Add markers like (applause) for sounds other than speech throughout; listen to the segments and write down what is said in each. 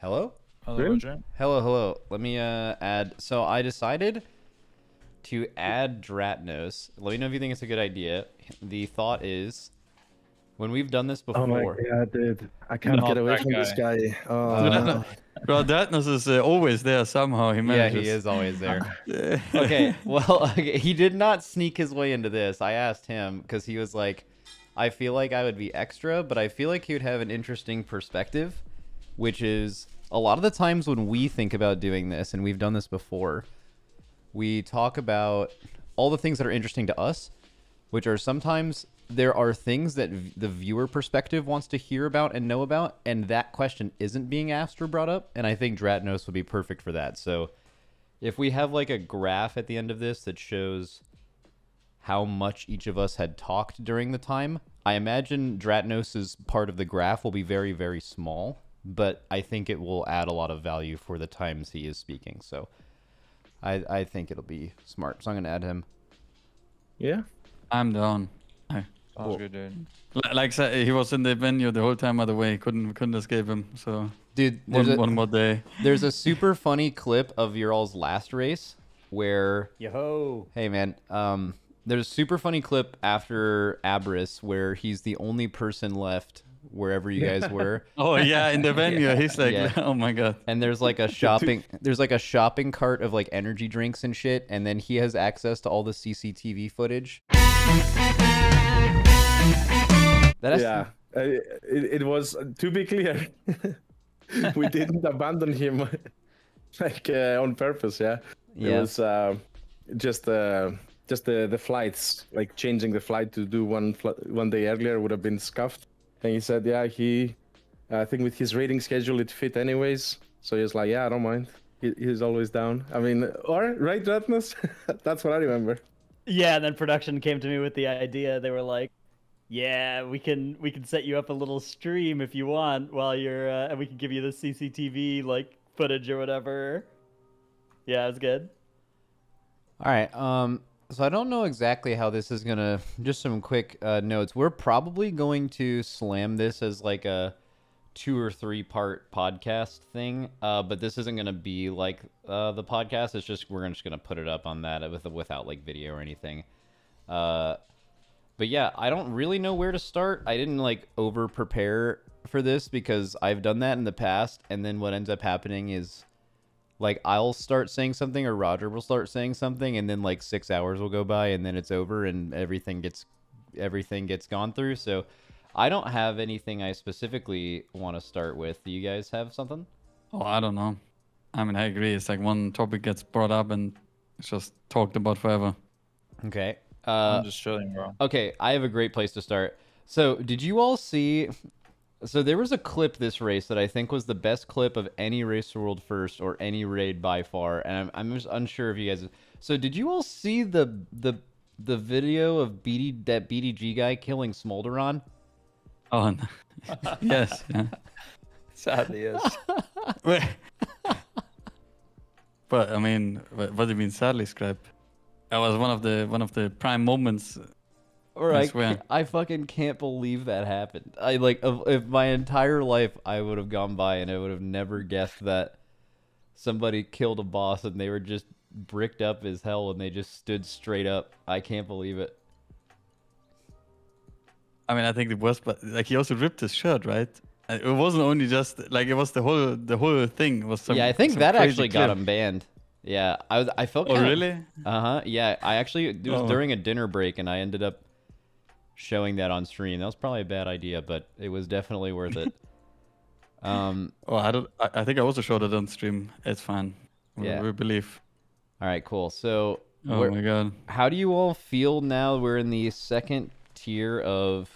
Hello? Hello, Really? Hello, hello. Let me uh add so I decided to add Dratnos. Let me know if you think it's a good idea. The thought is when we've done this before. Oh my before. god, dude! I can't get away that from this guy. guy. (laughs) Oh, (laughs) Well, Dratnos is uh, always there somehow. He manages. yeah, he is always there. (laughs) Okay, well, okay, he did not sneak his way into this. I asked him because he was like, I feel like I would be extra, but I feel like he would have an interesting perspective, which is a lot of the times when we think about doing this, and we've done this before, we talk about all the things that are interesting to us, which are sometimes there are things that the viewer perspective wants to hear about and know about, and that question isn't being asked or brought up, and I think Dratnos would be perfect for that. So if we have like a graph at the end of this that shows how much each of us had talked during the time, I imagine Dratnos's part of the graph will be very, very small, but I think it will add a lot of value for the times he is speaking. So I, I think it'll be smart. So I'm going to add him. yeah. I'm down. I- Sounds good, dude. Like I said, he was in the venue the whole time. By the way, couldn't couldn't escape him. So Dude, there's one, a, one more day. there's a (laughs) super funny clip of your all's last race where Yo. Hey man, um, there's a super funny clip after Abris where he's the only person left wherever you guys were, (laughs) Oh yeah, in the venue, he's like, Yeah. oh my god. and there's like a (laughs) shopping, there's like a shopping cart of like energy drinks and shit, and then he has access to all the CCTV footage. That has Yeah. Uh, it, it was to be clear. (laughs) we didn't abandon him like uh, on purpose. Yeah. It was uh, just uh, just the the flights, like changing the flight to do one fl- one day earlier would have been scuffed. And he said, yeah, he, I think with his rating schedule it fit anyways. So he was like, yeah, I don't mind. He, he's always down. I mean, or right, Dratnos? (laughs) That's what I remember. Yeah, and then production came to me with the idea. They were like, "Yeah, we can we can set you up a little stream if you want while you're, uh, and we can give you the CCTV like footage or whatever." Yeah, it was good. All right. Um. So I don't know exactly how this is gonna. (laughs) Just some quick uh, notes. We're probably going to slam this as like a two or three part podcast thing. Uh, but this isn't gonna be like uh, the podcast. It's just we're just gonna put it up on that with without like video or anything. Uh. But yeah, I don't really know where to start. I didn't like over prepare for this because I've done that in the past, and then what ends up happening is like I'll start saying something or Roger will start saying something and then like 6 hours will go by and then it's over and everything gets everything gets gone through. So I don't have anything I specifically want to start with. Do you guys have something? Oh, I don't know. I mean, I agree. It's like one topic gets brought up and it's just talked about forever. Okay. Uh I'm just chilling, bro. Okay, I have a great place to start. So, did you all see? So there was a clip this race that I think was the best clip of any race to world first or any raid by far, and I'm, I'm just unsure if you guys. So did you all see the the the video of BD that BDG guy killing Smolderon? Oh, no. (laughs) yes. Yeah. Sadly, yes. But I mean, what, what do you mean? Sadly, scrap. That was one of the one of the prime moments. Or I I, I fucking can't believe that happened. I like of if my entire life I would have gone by and I would have never guessed that somebody killed a boss and they were just bricked up as hell and they just stood straight up. I can't believe it. I mean, I think the worst, but like he also ripped his shirt, right? Uh, It wasn't only just like it was the whole the whole thing was some. yeah, I think that actually got him banned. Yeah, I was I felt Oh kinda, really? Uh huh. Yeah, I actually it was Oh. during a dinner break and I ended up showing that on stream. That was probably a bad idea, but it was definitely worth it. (laughs) um. Oh, I don't. I, I think I also showed it on stream. It's fine. We, Yeah. we believe. All right. Cool. So. Oh my god. How do you all feel now? We're in the second tier of.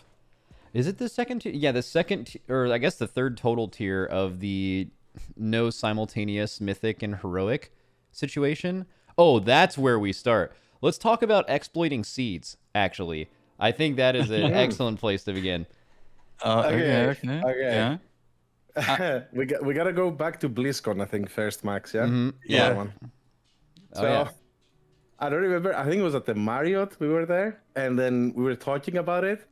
Is it the second tier? Yeah, the second, t- or I guess the third total tier of the no simultaneous mythic and heroic situation. Oh, that's where we start. Let's talk about exploiting seeds, actually. I think that is an (laughs) excellent place to begin. Uh, okay. Okay, Okay. okay. Yeah. (laughs) we got we gotta go back to BlizzCon, I think first, Max. Yeah. Mhm. Yeah. That one. Oh, So yeah. I don't remember. I think it was at the Marriott. We were there, and then we were talking about it,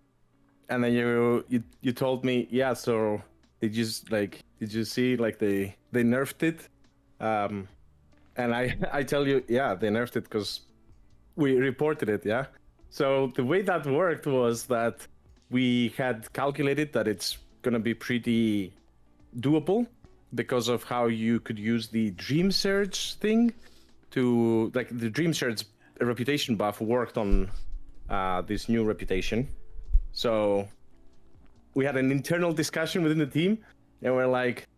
and then you you you told me, yeah. So did you like did you see like they they nerfed it um and i (laughs) i tell you yeah they nerfed it because we reported it yeah so the way that worked was that we had calculated that it's gonna be pretty doable because of how you could use the dream search thing to like the dream surge reputation buff worked on uh, this new reputation. So we had an internal discussion within the team and we're like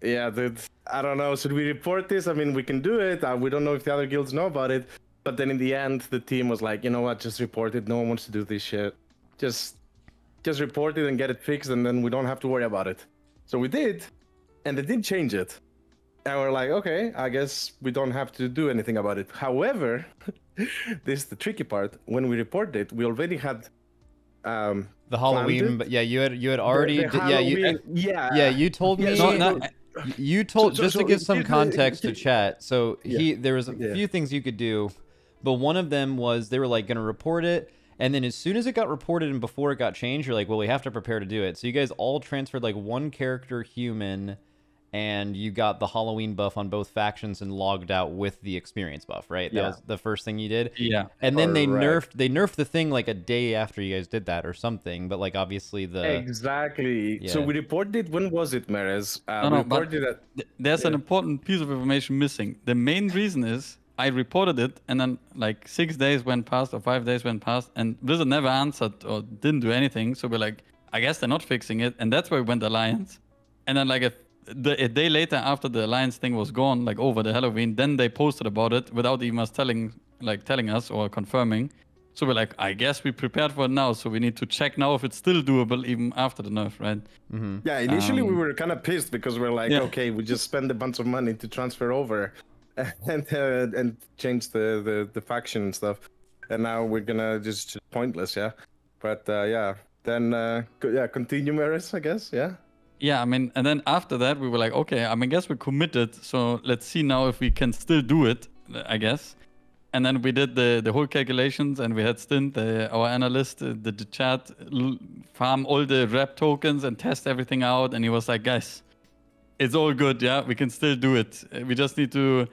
yeah dude i don't know. Should we report this? I mean we can do it. Uh, we don't know if the other guilds know about it but then in the end the team was like you know what? Just report it. No one wants to do this shit. Just just report it and get it fixed and then we don't have to worry about it. So we did and they did change it. And we're like okay i guess we don't have to do anything about it. However (laughs) this is the tricky part. When we reported it we already had um The Halloween, but yeah, you had you had already, the d- yeah, you, yeah. yeah, you told Yeah, me. so- No, no, you told so- just to so give some context to (laughs) chat. So Yeah. he there was a Yeah. few things you could do, but one of them was they were like going to report it, and then as soon as it got reported and before it got changed, you're like, well, we have to prepare to do it. So you guys all transferred like one character human, and you got the Halloween buff on both factions and logged out with the experience buff, right? That Yeah. was the first thing you did. Yeah. And then they nerfed they nerfed the thing like a day after you guys did that or something, but like obviously the exactly so we reported it when was it Meeres? uh, No, we no, but- reported that Th- There's an important piece of information missing. The main reason is I reported it, and then like six days went past or five days went past, and Blizzard never answered or didn't do anything. So we're like, I guess they're not fixing it, and that's why we went Alliance. And then like a, the, a day later, after the Alliance thing was gone, like over the Halloween, then they posted about it without even us telling like telling us or confirming. So we're like, I guess we prepared for it now, so we need to check now if it's still doable even after the nerf, right? Mhm. Yeah, initially we Um, were kind of pissed because we're like, Yeah. okay, we just spend a bunch of money to transfer over, (laughs) and uh, and change the, the the faction and stuff, and now we're gonna just pointless, yeah. But uh, yeah, then uh, co- yeah, continue Meeres, I guess, yeah. Yeah, I mean, and then after that, we were like, okay, I mean, guess we're committed. So let's see now if we can still do it, I guess. And then we did the, the whole calculations, and we had Stint, the, our analyst, uh, the, the chat, l- farm all the rep tokens and test everything out. And he was like, guys, it's all good. Yeah, we can still do it. We just need to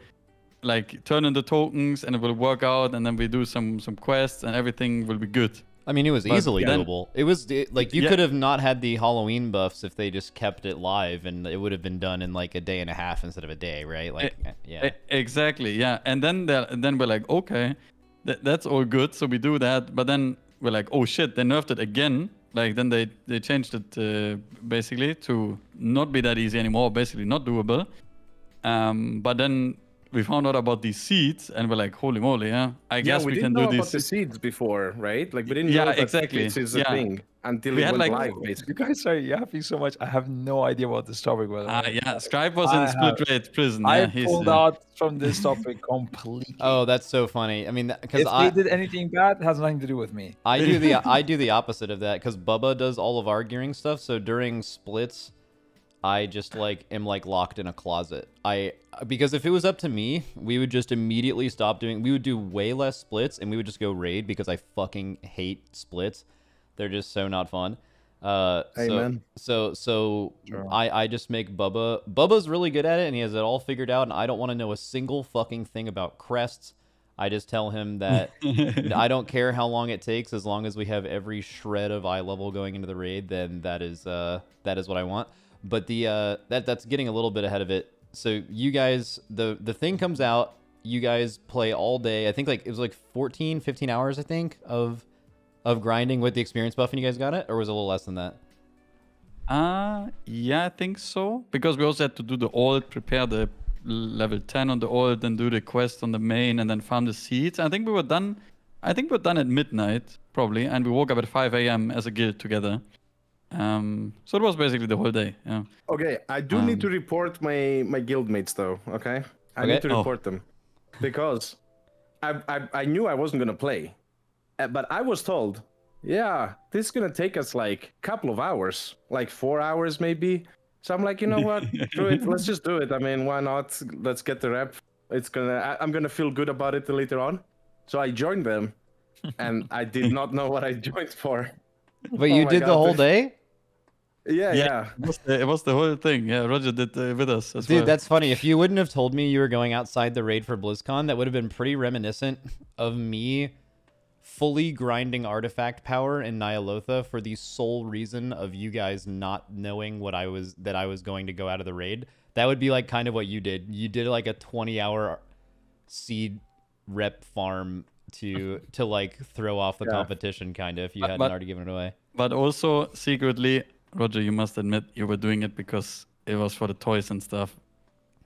like turn in the tokens, and it will work out. And then we do some some quests, and everything will be good. I mean, it was But easily then- doable. It was it, like you Yeah. could have not had the Halloween buffs if they just kept it live, and it would have been done in like a day and a half instead of a day, right? Like, eh, yeah. E- exactly. Yeah. And then the, then we're like, okay, that, that's all good. So we do that. But then we're like, oh shit, they nerfed it again. Like then they they changed it uh, basically to not be that easy anymore. Basically not doable. Um, but then we found out about these seeds, and we're like, holy moly, yeah. I guess yeah, we, we, didn't can know do about the seeds before, right? Like we didn't Yeah, know that exactly. this is a Yeah. thing until We it had, went like- live, (laughs) basically. You guys are yapping so much. I have no idea about this topic. By the Ah, yeah. Scripe was I in split have- rate prison. I yeah, he's, pulled uh, out from this (laughs) topic completely. oh, that's so funny. I mean, because I did anything bad, it has nothing to do with me. I do the (laughs) I do the opposite of that because Bubba does all of our gearing stuff. So during splits, I just like am like locked in a closet. I because if it was up to me, we would just immediately stop doing. We would do way less splits and we would just go raid because I fucking hate splits. They're just so not fun. Uh, so, Amen. so so Sure. I I just make Bubba. Bubba's really good at it and he has it all figured out. And I don't want to know a single fucking thing about crests. I just tell him that (laughs) I don't care how long it takes, as long as we have every shred of eye level going into the raid, then that is uh, that is what I want. But the uh, that that's getting a little bit ahead of it. So you guys, the the thing comes out, you guys play all day. I think like it was like 14, 15 hours, I think, of of grinding with the experience buff, and you guys got it, or was it a little less than that? Uh, yeah, I think so. Because we also had to do the alt, prepare the level 10 on the alt, then do the quest on the main, and then farm the seeds. I think we were done. I think we were done at midnight, probably, and we woke up at 5 a.m. as a guild together. Um, so it was basically the whole day. Yeah. Okay, I do need to Um, report my my guildmates though. Okay, I Okay. need to Oh. report them because I, I I knew I wasn't gonna play, Uh, but I was told, yeah, this is gonna take us like a couple of hours, like four hours maybe. So I'm like, you know what, do it. Let's just do it. I mean, why not? Let's get the rep. It's gonna. I, I'm gonna feel good about it later on. So I joined them, and I did not know what I joined for. But Oh you my did the whole day. Yeah, yeah. It was the, it was the whole thing. Yeah, Roger did uh, with us as Dude, well. that's funny. If you wouldn't have told me you were going outside the raid for BlizzCon, that would have been pretty reminiscent of me fully grinding artifact power in Ny'alotha for the sole reason of you guys not knowing what I was that I was going to go out of the raid. That would be like kind of what you did. You did like a 20 hour seed rep farm to to like throw off the Yeah. competition kind of if you But- hadn't but- already given it away. But also secretly, Roger, you must admit you were doing it because it was for the toys and stuff.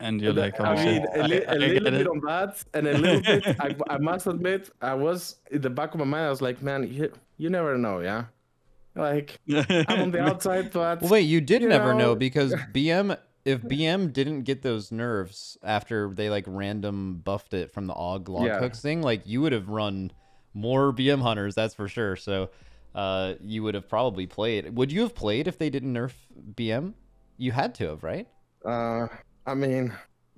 And you're like, oh I mean, shit. a, li- I- a I little bit it. on that, and a little bit. (laughs) I, I must admit, I was in the back of my mind. I was like, man, you, you never know, yeah. Like I'm on the (laughs) outside, but Well, wait, you did you never know know- because (laughs) BM, if BM didn't get those nerves after they like random buffed it from the AUG log Yeah. hooks thing, like you would have run more BM hunters, that's for sure. So, uh, you would have probably played. Would you have played if they didn't nerf BM? You had to have, right? uh, I mean,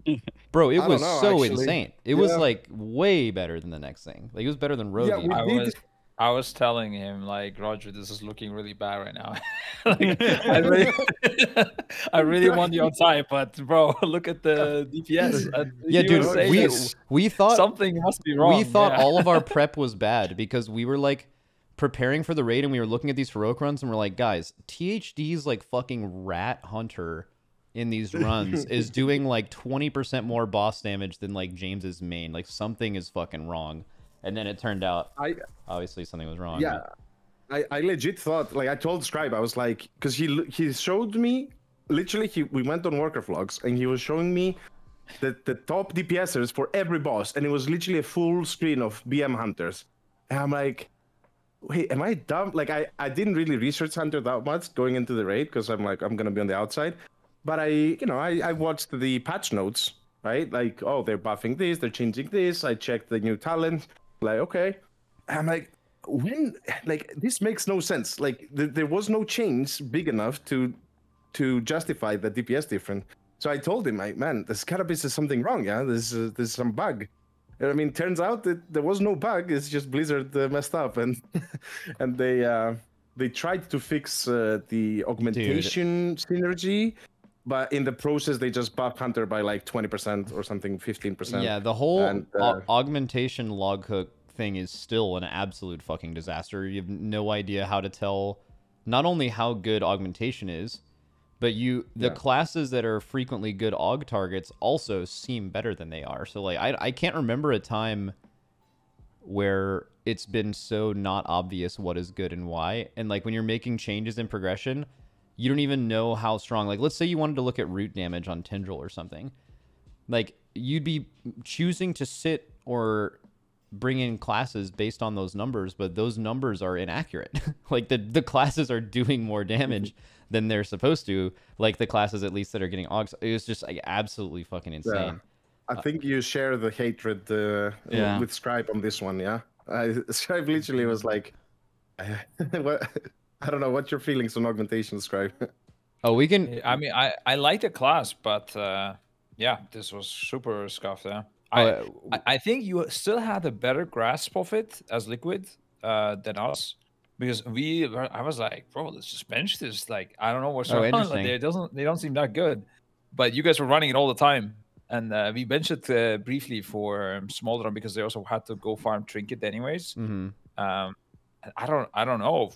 (laughs) Bro, it I was know, so actually. insane. It was like way better than the next thing. Like it was better than Rogue. yeah, we. I did. was I was telling him like Roger, this is looking really bad right now. (laughs) like, (laughs) I really, I really want you outside, but bro, look at the DPS. and yeah, dude, we this. we thought something must be wrong. we thought yeah. all of our prep was bad because we were like preparing for the raid and we were looking at these heroic runs and we're like, guys, THD's like fucking rat hunter in these (laughs) runs is doing like 20% more boss damage than like James's main. Like something is fucking wrong. And then it turned out I obviously something was wrong. yeah, I, I legit thought like I told Scripe I was like because he he showed me literally he we went on Warcraft Logs and he was showing me the the top DPSers for every boss and it was literally a full screen of BM hunters and I'm like wait am I dumb like I I didn't really research hunter that much going into the raid because I'm like I'm gonna be on the outside but I you know I I watched the patch notes right like oh they're buffing this they're changing this I checked the new talent like okay I'm like, when like this makes no sense. Like th- there was no change big enough to to justify the DPS different. So I told him, like, man, this cannabis is something wrong. Yeah, there's uh, there's some bug. I mean, turns out that there was no bug. It's just Blizzard uh, messed up, and (laughs) and they uh, they tried to fix uh, the augmentation synergy, but in the process they just buffed Hunter by like twenty percent or something, fifteen percent. Yeah, the whole And, uh, augmentation log hook thing is still an absolute fucking disaster. You have no idea how to tell not only how good augmentation is, but you the Yeah. classes that are frequently good aug targets also seem better than they are. So like I I can't remember a time where it's been so not obvious what is good and why. And like when you're making changes in progression, you don't even know how strong. Like let's say you wanted to look at root damage on Tindral or something like you'd be choosing to sit or bring in classes based on those numbers but those numbers are inaccurate (laughs) like the the classes are doing more damage (laughs) than they're supposed to like the classes at least that are getting augs it was just like absolutely fucking insane I think you share the hatred uh, Yeah. with Scripe on this one, yeah? I, (laughs) Scripe literally was like, (laughs) I don't know, what your feelings on augmentation, Scripe? (laughs) oh we can I mean, I I like the class, but uh, yeah, this was super scuffed. Yeah. I, uh, I I think you still had a better grasp of it as Liquid uh, than us. Because we, were- I was like, bro, let's just bench this. Like, I don't know what's Oh, wrong. Like, they doesn't, they don't seem that good. But you guys were running it all the time, and uh, we benched it uh, briefly for um, Smolderon because they also had to go farm Trinket anyways. mhm. Um, and I don't, I don't know.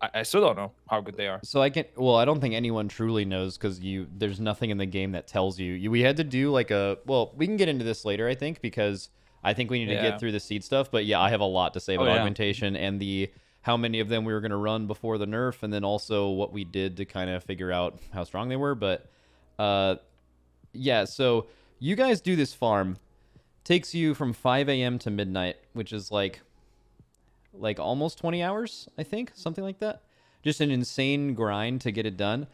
I, I still don't know how good they are. So I can well, I don't think anyone truly knows because you there's nothing in the game that tells you. you. We had to do like a well, we can get into this later, I think, because I think we need to get through the seed stuff. But yeah, I have a lot to say about yeah. augmentation and the how many of them we were going to run before the nerf, and then also what we did to kind of figure out how strong they were. But uh, yeah, so you guys do this farm takes you from 5 a.m. to midnight, which is like like almost 20 hours, I think, something like that. Just an insane grind to get it done.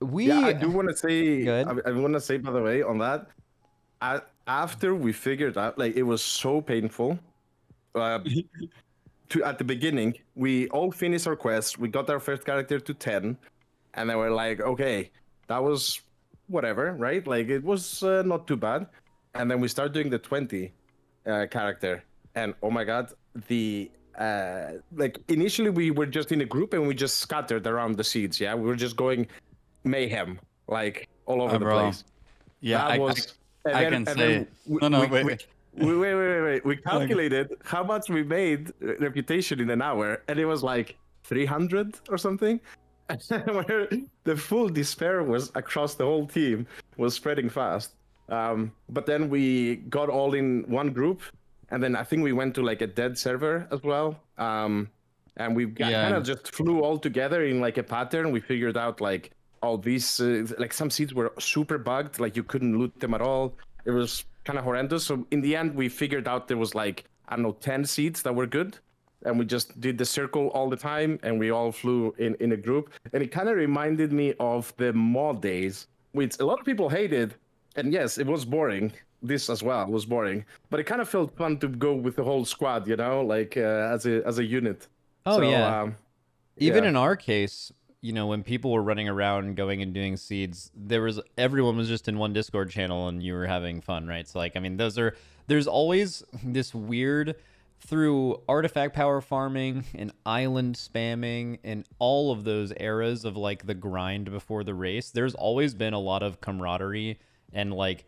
We yeah, I do want to say, Go. I, I want to say, by the way, on that, I, after we figured out, like, it was so painful. Uh, (laughs) to At the beginning, we all finished our quest, we got our first character to 10, and then we're like, okay, that was whatever, right? Like, it was uh, not too bad. And then we start doing the 20 uh, character, and oh my god, the uh, like initially we were just in a group and we just scattered around the seeds. Yeah, we were just going mayhem like all over Uh, the bro, place. Yeah, That I, I- was- and I then- can say- we- no, no, we- wait, we- wait. We, wait, wait, wait, wait. We (laughs) calculated how much we made reputation in an hour, and it was like 300 or something. (laughs) Where the full despair was across the whole team was spreading fast. Um, but then we got all in one group, and then I think we went to like a dead server as well. Um, and we Yeah. kind of just flew all together in like a pattern. We figured out like all these uh, like some seeds were super bugged, like you couldn't loot them at all. It was kind of horrendous. So in the end, we figured out there was like I don't know ten seats that were good, and we just did the circle all the time, and we all flew in in a group. And it kind of reminded me of the mall days, which a lot of people hated. And yes, it was boring. This as well was boring, but it kind of felt fun to go with the whole squad, you know, like uh, as a as a unit. Oh So, yeah. um, Even yeah. in our case, you know, when people were running around going and doing seeds, there was everyone was just in one Discord channel and you were having fun, right? So like I mean, those are there's always this weird through artifact power farming and island spamming and all of those eras of like the grind before the race, there's always been a lot of camaraderie and like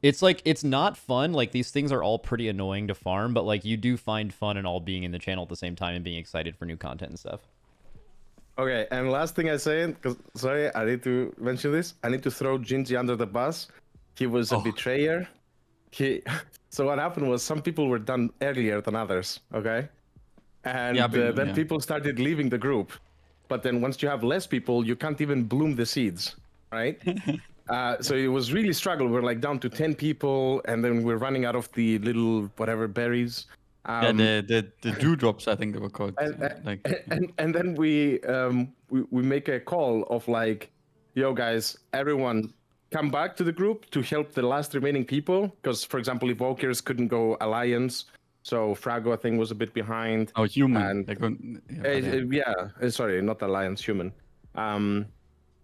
it's like it's not fun. Like these things are all pretty annoying to farm, but like you do find fun in all being in the channel at the same time and being excited for new content and stuff. Okay, and last thing I say, because sorry, I need to mention this. I need to throw Gingy under the bus. He was a Oh. betrayer. He. (laughs) So what happened was some people were done earlier than others. Okay, and Yeah, but- uh, then yeah. people started leaving the group. But then once you have less people, you can't even bloom the seeds, right? (laughs) uh, so it was really struggle. We're like down to ten people, and then we're running out of the little whatever berries. Yeah, Um, the the the (laughs) dewdrops, I think they were called. and, and- like, and, and then we um we, we make a call of like yo guys everyone come back to the group to help the last remaining people because for example evokers couldn't go alliance so frago i think was a bit behind oh, human. and- they couldn't, yeah, uh, yeah. yeah uh, sorry not alliance human um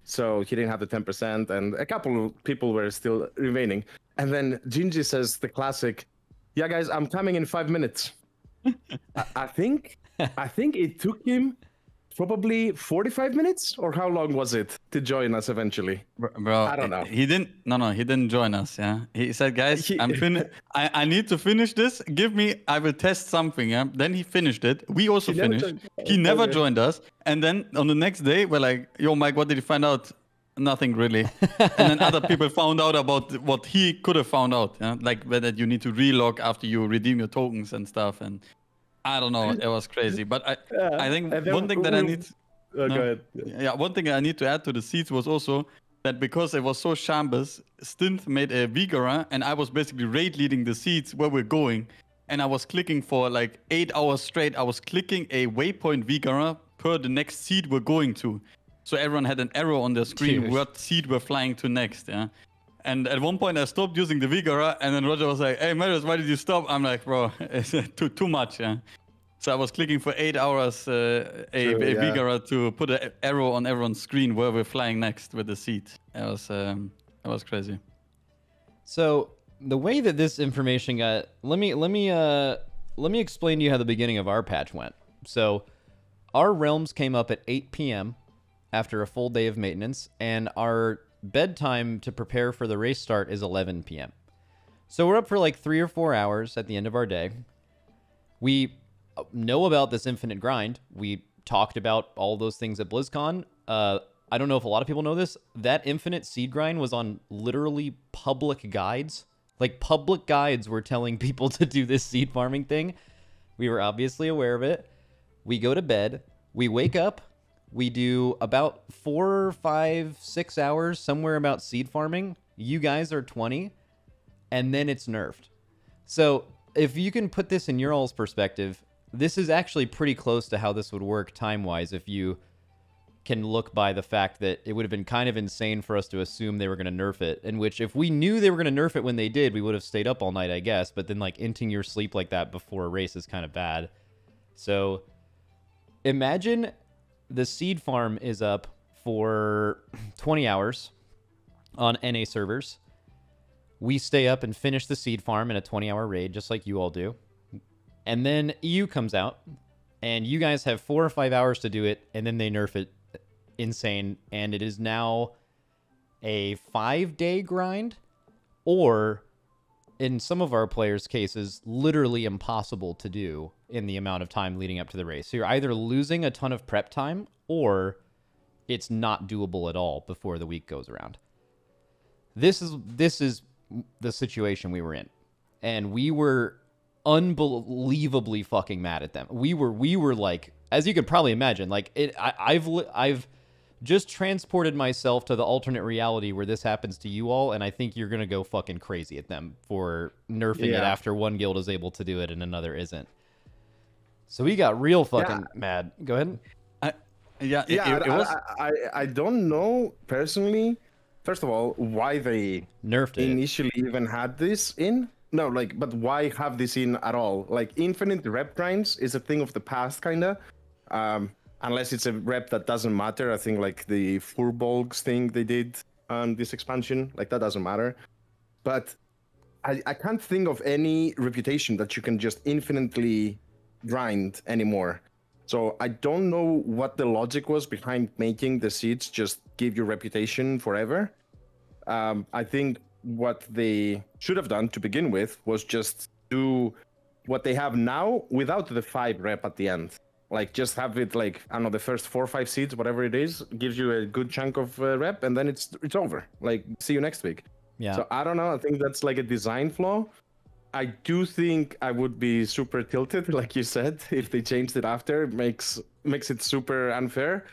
so he didn't have the 10% and a couple of people were still remaining and then gingy says the classic yeah guys i'm coming in five minutes I, I think (laughs) i think it took him probably 45 minutes or how long was it to join us eventually Bro, I don't know. He didn't. No, no, he didn't join us. Yeah, he said, "Guys, I'm fin- I, I need to finish this. Give me. I will test something." Yeah. Then he finished it. We also He never finished. joined- he never joined us. And then on the next day, we're like, "Yo, Mike, what did you find out?" Nothing really. and then other people found out about what he could have found out. Yeah? Like whether you need to relog after you redeem your tokens and stuff. And I don't know. It was crazy. But I, I think one thing that I need. oh, No. go ahead Yeah, one thing I need to add to the seats was also that because it was so shambles, Stint made a WeakAura and I was basically raid leading the seats where we're going. And I was clicking for like eight hours straight. I was clicking a waypoint WeakAura per the next seed we're going to. So everyone had an arrow on their screen Dude. what seat we're flying to next, yeah. And at one point I stopped using the WeakAura and then Roger was like, Hey Marius, why did you stop? I'm like, bro, it's (laughs) too too much, yeah. So I was clicking for eight hours uh, a, True, a yeah. WeakAura to put an arrow on everyone's screen where we're flying next with the seat. It was um, it was crazy. So the way that this information got let me let me uh let me explain to you how the beginning of our patch went. So our realms came up at 8 p.m. after a full day of maintenance, and our bedtime to prepare for the race start is 11 p.m. So we're up for like three or four hours at the end of our day. We know about this infinite grind. We talked about all those things at BlizzCon. Uh, I don't know if a lot of people know this. That infinite seed grind was on literally public guides. Like public guides were telling (laughs) people to do this seed farming thing. We were obviously aware of it. We go to bed. We wake up. We do about four, five, six hours somewhere about seed farming. You guys are 20, and then it's nerfed. So if you can put this in your all's perspective, this is actually pretty close to how this would work time wise if you can look by the fact that it would have been kind of insane for us to assume they were going to nerf it. In which, if we knew they were going to nerf it when they did, we would have stayed up all night, I guess. But then, like, inting your sleep like that before a race is kind of bad. So, imagine the seed farm is up for (clears throat) 20 hours on NA servers. We stay up and finish the seed farm in a 20 hour raid, just like you all do. And then EU comes out and you guys have four or five hours to do it, and then they nerf it insane, and it is now a five day grind, or in some of our players' cases, literally impossible to do in the amount of time leading up to the race. So you're either losing a ton of prep time or it's not doable at all before the week goes around. This is this is the situation we were in. And we were unbelievably fucking mad at them. We were we were like as you can probably imagine, like it I, I've I've just transported myself to the alternate reality where this happens to you all, and I think you're gonna go fucking crazy at them for nerfing it after one guild is able to do it and another isn't. So we got real fucking mad. Go ahead. I, yeah, it, Yeah, it, it I, was. I, I, I don't know personally. First of all, why they Nerfed it. initially even had this in. No, like, but why have this in at all? Like, infinite rep grinds is a thing of the past, kinda. Um, unless it's a rep that doesn't matter. I think like the Furbolgs thing they did on this expansion, like that doesn't matter. But I, I can't think of any reputation that you can just infinitely grind anymore. So I don't know what the logic was behind making the seeds just give you reputation forever. Um, I think what they should have done to begin with was just do what they have now without the five rep at the end. Like just have it like I don't know the first four or five seeds, whatever it is, gives you a good chunk of uh, rep, and then it's it's over. Like see you next week. Yeah. So I don't know. I think that's like a design flaw. I do think I would be super tilted, (laughs) like you said, if they changed it after. It makes makes it super unfair.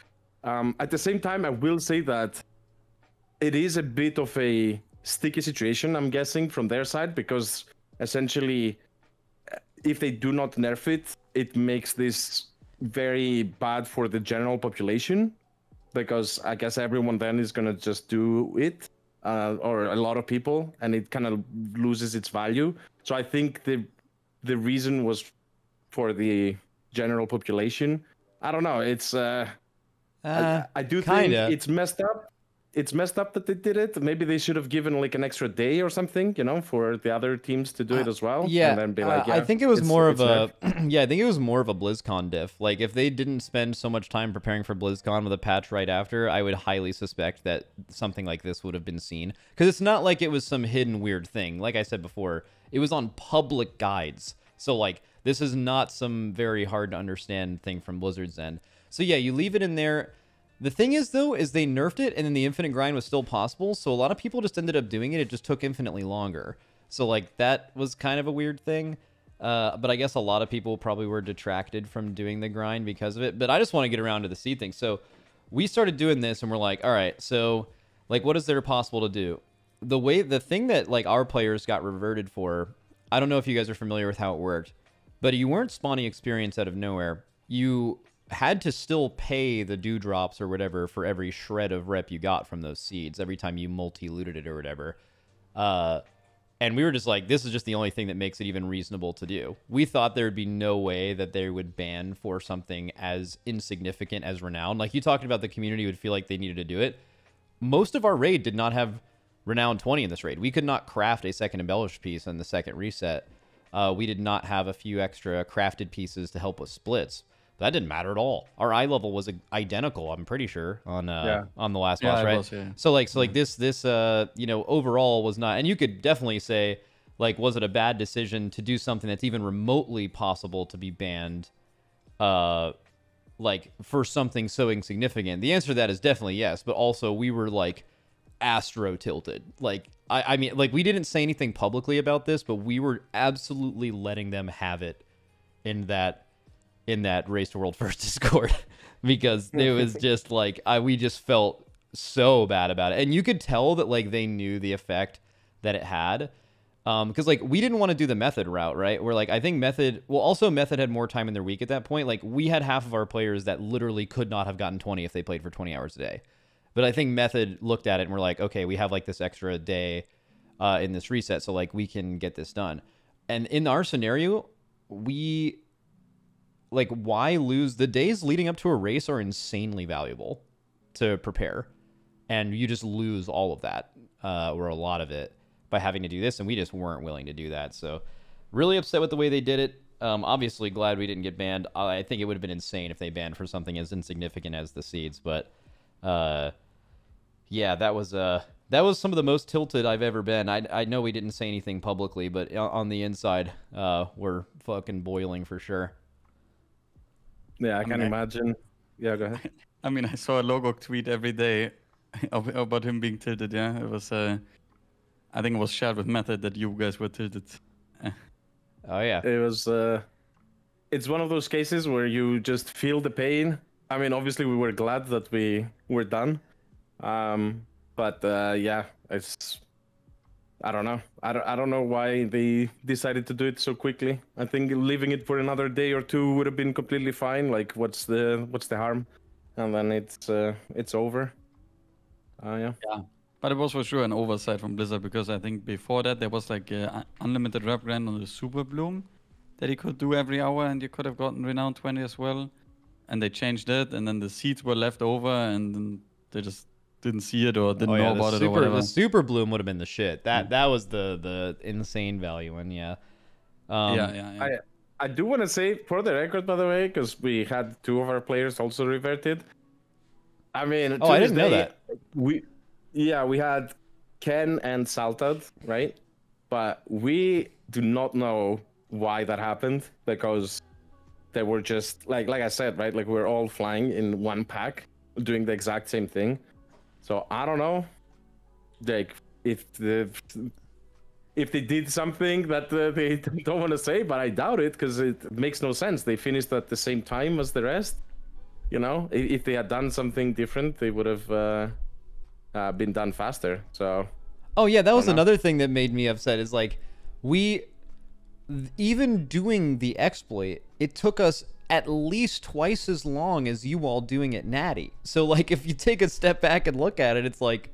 Um, at the same time, I will say that it is a bit of a sticky situation. I'm guessing from their side because essentially, uh, if they do not nerf it, it makes this very bad for the general population because I guess everyone then is gonna just do it, uh, or a lot of people, and it kind of loses its value. So I think the the reason was for the general population. I don't know. It's uh, Uh, I, I do kinda. think it's messed up. It's messed up that they did it. Maybe they should have given like an extra day or something, you know, for the other teams to do it as well. Uh, yeah, and then be like, uh, I think it was more of a (clears throat) yeah, I think it was more of a BlizzCon diff. Like if they didn't spend so much time preparing for BlizzCon with a patch right after, I would highly suspect that something like this would have been seen because it's not like it was some hidden weird thing. Like I said before, it was on public guides. So like this is not some very hard to understand thing from Blizzard's end. So yeah, you leave it in there. The thing is though, is they nerfed it and then the infinite grind was still possible. So a lot of people just ended up doing it. It just took infinitely longer. So like that was kind of a weird thing. Uh, but I guess a lot of people probably were detracted from doing the grind because of it. But I just want to get around to the seed thing. So we started doing this and we're like, all right, so like what is there possible to do? The way the thing that like our players got reverted for, I don't know if you guys are familiar with how it worked, but you weren't spawning experience out of nowhere. You had to still pay the dewdrops or whatever for every shred of rep you got from those seeds every time you multi looted it or whatever. Uh, and we were just like, this is just the only thing that makes it even reasonable to do. We thought there would be no way that they would ban for something as insignificant as renown. Like you talked about, the community would feel like they needed to do it. Most of our raid did not have renown 20 in this raid. We could not craft a second embellished piece in the second reset. Uh, we did not have a few extra crafted pieces to help with splits. That didn't matter at all. Our eye level was identical. I'm pretty sure on uh, Yeah. on the last Yeah, boss, right? was, yeah. So like so like this this uh you know overall was not and you could definitely say like was it a bad decision to do something that's even remotely possible to be banned uh like for something so insignificant? The answer to that is definitely yes, but also we were like astro tilted. Like I I mean like we didn't say anything publicly about this, but we were absolutely letting them have it in that in that race to world (laughs) first discord because it was (laughs) just like I we just felt so bad about it. And you could tell that like they knew the effect that it had um because like we didn't want to do the method route right? We're like i think method well also method had more time in their week at that point. Like we had half of our players that literally could not have gotten 20 if they played for 20 hours a day. But i think method looked at it and we're like okay we have like this extra day uh, in this reset so like we can get this done. And in our scenario we like why lose the days leading up to a race are insanely valuable to prepare and you just lose all of that uh, or a lot of it by having to do this and we just weren't willing to do that so really upset with the way they did it Um, obviously, glad we didn't get banned. I think it would have been insane if they banned for something as insignificant as the seeds. But, uh, yeah, that was uh, that was some of the most tilted I've ever been. I I know we didn't say anything publicly, but on the inside, uh, we're fucking boiling for sure. Yeah, I can Okay. imagine. Yeah, go ahead. (laughs) I mean, I saw a logo tweet every day (laughs) about him being tilted. Yeah, it was. Uh, I think it was shared with Method that you guys were tilted. Oh yeah. It was. Uh, it's one of those cases where you just feel the pain. I mean, obviously, we were glad that we were done, um, but uh, yeah, it's. I don't know. I don't, I don't know why they decided to do it so quickly. I think leaving it for another day or two would have been completely fine. Like, what's the what's the harm? And then it's uh, it's over. Uh, yeah. But it was for sure an oversight from Blizzard because I think before that there was like unlimited rep grind on the Super Bloom that he could do every hour, and you could have gotten Renown 20 as well. And they changed it, and then the seats were left over, and then they just didn't see it or didn't oh, know yeah, the about it or super, whatever. The super bloom would have been the shit. That that was the the insane value one. Yeah. Um, yeah, yeah, yeah. I I do want to say for the record, by the way, because we had two of our players also reverted. I mean, Oh, I didn't know that. We, yeah, we had Ken and Saltad, right? But we do not know why that happened because they were just like like I said, right? Like we're all flying in one pack, doing the exact same thing. So I don't know, like if the if they did something that uh, they (laughs) don't want to say, but I doubt it because it makes no sense. They finished at the same time as the rest. You know, if they had done something different, they would have uh, uh, been done faster. So Oh yeah, that was know. another thing that made me upset. Is like we even doing the exploit, it took us at least twice as long as you all doing it natty. So like if you take a step back and look at it, it's like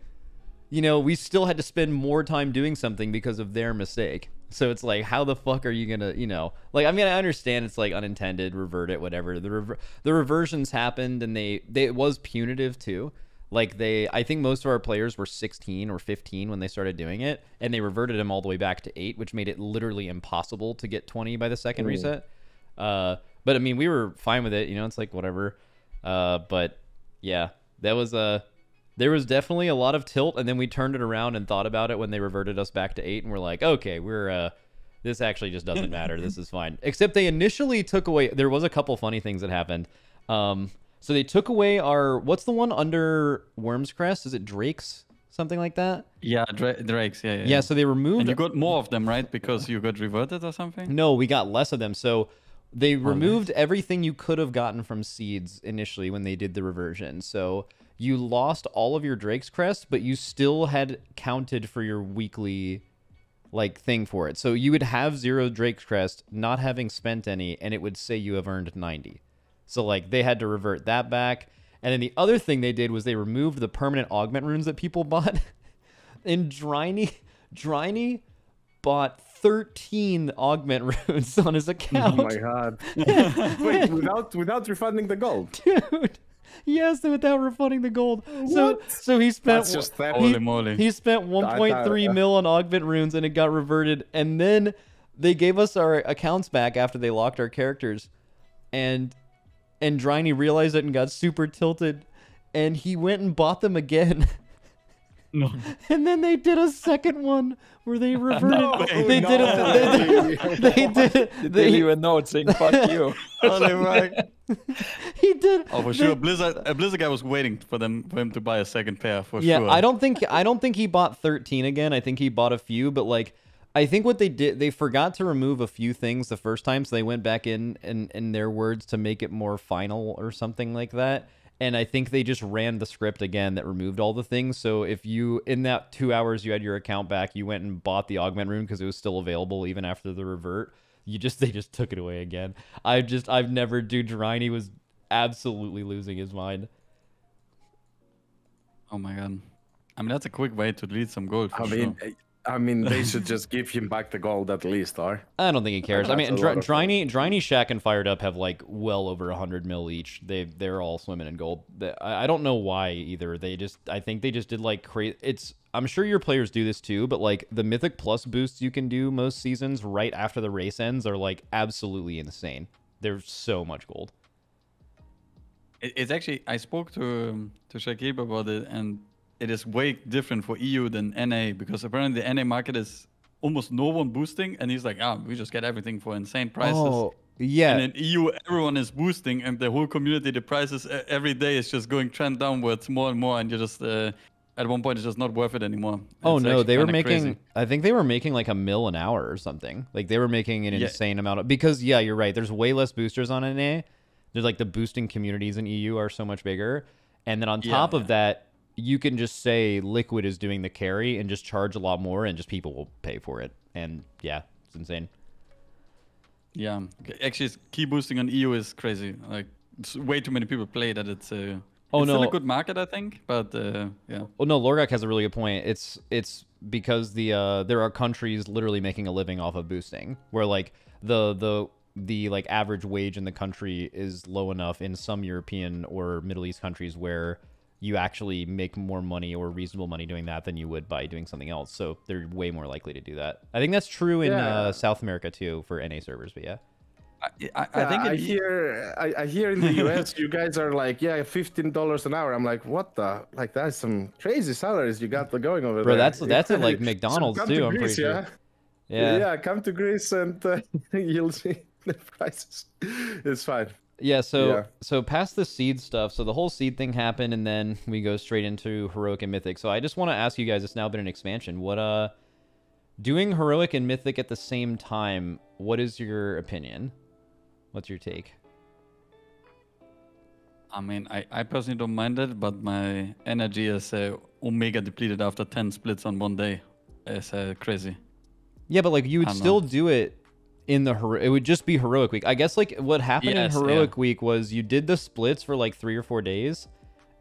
you know, we still had to spend more time doing something because of their mistake. So it's like, how the fuck are you gonna, you know, like I mean, I understand it's like unintended, revert it, whatever. The rever- the reversions happened, and they they it was punitive too. Like they, I think most of our players were 16 or 15 when they started doing it, and they reverted them all the way back to eight, which made it literally impossible to get 20 by the second reset. Uh, but I mean, we were fine with it. You know, it's like whatever. Uh, but yeah, that was a. There was definitely a lot of tilt, and then we turned it around and thought about it when they reverted us back to eight, and we're like, okay, we're uh, this actually just doesn't matter. This is fine. (laughs) Except they initially took away. There was a couple funny things that happened. Um, so they took away our what's the one under Wyrm's Crest? Is it Drake's? Something like that. yeah, Dra- Drakes, yeah, yeah. Yeah. So they removed. and you got more of them, right? Because you got reverted or something? No, we got less of them. So they removed everything you could have gotten from seeds initially when they did the reversion. So you lost all of your Drake's Crest, but you still had counted for your weekly like thing for it. So you would have zero Drake's Crest, not having spent any, and it would say you have earned 90. So like they had to revert that back. And then the other thing they did was they removed the permanent augment runes that people (laughs) bought. and Dryny Dryny bought 13 augment (laughs) runes on his account. oh my god! (laughs) Wait, (laughs) without without refunding the gold. Dude. Yes, without refunding the gold. So What? so he spent That's just that. Holy moly. he spent 1.3 uh, mil on augment runes and it got reverted and then they gave us our accounts back after they locked our characters and and Dryny realized it and got super tilted and he went and bought them again No. (laughs) and then they did a second one where they reverted way. they did it they, they did it They they, didn't even know it's saying fuck (laughs) you. (laughs) he did Oh, for sure. Blizzard, a Blizzard guy was waiting for them for him to buy a second pair for yeah, sure. I don't think I don't think he bought 13 again. I think he bought a few, but like I think what they did they forgot to remove a few things the first time, so they went back in and in their words to make it more final or something like that. And I think they just ran the script again that removed all the things. So if you in that two hours you had your account back, you went and bought the augment rune because it was still available even after the revert. You just (laughs) they just took it away again. I just I've never dude Dryny was absolutely losing his mind. Oh my god. I mean, that's a quick way to delete some gold for I sure. mean, I mean, they should (laughs) just give him back the gold at least, or I don't think he cares. I mean, That's a Dr- lot of Dryny, Dryny, Shack, and Fired Up have like well over hundred mil each. They they're all swimming in gold. They- I I don't know why either. They just I think they just did like crazy. It's I'm sure your players do this too, but like the Mythic Plus boosts you can do most seasons right after the race ends are like absolutely insane. There's so much gold. It's actually I spoke to um, to Shakib about it, and it is way different for EU than NA because apparently the NA market is almost no one boosting, and he's like, ah, we just get everything for insane prices. Oh, yeah. And in EU, everyone is boosting, and the whole community, the prices every day is just going trend downwards more and more, and you're just uh, at one point it's just not worth it anymore. Oh no, they were making. crazy. I think they were making like a mil an hour or something. Like they were making an Yeah. insane amount of because yeah, you're right. There's way less boosters on NA. There's like the boosting communities in EU are so much bigger, and then on Yeah, top of yeah. that, you can just say Liquid is doing the carry and just charge a lot more, and just people will pay for it. And yeah, it's insane. Yeah, actually, it's- key boosting on EU is crazy. Like, it's way too many people play that. It's uh, Oh, it's still a good market, I think. But uh, yeah, Oh no, Lorgak has a really good point. It's it's because the uh, there are countries literally making a living off of boosting, where like the the the like average wage in the country is low enough in some European or Middle East countries where you actually make more money or reasonable money doing that than you would by doing something else. So they're way more likely to do that. I think that's true in Yeah. uh, South America too for NA servers, but yeah. I, I, I think I hear I, I hear in the (laughs) US you guys are like yeah fifteen dollars an hour. I'm like what the like that's some crazy salaries you got going over Bro, there. that's- that's at, like, (laughs) McDonald's, come too, to I'm pretty Greece, sure. yeah? Yeah. yeah, come to Greece and uh, (laughs) you'll see the prices. It's fine. Yeah, so Yeah. so past the seed stuff, so the whole seed thing happened, and then we go straight into heroic and mythic. So I just want to ask you guys, it's now been an expansion. What uh, doing heroic and mythic at the same time? What is your opinion? What's your take? I mean, I, I personally don't mind it, but my energy is uh, omega depleted after 10 splits on one day. It's uh, crazy. Yeah, but like you would still know. do it in the hero- it would just be heroic week. I guess like what happened Yes, in yeah. heroic week was you did the splits for like 3 or 4 days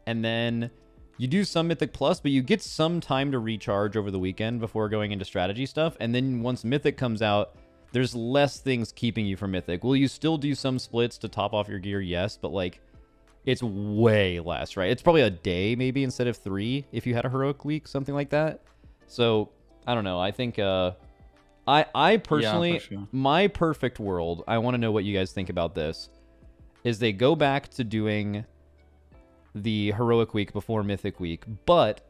and then you do some mythic plus, but you get some time to recharge over the weekend before going into strategy stuff and then once mythic comes out, there's less things keeping you from mythic. Will you still do some splits to top off your gear? Yes, but like it's way less, right? It's probably a day maybe instead of 3 if you had a heroic week, something like that. So, I don't know. I think uh I I personally sure. my perfect world, I want to know what you guys think about this. Is they go back to doing the heroic week before mythic week, but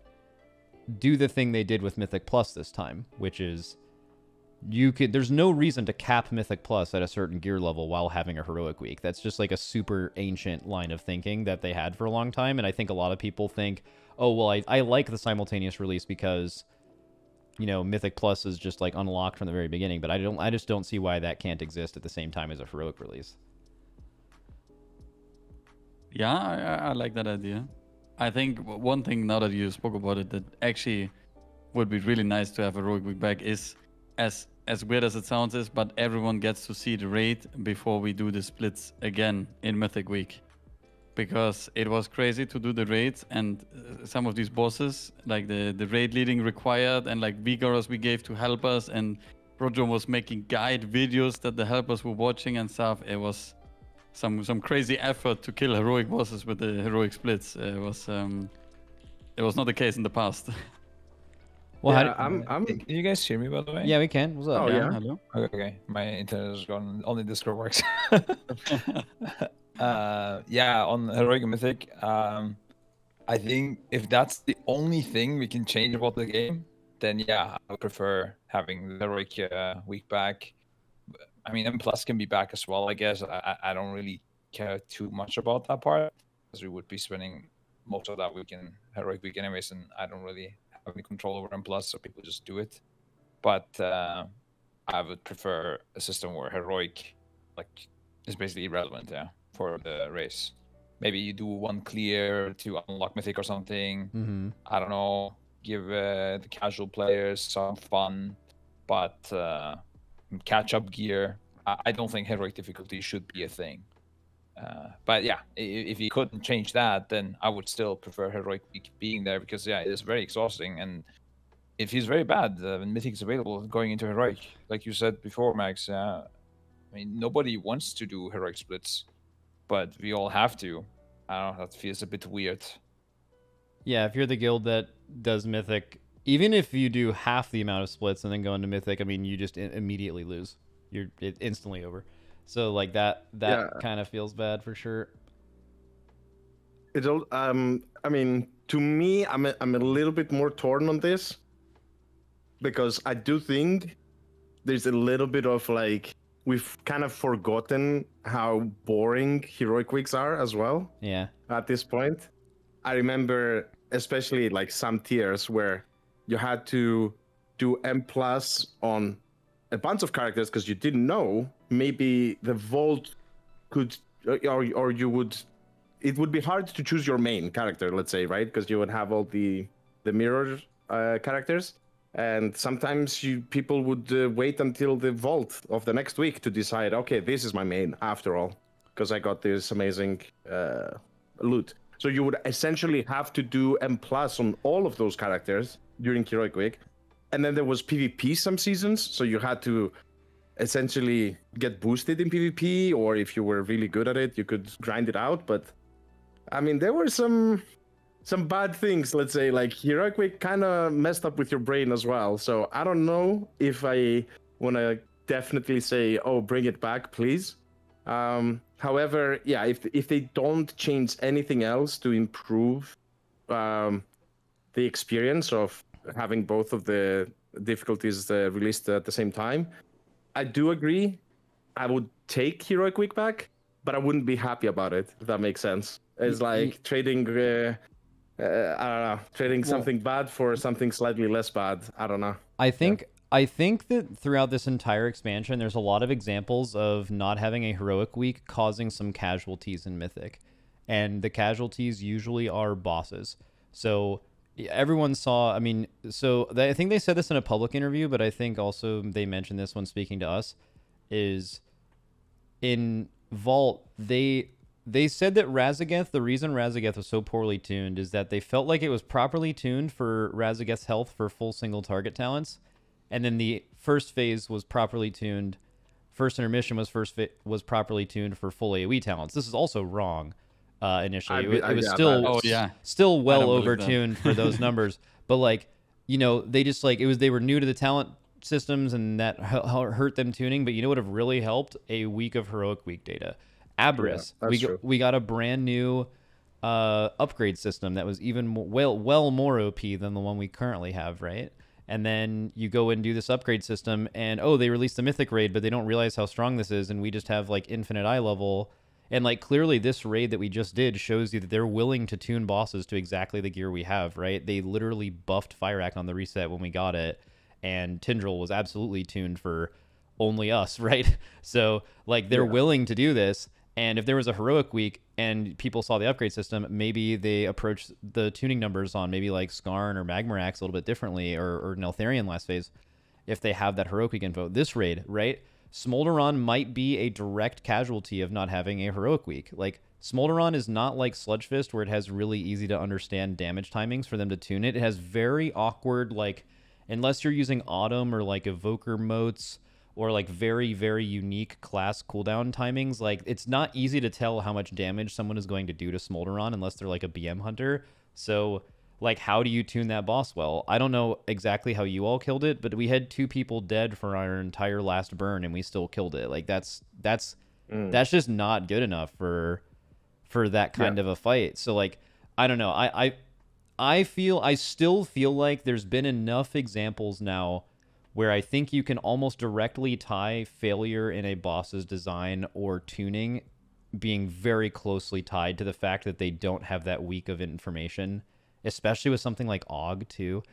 do the thing they did with mythic plus this time, which is you could there's no reason to cap mythic plus at a certain gear level while having a heroic week. That's just like a super ancient line of thinking that they had for a long time and I think a lot of people think, "Oh, well I I like the simultaneous release because you know, Mythic Plus is just like unlocked from the very beginning, but I don't I just don't see why that can't exist at the same time as a heroic release. Yeah, I, I- like that idea. I think one thing now that you spoke about it that actually would be really nice to have a heroic week back is as as weird as it sounds is, but everyone gets to see the raid before we do the splits again in Mythic Week. Because it was crazy to do the raids and uh, some of these bosses, like the, the raid leading required and like Vigoros we gave to help us and Rojo was making guide videos that the helpers were watching and stuff. It was some some crazy effort to kill heroic bosses with the heroic splits. It was um, it was not the case in the past. (laughs) Well, yeah, how I'm I'm Can you guys hear me by the way? yeah, we can. What's up? Oh, yeah. hello. Okay, okay. my internet is gone. Only Discord works. (laughs) (laughs) uh, yeah, on heroic mythic. Um, I think if that's the only thing we can change about the game, then yeah, I would prefer having the heroic uh, week back. I mean, M plus can be back as well. I guess I, I- don't really care too much about that part because we would be spending most of that week in heroic week anyways, and I don't really have any control over M plus, so people just do it. But uh, I would prefer a system where heroic, like, is basically irrelevant, yeah, for the race. Maybe you do one clear to unlock mythic or something. Mm-hmm. I don't know. Give uh, the casual players some fun, but uh, catch up gear. I, I don't think heroic difficulty should be a thing. Uh, but yeah, if you couldn't change that, then I would still prefer heroic being there because yeah, it is very exhausting. And if he's very bad, uh, when mythic is available, going into heroic, like you said before, Max. Uh, I mean, nobody wants to do heroic splits, but we all have to. I don't know. That feels a bit weird. Yeah, if you're the guild that does mythic even if you do half the amount of splits and then go into mythic, I mean, you just i- immediately lose. You're it, instantly over. So like that that Yeah. kind of feels bad for sure. It all, Um, I mean, to me, I'm a, I'm a little bit more torn on this because I do think there's a little bit of like we've kind of forgotten how boring heroic weeks are as well Yeah. at this point. I remember especially like some tiers where you had to do M plus on a bunch of characters because you didn't know maybe the vault could or or you would it would be hard to choose your main character let's say right because you would have all the the mirror uh, characters and sometimes you people would uh, wait until the vault of the next week to decide okay this is my main after all because i got this amazing uh, loot. So you would essentially have to do m plus on all of those characters during heroic week. And then there was pvp some seasons so you had to essentially get boosted in pvp or if you were really good at it you could grind it out. But i mean there were some some bad things let's say like heroic week kind of messed up with your brain as well. So i don't know if i want to definitely say oh bring it back please. Um however yeah if if they don't change anything else to improve um the experience of having both of the difficulties uh, released at the same time i do agree i would take heroic week back but i wouldn't be happy about it if that makes sense. It's like trading uh, uh, i don't know trading something bad for something slightly less bad i don't know I think I think that throughout this entire expansion, there's a lot of examples of not having a heroic week causing some casualties in Mythic, and the casualties usually are bosses. So everyone saw. I mean, so they, I think they said this in a public interview, but I think also they mentioned this when speaking to us. Is in Vault they they said that Raszageth, the reason Raszageth was so poorly tuned is that they felt like it was properly tuned for Raszageth's health for full single target talents, and then the first phase was properly tuned. First intermission was first fa- was properly tuned for full AOE talents. This is also wrong. Uh, initially, I it, I- it was yeah, still Oh, yeah. still well don't believe that. overtuned for those (laughs) numbers. But like, you know, they just like it was they were new to the talent systems and that hu- hu- hurt them tuning. But you know what would have really helped? A week of heroic week data. Abris. that's we got, true. we got a brand new uh, upgrade system that was even more, well well more OP than the one we currently have, right? And then you go and do this upgrade system, and oh, they released the mythic raid, but they don't realize how strong this is, and we just have like infinite eye level. And like clearly, this raid that we just did shows you that they're willing to tune bosses to exactly the gear we have, right? They literally buffed Fyrakk on the reset when we got it, and Tindral was absolutely tuned for only us, (laughs) right? So like they're Yeah. willing to do this. And if there was a heroic week and people saw the upgrade system, maybe they approached the tuning numbers on maybe like Zskarn or Magmorax a little bit differently, or, or Neltharion last phase, if they have that heroic week info. This raid, right? Smolderon might be a direct casualty of not having a heroic week. Like Smolderon is not like Sludgefist where it has really easy to understand damage timings for them to tune it. It has very awkward like unless you're using Autumn or like Evoker motes or like very very unique class cooldown timings, like it's not easy to tell how much damage someone is going to do to Smolderon unless they're like a BM hunter. So like how do you tune that boss well? I don't know exactly how you all killed it but we had two people dead for our entire last burn and we still killed it. Like that's that's Mm. that's just not good enough for for that kind of a fight. So like i don't know. I i i feel i still feel like there's been enough examples now where i think you can almost directly tie failure in a boss's design or tuning being very closely tied to the fact that they don't have that week of information especially with something like Aug too.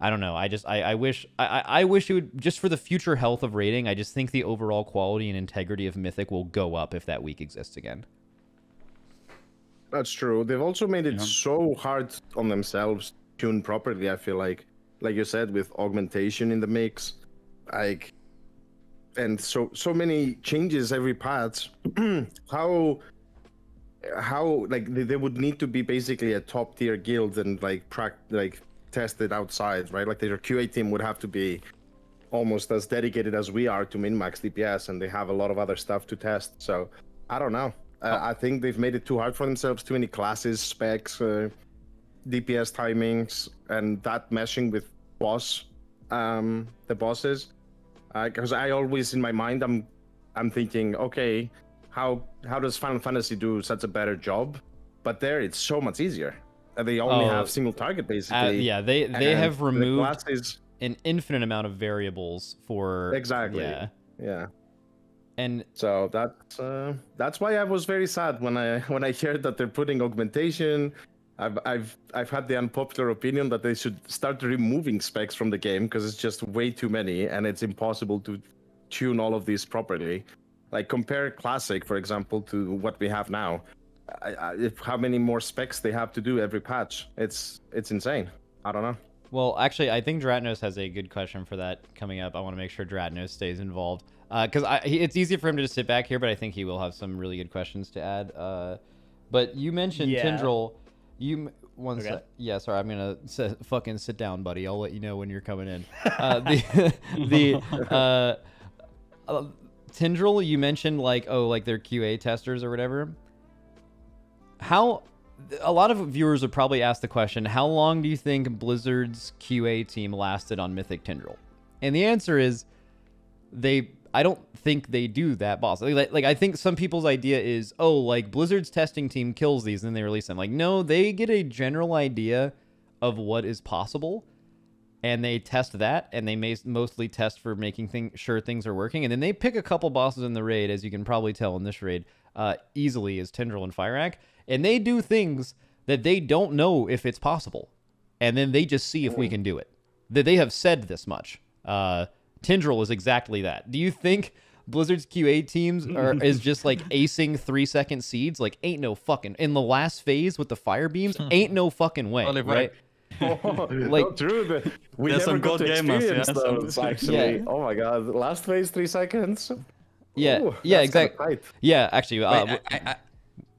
I don't know. I just I, I wish I, I I wish it would just for the future health of rating. I just think the overall quality and integrity of Mythic will go up if that week exists again. That's true. They've also made it Yeah. so hard on themselves to tune properly. I feel like, like you said, with augmentation in the mix, like, and so so many changes every patch. (clears throat) how how like they, would need to be basically a top tier guild and like prac like tested outside, right? Like their QA team would have to be almost as dedicated as we are to min max DPS, and they have a lot of other stuff to test. So I don't know. Uh, I think they've made it too hard for themselves. Too many classes, specs, uh, DPS timings, and that meshing with boss, um, the bosses, because I always in my mind I'm I'm thinking, okay, how how does Final Fantasy do such a better job? But there, it's so much easier. Uh, They only Oh, have single target Uh, basically. yeah, they they and have removed classes- an infinite amount of variables for Exactly. Yeah, Yeah. and So that's uh, that's why I was very sad when I (laughs) when I heard that they're putting augmentation. I've I've I've had the unpopular opinion that they should start removing specs from the game because it's just way too many and it's impossible to tune all of these properly. Like compare classic, for example, to what we have now. I, I, if how many more specs they have to do every patch? It's it's insane. I don't know. Well, actually, I think Dratnos has a good question for that coming up. I want to make sure Dratnos stays involved because I he, it's easy for him to just sit back here, but I think he will have some really good questions to add. Uh, but you mentioned Yeah. Tindral. You one Okay. sec. Yeah, sorry, I'm gonna s- fucking sit down, buddy. I'll let you know when you're coming in. (laughs) Uh, the (laughs) the uh, uh, Tindral, you mentioned like oh like they're QA testers or whatever. How a lot of viewers would probably ask the question, how long do you think Blizzard's QA team lasted on Mythic Tindral? And the answer is they I don't think they do that boss. Like, like I think some people's idea is, oh, like Blizzard's testing team kills these and then they release them. Like no, they get a general idea of what is possible and they test that and they may mostly test for making thing, sure things are working and then they pick a couple bosses in the raid as you can probably tell in this raid uh, easily as Tindral and Fyrakk and they do things that they don't know if it's possible and then they just see if we can do it that they have said this much uh, Tindral is exactly that do you think Blizzard's QA teams are (laughs) is just like acing three second seeds like ain't no fucking in the last phase with the fire beams (laughs) ain't no fucking way Well, if I- right (laughs) like not true. The, we There's never some got to good gamers, experience yeah, those. Actually, Yeah. oh my god, last phase three seconds. Yeah, Ooh, yeah, exactly. tight. Yeah, actually, uh, Wait, I, I,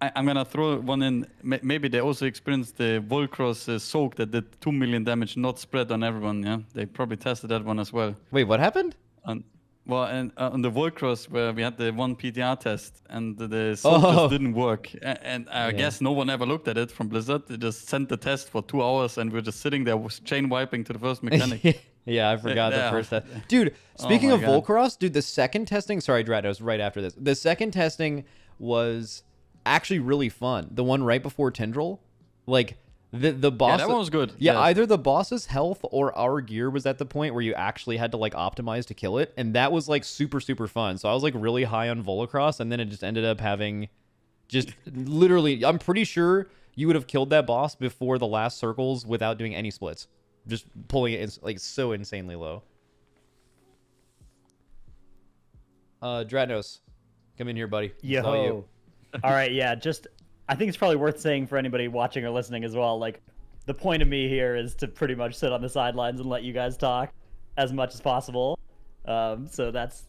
I, I'm gonna throw one in. May- Maybe they also experienced the Volcoross uh, soak that did two million damage, not spread on everyone. Yeah, they probably tested that one as well. wait, what happened? On, well, and uh, on the Volcoross where we had the one PTR test and the, the soak Oh. just didn't work, A- and I Yeah. guess no one ever looked at it from Blizzard. They just sent the test for two hours, and we're just sitting there was chain wiping to the first mechanic. (laughs) yeah, I forgot yeah. the first test. (laughs) Dude, speaking my of God. Volcoross, dude, the second testing, sorry, Dratnos, right after this. The second testing was actually really fun. The one right before Tindral, like the the boss Yeah, that one was good, Yeah, yes. either the boss's health or our gear was at the point where you actually had to like optimize to kill it, and that was like super super fun. So I was like really high on Volcoross, and then it just ended up having just literally i'm pretty sure you would have killed that boss before the last circles without doing any splits just pulling it ins- like so insanely low uh Dratnos, come in here buddy Yo. All right, yeah, just I think it's probably worth saying for anybody watching or listening as well. Like, the point of me here is to pretty much sit on the sidelines and let you guys talk as much as possible. Um, so that's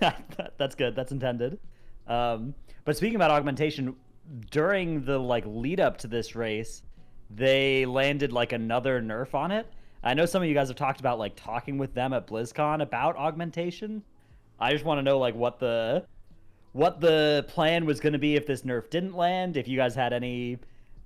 (laughs) that's good. That's intended. Um, but speaking about augmentation, during the like lead up to this race, they landed like another nerf on it. I know some of you guys have talked about like talking with them at BlizzCon about augmentation. I just want to know like what the what the plan was going to be if this nerf didn't land. If you guys had any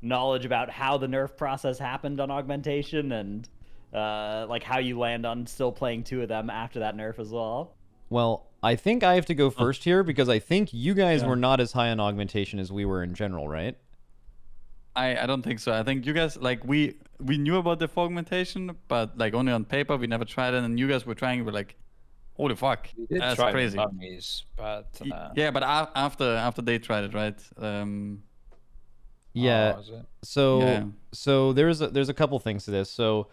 knowledge about how the nerf process happened on augmentation and uh, like how you land on still playing two of them after that nerf as well. well i think i have to go first here because i think you guys were not as high on augmentation as we were in general right I, I don't think so. I think you guys like we we knew about the augmentation, but like only on paper. We never tried it, and you guys were trying. We're like, holy fuck, We did that's try crazy. mummies, but uh, yeah, but after after they tried it, right? Um, yeah oh. So Yeah. so there's a, there's a couple things to this. So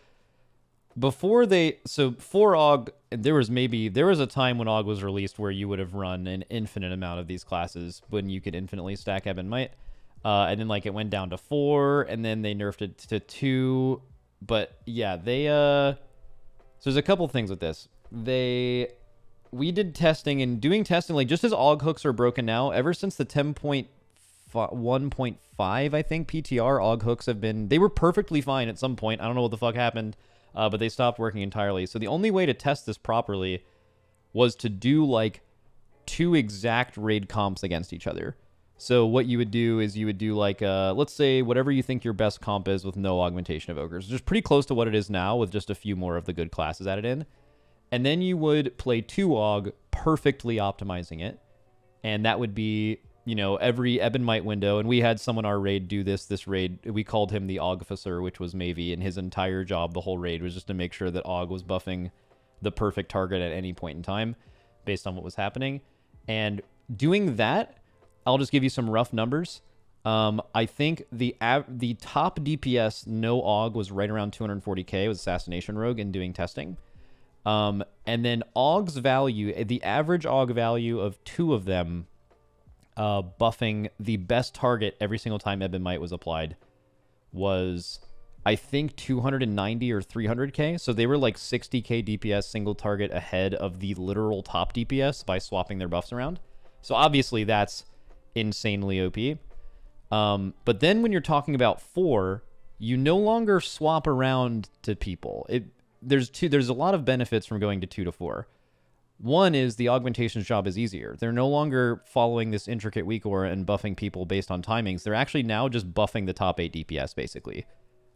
before they so for Aug there was maybe there was a time when Aug was released where you would have run an infinite amount of these classes when you could infinitely stack Ebon Might. Uh, and then like it went down to four, and then they nerfed it to two. But yeah, they uh so there's a couple things with this. They we did testing and doing testing like just as og hooks are broken now ever since the 10.1.5 i think ptr og hooks have been they were perfectly fine at some point. I don't know what the fuck happened uh, but they stopped working entirely. So the only way to test this properly was to do like two exact raid comps against each other. So what you would do is you would do like uh let's say whatever you think your best comp is with no augmentation of ogres, just pretty close to what it is now with just a few more of the good classes added in. And then you would play two aug, perfectly optimizing it. And that would be, you know, every Ebon Might window. And we had someone our raid do this. This raid, we called him the Augficer, which was Mavie. And his entire job, the whole raid, was just to make sure that Aug was buffing the perfect target at any point in time based on what was happening. And doing that, I'll just give you some rough numbers. Um, I think the av- the top DPS no AUG was right around 240k with Assassination Rogue and doing testing. Um, and then AUG's value, the average AUG value of two of them uh, buffing the best target every single time Ebon Might was applied was, I think, 290 or 300k. So they were like 60k DPS single target ahead of the literal top DPS by swapping their buffs around. So obviously that's insanely OP. Um, but then when you're talking about four, you no longer swap around to people. It there's two there's a lot of benefits from going to two to four. One is the augmentations job is easier. They're no longer following this intricate WeakAura and buffing people based on timings. They're actually now just buffing the top eight DPS basically,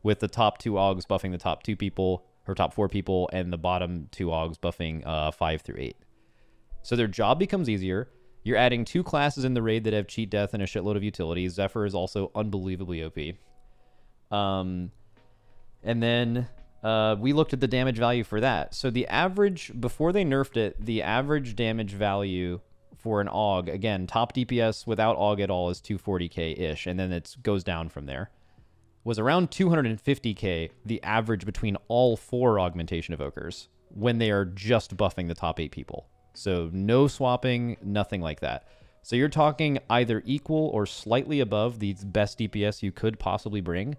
with the top two augs buffing the top two people or top four people, and the bottom two augs buffing uh, five through eight. So their job becomes easier. You're adding two classes in the raid that have cheat death and a shitload of utilities. Zephyr is also unbelievably OP. Um, and then uh, we looked at the damage value for that. So the average, before they nerfed it, the average damage value for an AUG, again, top DPS without AUG at all is 240k ish, and then it goes down from there, was around 250k, the average between all four augmentation evokers when they are just buffing the top eight people. So no swapping, nothing like that. So you're talking either equal or slightly above the best DPS you could possibly bring.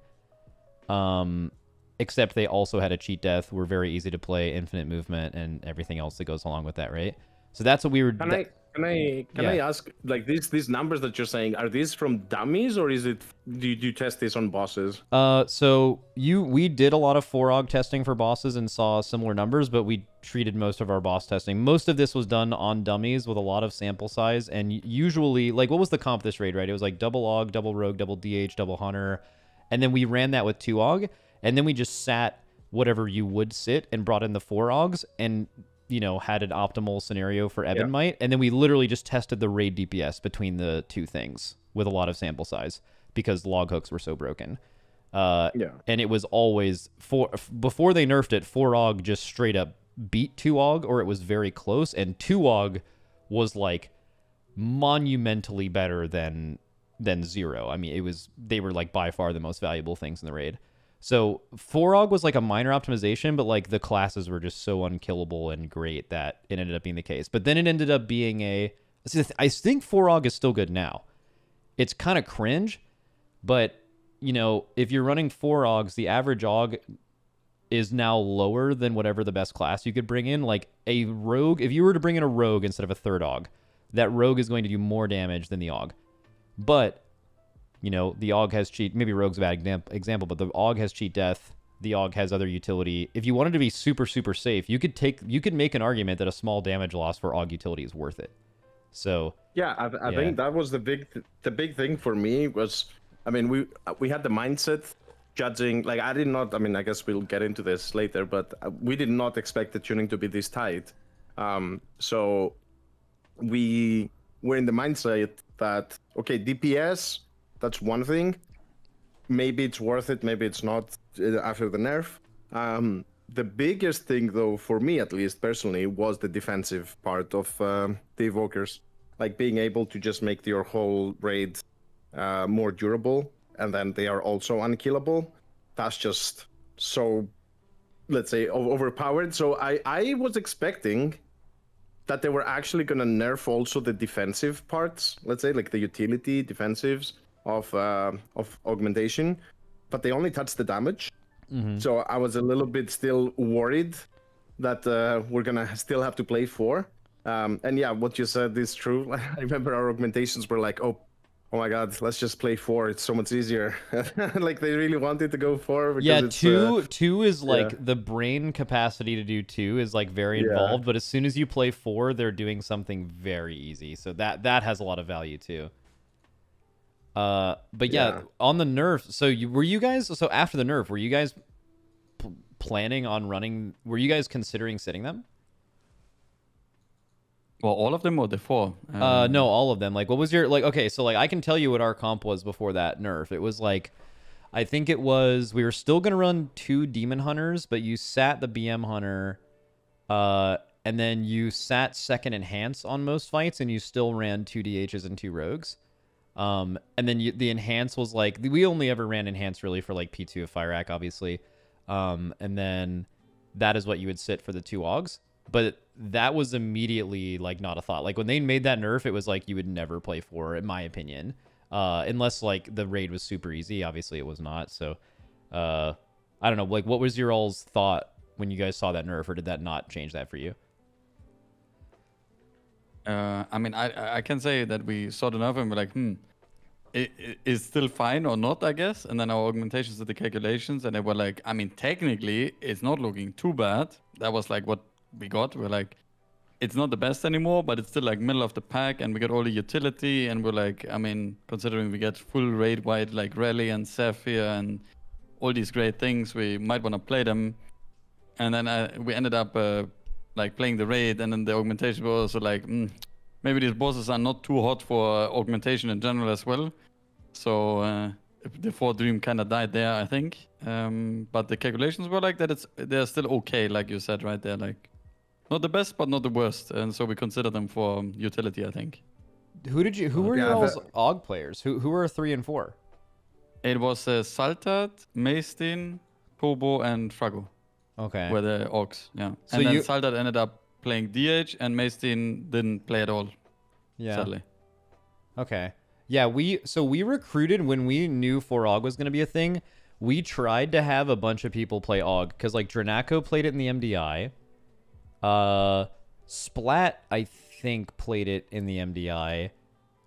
Um, except they also had a cheat death, were very easy to play, infinite movement, and everything else that goes along with that, right? So that's what we were. Can I can I can Yeah. I ask like these these numbers that you're saying are these from dummies or is it do you, do you test this on bosses? Uh, so you we did a lot of 4AUG testing for bosses and saw similar numbers, but we treated most of our boss testing. Most of this was done on dummies with a lot of sample size, and usually, like, what was the comp this raid? Right, it was like double Aug, double Rogue, double DH, double Hunter, and then we ran that with two AUG, and then we just sat whatever you would sit and brought in the four AUGs and you know had an optimal scenario for Ebon Might, and then we literally just tested the raid DPS between the two things with a lot of sample size because log hooks were so broken. Uh, Yeah. and it was always four before they nerfed it. Four Aug just straight up beat two Aug, or it was very close, and two Aug was like monumentally better than than zero. I mean, it was they were like by far the most valuable things in the raid. So four Aug was like a minor optimization, but like the classes were just so unkillable and great that it ended up being the case. But then it ended up being a. I think four Aug is still good now. It's kind of cringe, but you know, if you're running four augs, the average aug is now lower than whatever the best class you could bring in. Like a rogue, if you were to bring in a rogue instead of a third aug, that rogue is going to do more damage than the aug. But you know, the aug has cheat. Maybe rogue's a bad exam- example, but the aug has cheat death. The aug has other utility. If you wanted to be super super safe, you could take you could make an argument that a small damage loss for aug utility is worth it. So Yeah, I, I Yeah. think that was the big the big thing for me was I mean we we had the mindset judging like I did not I mean I guess we'll get into this later but uh, we did not expect the tuning to be this tight. Um so we were in the mindset that okay DPS that's one thing. Maybe it's worth it maybe it's not uh, after the nerf. Um the biggest thing though for me at least personally was the defensive part of um, the evokers. Like being able to just make your whole raid uh, more durable and then they are also unkillable. That's just so let's say overpowered. So i i was expecting that they were actually going to nerf also the defensive parts let's say like the utility defensives of uh, of augmentation but they only touched the damage so i was a little bit still worried that uh, we're gonna still have to play four um, and yeah what you said is true (laughs) i remember our augmentations were like oh oh my god let's just play four it's so much easier (laughs) like they really wanted to go four because yeah, two uh, two is like yeah. the brain capacity to do two is like very Yeah. involved, but as soon as you play four, they're doing something very easy. So that that has a lot of value too. Uh, but yeah, Yeah. on the nerf. So you were you guys? So after the nerf, were you guys p- planning on running? Were you guys considering sitting them? Well, all of them or the four? Uh, Um, no, all of them. Like, what was your like? Okay, so like, I can tell you what our comp was before that nerf. It was like, I think it was we were still gonna run two demon hunters, but you sat the BM hunter, uh, and then you sat second enhance on most fights, and you still ran two DHs and two rogues. Um, and then you, the enhance was like we only ever ran enhance really for like P2 of Fyrakk, obviously. Um, and then that is what you would sit for the two Augs. But that was immediately like not a thought. Like when they made that nerf, it was like you would never play four, in my opinion. Uh, unless like the raid was super easy. Obviously it was not. So uh I don't know, like what was your all's thought when you guys saw that nerf, or did that not change that for you? Uh, I mean, I I can say that we saw the nerf and we're like, hmm, i- i- is still fine or not? I guess. And then our augmentations did the calculations, and they were like, I mean, technically, it's not looking too bad. That was like what we got. We're like, it's not the best anymore, but it's still like middle of the pack, and we got all the utility, and we're like, I mean, considering we get full raid wide like rally and Zephyr and all these great things, we might want to play them. And then uh, we ended up uh, like playing the raid, and then the augmentation was also like, mm, maybe these bosses are not too hot for uh, augmentation in general as well. So uh, the four dream kind of died there, I think. Um, but the calculations were like that. It's they're still okay, like you said right there, like not the best, but not the worst. And so we consider them for um, utility, I think. Who did you? Who were your Yeah, all's the- Aug players? Who who were three and four? It was uh, Saltat, Maestin, Pobo, and Frago Okay. were the orcs. Yeah. So and then you- Saltat ended up playing DH, and Maestin didn't play at all. yeah. Sadly. Okay. Yeah, we so we recruited when we knew 4AUG was going to be a thing. We tried to have a bunch of people play AUG because like Dranaco played it in the MDI. Uh, Splat I think played it in the MDI.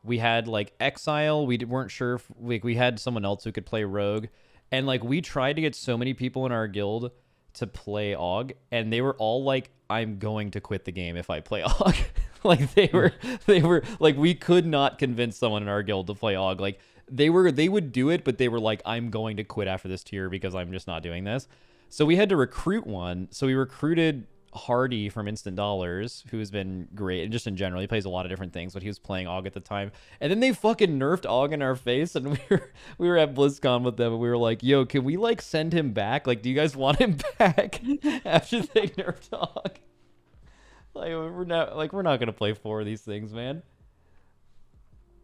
We had like Exile. We weren't sure if like we had someone else who could play Rogue, and like we tried to get so many people in our guild to play Aug, and they were all like, "I'm going to quit the game if I play (laughs) Aug." like they hmm. were, they were like, we could not convince someone in our guild to play Aug. Like they were, they would do it, but they were like, "I'm going to quit after this tier because I'm just not doing this." So we had to recruit one. So we recruited Hardy from Instant Dollars, who's been great, and just in general, he plays a lot of different things. But he was playing Aug at the time, and then they fucking nerfed Aug in our face, and (laughs) we were we were at BlizzCon with them, and we were like, "Yo, can we like send him back? Like, do you guys want him (laughs) back (laughs) after they nerfed Aug?" Like we're not like we're not gonna play four of these things, man.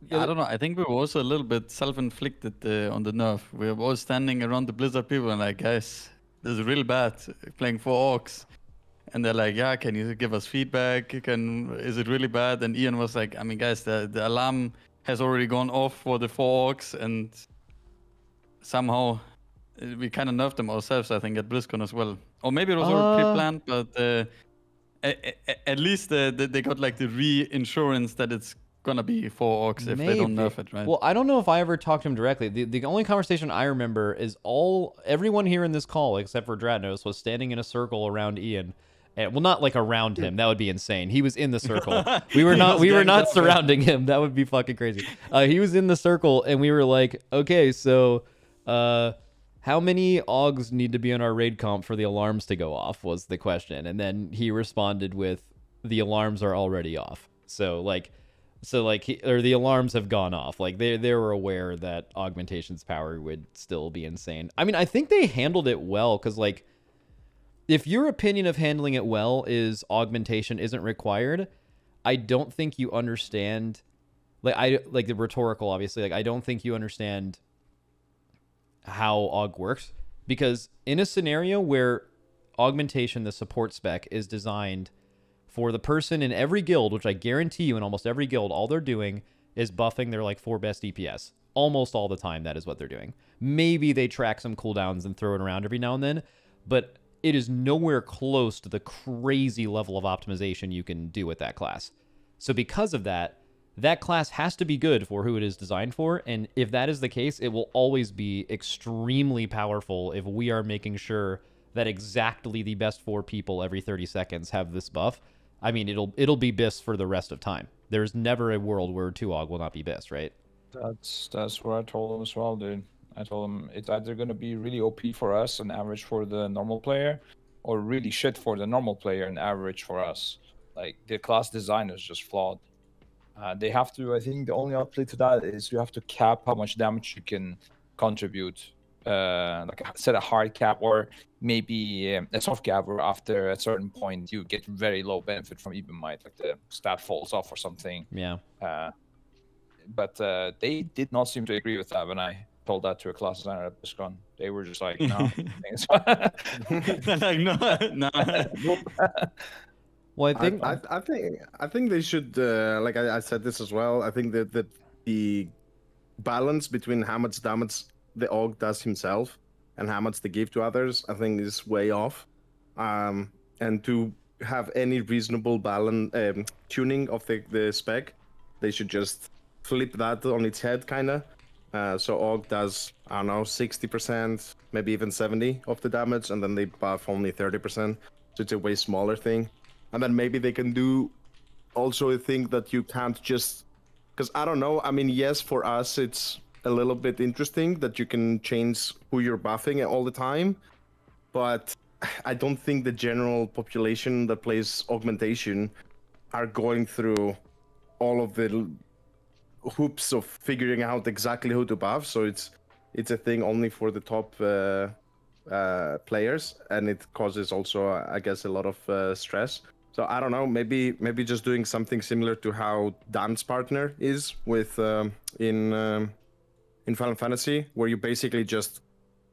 Yeah, I don't know. I think we were also a little bit self-inflicted uh, on the nerf. We were all standing around the Blizzard people and like, guys, this is real bad playing four orcs. And they're like, yeah, can you give us feedback? Can is it really bad? And Ian was like, I mean, guys, the the alarm has already gone off for the four orcs, and somehow uh, we kind of nerfed them ourselves. I think at BlizzCon as well, or maybe it was already Uh, pre-planned, but. Uh, a- a- at least uh, they they got like the reinsurance that it's gonna be four orcs if they don't Maybe. nerf it, right? Well, I don't know if I ever talked to him directly. The, the only conversation I remember is all everyone here in this call, except for Dratnos, was standing in a circle around Ian. And, well, not like around him. That would be insane. He was in the circle. (laughs) We were not. We were not surrounding him. That would be fucking crazy. Uh, he was in the circle, and we were like, okay, so, uh, how many Augs need to be on our raid comp for the alarms to go off? Was the question, and then he responded with, the alarms are already off. So like so like he, or the alarms have gone off. Like they they were aware that augmentation's power would still be insane. I mean, I think they handled it well cuz like if your opinion of handling it well is augmentation isn't required, I don't think you understand like I like the rhetorical obviously like I don't think you understand how aug works because in a scenario where augmentation the support spec is designed for the person in every guild, which I guarantee you in almost every guild, all they're doing is buffing their like four best DPS. Almost all the time, that is what they're doing. Maybe they track some cooldowns and throw it around every now and then, but it is nowhere close to the crazy level of optimization you can do with that class. So because of that, that class has to be good for who it is designed for, and if that is the case, it will always be extremely powerful if we are making sure that exactly the best four people every 30 seconds have this buff. I mean, it'll it'll be BIS for the rest of time. There's never a world where 2 Aug will not be BIS, right? That's that's what I told him as well, dude. I told him it's either gonna be really OP for us and average for the normal player, or really shit for the normal player and average for us. Like the class design is just flawed. Uh, they have to. I think the only outplay to that is you have to cap how much damage you can contribute. Uh, like set a hard cap or maybe um, a soft cap where after a certain point you get very low benefit from Ebon Might, like the stat falls off or something. Yeah. Uh, but uh, they did not seem to agree with that when I told that to a class designer at BlizzCon. They were just like, no. thanks." (laughs) like no, no. Well, I I, think I, I think I think they should uh, like I, I said this as well. I think that, that the balance between how much damage the orc does himself and how much they give to others, I think is way off. Um, and to have any reasonable balance um, tuning of the, the spec, they should just flip that on its head, kind of. Uh, so orc does I don't know sixty percent, maybe even seventy of the damage, and then they buff only thirty percent. So it's a way smaller thing and then maybe they can do also a thing that you can't just because i don't know i mean yes for us it's a little bit interesting that you can change who you're buffing all the time but i don't think the general population that plays augmentation are going through all of the hoops of figuring out exactly who to buff so it's it's a thing only for the top uh, uh, players and it causes also i guess a lot of uh, stress so I don't know, maybe maybe just doing something similar to how Dance Partner is with um, in um, in Final Fantasy, where you basically just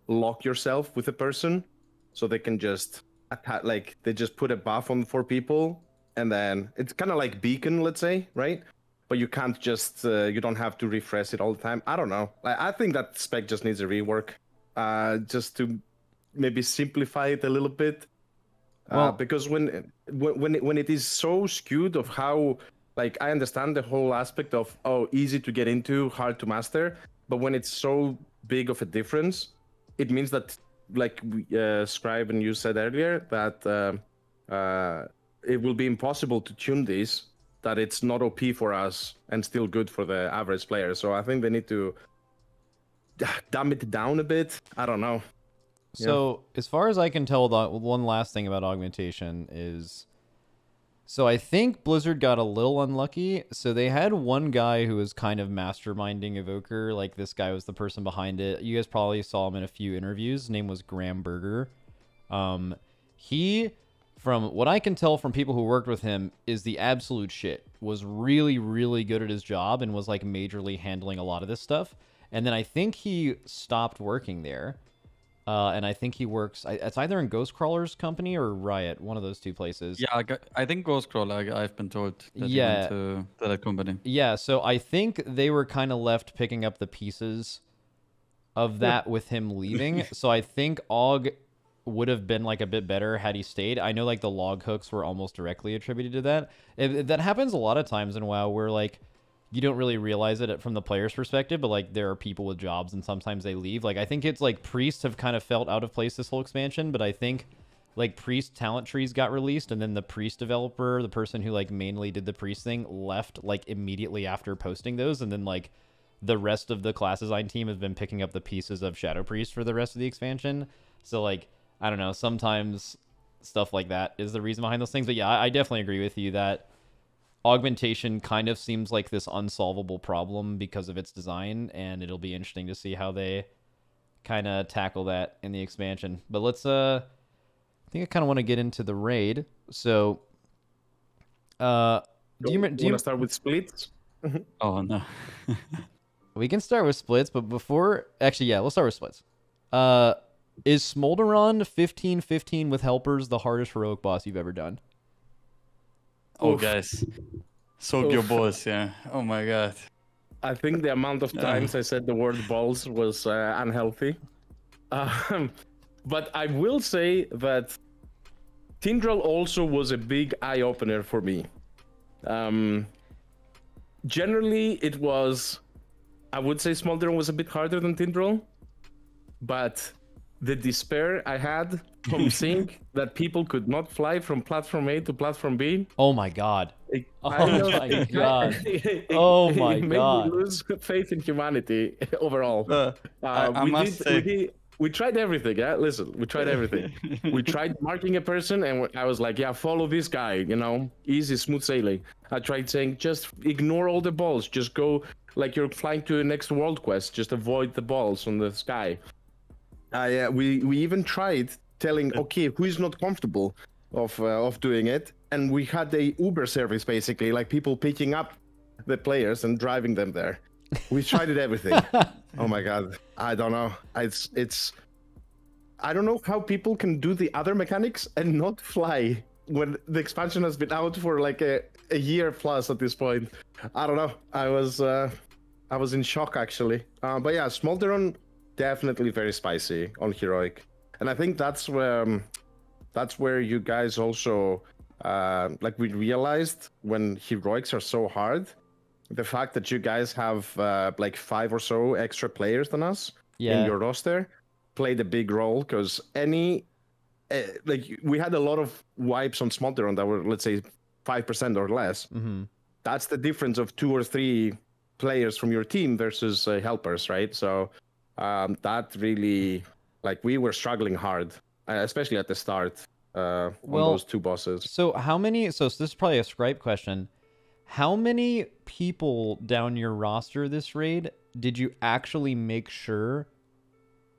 lock yourself with a person, so they can just attack, like they just put a buff on four people, and then it's kind of like Beacon, let's say, right? But you can't just uh, you don't have to refresh it all the time. I don't know. I, I think that spec just needs a rework, uh, just to maybe simplify it a little bit uh, because when when when it, when it is so skewed of how like I understand the whole aspect of oh easy to get into, hard to master, but when it's so big of a difference, it means that like uh, Scripe and you said earlier that uh, uh, it will be impossible to tune these. That it's not OP for us and still good for the average player. So I think they need to dumb it down a bit. I don't know. Yeah. So, as far as I can tell, the one last thing about augmentation is so I think Blizzard got a little unlucky. So they had one guy who was kind of masterminding Evoker. Like this guy was the person behind it. You guys probably saw him in a few interviews. His name was Graham Berger. Um, he, from what I can tell from people who worked with him, is the absolute shit. Was really, really good at his job and was like majorly handling a lot of this stuff. And then I think he stopped working there. Uh, and I think he works. I, it's either in Ghostcrawler's company or Riot, one of those two places. Yeah, I, got, I think Ghostcrawler. I, I've been told that he Yeah. went to, to that company. Yeah, so I think they were kind of left picking up the pieces of that with him leaving. so I think Aug would have been like a bit better had he stayed. I know like the log hooks were almost directly attributed to that. It, that happens a lot of times in WoW where like you don't really realize it from the player's perspective, but like there are people with jobs and sometimes they leave. Like I think it's like priests have kind of felt out of place this whole expansion, but I think like priest talent trees got released and then the priest developer the person who like mainly did the priest thing left like immediately after posting those and then like the rest of the class design team has been picking up the pieces of shadow priest for the rest of the expansion so like i don't know sometimes stuff like that is the reason behind those things but yeah i, I definitely agree with you that augmentation kind of seems like this unsolvable problem because of its design and it'll be interesting to see how they kind of tackle that in the expansion but let's uh I think I kind of want to get into the raid. So, uh, do you, do you want to start with splits? (laughs) Oh no. (laughs) we can start with splits, but before actually, yeah, let's start with splits. Uh, is Smolderon 1515 with helpers the hardest heroic boss you've ever done? oh Oof. guys, soak your Oof. balls. Yeah. Oh my god. I think the amount of times I said the word balls was uh, unhealthy. Um, but I will say that Tindral also was a big eye opener for me. Um, generally, it was, I would say Smolderon was a bit harder than Tindral, but the despair I had from (laughs) seeing that people could not fly from platform A to platform B. Oh my god. It Oh my it kind- God. (laughs) it- Oh it my made God. me lose faith in humanity (laughs) overall. Uh, Uh, I- I we, must did, say- we did. We tried everything. Yeah, listen, we tried everything. we tried marking a person, and I was like, "Yeah, follow this guy." You know, easy, smooth sailing. I tried saying, "Just ignore all the balls. Just go like you're flying to the next world quest. Just avoid the balls on the sky." Uh, yeah, we we even tried telling, "Okay, who is not comfortable of uh, of doing it?" And we had a Uber service basically, like people picking up the players and driving them there. We tried it everything. (laughs) Oh my god, I don't know. It's it's. I don't know how people can do the other mechanics and not fly when the expansion has been out for like a, a year plus at this point. I don't know. I was uh, I was in shock actually. Uh, but yeah, Smolderon definitely very spicy on heroic, and I think that's where um, that's where you guys also uh, like we realized when heroics are so hard the fact that you guys have uh, like five or so extra players than us Yeah. in your roster played a big role because any uh, like we had a lot of wipes on Smolderon that were let's say five percent or less. hmm That's the difference of two or three players from your team versus uh, helpers, right? So um, that really like we were struggling hard, uh, especially at the start uh, Well, on those two bosses. So how many? So this is probably a Scripe question. How many people down your roster this raid did you actually make sure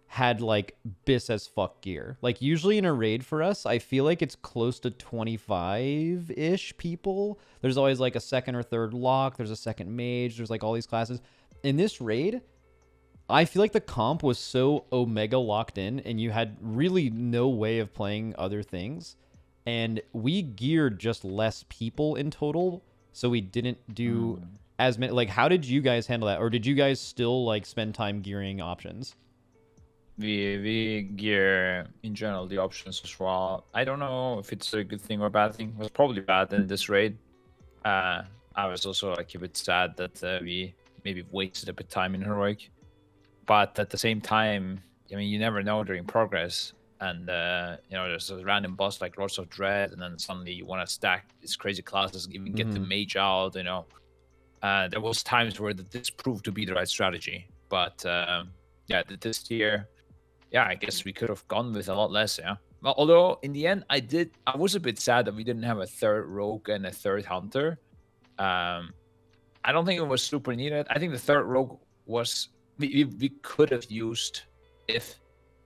had like bis as fuck gear? Like usually in a raid for us, I feel like it's close to 25 ish people. There's always like a second or third lock. There's a second mage. There's like all these classes. In this raid, I feel like the comp was so omega locked in, and you had really no way of playing other things. And we geared just less people in total, so we didn't do as many. Like, how did you guys handle that, or did you guys still like spend time gearing options? we we gear in general the options as well. I don't know if it's a good thing or a bad thing. It was probably bad in this raid. Uh, I was also like a bit sad that uh, we maybe wasted a bit time in heroic, but at the same time, I mean, you never know during progress. And uh, you know, there's a random boss like Lords of Dread, and then suddenly you want to stack these crazy classes, even get the Mhm. mage out. You know, uh, there was times where th- this proved to be the right strategy, but um, yeah, th- this year yeah, I guess we could have gone with a lot less, yeah. Well, although in the end, I did, I was a bit sad that we didn't have a third rogue and a third hunter. Um, I don't think it was super needed. I think the third rogue was we we, we could have used if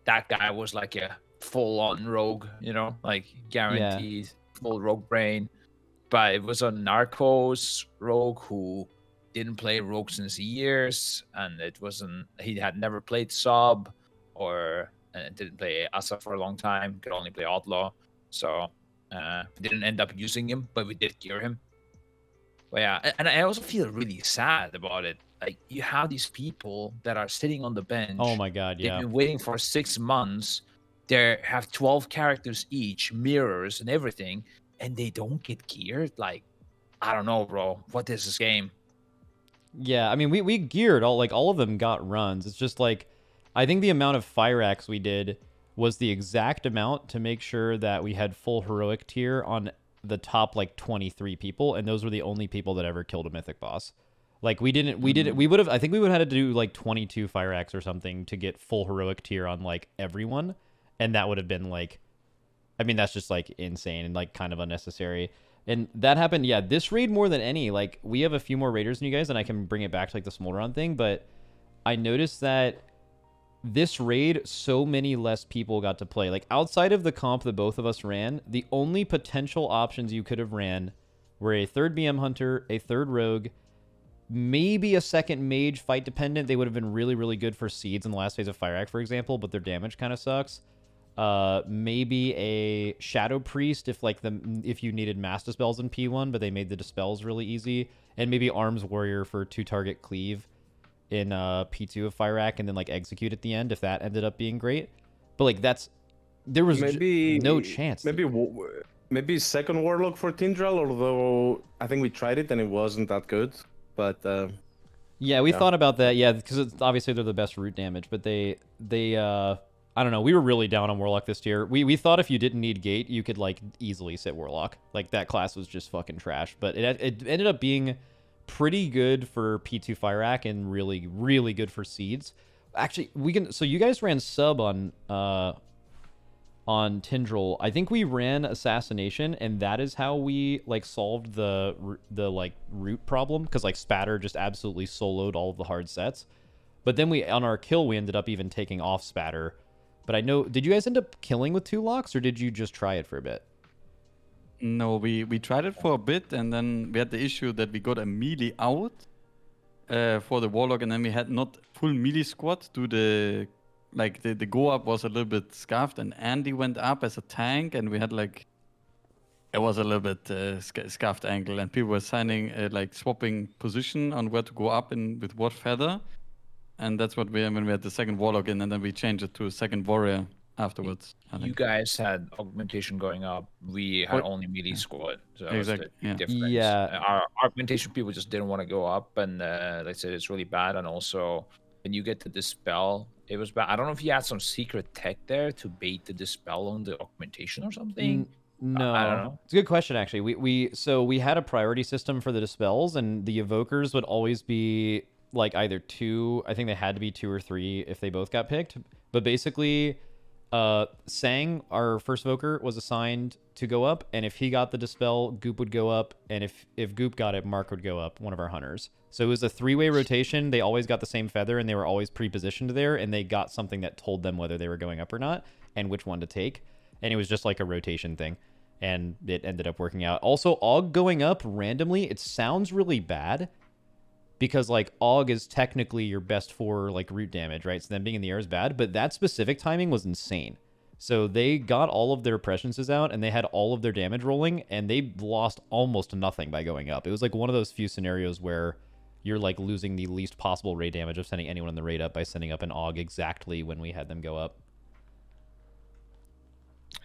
that guy was like a full-on rogue, you know, like guaranteed full rogue brain. But it was a narcos rogue who didn't play rogue since years, and it wasn't. He had never played sub or uh, didn't play Asa for a long time, could only play Outlaw. So uh, didn't end up using him, but we did gear him. But yeah, and I also feel really sad about it. Like you have these people that are sitting on the bench. Oh my god, yeah. They've been waiting for six months. They have twelve characters each, mirrors and everything, and they don't get geared. Like, I don't know, bro. What is this game? Yeah, I mean, we, we geared all like all of them got runs. It's just like I think the amount of Fyrakks we did was the exact amount to make sure that we had full heroic tier on the top like 23 people, and those were the only people that ever killed a mythic boss. Like we didn't, we didn't, mm-hmm. we would have. I think we would have had to do like 22 Fyrakks or something to get full heroic tier on like everyone, and that would have been like, I mean, that's just like insane and like kind of unnecessary. And that happened, yeah. This raid more than any, like we have a few more raiders than you guys, and I can bring it back to like the Smolderon thing. But I noticed that this raid, so many less people got to play. Like outside of the comp that both of us ran, the only potential options you could have ran were a third BM hunter, a third rogue, maybe a second mage fight dependent. They would have been really, really good for seeds in the last phase of Fyrakk, for example, but their damage kind of sucks. Uh, maybe a shadow priest if like the if you needed mass dispels in P1, but they made the dispels really easy, and maybe arms warrior for two target cleave in uh P2 of Fyrakk, and then like execute at the end if that ended up being great. But like that's there was maybe no chance. Maybe maybe second warlock for Tindral, although I think we tried it and it wasn't that good. But uh, Yeah, we Yeah. thought about that. Yeah, because obviously they're the best root damage, but they they uh I don't know. We were really down on Warlock this tier. We we thought if you didn't need Gate, you could like easily sit Warlock. Like that class was just fucking trash. But it it ended up being pretty good for P2 Fyrakk and really really good for seeds. Actually, we can. So you guys ran sub on uh on Tindral, I think we ran assassination, and that is how we like solved the the like root problem because like Spatter just absolutely soloed all of the hard sets. But then we on our kill we ended up even taking off Spatter. But I know did you guys end up killing with two locks or did you just try it for a bit? No, we we tried it for a bit, and then we had the issue that we got a melee out uh, for the warlock, and then we had not full melee squad. to the like the, the go up was a little bit scuffed, and Andy went up as a tank, and we had like it was a little bit uh, scuffed angle, and people were signing uh, like swapping position on where to go up and with what feather, and that's what we when we had the second warlock in, and then we changed it to a second warrior afterwards. You guys had augmentation going up. We had What- only melee squad. So that was Exactly, yeah. difference. Yeah. Uh, Our augmentation people just didn't want to go up, and uh, like I said, it's really bad. And also, when you get to dispel, it was bad. I don't know if you had some secret tech there to bait the dispel on the augmentation or something. N- No, I don't know. It's a good question actually. We we so we had a priority system for the dispels, and the evokers would always be like either two. I think they had to be two or three if they both got picked. But basically, uh, Sang, our first evoker, was assigned to go up, and if he got the dispel, Goop would go up, and if if Goop got it, Mark would go up. One of our hunters. So it was a three way rotation. They always got the same feather, and they were always pre-positioned there, and they got something that told them whether they were going up or not, and which one to take. And it was just like a rotation thing and it ended up working out. Also Aug going up randomly it sounds really bad because like Aug is technically your best for like root damage right? So then being in the air is bad but that specific timing was insane. So they got all of their presences out and they had all of their damage rolling and they lost almost nothing by going up. It was like one of those few scenarios where you're like losing the least possible raid damage of sending anyone in the raid up by sending up an Aug exactly when we had them go up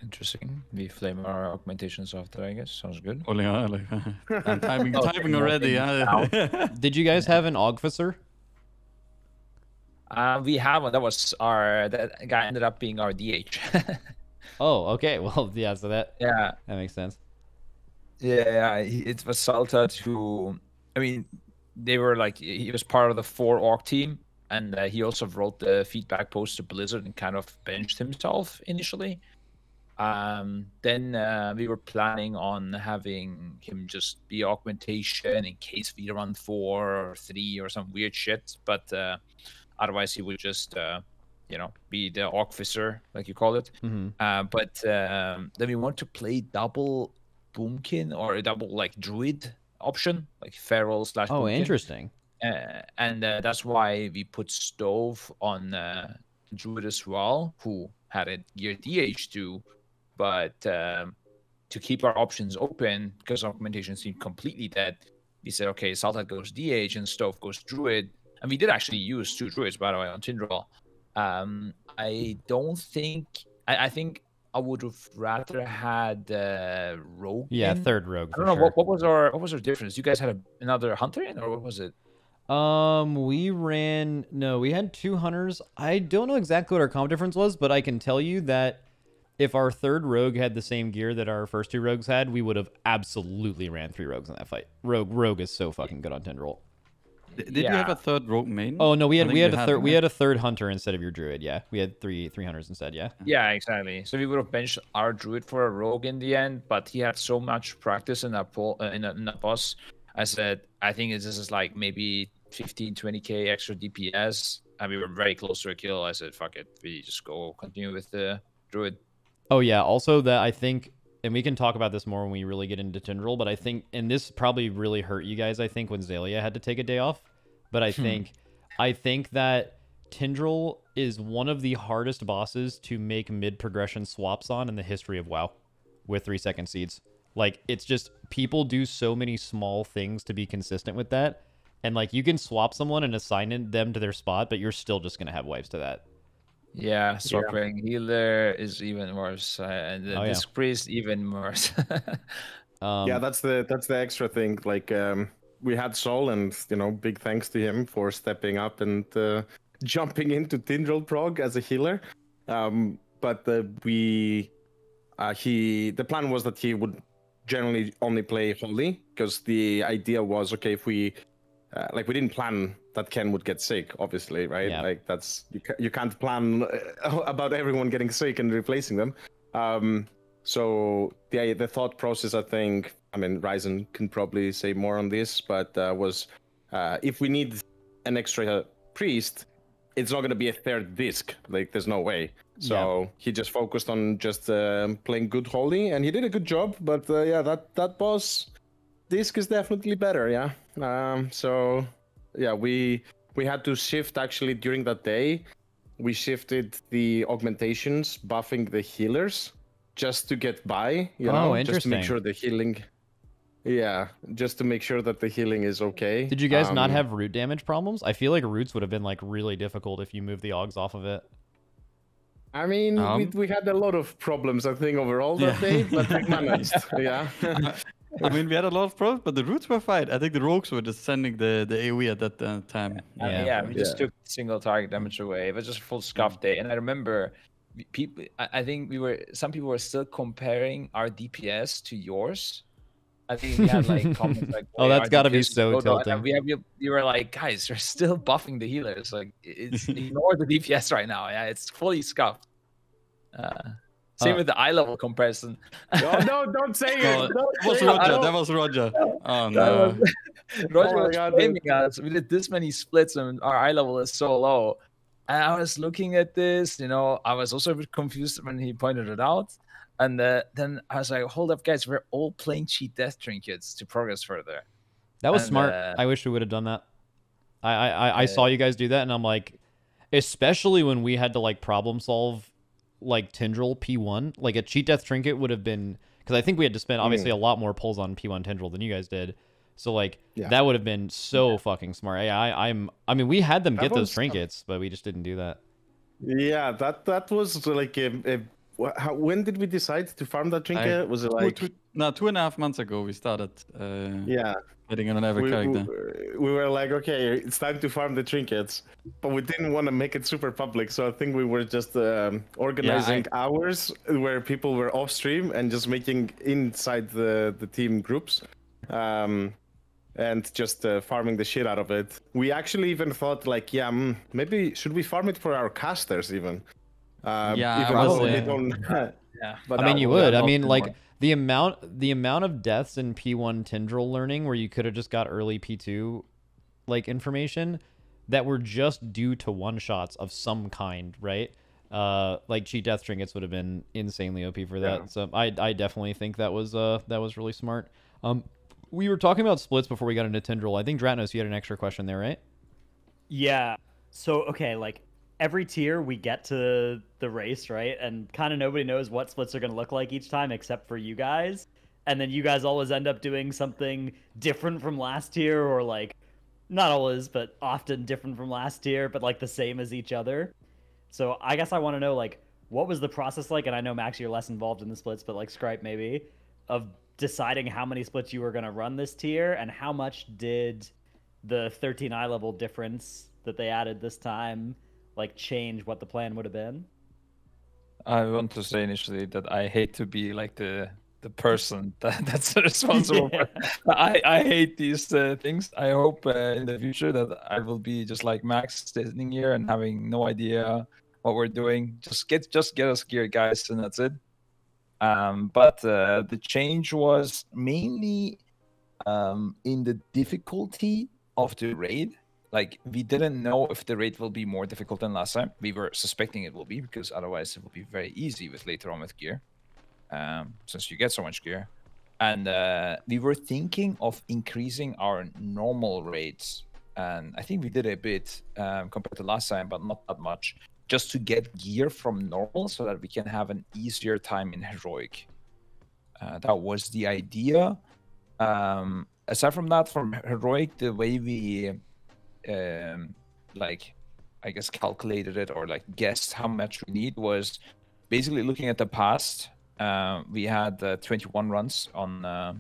Interesting. We flame our augmentations after, I guess. Sounds good. Only, uh, like, I'm typing, typing already. (laughs) did you guys have an ogficer Uh, we have one. That was our. That guy ended up being our DH. (laughs) Oh, okay. (laughs) Well, yeah. So that yeah. that makes sense. Yeah, yeah, it was Saltat who, I mean, they were like he was part of the four orc team, and uh, he also wrote the feedback post to Blizzard and kind of benched himself initially. Um, then uh, we were planning on having him just be augmentation in case we run four or three or some weird shit, but uh, otherwise he would just, uh, you know, be the officer like you call it. hmm Uh, but um, then we want to play double boomkin or a double like druid option, like feral slash. Oh, interesting. Uh, and uh, that's why we put stove on uh, druid as well, who had a gear DH too, but um, to keep our options open because augmentation seemed completely dead. We said, okay, Saltat goes DH and Stove goes Druid. And we did actually use two Druids, by the way, on Tindral. Um, I don't think. I, I think I would have rather had uh, Rogue. Yeah, third rogue I don't know sure. what, what was our what was our difference. You guys had a, another hunter in, or what was it? Um, we ran no, we had two hunters. I don't know exactly what our comp difference was, but I can tell you that if our third rogue had the same gear that our first two rogues had, we would have absolutely ran three rogues in that fight. Rogue rogue is so fucking good on Tindral. D- Did you have a third rogue main? Oh no, we had we had a third we had a third hunter instead of your druid. Yeah, we had three three hunters instead. Yeah. Yeah, exactly. So we would have benched our druid for a rogue in the end, but he had so much practice in that pol- uh, in, that, in that boss. I said, I think this is like maybe 15, 20k extra DPS, and we were very close to a kill. I said, fuck it, we just go continue with the druid. Oh yeah. Also, that I think, and we can talk about this more when we really get into Tindral. But I think, and this probably really hurt you guys. I think when Zalia had to take a day off. But I hmm. think, I think that Tindral is one of the hardest bosses to make mid progression swaps on in the history of WoW, with three second seeds. Like it's just people do so many small things to be consistent with that. And like you can swap someone and assign them to their spot, but you're still just gonna have wipes to that. Yeah, swapping healer is even worse, uh, and the Oh, yeah. priest even worse. (laughs) Um, yeah, that's the that's the extra thing. Like um, we had Sol, and you know, big thanks to him for stepping up and uh, jumping into Tindral prog as a healer. Um, but uh, we, uh, he, the plan was that he would generally only play Holy because the idea was okay if we, uh, like we didn't plan that Ken would get sick, obviously, right? Yeah. Like that's you, ca- you can't plan uh, (laughs) about everyone getting sick and replacing them. Um, so the the thought process, I think, I mean, Ryzen can probably say more on this, but uh, was uh, if we need an extra priest, it's not going to be a third disc. Like, there's no way. So he just focused on just um, playing good holy, and he did a good job. But uh, yeah, that that boss disc is definitely better. Yeah. Um. So yeah, we we had to shift actually during that day. We shifted the augmentations, buffing the healers, just to get by. You Oh, know, just to make sure the healing. Yeah, just to make sure that the healing is okay. Did you guys not Um, have root damage problems? I feel like roots would have been like really difficult if you moved the Augs off of it. I mean, we, Um, we had a lot of problems, I think, overall that Yeah. day, but we (laughs) managed. yeah. (laughs) I mean, we had a lot of problems, but the roots were fine. I think the rogues were just sending the, the AoE at that uh, time. I mean, Yeah. yeah, we just Yeah. took single target damage away. It was just a full scuff day, and I remember people. I, I think we were. Some people were still comparing our DPS to yours. I think we had like comments like, (laughs) Oh, that's gotta be DPS is so low," tilting. We, have, we, we were like, guys, you're still buffing the healers. Like, it's (laughs) ignore the DPS right now. Yeah, it's fully scuffed. Uh, same Uh, with the eye level comparison. Oh, no, don't (laughs) say it. Oh, Don't that was say it. I Roger. That was Roger. (laughs) Oh no. was- (laughs) Roger Oh was God, blaming us. We did this many splits and our eye level is so low. And I was looking at this, you know, I was also a bit confused when he pointed it out. And uh, then I was like, hold up, guys, we're all playing cheat death trinkets to progress further. That was And, smart. uh, I wish we would have done that. I I, I, I saw you guys do that, and I'm like, especially when we had to like problem solve like Tindral P1, like a cheat death trinket would have been because I think we had to spend obviously a lot more pulls on P1 Tendril than you guys did. So like Yeah. that would have been so fucking smart. Yeah, I, I'm. I mean, we had them That get those was- trinkets, but we just didn't do that. Yeah, that that was like a, a how, when did we decide to farm that trinket? was it Two- like two- no, two and a half months ago we started uh, yeah? Getting on every We, character. we, we were like, okay, it's time to farm the trinkets, but we didn't want to make it super public, so I think we were just um, organizing hours where people were off stream and just making inside the the team groups. Um, and just uh, farming the shit out of it. We actually even thought like, yeah, mm, maybe should we farm it for our casters even? Uh, Yeah, I even was, though uh, don't. (laughs) Yeah. but I mean, you would. I mean, like much. The amount the amount of deaths in P1 Tindral learning where you could have just got early P2 like information that were just due to one shots of some kind, right? Uh, like cheat death trinkets would have been insanely OP for that. Yeah. So I I definitely think that was uh that was really smart. Um, we were talking about splits before we got into Tindral. I think Dratnos, you had an extra question there, right? Yeah. So okay, like every tier we get to the race, right? And kind of nobody knows what splits are going to look like each time except for you guys. And then you guys always end up doing something different from last tier or like not always, but often different from last tier, but like the same as each other. So I guess I want to know like what was the process like and I know Max you're less involved in the splits, but like Scripe maybe of deciding how many splits you were going to run this tier and how much did the 13 eye level difference that they added this time like change what the plan would have been I want to say initially that I hate to be like the the person (laughs) that, that's (laughs) responsible for. (laughs) I I hate these uh, things. I hope uh, in the future that I will be just like Max, sitting here and having no idea what we're doing. Just get just get us geared, guys, and that's it. Um, but uh, the change was mainly um, in the difficulty of the raid. Like we didn't know if the raid will be more difficult than last time. We were suspecting it will be because otherwise it will be very easy with later on with gear, um, since you get so much gear. And uh, we were thinking of increasing our normal rates, and I think we did a bit um, compared to last time, but not that much, just to get gear from normal so that we can have an easier time in heroic. Uh, that was the idea. Um, aside from that, from heroic, the way we um, like I guess calculated it or like guessed how much we need was basically looking at the past. Uh, we had uh, 21 runs on uh,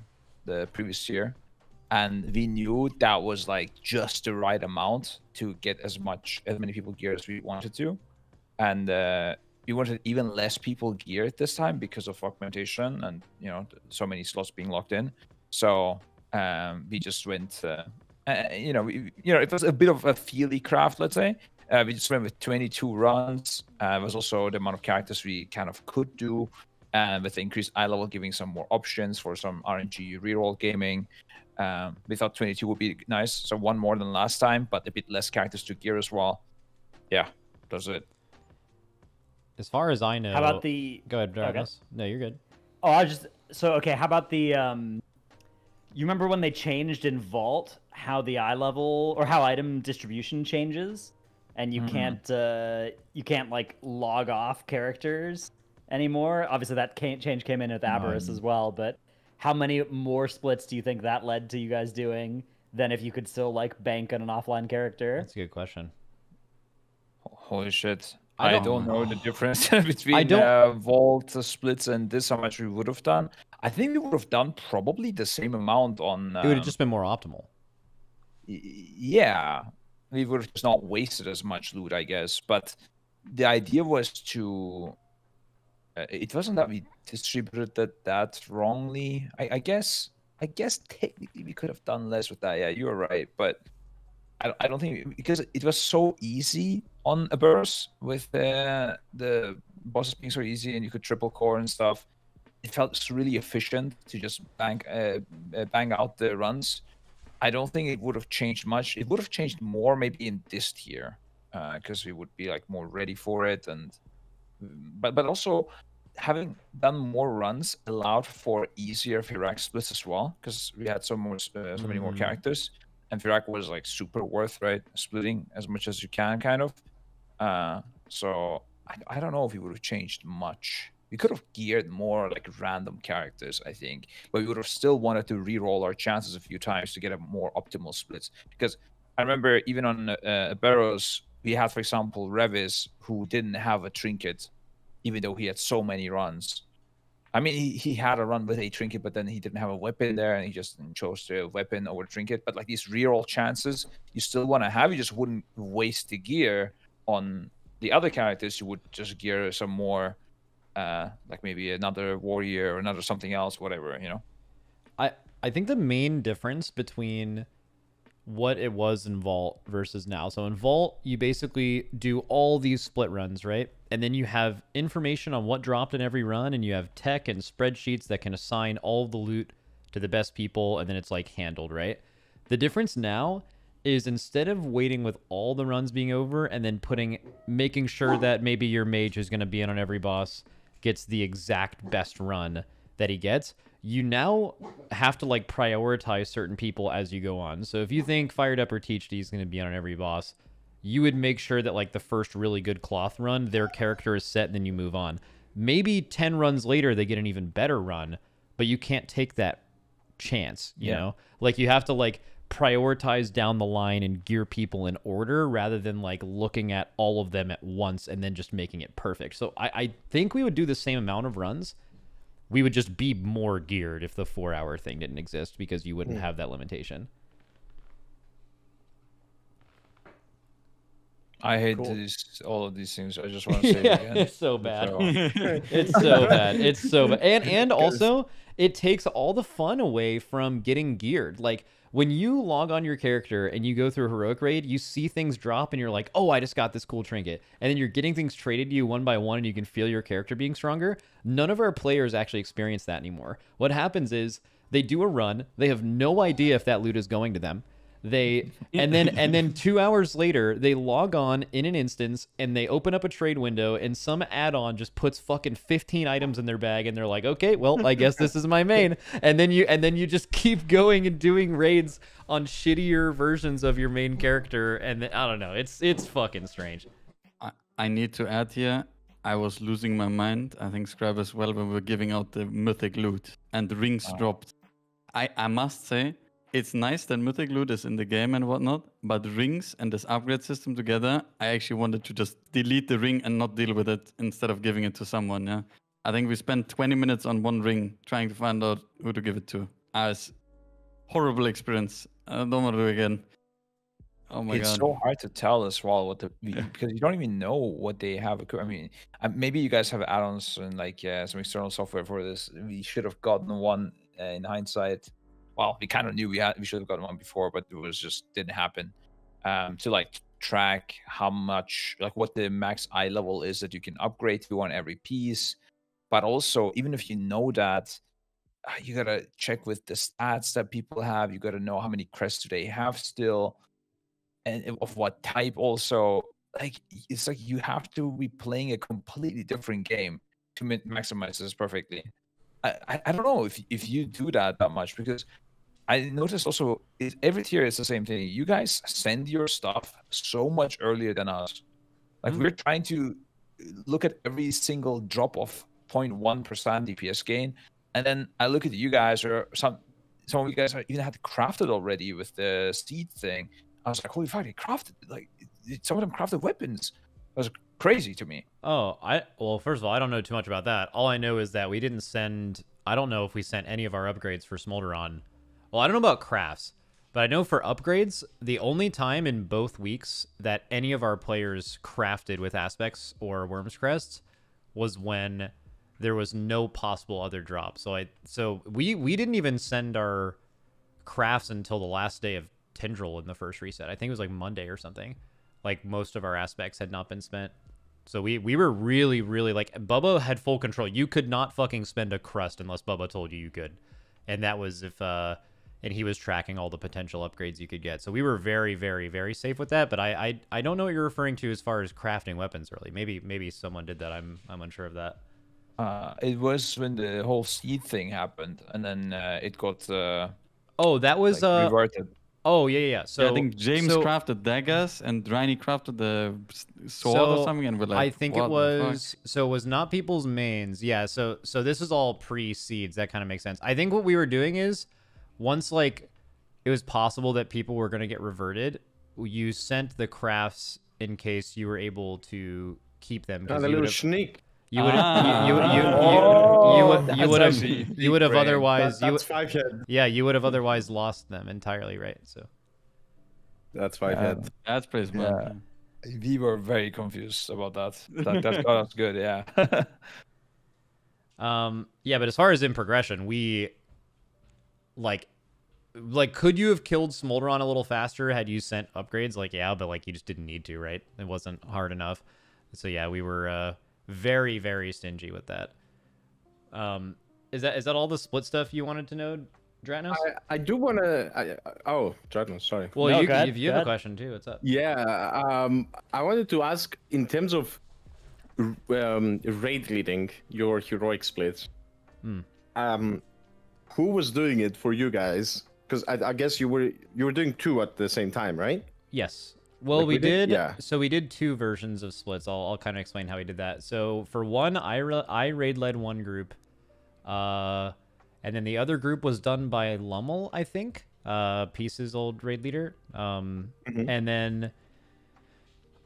the previous year, and we knew that was like just the right amount to get as much as many people gear as we wanted to. And uh, we wanted even less people geared this time because of augmentation and you know so many slots being locked in. So um, we just went, uh, uh, you know, we, you know, it was a bit of a feely craft, let's say. Uh, we just went with 22 runs. Uh, it was also the amount of characters we kind of could do, and with the increased eye level, giving some more options for some RNG reroll gaming. Um, we thought 22 would be nice, so one more than last time, but a bit less characters to gear as well. Yeah, that's it. As far as I know, How about the? Go ahead, Okay. No, you're good. Oh, I just so okay. How about the? um You remember when they changed in Vault how the eye level or how item distribution changes, and you Mhm. can't uh you can't like log off characters anymore. Obviously, that ca- change came in with Aberrus as well. But how many more splits do you think that led to you guys doing than if you could still like bank on an offline character? That's a good question. Holy shit. I I don't- don't, know the difference (laughs) between don't- uh, vault splits and this, how much we would have done. I think we would have done probably the same amount on. it would have um, just been more optimal. y- yeah. We would have just not wasted as much loot i guess. But the idea was to uh, it wasn't that we distributed that that wrongly. I, I guess i guess technically we could have done less with that. Yeah you're right. But i, don't- I don't think because it was so easy on Aberrus with uh, the bosses being so easy and you could triple core and stuff it felt really efficient to just bang uh, uh, bang out the runs I don't think it would have changed much. It would have changed more maybe in this tier, because we would be like more ready for it, and but but also having done more runs allowed for easier Fyrakk splits as well, because we had so more uh, so many more Mm. characters, and Fyrakk was like super worth right splitting as much as you can, kind of. Uh, so I, I don't know if it would have changed much. We could have geared more like random characters, I think, but we would have still wanted to re-roll our chances a few times to get a more optimal splits. Because I remember even on uh, Aberrus, we had, for example, Revis who didn't have a trinket, even though he had so many runs. I mean, he, he had a run with a trinket, but then he didn't have a weapon there, and he just chose the weapon over trinket. But like these reroll chances, you still want to have. You just wouldn't waste the gear on the other characters. You would just gear some more, uh, like maybe another warrior or another something else, whatever you know. I I think the main difference between what it was in Vault versus now. So in Vault, you basically do all these split runs, right? And then you have information on what dropped in every run, and you have tech and spreadsheets that can assign all the loot to the best people, and then it's like handled, right? The difference now is instead of waiting with all the runs being over and then putting making sure that maybe your mage is going to be in on every boss gets the exact best run that he gets. You now have to like prioritize certain people as you go on. So if you think fired up or teach D is going to be on every boss you would make sure that like the first really good cloth run their character is set and then you move on. Maybe 10 runs later they get an even better run but you can't take that chance you Yeah. know? Like you have to like prioritize down the line and gear people in order rather than like looking at all of them at once and then just making it perfect so i, I think we would do the same amount of runs we would just be more geared if the four hour thing didn't exist because you wouldn't hmm. have that limitation I hate Cool. these all of these things. I just want to (laughs) say yeah, it again. it's so bad So- (laughs) it's (laughs) so bad. It's so bad. And and also it takes all the fun away from getting geared. Like when you log on your character and you go through a heroic raid, you see things drop and you're like, "Oh, I just got this cool trinket." And then you're getting things traded to you one by one and you can feel your character being stronger. None of our players actually experience that anymore. What happens is they do a run, they have no idea if that loot is going to them they (laughs) and then and then two hours later they log on in an instance and they open up a trade window and some add-on just puts fucking 15 items in their bag and they're like okay well i guess this is my (laughs) main and then you and then you just keep going and doing raids on shittier versions of your main character and then, i don't know it's it's fucking strange I, I need to add here. I was losing my mind. I think Scrab as well when we were giving out the mythic loot and the rings Oh. dropped. I, I must say, it's nice that mythic loot is in the game and whatnot, but rings and this upgrade system together, I actually wanted to just delete the ring and not deal with it instead of giving it to someone. Yeah, I think we spent 20 minutes on one ring trying to find out who to give it to. Ah, it's horrible experience. I don't want to do it again. Oh my it's god. It's so hard to tell as well what the (laughs) because you don't even know what they have. I mean, uh, maybe you guys have add-ons and like uh, some external software for this. We should have gotten one uh, in hindsight. Well, we kind of knew we had we should have gotten one before, but it was just didn't happen. Um, to like track how much like what the max eye level is that you can upgrade to on every piece, but also even if you know that, uh, you gotta check with the stats that people have. You gotta know how many crests do they have still and of what type also like it's like you have to be playing a completely different game to maximize this perfectly I, I i don't know if if you do that that much because i noticed also is every tier is the same thing you guys send your stuff so much earlier than us like mm-hmm. we're trying to look at every single drop of 0.1% dps gain and then i look at you guys or some some of you guys are- even had crafted already with the seed thing I was like, holy fuck, they crafted like it- it- some of them crafted weapons. That was crazy to me. Oh, I well, first of all, I don't know too much about that. All I know is that we didn't send. I don't know if we sent any of our upgrades for Smolderon. Well, I don't know about crafts, but I know for upgrades, the only time in both weeks that any of our players crafted with aspects or Wyrm's Crests was when there was no possible other drop. So I so we we didn't even send our crafts until the last day of Tindral in the first reset. I think it was like Monday or something. Like most of our aspects had not been spent. So we we were really really like Bubba had full control. You could not fucking spend a crust unless Bubba told you you could. And that was if uh and he was tracking all the potential upgrades you could get. So we were very very very safe with that, but I I, I don't know what you're referring to as far as crafting weapons early. Maybe maybe someone did that. I'm I'm unsure of that. Uh, it was when the whole seed thing happened, and then uh, it got uh, Oh, that was like, uh reverted. oh yeah yeah. yeah. So Yeah, I think James so- crafted daggers and Riney crafted the s- sword or So, something, and we're like, I think it "What the was so it was not people's mains. Yeah, so so this is all pre seeds. That kind of makes sense. I think what we were doing is once like it was possible that people were going to get reverted, you sent the crafts in case you were able to keep them Ah, because the you little would have sneak. you would Ah. you, you, you, you, Oh, you, would you would have you would have otherwise That- you that's five head. yeah you would have otherwise lost them entirely right so That's five Yeah. head. That's pretty smart. Yeah. yeah. We were very confused about that. That, that (laughs) got us good, yeah. (laughs) Um, yeah, but as far as in progression, we like like could you have killed Smolderon a little faster had you sent upgrades? Like, yeah, but like you just didn't need to, right? It wasn't hard enough. So yeah, we were uh very, very stingy with that. Um is that is that all the split stuff you wanted to know, Dratnos? I, I do want to. Oh, Dratnos, sorry. Well, No, you, go ahead, if you go have a question too, what's up? Yeah, um, I wanted to ask in terms of um, raid leading your heroic splits. Hmm. Um, who was doing it for you guys? Because I, I guess you were you were doing two at the same time, right? Yes. Well, Like we, we did? did. Yeah. So we did two versions of splits. I'll, I'll kind of explain how we did that. So for one, I I raid led one group, uh, and then the other group was done by Lummel, I think, uh, Peace's old raid leader. Um, Mhm. and then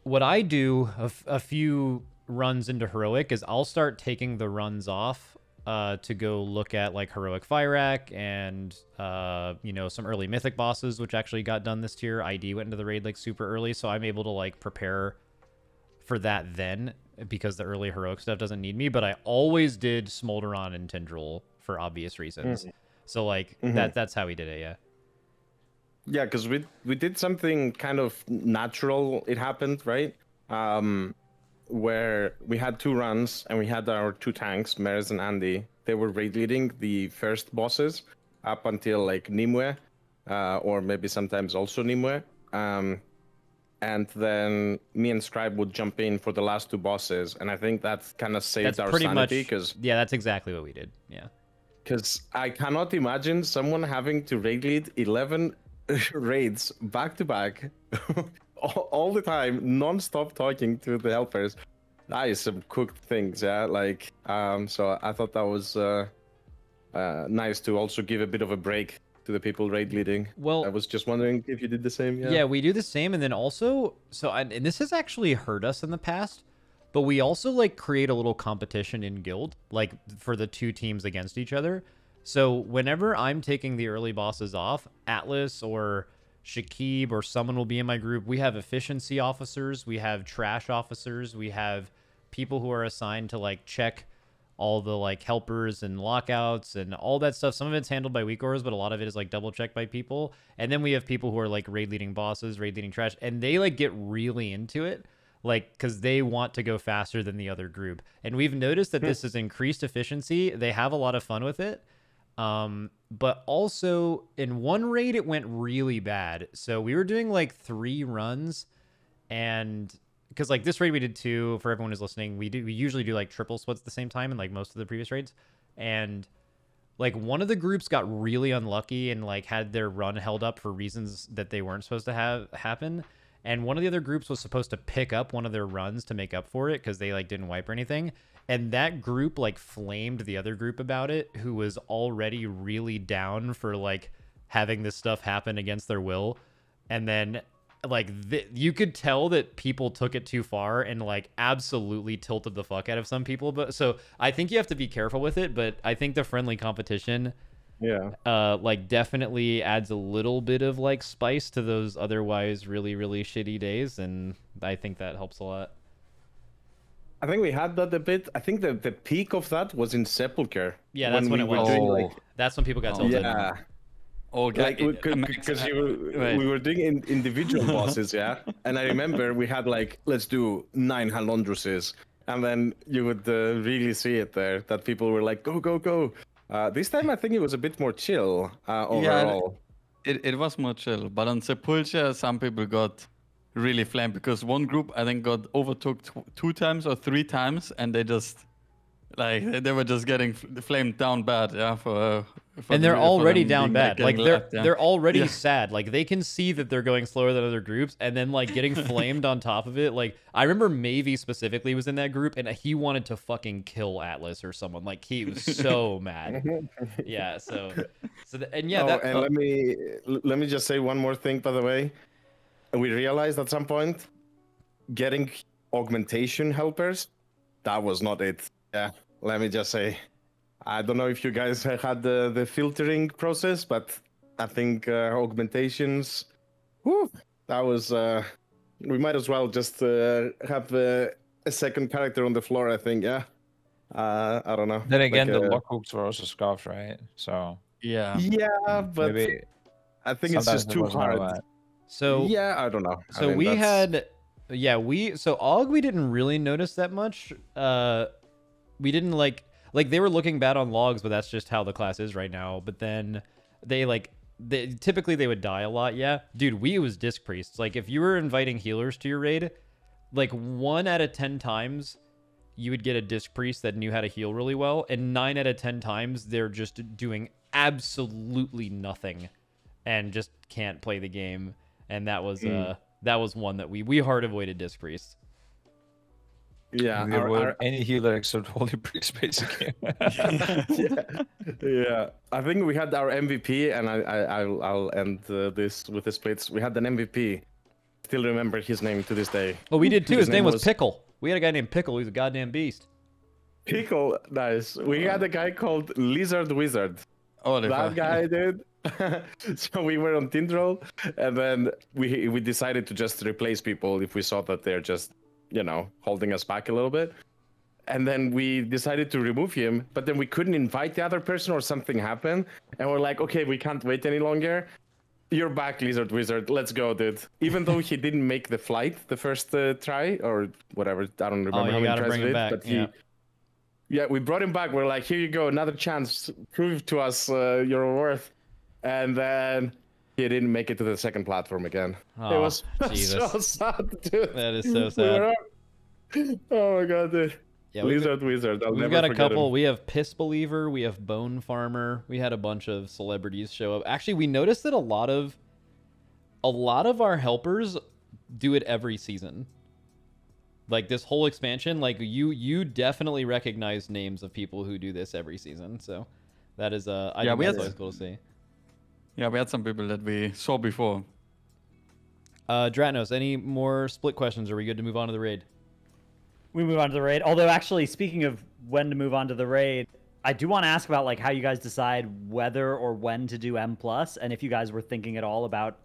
what I do a, f- a few runs into heroic is I'll start taking the runs off uh, to go look at like heroic Fyrakk and uh, you know some early mythic bosses, which actually got done this tier. ID went into the raid like super early, so I'm able to like prepare for that then because the early heroic stuff doesn't need me. But I always did Smolderon and Tindral for obvious reasons. So like Mhm. that that's how we did it. Yeah. Yeah, because we we did something kind of natural. It happened, right? Um, where we had two runs and we had our two tanks, Meeres and Andy. They were raid leading the first bosses up until like Nymue, uh, or maybe sometimes also Nymue. Um, and then me and Scripe would jump in for the last two bosses, and I think that kind of saved That's our pretty much sanity because yeah. That's exactly what we did. Yeah. because I cannot imagine someone having to raid lead 11 (laughs) raids back to back (laughs) all, the time, non-stop talking to the helpers. That is some cooked things, yeah. Like, um, so I thought that was uh, uh, nice to also give a bit of a break to the people raid leading. Well, I was just wondering if you did the same. Yeah. Yeah, we do the same, and then also, so and, and this has actually hurt us in the past, but we also like create a little competition in guild, like for the two teams against each other. So whenever I'm taking the early bosses off, Atlas or Shakib or someone will be in my group. We have efficiency officers, we have trash officers, we have people who are assigned to like check all the like helpers and lockouts and all that stuff. Some of it's handled by WeakAuras, but a lot of it is like double checked by people. And then we have people who are like raid leading bosses, raid leading trash, and they like get really into it, like because they want to go faster than the other group. And we've noticed that hmm. this has increased efficiency. They have a lot of fun with it. Um, but also in one raid it went really bad. So we were doing like three runs and because like this raid we did two for everyone who's listening we do we usually do like triple splits at the same time and like most of the previous raids. And like one of the groups got really unlucky and like had their run held up for reasons that they weren't supposed to have happen. And one of the other groups was supposed to pick up one of their runs to make up for it because they like didn't wipe or anything and that group like flamed the other group about it who was already really down for like having this stuff happen against their will and then like th- you could tell that people took it too far and like absolutely tilted the fuck out of some people but so i think you have to be careful with it but i think the friendly competition Yeah. uh like definitely adds a little bit of like spice to those otherwise really really shitty days and i think that helps a lot I think we had that a bit. I think the, the peak of that was in Sepulchre. yeah that's when, we it were was doing, Oh. like, that's when people got Oh, tilted yeah. Oh, like guy- uh, Max, because I- you were, we were doing in, individual (laughs) bosses, yeah. And I remember we had like let's do nine Halondruses, and then you would uh, really see it there that people were like go go go. Uh, this time I think it was a bit more chill uh, Yeah, overall. it, it was more chill. But on Sepulchre, some people got really flamed because one group I think got overtook tw- two times or three times, and they just like they- they were just getting f- flamed down bad. Yeah, for, uh, for and they're the- already them down being, bad. Like getting they're left, yeah. they're already Yeah. sad. Like they can see that they're going slower than other groups, and then like getting (laughs) flamed on top of it. Like I remember Mavy specifically was in that group, and he wanted to fucking kill Atlas or someone. Like he was so mad. (laughs) Yeah. So so th- and yeah oh, that and let me let me just say one more thing. By the way, we realized at some point getting augmentation helpers that was not it. Yeah, let me just say, I don't know if you guys ha- had the the filtering process, but I think uh, augmentations, whew, that was. Uh, we might as well just uh, have uh, a second character on the floor. I think. Yeah. Uh, I don't know. Then again, Like, the uh, lock hooks were also scuffed, right? So Yeah. Yeah, but maybe I think it's just it too wasn't hard. So yeah, I don't know. I So mean, we that's- had, yeah, we so Aug we didn't really notice that much. Uh, we didn't like like they were looking bad on logs, but that's just how the class is right now. But then they like they typically they would die a lot. Yeah, dude, we was disc priests. Like if you were inviting healers to your raid, like one out of ten times you would get a disc priest that knew how to heal really well, and nine out of ten times they're just doing absolutely nothing and just can't play the game. And that was uh that was one that we we hard avoided disc priest. Yeah, we our- our- any healer except (laughs) Holy Priest, (laughs) basically. (laughs) yeah, yeah. I think we had our MVP, and I, I I'll, I'll end uh, this with the splits. We had an MVP. Still remember his name to this day. Oh, we did too. His His name name was was- Pickle. We had a guy named Pickle. He's a goddamn beast. Pickle, nice. We had a guy called Lizard Wizard. Oh, that guy did. (laughs) so we were on Tindral, and then we we decided to just replace people if we saw that they're just, you know, holding us back a little bit. And then we decided to remove him, but then we couldn't invite the other person or something happened, and we're like, okay, we can't wait any longer. You're back, Lizard Wizard. Let's go, dude. Even though he didn't make the flight the first uh, try or whatever, I don't remember Oh, you how many tries bring he him did, back, but he yeah. yeah, we brought him back. We're like, here you go, another chance. Prove to us uh, your worth. And then he didn't make it to the second platform again. it Oh, was (laughs) so sad, dude. That is so We sad. were- Oh my god, dude. Yeah, we've, Wizard. I'll we've never got a couple. him. We have Piss Believer. We have Bone Farmer. We had a bunch of celebrities show up. Actually, we noticed that a lot of a lot of our helpers do it every season. Like this whole expansion, like you you definitely recognize names of people who do this every season. So that is uh I Yeah, think we that's had- always cool to see. Yeah, we had some people that we saw before. Uh Dratnos, any more split questions? Are we good to move on to the raid? we move on to the raid. Although, actually, speaking of when to move on to the raid, I do want to ask about like how you guys decide whether or when to do M plus, and if you guys were thinking at all about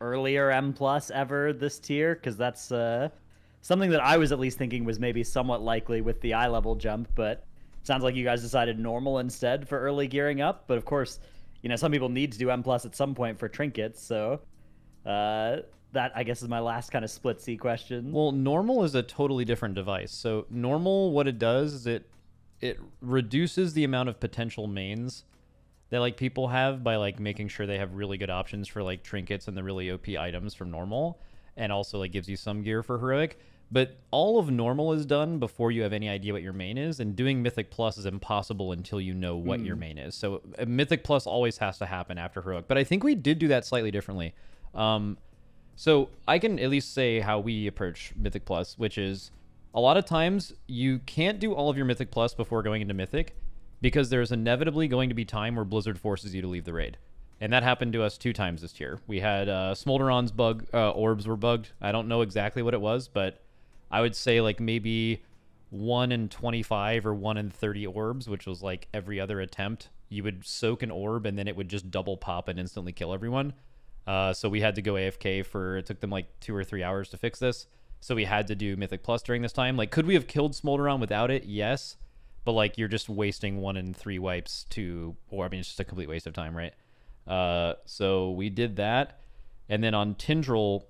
earlier M plus ever this tier because that's uh, something that I was at least thinking was maybe somewhat likely with the eye level jump, but sounds like you guys decided normal instead for early gearing up. But of course, you know some people need to do M plus at some point for trinkets, so uh, that I guess is my last kind of split C question. Well, normal is a totally different device. So normal, what it does is it it reduces the amount of potential mains that like people have by like making sure they have really good options for like trinkets and the really OP items from normal, and also like gives you some gear for heroic. But all of normal is done before you have any idea what your main is, and doing Mythic Plus is impossible until you know what your main is. So uh, Mythic Plus always has to happen after heroic. But I think we did do that slightly differently. Um, so I can at least say how we approach Mythic Plus, which is a lot of times you can't do all of your Mythic Plus before going into Mythic because there's inevitably going to be time where Blizzard forces you to leave the raid. And that happened to us two times this year. We had uh, Smolderon's bug, uh, orbs were bugged. I don't know exactly what it was, but I would say like maybe 1 in 25 or 1 in 30 orbs, which was like every other attempt. You would soak an orb and then it would just double pop and instantly kill everyone. Uh, so we had to go AFK for it took them like two or three hours to fix this. So we had to do Mythic Plus during this time. Like, could we have killed Smolderon without it? Yes, but like you're just wasting one in three wipes to, or I mean, it's just a complete waste of time, right? Uh, so we did that, and then on Tindral,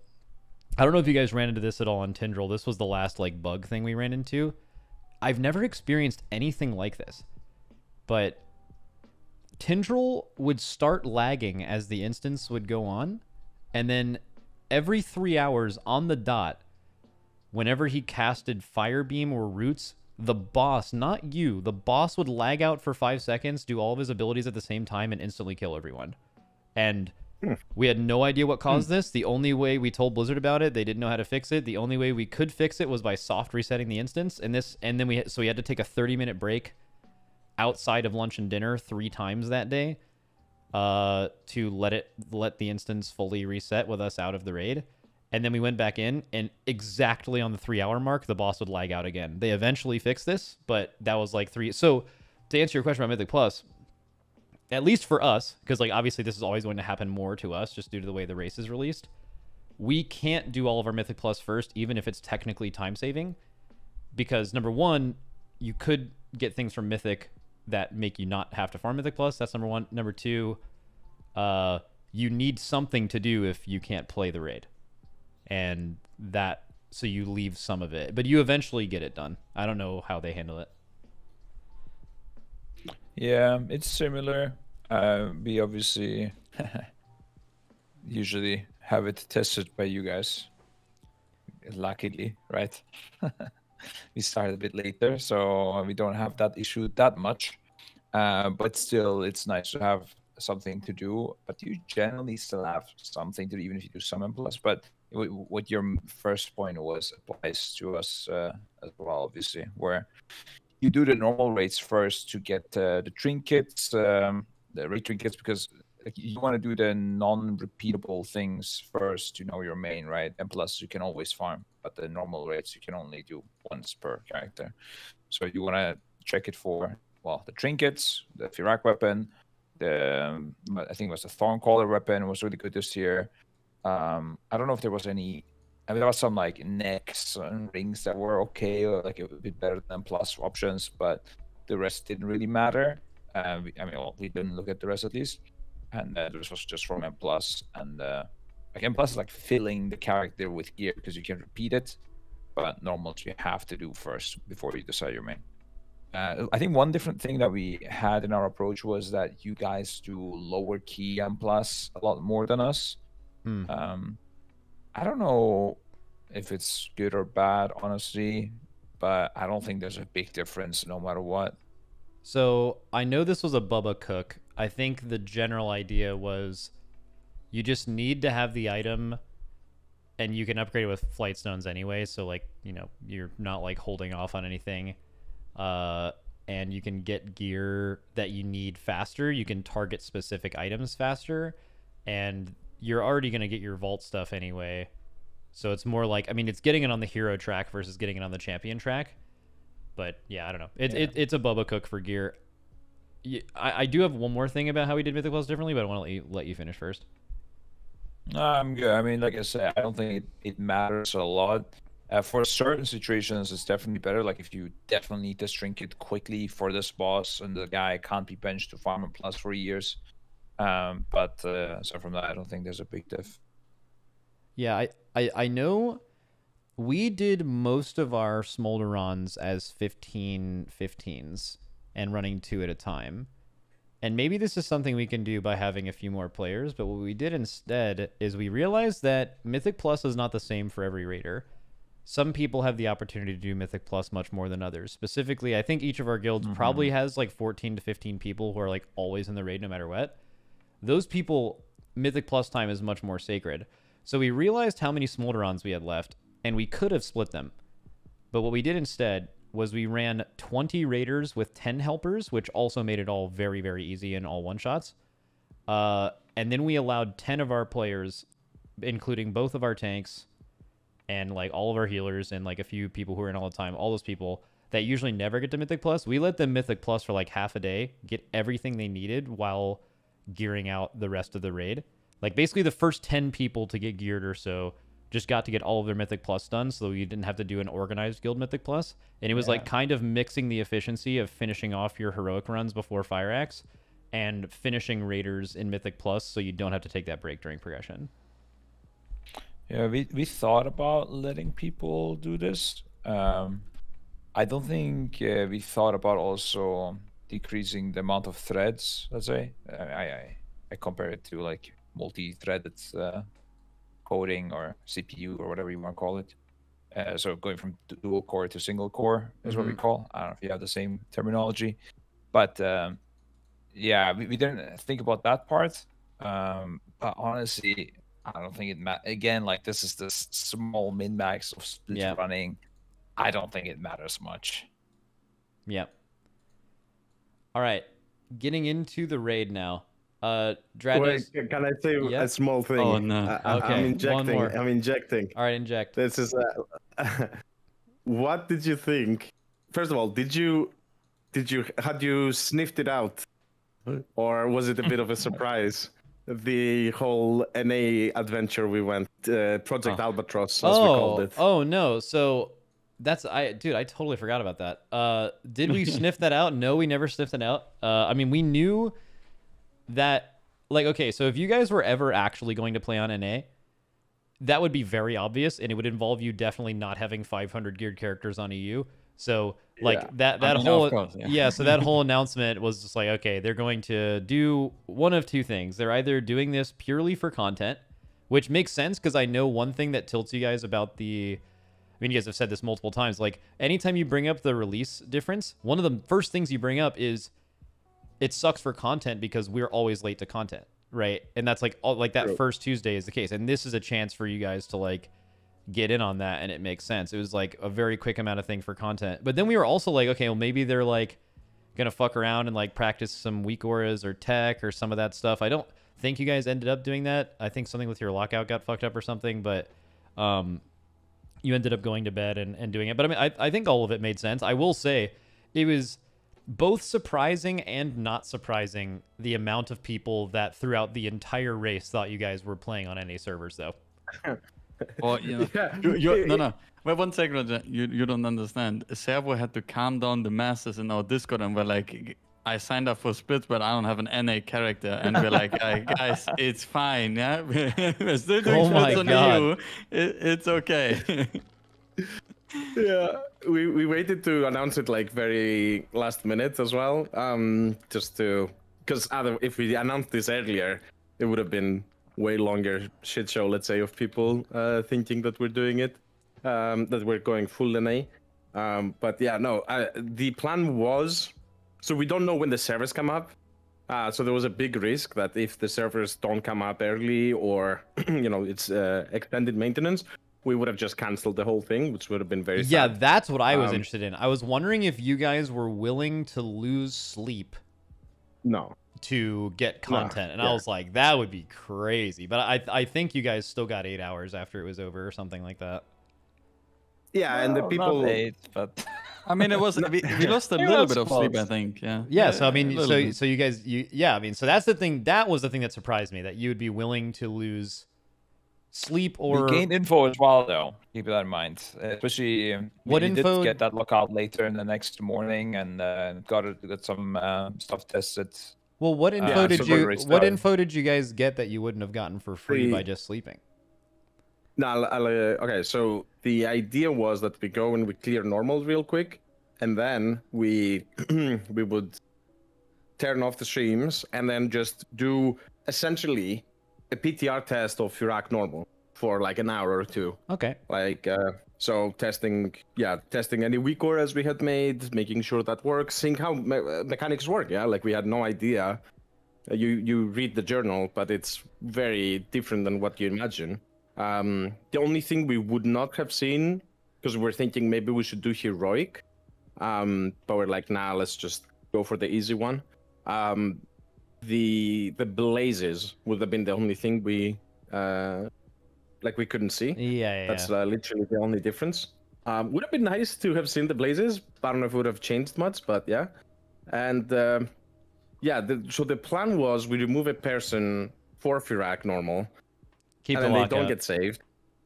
I don't know if you guys ran into this at all on Tindral. This was the last like bug thing we ran into. I've never experienced anything like this, but Tindral would start lagging as the instance would go on, and then every three hours on the dot, whenever he casted Firebeam or Roots, the boss, not you, the boss would lag out for five seconds, do all of his abilities at the same time, and instantly kill everyone. And we had no idea what caused this. The only way we told Blizzard about it, they didn't know how to fix it. The only way we could fix it was by soft resetting the instance. And this, and then we, so we had to take a 30 minute break outside of lunch and dinner three times that day uh, to let it let the instance fully reset with us out of the raid. And then we went back in, and exactly on the three hour mark, the boss would lag out again. They eventually fixed this, but that was like three. So to answer your question about Mythic Plus, at least for us, because like obviously this is always going to happen more to us just due to the way the race is released. We can't do all of our Mythic Plus first, even if it's technically time saving, because number one, you could get things from Mythic that make you not have to farm Mythic Plus. That's number one. Number two, uh, you need something to do if you can't play the raid, and that so you leave some of it, but you eventually get it done. I don't know how they handle it. Yeah, it's similar. Uh, we obviously (laughs) usually have it tested by you guys. Luckily, right? (laughs) we started a bit later, so we don't have that issue that much. Uh, but still, it's nice to have something to do. But you generally still have something to do, even if you do summon plus. But what your first point was applies to us uh, as well, obviously, where you do the normal rates first to get uh, the trinkets, um, the rate trinkets, because like, you want to do the non-repeatable things first to know your main, right? And plus, you can always farm, but the normal rates you can only do once per character. So you want to check it for well, the trinkets, the Fyrakk weapon, the um, I think it was the Thorncaller weapon was really good this year. Um, I don't know if there was any. There was some like necks and rings that were okay, or like a bit better than plus options, but the rest didn't really matter. Uh, we, I mean, well, we didn't look at the rest at least, and uh, this was just from M plus, and uh, like M plus is like filling the character with gear because you can repeat it, but normals you have to do first before you decide your main. Uh, I think one different thing that we had in our approach was that you guys do lower key M plus a lot more than us. Hmm. Um, I don't know if it's good or bad, honestly, but I don't think there's a big difference no matter what. So I know this was a Bubba Cook. I think the general idea was you just need to have the item and you can upgrade it with flight stones anyway. So like, you know, you're not like holding off on anything. Uh and you can get gear that you need faster. You can target specific items faster and you're already going to get your vault stuff anyway. So it's more like I mean it's getting it on the hero track versus getting it on the champion track. But yeah, I don't know. It, it it's a Bubba Cook for gear. I, I do have one more thing about how we did Mythic Plus differently, but I want to let you, let you finish first. No, I'm good. I mean, like I said, I don't think it, it matters a lot. Uh, for certain situations, it's definitely better. Like if you definitely need this trinket quickly for this boss, and the guy can't be benched to farm and plus for years. Um, but uh, aside from that, I don't think there's a big diff. Yeah, I, I, I know we did most of our smolder Smolderons as 15 15s and running two at a time. And maybe this is something we can do by having a few more players, but what we did instead is we realized that Mythic Plus is not the same for every raider. Some people have the opportunity to do Mythic Plus much more than others. Specifically, I think each of our guilds probably has like 14 to 15 people who are like always in the raid no matter what. Those people, Mythic Plus time is much more sacred. So we realized how many Smolderons we had left, and we could have split them. But what we did instead was we ran 20 raiders with 10 helpers, which also made it all very, very easy and all one shots. Uh, and then we allowed 10 of our players, including both of our tanks and like all of our healers and like a few people who are in all the time, all those people that usually never get to Mythic Plus, we let them Mythic Plus for like half a day, get everything they needed while gearing out the rest of the raid. Like basically the first 10 people to get geared or so just got to get all of their Mythic Plus done so you didn't have to do an organized guild Mythic Plus. And it was like kind of mixing the efficiency of finishing off your heroic runs before Fyrakk and finishing raiders in Mythic Plus so you don't have to take that break during progression. Yeah, we, we thought about letting people do this. Um, I don't think uh, we thought about also decreasing the amount of threads. Let's say I I, I compare it to like multi-threaded uh, coding or CPU or whatever you want to call it. Uh, so going from dual core to single core is what we call. I don't know if you have the same terminology, but um, yeah, we, we didn't think about that part. Um, but honestly, I don't think it matters. Again, like this is this small min max of split Yeah. running. I don't think it matters much. Yep. All right. Getting into the raid now. Uh Dratnos. Wait, can I say Yeah. a small thing? Oh, no. I, I- Okay, one I'm injecting. more. I'm injecting. All right, inject. This is. Uh, (laughs) what did you think? First of all, did you, did you had you sniffed it out, or was it a bit of a surprise? The whole NA adventure we went, uh, Project Oh. Albatross, as we called Oh, it. oh no. So that's I dude, I totally forgot about that. Uh did we (laughs) sniff that out? No, we never sniffed it out. Uh I mean, we knew that like okay, so if you guys were ever actually going to play on NA, that would be very obvious and it would involve you definitely not having 500 geared characters on EU. So like Yeah. that I that mean, whole course, yeah. yeah, so that (laughs) whole announcement was just like okay, they're going to do one of two things. They're either doing this purely for content, which makes sense because I know one thing that tilts you guys about the I mean, you guys have said this multiple times. Like, anytime you bring up the release difference, one of the first things you bring up is it sucks for content because we're always late to content, right? And that's like all like that first Tuesday is the case. And this is a chance for you guys to like get in on that, and it makes sense. It was like a very quick amount of thing for content. But then we were also like, okay, well maybe they're like gonna fuck around and like practice some WeakAuras or tech or some of that stuff. I don't think you guys ended up doing that. I think something with your lockout got fucked up or something, but um you ended up going to bed and, and doing it. But I mean, I, I think all of it made sense. I will say it was both surprising and not surprising the amount of people that throughout the entire race thought you guys were playing on NA servers, though. Or, you know, Yeah. you, you, no, no. (laughs) Wait one second, Roger. You, you don't understand. Servo had to calm down the masses in our Discord and we're like, I signed up for splits, but I don't have an NA character. And we're like, "Hey, guys, (laughs) it's fine. Yeah, (laughs) we're still doing Oh my splits on God. EU. It, it's okay. yeah we, we waited to announce it like very last minute as well um just to because other if we announced this earlier it would have been way longer shit show let's say of people uh thinking that we're doing it um that we're going full na um but yeah no uh, the plan was so we don't know when the servers come up uh, so there was a big risk that if the servers don't come up early or (clears throat) you know it's uh, extended maintenance we would have just canceled the whole thing which would have been very Yeah, sad. that's what I was Um, interested in. I was wondering if you guys were willing to lose sleep no to get content, and I was like, that would be crazy. But I I think you guys still got eight hours after it was over or something like that. Yeah and the people not eight, but (laughs) I mean, it was we, we (laughs) lost a little that's bit of sleep, I think. Yeah. Yeah, so I mean, so bit. so you guys, you yeah, I mean, so that's the thing. That was the thing that surprised me that you would be willing to lose sleep or we gained info as well, though. Keep that in mind. Especially What we info- did get that lookout later in the next morning, and uh, got it, got some uh, stuff tested. well, what info Yeah, did you we're what info did you guys get that you wouldn't have gotten for free Free. by just sleeping? No, I'll, I'll, uh, okay. So the idea was that we go and we clear normal real quick, and then we (clears throat) we would turn off the streams and then just do essentially a PTR test of Iraq normal for like an hour or two. Okay. Like uh, so, testing, yeah, testing any weak as we had made, making sure that works, seeing how me- uh, mechanics work. Yeah, like we had no idea. Uh, You you read the journal, but it's very different than what you imagine. Um, the only thing we would not have seen, because we were thinking maybe we should do heroic, um, but we're like, nah, let's just go for the easy one. Um, the the blazes would have been the only thing we uh, like we couldn't see. Yeah, yeah. That's uh, literally the only difference. Um, would have been nice to have seen the Blazes. I don't know if it would have changed much, but yeah. And um yeah, the, so the plan was we remove a person for Fyrakk normal, Keep and the then they don't get saved.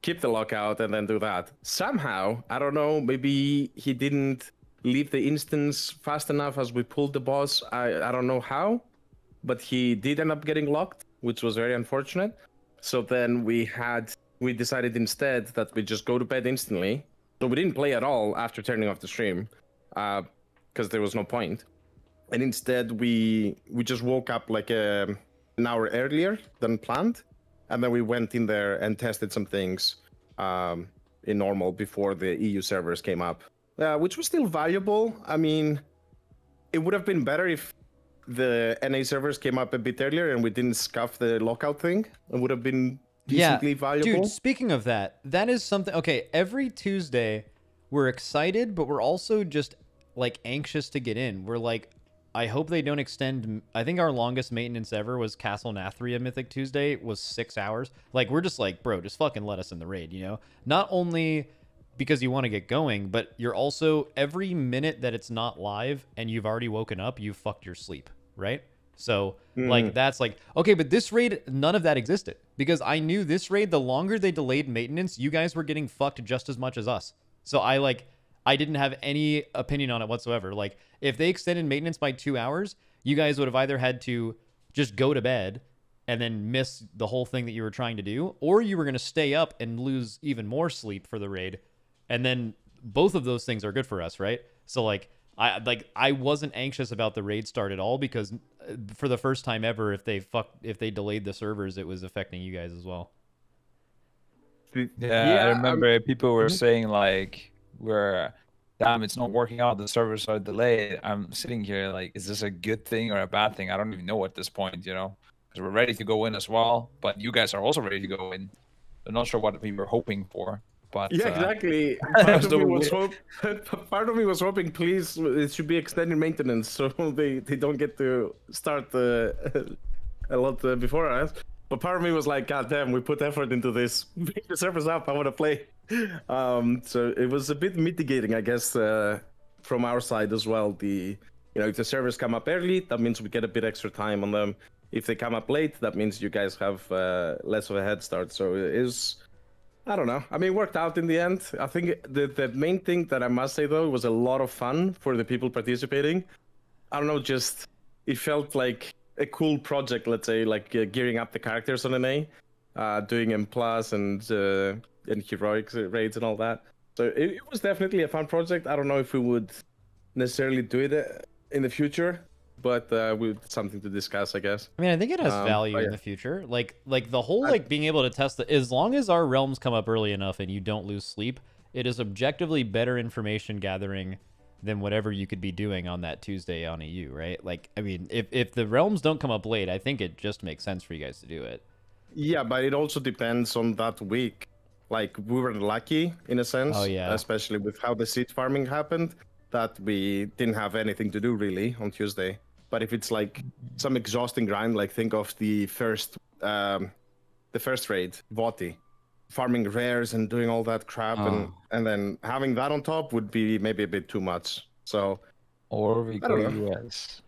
Keep the lockout and then do that. Somehow, I don't know, maybe he didn't leave the instance fast enough as we pulled the boss. I, I don't know how, but he did end up getting locked, which was very unfortunate. So then we had we decided instead that we just go to bed instantly. So we didn't play at all after turning off the stream, uh, because there was no point. And instead we we just woke up like a, an hour earlier than planned, and then we went in there and tested some things um, in normal before the EU servers came up, uh, which was still valuable. I mean, it would have been better if the NA servers came up a bit earlier and we didn't scuff the lockout thing. It would have been decently yeah. valuable. Dude, speaking of that, that is something. Okay, every Tuesday we're excited, but we're also just like anxious to get in. We're like, I hope they don't extend. I think our longest maintenance ever was Castle Nathria Mythic Tuesday was six hours. Like we're just like, bro, just fucking let us in the raid. You know, not only because you want to get going, but you're also every minute that it's not live and you've already woken up, you fucked your sleep, right? So like mm-hmm. that's like okay, but this raid none of that existed because I knew this raid the longer they delayed maintenance, you guys were getting fucked just as much as us. So I like I didn't have any opinion on it whatsoever. Like if they extended maintenance by 2 hours, you guys would have either had to just go to bed and then miss the whole thing that you were trying to do or you were going to stay up and lose even more sleep for the raid. And then both of those things are good for us, right? So like I like I wasn't anxious about the raid start at all because uh, for the first time ever, if they fuck if they delayed the servers, it was affecting you guys as well. Yeah, Yeah, I I'm- remember people were saying like, "We're damn, it's not working out. The servers are delayed." I'm sitting here like, is this a good thing or a bad thing? I don't even know at this point, you know, because we're ready to go in as well, but you guys are also ready to go in. I'm not sure what we were hoping for, but Yeah, uh, exactly. (laughs) Part of, me was we- hope, (laughs) part of me was hoping, please, it should be extended maintenance so (laughs) they, they don't get to start uh, a lot uh, before us. But part of me was like, God damn, we put effort into this. Bring the servers up. I want to play. Um, so it was a bit mitigating, I guess, uh, from our side as well. The you know, if the servers come up early, that means we get a bit extra time on them. If they come up late, that means you guys have uh, less of a head start. So it is. I don't know. I mean, worked out in the end. I think the the main thing that I must say though was a lot of fun for the people participating. I don't know, just it felt like a cool project. Let's say, like uh, gearing up the characters on an A, uh, doing M plus and uh, and heroic raids and all that. So it, it was definitely a fun project. I don't know if we would necessarily do it uh, in the future, but uh, we something to discuss, I guess. I mean, I think it has Um, value oh, in the future. Like like the whole like being able to test the as long as our realms come up early enough and you don't lose sleep, it is objectively better information gathering than whatever you could be doing on that Tuesday on EU, right? Like I mean, if if the realms don't come up late, I think it just makes sense for you guys to do it. Yeah, but it also depends on that week. Like we were lucky in a sense, Oh, yeah. especially with how the seed farming happened, that we didn't have anything to do really on Tuesday. But if it's like some exhausting grind, like think of the first, um, the first raid, Voti, farming rares and doing all that crap, and Oh. and then having that on top would be maybe a bit too much. So or we go. US.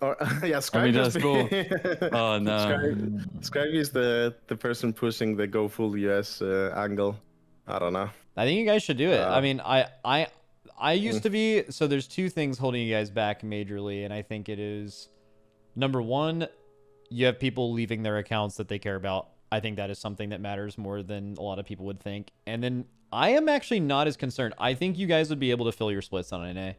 Or (laughs) yeah, Scripe. I mean, be- go. (laughs) Oh no. Scripe, Scripe is the the person pushing the go full US uh, angle. I don't know. I think you guys should do it. I Uh, mean, I I I used to be so there's two things holding you guys back majorly and I think it is number 1 you have people leaving their accounts that they care about. I think that is something that matters more than a lot of people would think. And then I am actually not as concerned. I think you guys would be able to fill your splits on an A.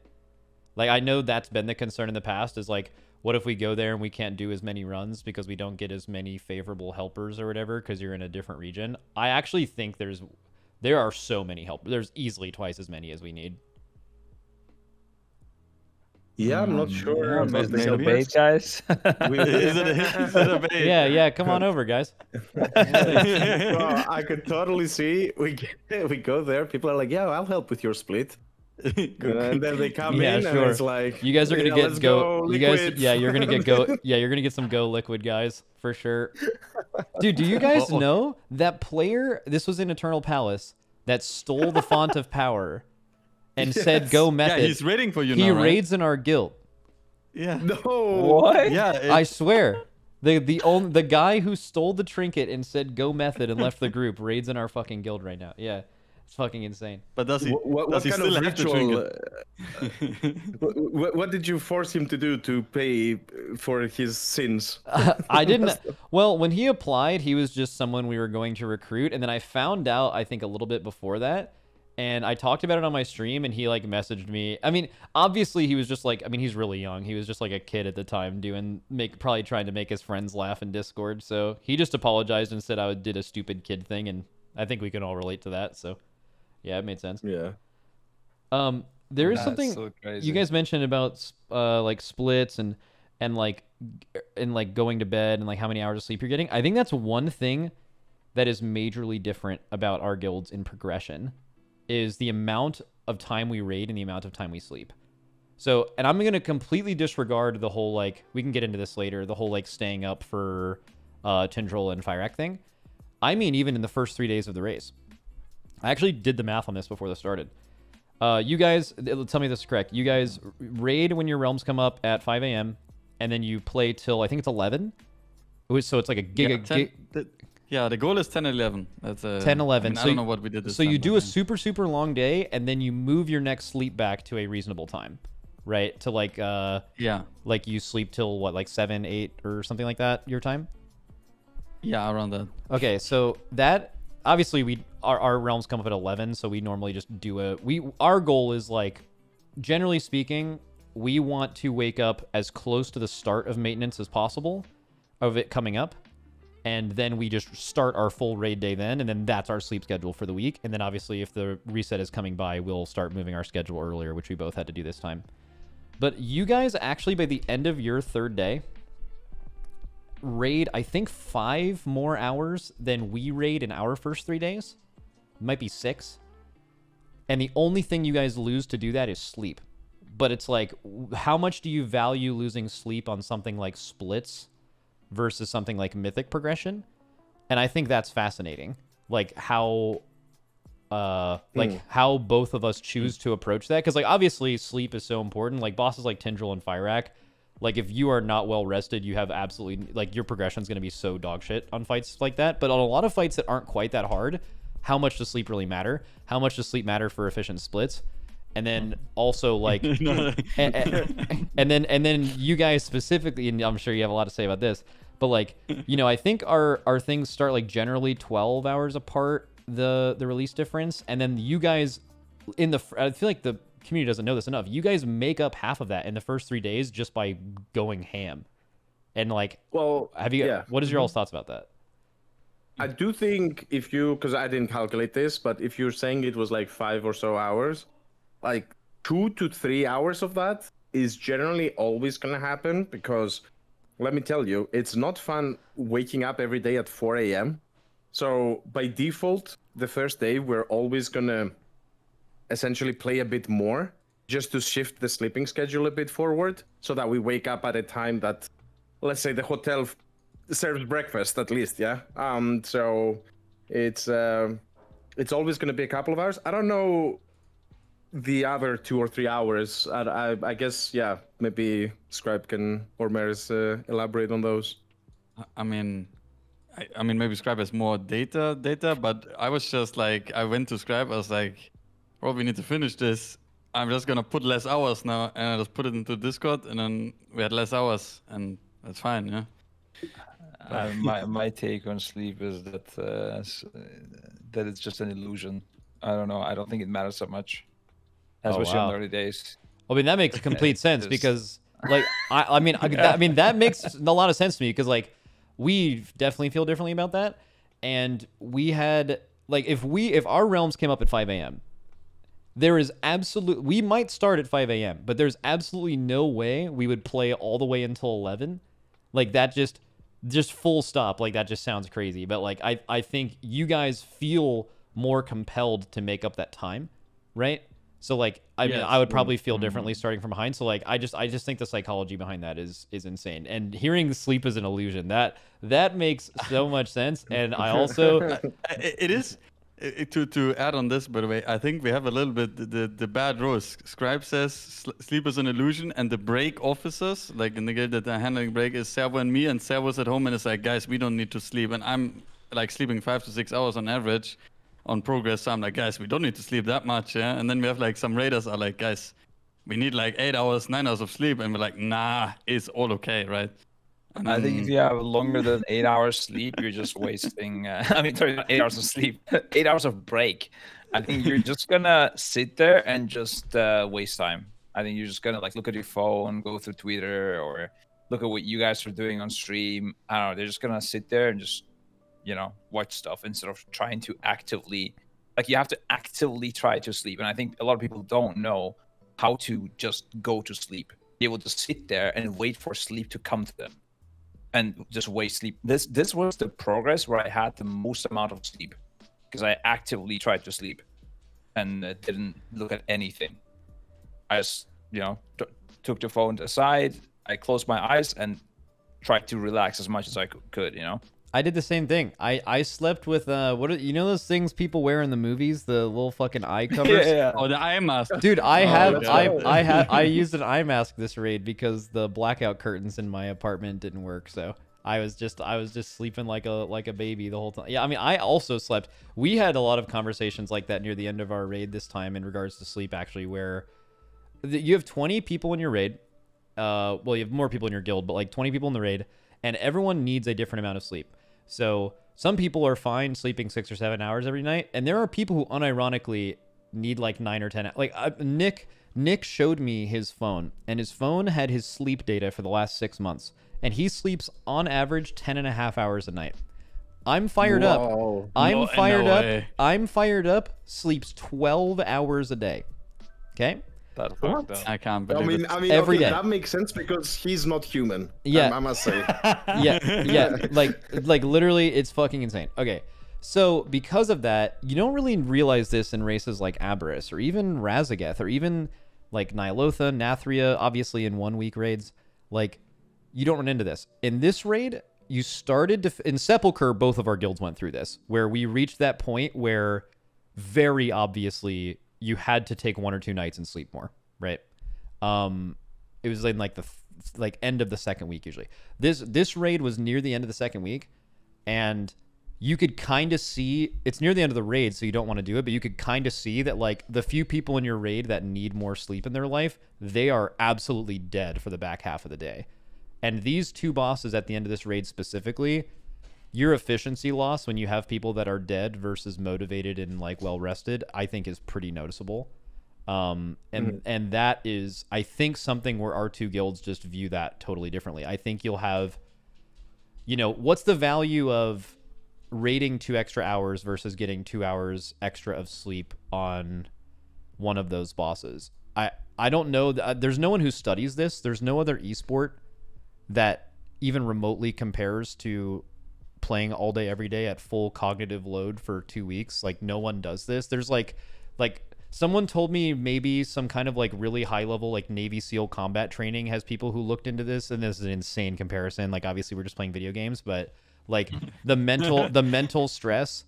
Like I know that's been the concern in the past is like what if we go there and we can't do as many runs because we don't get as many favorable helpers or whatever because you're in a different region. I actually think there's there are so many helpers. There's easily twice as many as we need. Yeah, I'm not mm, sure. yeah, about the maybe. helpers. guys. (laughs) (laughs) We- is it a, is it a (laughs) bait? Yeah, yeah, come on over, guys. well, I could totally see we get, we go there. People are like, "Yeah, I'll help with your split," (laughs) and then they come Yeah, in, sure. and it's like, You guys are gonna "Yeah, get let's go, you guys yeah, you're gonna get go (laughs) yeah, you're gonna get some go liquid guys for sure. Dude, do you guys Uh-oh. (laughs) know that player this was in Eternal Palace that stole the font of power and said Yes. go Yeah, method. he's raiding for you he now, right? raids in our guild. Yeah. No. what? Yeah. it- I swear. The the only the guy who stole the trinket and said go method and left the group raids in our fucking guild right now. Yeah. It's fucking insane. but does he? What, what, does he kind still of have the ritual? trinket? uh, (laughs) what, what did you force him to do to pay for his sins? (laughs) I didn't. (laughs) Well, when he applied, he was just someone we were going to recruit, and then I found out. I think a little bit before that, and I talked about it on my stream, and he like messaged me. I mean, obviously he was just like. I mean, he's really young. He was just like a kid at the time, doing make probably trying to make his friends laugh in Discord. So he just apologized and said I did a stupid kid thing, and I think we can all relate to that. So, yeah, it made sense. Yeah. Um, there is That's something so crazy. you guys mentioned about uh like splits and and like and like going to bed and like how many hours of sleep you're getting. I think that's one thing that is majorly different about our guilds in progression is the amount of time we raid and the amount of time we sleep. So, and I'm going to completely disregard the whole like we can get into this later, the whole like staying up for uh Tindral and Fyrakk thing. I mean even in the first 3 days of the race. I actually did the math on this before this started. Uh, you guys, tell me this is correct. You guys raid when your realms come up at 5 a.m. and then you play till I think it's 11. It was- So it's like a yeah, 10, gig, the, yeah, the goal is 10 11. That's uh, 10, 11. I, mean, I So don't you- know what we did this so you do a super super long day and then you move your next sleep back to a reasonable time, right? To like uh Yeah. like you sleep till what like seven, eight, or something like that. Your time. Yeah, around that. Okay, so that obviously we our, our realms come up at 11 so we normally just do a we our goal is like generally speaking we want to wake up as close to the start of maintenance as possible of it coming up and then we just start our full raid day then and then that's our sleep schedule for the week and then obviously if the reset is coming by we'll start moving our schedule earlier which we both had to do this time. But you guys actually by the end of your third day raid I think five more hours than we raid in our first three days. Might be six. And the only thing you guys lose to do that is sleep. But it's like, how much do you value losing sleep on something like splits versus something like mythic progression? And I think that's fascinating. Like how uh like how both of us choose to approach that because like obviously sleep is so important like bosses like Tindral and Fyrakk like if you are not well rested you have absolutely like your progression is going to be so dog shit on fights like that. But on a lot of fights that aren't quite that hard how much does sleep really matter? How much does sleep matter for efficient splits? And then (laughs) also like (laughs) No. and, and, (laughs) and then and then you guys specifically and i'm sure you have a lot to say about this but like you know i think our our things start like generally 12 hours apart the the release difference. And then you guys in the i feel like the community doesn't know this enough you guys make up half of that in the first three days just by going ham and like Well, have you Yeah. what is your all's mm-hmm. thoughts about that I do think if you, because I didn't calculate this, but if you're saying it was like five or so hours, like two to three hours of that is generally always going to happen because let me tell you, it's not fun waking up every day at 4 a.m. So by default, the first day, we're always going to essentially play a bit more just to shift the sleeping schedule a bit forward so that we wake up at a time that, let's say, the hotel serves breakfast at least, yeah. Um, so it's uh, it's always going to be a couple of hours. I don't know the other two or three hours, I, I, I guess yeah, maybe Scripe can or Meeres uh, elaborate on those. I mean, I, I mean maybe Scripe has more data data, but I was just like I went to Scripe. I was like, "Bro, we need to finish this. I'm just gonna put less hours now, and I just put it into Discord, and then we had less hours, and that's fine, yeah." (laughs) Uh, my my take on sleep is that uh, that it's just an illusion. I don't know. I don't think it matters that much, Oh, especially in wow. the early days. I mean, that makes (laughs) complete sense Just- because, like, I, I mean, I, that, I mean, that makes a lot of sense to me because, like, we definitely feel differently about that, and we had like if we if our realms came up at 5 a.m. There is absolute. We might start at 5 a.m., but there's absolutely no way we would play all the way until 11. Like that just just full stop. Like that just sounds crazy. But like I I think you guys feel more compelled to make up that time, right? So like I mean I would probably feel mm-hmm. differently starting from behind. So like I just I just think the psychology behind that is is insane. And hearing sleep is an illusion that that makes so much sense. And I (laughs) also I- (laughs) I- it is i- to to add on this by the way i think we have a little bit the the, the bad rules Scripe says sleep is an illusion and the break officers like in the game that are handling break is servo and me and servo's at home and it's like guys we don't need to sleep and i'm like sleeping five to six hours on average on progress so i'm like guys we don't need to sleep that much yeah? And then we have like some raiders are like guys we need like eight hours nine hours of sleep and we're like nah it's all okay right and I think if you have longer than eight hours sleep, you're just wasting. Uh, (laughs) I mean, sorry, eight hours of sleep, (laughs) eight hours of break. I think you're just gonna sit there and just uh, waste time. I think you're just gonna like look at your phone, go through Twitter, or look at what you guys are doing on stream. I don't know. They're just gonna sit there and just, you know, watch stuff instead of trying to actively, like you have to actively try to sleep. And I think a lot of people don't know how to just go to sleep. They will just sit there and wait for sleep to come to them and just waste sleep. This this was the progress where I had the most amount of sleep because I actively tried to sleep and uh, didn't look at anything. I just you know took the phone aside. I closed my eyes and tried to relax as much as I could. You know. I did the same thing. I I slept with uh what are, you know those things people wear in the movies, the little fucking eye (laughs) covers. yeah oh the eye mask Dude, I Oh, have that's I right. I had I (laughs) used an eye mask this raid because the blackout curtains in my apartment didn't work. So I was just I was just sleeping like a like a baby the whole time. Yeah, I mean I also slept. We had a lot of conversations like that near the end of our raid this time in regards to sleep actually where th- you have 20 people in your raid. Uh well, you have more people in your guild, but like 20 people in the raid and everyone needs a different amount of sleep. So some people are fine sleeping 6 or 7 hours every night and there are people who unironically need like 9 or 10 like uh, Nick Nick showed me his phone and his phone had his sleep data for the last 6 months and he sleeps on average 10 and a half hours a night. I'm fired up. I'm No- fired no up. way. I'm fired up. Sleeps 12 hours a day. Okay? That's What? fucked i can't I mean, it. I mean, Every okay, day. that makes sense because he's not human. Yeah. I, I must say. (laughs) yeah, yeah, like like literally it's fucking insane. Okay. So because of that, you don't really realize this in races like Aberrus or even Raszageth or even like Ny'alotha, Nathria, obviously in one week raids. Like you don't run into this. In this raid, you started to in Sepulcher, both of our guilds went through this, where we reached that point where very obviously you had to take one or two nights and sleep more, right? Um, it was in like the like end of the second week usually. This this raid was near the end of the second week, and you could kind of see it's near the end of the raid, so you don't want to do it, but you could kind of see that like the few people in your raid that need more sleep in their life, they are absolutely dead for the back half of the day. And these two bosses at the end of this raid specifically, your efficiency loss when you have people that are dead versus motivated and like well rested, I think is pretty noticeable. Um, and and that is, I think, something where our two guilds just view that totally differently. I think you'll have, you know, what's the value of raiding two extra hours versus getting two hours extra of sleep on one of those bosses? I I don't know. uh, There's no one who studies this. There's no other esport that even remotely compares to playing all day every day at full cognitive load for 2 weeks. Like no one does this. There's like like someone told me maybe some kind of like really high level like navy seal combat training has people who looked into this and this is an insane comparison. Like obviously we're just playing video games but like the mental the mental stress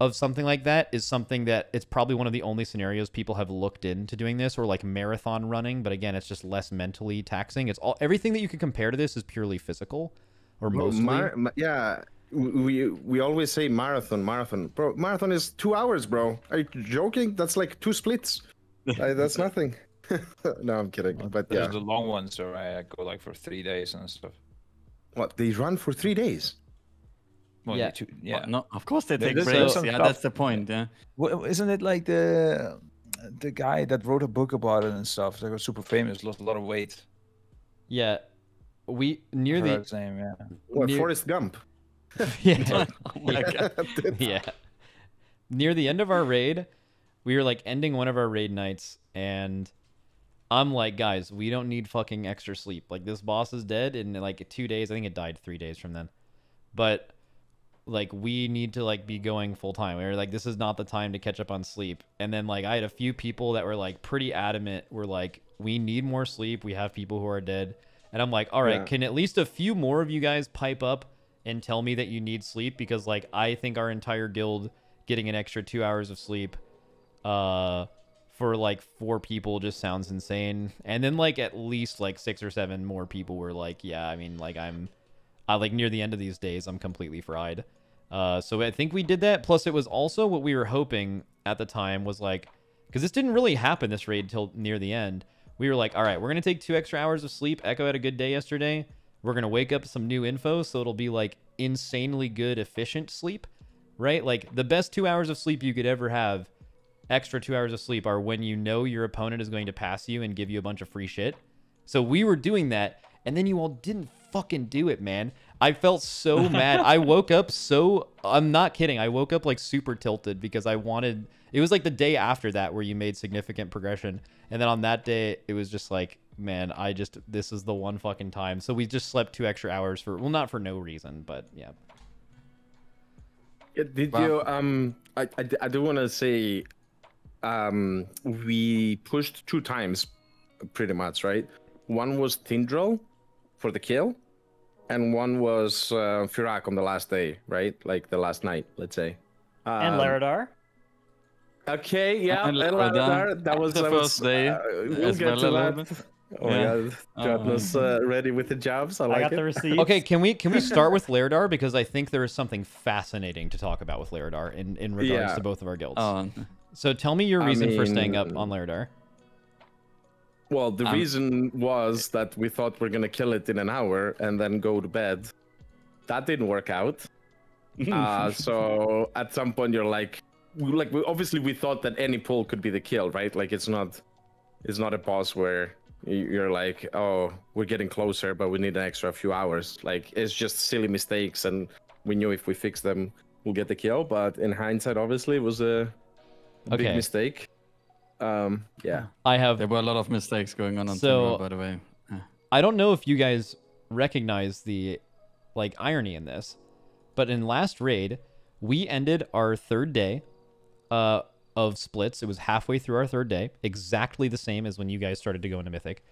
of something like that is something that it's probably one of the only scenarios people have looked into doing this or like marathon running, but again, it's just less mentally taxing. It's all everything that you can compare to this is purely physical or mostly. mar- ma- yeah, we we always say marathon, marathon, bro. Marathon is two hours, bro. Are you joking? That's like two splits. Uh, that's (laughs) nothing. (laughs) no, I'm kidding. But There's yeah, the long ones where I go like for three days and stuff. what they run for three days. Well, Yeah. yeah. Two, yeah. No, of course they take there's breaks. yeah, stuff. that's the point. Yeah. Well, isn't it like the the guy that wrote a book about it and stuff? That was super famous, lost a lot of weight. Yeah. We near Forgot the his name, yeah. What Near- Forrest Gump? (laughs) yeah. (laughs) oh my god. (laughs) yeah. Near the end of our raid, we were like ending one of our raid nights, and I'm like, guys, we don't need fucking extra sleep. Like this boss is dead in like two days. I think it died three days from then. But like we need to like be going full time. We were like, this is not the time to catch up on sleep. And then like I had a few people that were like pretty adamant. Were like, we need more sleep. We have people who are dead. And I'm like, all right, Yeah. can at least a few more of you guys pipe up and tell me that you need sleep because like I think our entire guild getting an extra two hours of sleep uh for like four people just sounds insane. And then like at least like six or seven more people were like, yeah, I mean like I'm I like near the end of these days I'm completely fried. Uh so I think we did that. Plus it was also what we were hoping at the time was like because this didn't really happen this raid till near the end. We were like, all right, we're gonna take two extra hours of sleep. Echo had a good day yesterday. We're gonna wake up some new info, so it'll be like insanely good, efficient sleep, right? Like the best two hours of sleep you could ever have, extra two hours of sleep, are when you know your opponent is going to pass you and give you a bunch of free shit. So we were doing that, and then you all didn't fucking do it, man. I felt so (laughs) mad. I woke up so I'm not kidding. I woke up like super tilted because I wanted it was like the day after that where you made significant progression. And then on that day it was just like, man, I just this is the one fucking time. So we just slept two extra hours for well not for no reason, but yeah. Yeah, Did Wow. you um I I do want to say um we pushed two times pretty much, right? One was Tindral for the kill and one was uh, Fyrakk on the last day, right? Like the last night, let's say. and Um, Larodar. Okay, yeah, And and Larodar, Larodar, that was (laughs) the that was, first day uh, we'll as get well to that. Bit. Oh Yeah. yeah, Jotna's uh, ready with the jabs. I I like got it. the receipt. Okay, can we can we (laughs) start with Larodar because I think there is something fascinating to talk about with Larodar in, in regards Yeah. to both of our guilds. Oh, so tell me your I reason for staying up on Larodar. Well, the Um, reason was that we thought we're gonna kill it in an hour and then go to bed. That didn't work out. (laughs) uh, so at some point you're like, like we, obviously we thought that any pull could be the kill, right? Like it's not, it's not a boss where y- you're like, oh, we're getting closer, but we need an extra few hours. Like it's just silly mistakes, and we knew if we fix them, we'll get the kill. But in hindsight, obviously, it was a big mistake. Um, yeah. I have there were a lot of mistakes going on on So- Timber, by the way. I don't know if you guys recognize the like irony in this, but in last raid, we ended our third day uh of splits. It was halfway through our third day, exactly the same as when you guys started to go into Mythic.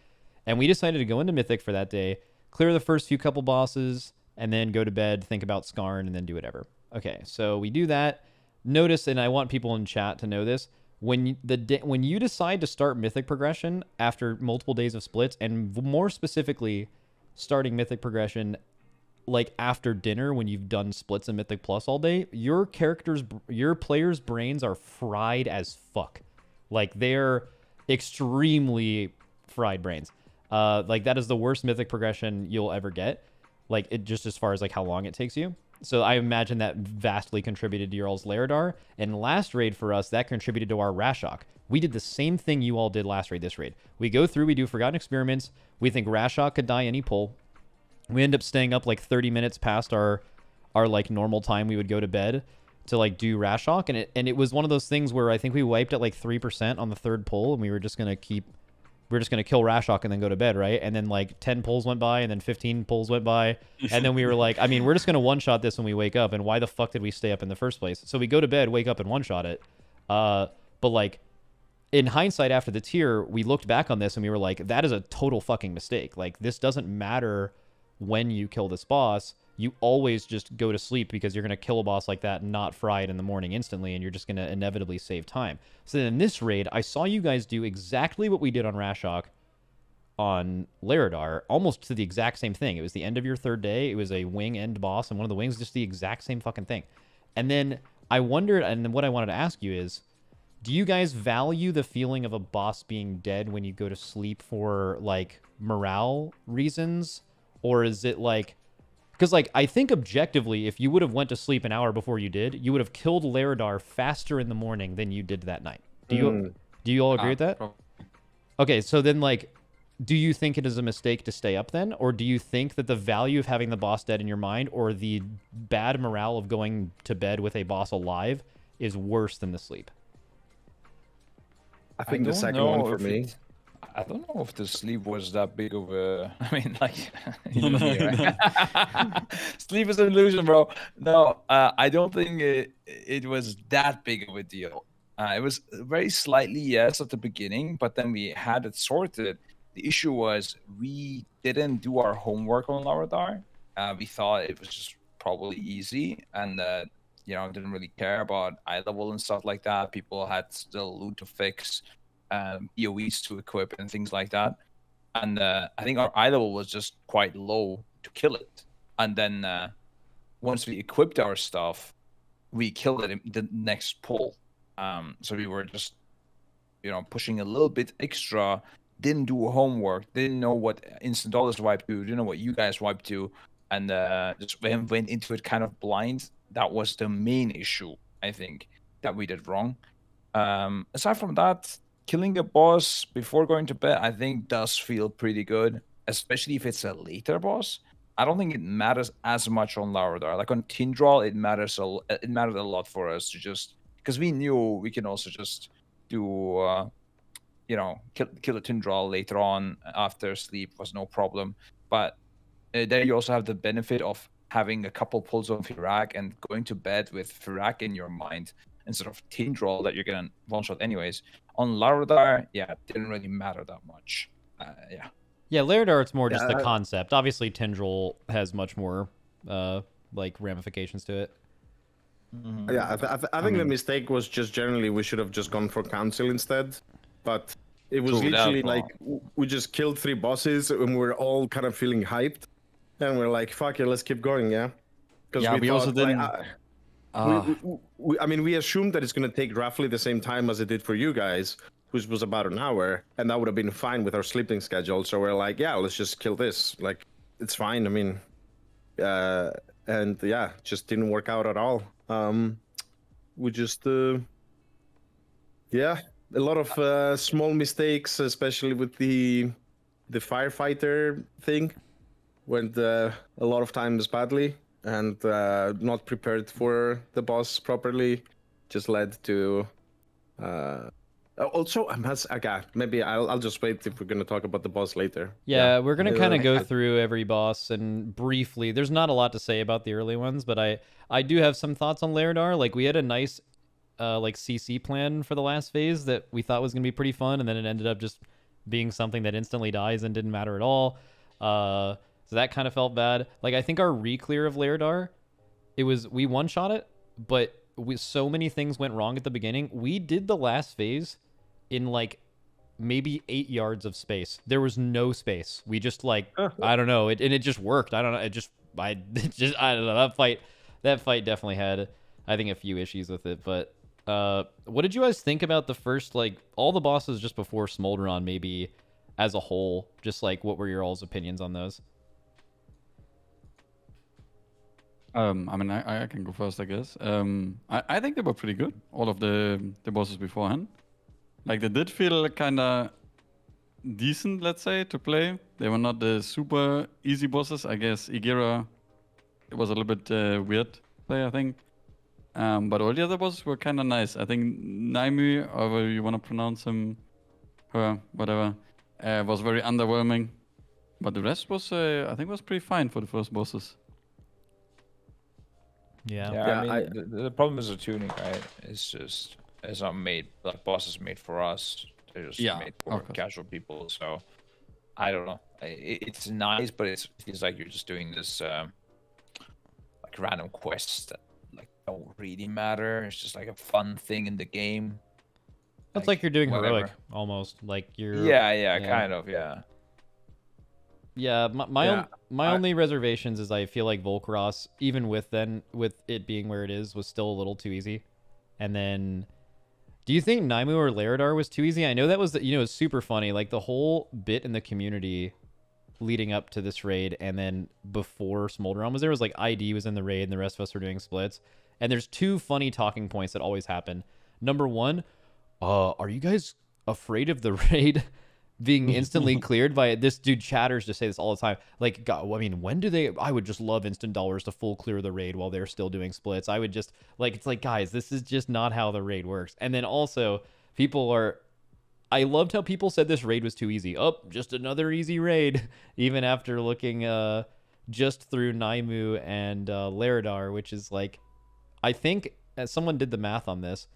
And we decided to go into Mythic for that day, clear the first few couple bosses, and then go to bed, think about Zskarn, and then do whatever. Okay, so we do that. Notice, and I want people in chat to know this: when the da- when you decide to start Mythic progression after multiple days of splits, and more specifically, starting Mythic progression like after dinner when you've done splits and Mythic Plus all day, your characters, your players' brains are fried as fuck. Like they're extremely fried brains. Uh, like that is the worst Mythic progression you'll ever get. Like it just as far as like how long it takes you. So I imagine that vastly contributed to your all's Larodar. And last raid for us, that contributed to our Rashok. We did the same thing you all did last raid, this raid. We go through, we do Forgotten Experiments. We think Rashok could die any pull we end up staying up like 30 minutes past our our like normal time we would go to bed to like do Rashok and it and it was one of those things where I think we wiped at like 3% on the third pull and we were just going to keep we are just going to kill Rashok and then go to bed, right? And then like 10 pulls went by and then 15 pulls went by and then we were like, I mean, we're just going to one shot this when we wake up and why the fuck did we stay up in the first place? So we go to bed, wake up and one shot it. Uh but like in hindsight after the tier, we looked back on this and we were like, that is a total fucking mistake. Like this doesn't matter when you kill this boss. you always just go to sleep because you're going to kill a boss like that and not fry it in the morning instantly, and you're just going to inevitably save time. So in this raid, I saw you guys do exactly what we did on Rashok on Larodar, almost to the exact same thing. It was the end of your third day. It was a wing end boss, and one of the wings just the exact same fucking thing. And then I wondered, and what I wanted to ask you is, do you guys value the feeling of a boss being dead when you go to sleep for like morale reasons, or is it like because like I think objectively, if you would have went to sleep an hour before you did, you would have killed Larodar faster in the morning than you did that night. Do you Mm. do you all agree Ah, with that? Okay, so then like do you think it is a mistake to stay up then or do you think that the value of having the boss dead in your mind or the bad morale of going to bed with a boss alive is worse than the sleep? I think the second one for me. it- I don't know if the sleep was that big of a. (laughs) I mean, like, (laughs) you (laughs) No, know no, right? sleep is an illusion, bro. No, uh, I don't think it it was that big of a deal. Uh, it was very slightly yes at the beginning, but then we had it sorted. The issue was we didn't do our homework on Larodar. Uh, we thought it was just probably easy, and uh, you know didn't really care about eye level and stuff like that. People had still loot to fix um, POEs to equip and things like that. And uh, I think our eye level was just quite low to kill it. And then uh, once we equipped our stuff, we killed it in the next pull. Um, so we were just, you know, pushing a little bit extra. Didn't do homework. Didn't know what instant dollars wipe to. Didn't know what you guys wipe to, and uh, just went went into it kind of blind. That was the main issue I think that we did wrong. Um, aside from that, killing a boss before going to bed, I think does feel pretty good, especially if it's a later boss. I don't think it matters as much on Larodar. Like on Tindral, it matters a it mattered a lot for us to just because we knew we can also just do uh, you know kill kill a Tindral later on after sleep was no problem. But uh, there you also have the benefit of having a couple pulls on Fyrakk and going to bed with Fyrakk in your mind instead of Tindral that you're gonna one shot anyways. On Larodar, yeah, it didn't really matter that much. Uh, yeah. Yeah, Larodar it's more just the concept. Obviously Tindral has much more uh like ramifications to it. Yeah, I, th- I, th- I think the mistake was just generally we should have just gone for council instead. But it was literally like we just killed three bosses and we are all kind of feeling hyped, and we're like, "Fuck it, let's keep going." Yeah. Because Yeah, we also didn't- uh, we, we, we, I mean, we assumed that it's going to take roughly the same time as it did for you guys, which was about an hour, and that would have been fine with our sleeping schedule. So we're like, yeah, let's just kill this. Like, it's fine. I mean, uh, and yeah, just didn't work out at all. Um, we just, uh, yeah, a lot of uh, small mistakes, especially with the the firefighter thing, went uh, a lot of times badly and uh, not prepared for the boss properly just led to uh also i must okay maybe i'll, I'll just wait if we're going to talk about the boss later Yeah, we're gonna Uh, kind of go through every boss and briefly. There's not a lot to say about the early ones, but I I do have some thoughts on Larodar. Like we had a nice uh like CC plan for the last phase that we thought was gonna be pretty fun, and then it ended up just being something that instantly dies and didn't matter at all. Uh, so that kind of felt bad. Like I think our re-clear of Larodar, it was we one shot it, but we, so many things went wrong at the beginning. We did the last phase in like maybe eight yards of space. There was no space. We just like I don't know, it and it just worked. I don't know. It just I (laughs) it just I don't know that fight. That fight definitely had I think a few issues with it. But uh, what did you guys think about the first like all the bosses just before Smolderon maybe as a whole? Just like what were your all's opinions on those? Um, I mean, I, I can go first, I guess. Um, I, I think they were pretty good, all of the the bosses beforehand. Like they did feel kind of decent, let's say, to play. They were not the super easy bosses. I guess Igira, it was a little bit uh, weird play, I think. Um, but all the other bosses were kind of nice. I think Naimi, however you want to pronounce him, her, whatever, uh, was very underwhelming. But the rest was, uh, I think, was pretty fine for the first bosses. Yeah. Yeah, Yeah, I mean, I- The, the problem is the tuning, right? It's just it's not made like bosses made for us. They're just Yeah, made for course. casual people. So I don't know. It, it's nice, but it's, it feels like you're just doing this um, like random quests that like don't really matter. It's just like a fun thing in the game. That's like, you're doing heroic whatever. almost. Like you're Yeah, yeah, yeah. kind of, yeah. Yeah, my my, Yeah, my I- only reservations is I feel like Volcoross, even with then with it being where it is, was still a little too easy. And then, do you think Nymue or Larodar was too easy? I know that was the, you know super funny. Like the whole bit in the community leading up to this raid, and then before Smolderon was there was like ID was in the raid, and the rest of us were doing splits. And there's two funny talking points that always happen. Number one, uh, are you guys afraid of the (laughs) raid being (laughs) instantly cleared by this dude chatters to say this all the time. Like god i mean when do they i would just love instant dollars to full clear the raid while they're still doing splits. I would just like it's like guys this is just not how the raid works. And then also people are i loved how people said this raid was too easy. Oh just another easy raid. (laughs) Even after looking uh just through Nymue and uh Larodar which is like i think as someone did the math on this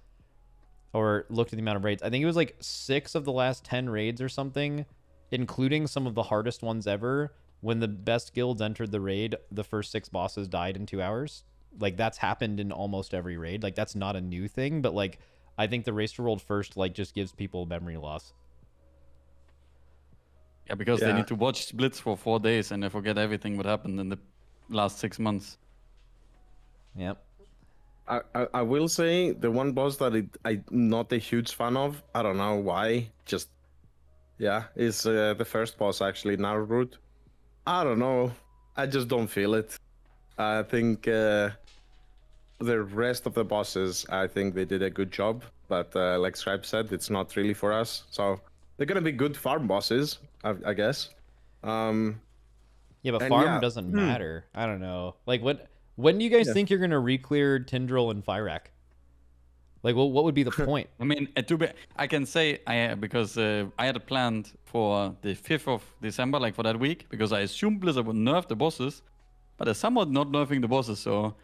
or looked at the amount of raids. I think it was like six of the last 10 raids or something, including some of the hardest ones ever. When the best guilds entered the raid, the first six bosses died in two hours. Like that's happened in almost every raid. Like that's not a new thing, but like I think the race to world first like just gives people memory loss. Yeah, because they need to watch splits for four days and they forget everything what happened in the last six months. Yep. I, I, I will say the one boss that it, I'm not a huge fan of. I don't know why. Just yeah, is uh, the first boss actually Gnarlroot. I don't know. I just don't feel it. I think uh, the rest of the bosses, I think they did a good job. But uh, like Scripe said, it's not really for us. So they're gonna be good farm bosses, I, I guess. Um, Yeah, but farm yeah, doesn't hmm. matter. I don't know. Like when when do you guys Yeah. think you're gonna re-clear Tindral and Fyrakk? Like what what would be the (laughs) point? I mean, uh, to be, I can say I because uh, I had a planned for the 5th of December, like for that week, because I assumed Blizzard would nerf the bosses, but they're somewhat not nerfing the bosses, so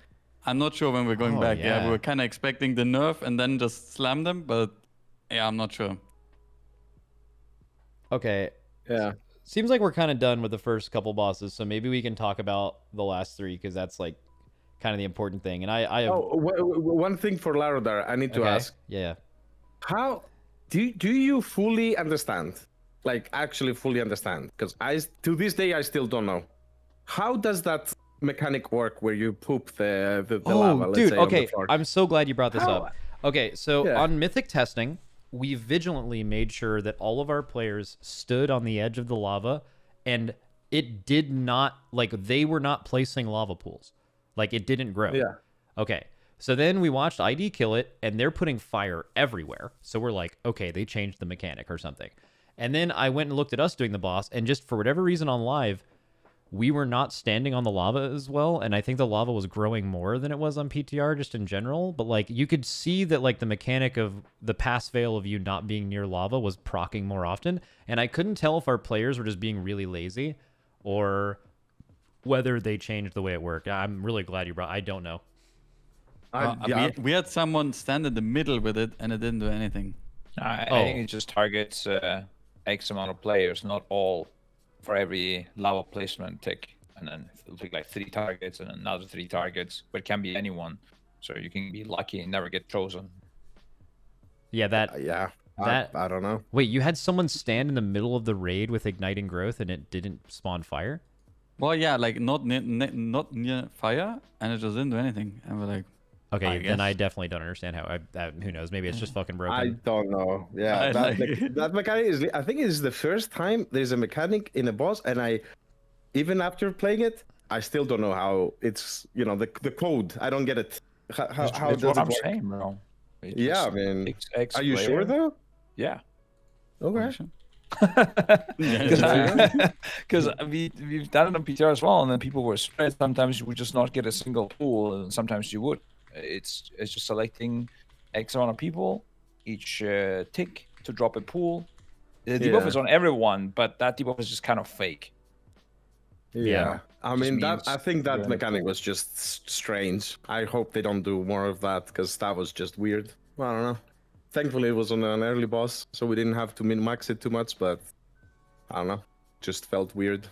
I'm not sure when we're going Oh, back. Yeah. yeah. we were kind of expecting the nerf and then just slam them, but yeah, I'm not sure. Okay, yeah. seems like we're kind of done with the first couple bosses, so maybe we can talk about the last three because that's like kind of the important thing. And I, I have Oh, one thing for Larodar, I need to okay. ask. Yeah. how do do you fully understand like actually fully understand because I to this day i still don't know how does that mechanic work where you poop the the, the oh, lava let's dude. say, Okay? I'm so glad you brought this How- up. Okay, so Yeah. on Mythic testing, we vigilantly made sure that all of our players stood on the edge of the lava, and it did not like they were not placing lava pools, like it didn't grow. yeah Okay. So then we watched ID kill it, and they're putting fire everywhere. So we're like, okay, they changed the mechanic or something. And then I went and looked at us doing the boss, and just for whatever reason on live, we were not standing on the lava as well. And I think the lava was growing more than it was on PTR just in general. But like you could see that like the mechanic of the pass fail of you not being near lava was procking more often. And I couldn't tell if our players were just being really lazy or whether they changed the way it worked. I'm really glad you brought I don't know. I, Uh, yeah we, we had someone stand in the middle with it and it didn't do anything. I, Oh. I think it just targets uh, X amount of players, not all for every lava placement tick. And then it'll take like three targets and another three targets, but it can be anyone. So you can be lucky and never get chosen. Yeah, that yeah That- I, I don't know Wait, you had someone stand in the middle of the raid with igniting growth and it didn't spawn fire? Well, yeah, like not near, ne- not near fire, and it just didn't do anything. And we're like, Okay, I then I definitely don't understand how. I, that, who knows? Maybe it's just fucking broken. i don't know yeah I that, like- that mechanic is i think it's the first time there's a mechanic in a boss and i even after playing it i still don't know how it's you know the, the code i don't get it how, how, That's- how that's does what it I'm work saying, bro. It yeah i mean takes X are you sure though Yeah. okay Because (laughs) (laughs) we we've done it on PTR as well, and then people were spread. Sometimes you would just not get a single pool, and sometimes you would. It's it's just selecting X amount of people each uh, tick to drop a pool. The debuff Yeah. is on everyone, but that debuff is just kind of fake. Yeah. I mean that I think that you're- mechanic was just strange. I hope they don't do more of that because that was just weird. I don't know. Thankfully it was on an early boss, so we didn't have to min max it too much, but I don't know. Just felt weird.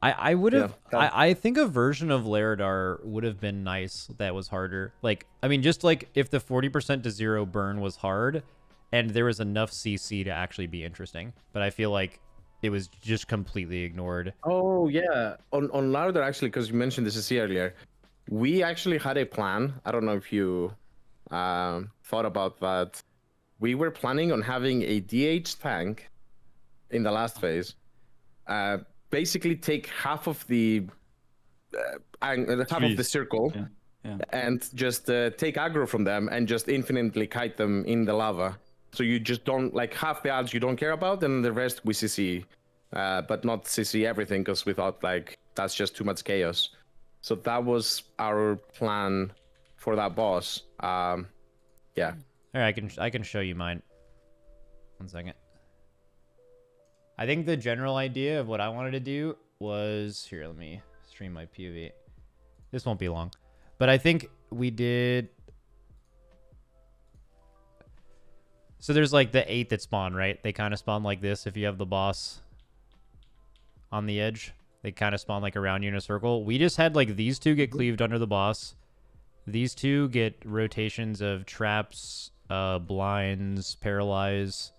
I, I would have Yeah, I, I think a version of Larodar would have been nice that was harder. Like I mean just like if the 40% to 0 burn was hard and there was enough CC to actually be interesting. But I feel like it was just completely ignored. Oh yeah, on on Larodar actually, because you mentioned this is earlier, we actually had a plan. I don't know if you um, thought about that. We were planning on having a DH tank in the last phase. Uh, basically, take half of the uh, ang- uh, half of the circle. Yeah, yeah. And just uh, take aggro from them and just infinitely kite them in the lava. So you just don't like half the odds you don't care about, and the rest we CC uh, but not CC everything because we thought like that's just too much chaos. So that was our plan for that boss. Um, yeah, All right, I can I can show you mine. One second. I think the general idea of what I wanted to do was here. Let me stream my POV. This won't be long, but I think we did. So there's like the eight that spawn, right? They kind of spawn like this if you have the boss on the edge. They kind of spawn like around you in a circle. We just had like these two get cleaved under the boss. These two get rotations of traps, uh, blinds, paralyze,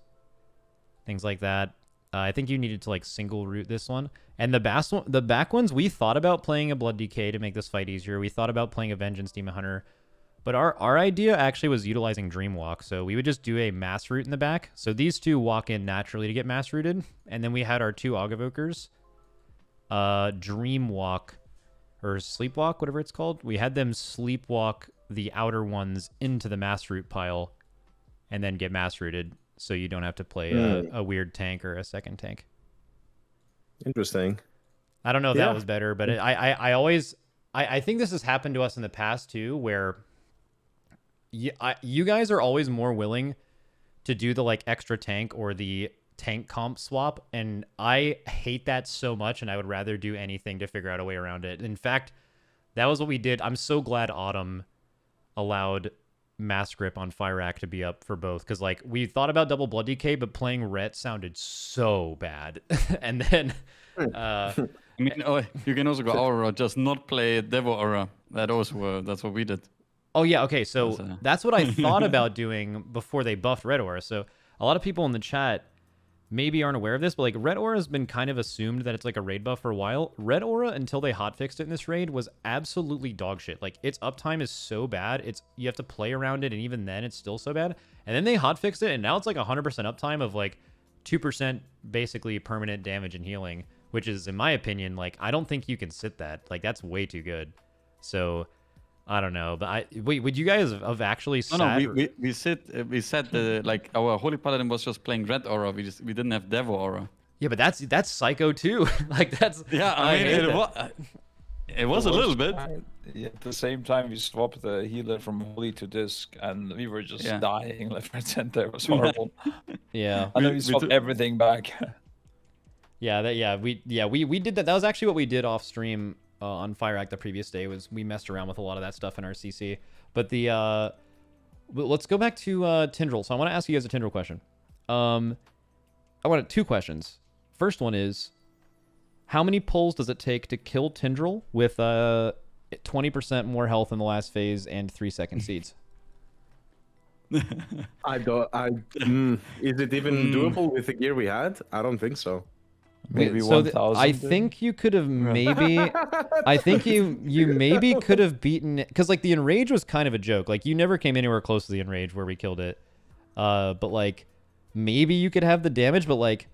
things like that. Uh, I think you needed to like single root this one. And the bass one, the back ones, we thought about playing a Blood DK to make this fight easier. We thought about playing a Vengeance Demon Hunter. But our, our idea actually was utilizing Dreamwalk. So we would just do a mass root in the back. So these two walk in naturally to get mass rooted. And then we had our two Augavokers. Uh, Dreamwalk or Sleepwalk, whatever it's called. We had them sleepwalk the outer ones into the mass root pile and then get mass rooted. So you don't have to play a, hmm. a weird tank or a second tank. interesting. I don't know if Yeah. that was better, but hmm. it, I, I, I always, I, I think this has happened to us in the past too, where you, I, you guys are always more willing to do the like extra tank or the tank comp swap, and I hate that so much, and I would rather do anything to figure out a way around it. In fact, that was what we did. I'm so glad Autumn allowed Mass Grip on Fyrakk to be up for both, because like we thought about double Blood DK, but playing Ret sounded so bad, (laughs) and then. Uh, (laughs) I mean, oh, you can also go (laughs) Aura, just not play Devo Aura. That also uh, that's what we did. Oh yeah, okay. So That's that's what I thought about doing before they buffed Ret Aura. So a lot of people in the chat maybe aren't aware of this, but like Ret Aura has been kind of assumed that it's like a raid buff for a while. Ret Aura until they hotfixed it in this raid was absolutely dog shit. Like its uptime is so bad. It's you have to play around it and even then it's still so bad. And then they hotfixed it and now it's like 100% uptime of like 2% basically permanent damage and healing, which is in my opinion like I don't think you can sit that. Like that's way too good. So I don't know, but I wait. Would you guys have actually No, sat? no, we we we said uh, we said the like our holy paladin was just playing ret aura. We just we didn't have Devo aura. yeah, but that's that's psycho too. (laughs) like that's Yeah, I, mean it was it was a little bit. Yeah, at the same time, we swapped the healer from holy to disc, and we were just Yeah. dying left, right, center. It was horrible. (laughs) Yeah, and then We- we we swapped took- everything back. (laughs) yeah, that yeah we yeah we we did that. That was actually what we did off stream uh, on Fyrakk the previous day. Was we messed around with a lot of that stuff in our CC. But the uh, let's go back to uh, Tindral. So I want to ask you guys a Tindral question. Um, I want two questions. First one is, how many pulls does it take to kill Tindral with uh 20% more health in the last phase and three second (laughs) seeds? I don't. I mm, is it even doable with the gear we had? I don't think so. Maybe So 1,000. I think you could have maybe. (laughs) I think you you maybe could have beaten it because like the enrage was kind of a joke. Like you never came anywhere close to the enrage where we killed it. Uh, but like maybe you could have the damage, but like,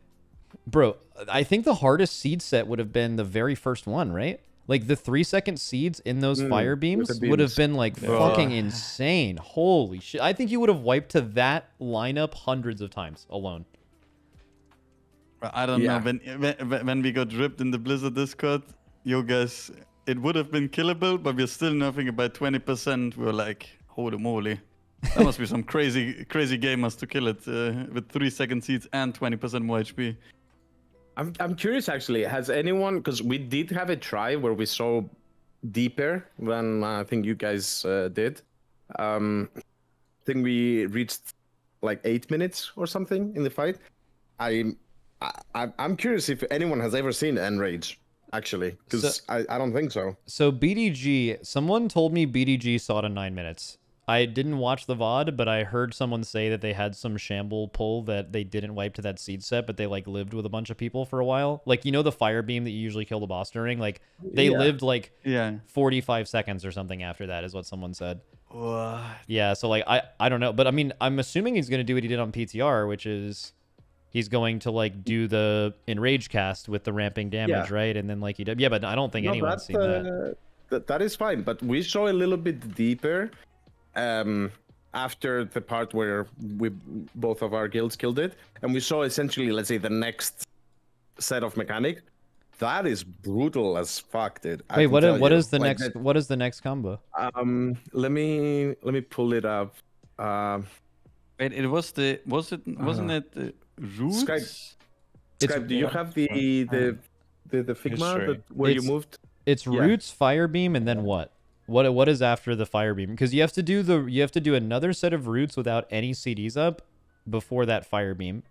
bro, I think the hardest seed set would have been the very first one, right? Like the three second seeds in those Mm, fire with beams would have been like fucking insane. Holy shit! I think you would have wiped to that lineup hundreds of times alone. I don't Yeah. know when, when we got ripped in the Blizzard Discord, you guys, it would have been killable, but we're still nothing about twenty percent. We were like, holy moly, that must be some (laughs) crazy crazy gamers to kill it uh, with three second seats and twenty percent more HP. I'm I'm curious actually. Has anyone? Because we did have a try where we saw deeper than uh, I think you guys uh, did. Um, I think we reached like eight minutes or something in the fight. I, I I'm curious if anyone has ever seen Enrage actually, because So- I, I don't think so. So BDG, someone told me BDG saw it in nine minutes. I didn't watch the VOD, but I heard someone say that they had some shamble pull that they didn't wipe to that seed set, but they like lived with a bunch of people for a while. Like you know the fire beam that you usually kill the boss during? Like they Yeah. lived like Yeah. 45 seconds or something after that is what someone said. What? Yeah, so like I I don't know, but I mean I'm assuming he's gonna do what he did on PTR, which is he's going to like do the enrage cast with the ramping damage, Yeah. right? And then like he did, yeah, but I don't think No, anyone's that's, seen that. uh, that. That is fine, but we saw a little bit deeper um, after the part where we both of our guilds killed it, and we saw essentially, let's say, the next set of mechanic. That is brutal as fuck, dude. I Wait, can what tell is, what you. is the Like next that- what is the next combo? um, let me let me pull it up. Um, Wait, it was the was it wasn't Uh, it the roots? Scripe. It's- Scripe, do you have the the the, the Figma that, where you moved? It's Yeah. roots, fire beam, and then what? What what is after the fire beam? Because you have to do the you have to do another set of roots without any CDs up before that fire beam.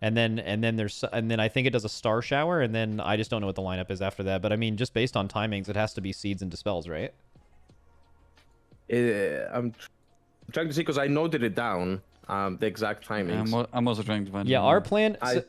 And then and then there's and then I think it does a star shower, and then I just don't know what the lineup is after that. But I mean, just based on timings, it has to be seeds and dispels, right? Uh, I'm trying to see because I noted it down. Um, the exact timings. I'm, I'm also trying to find. Yeah, our now. plan. I- So,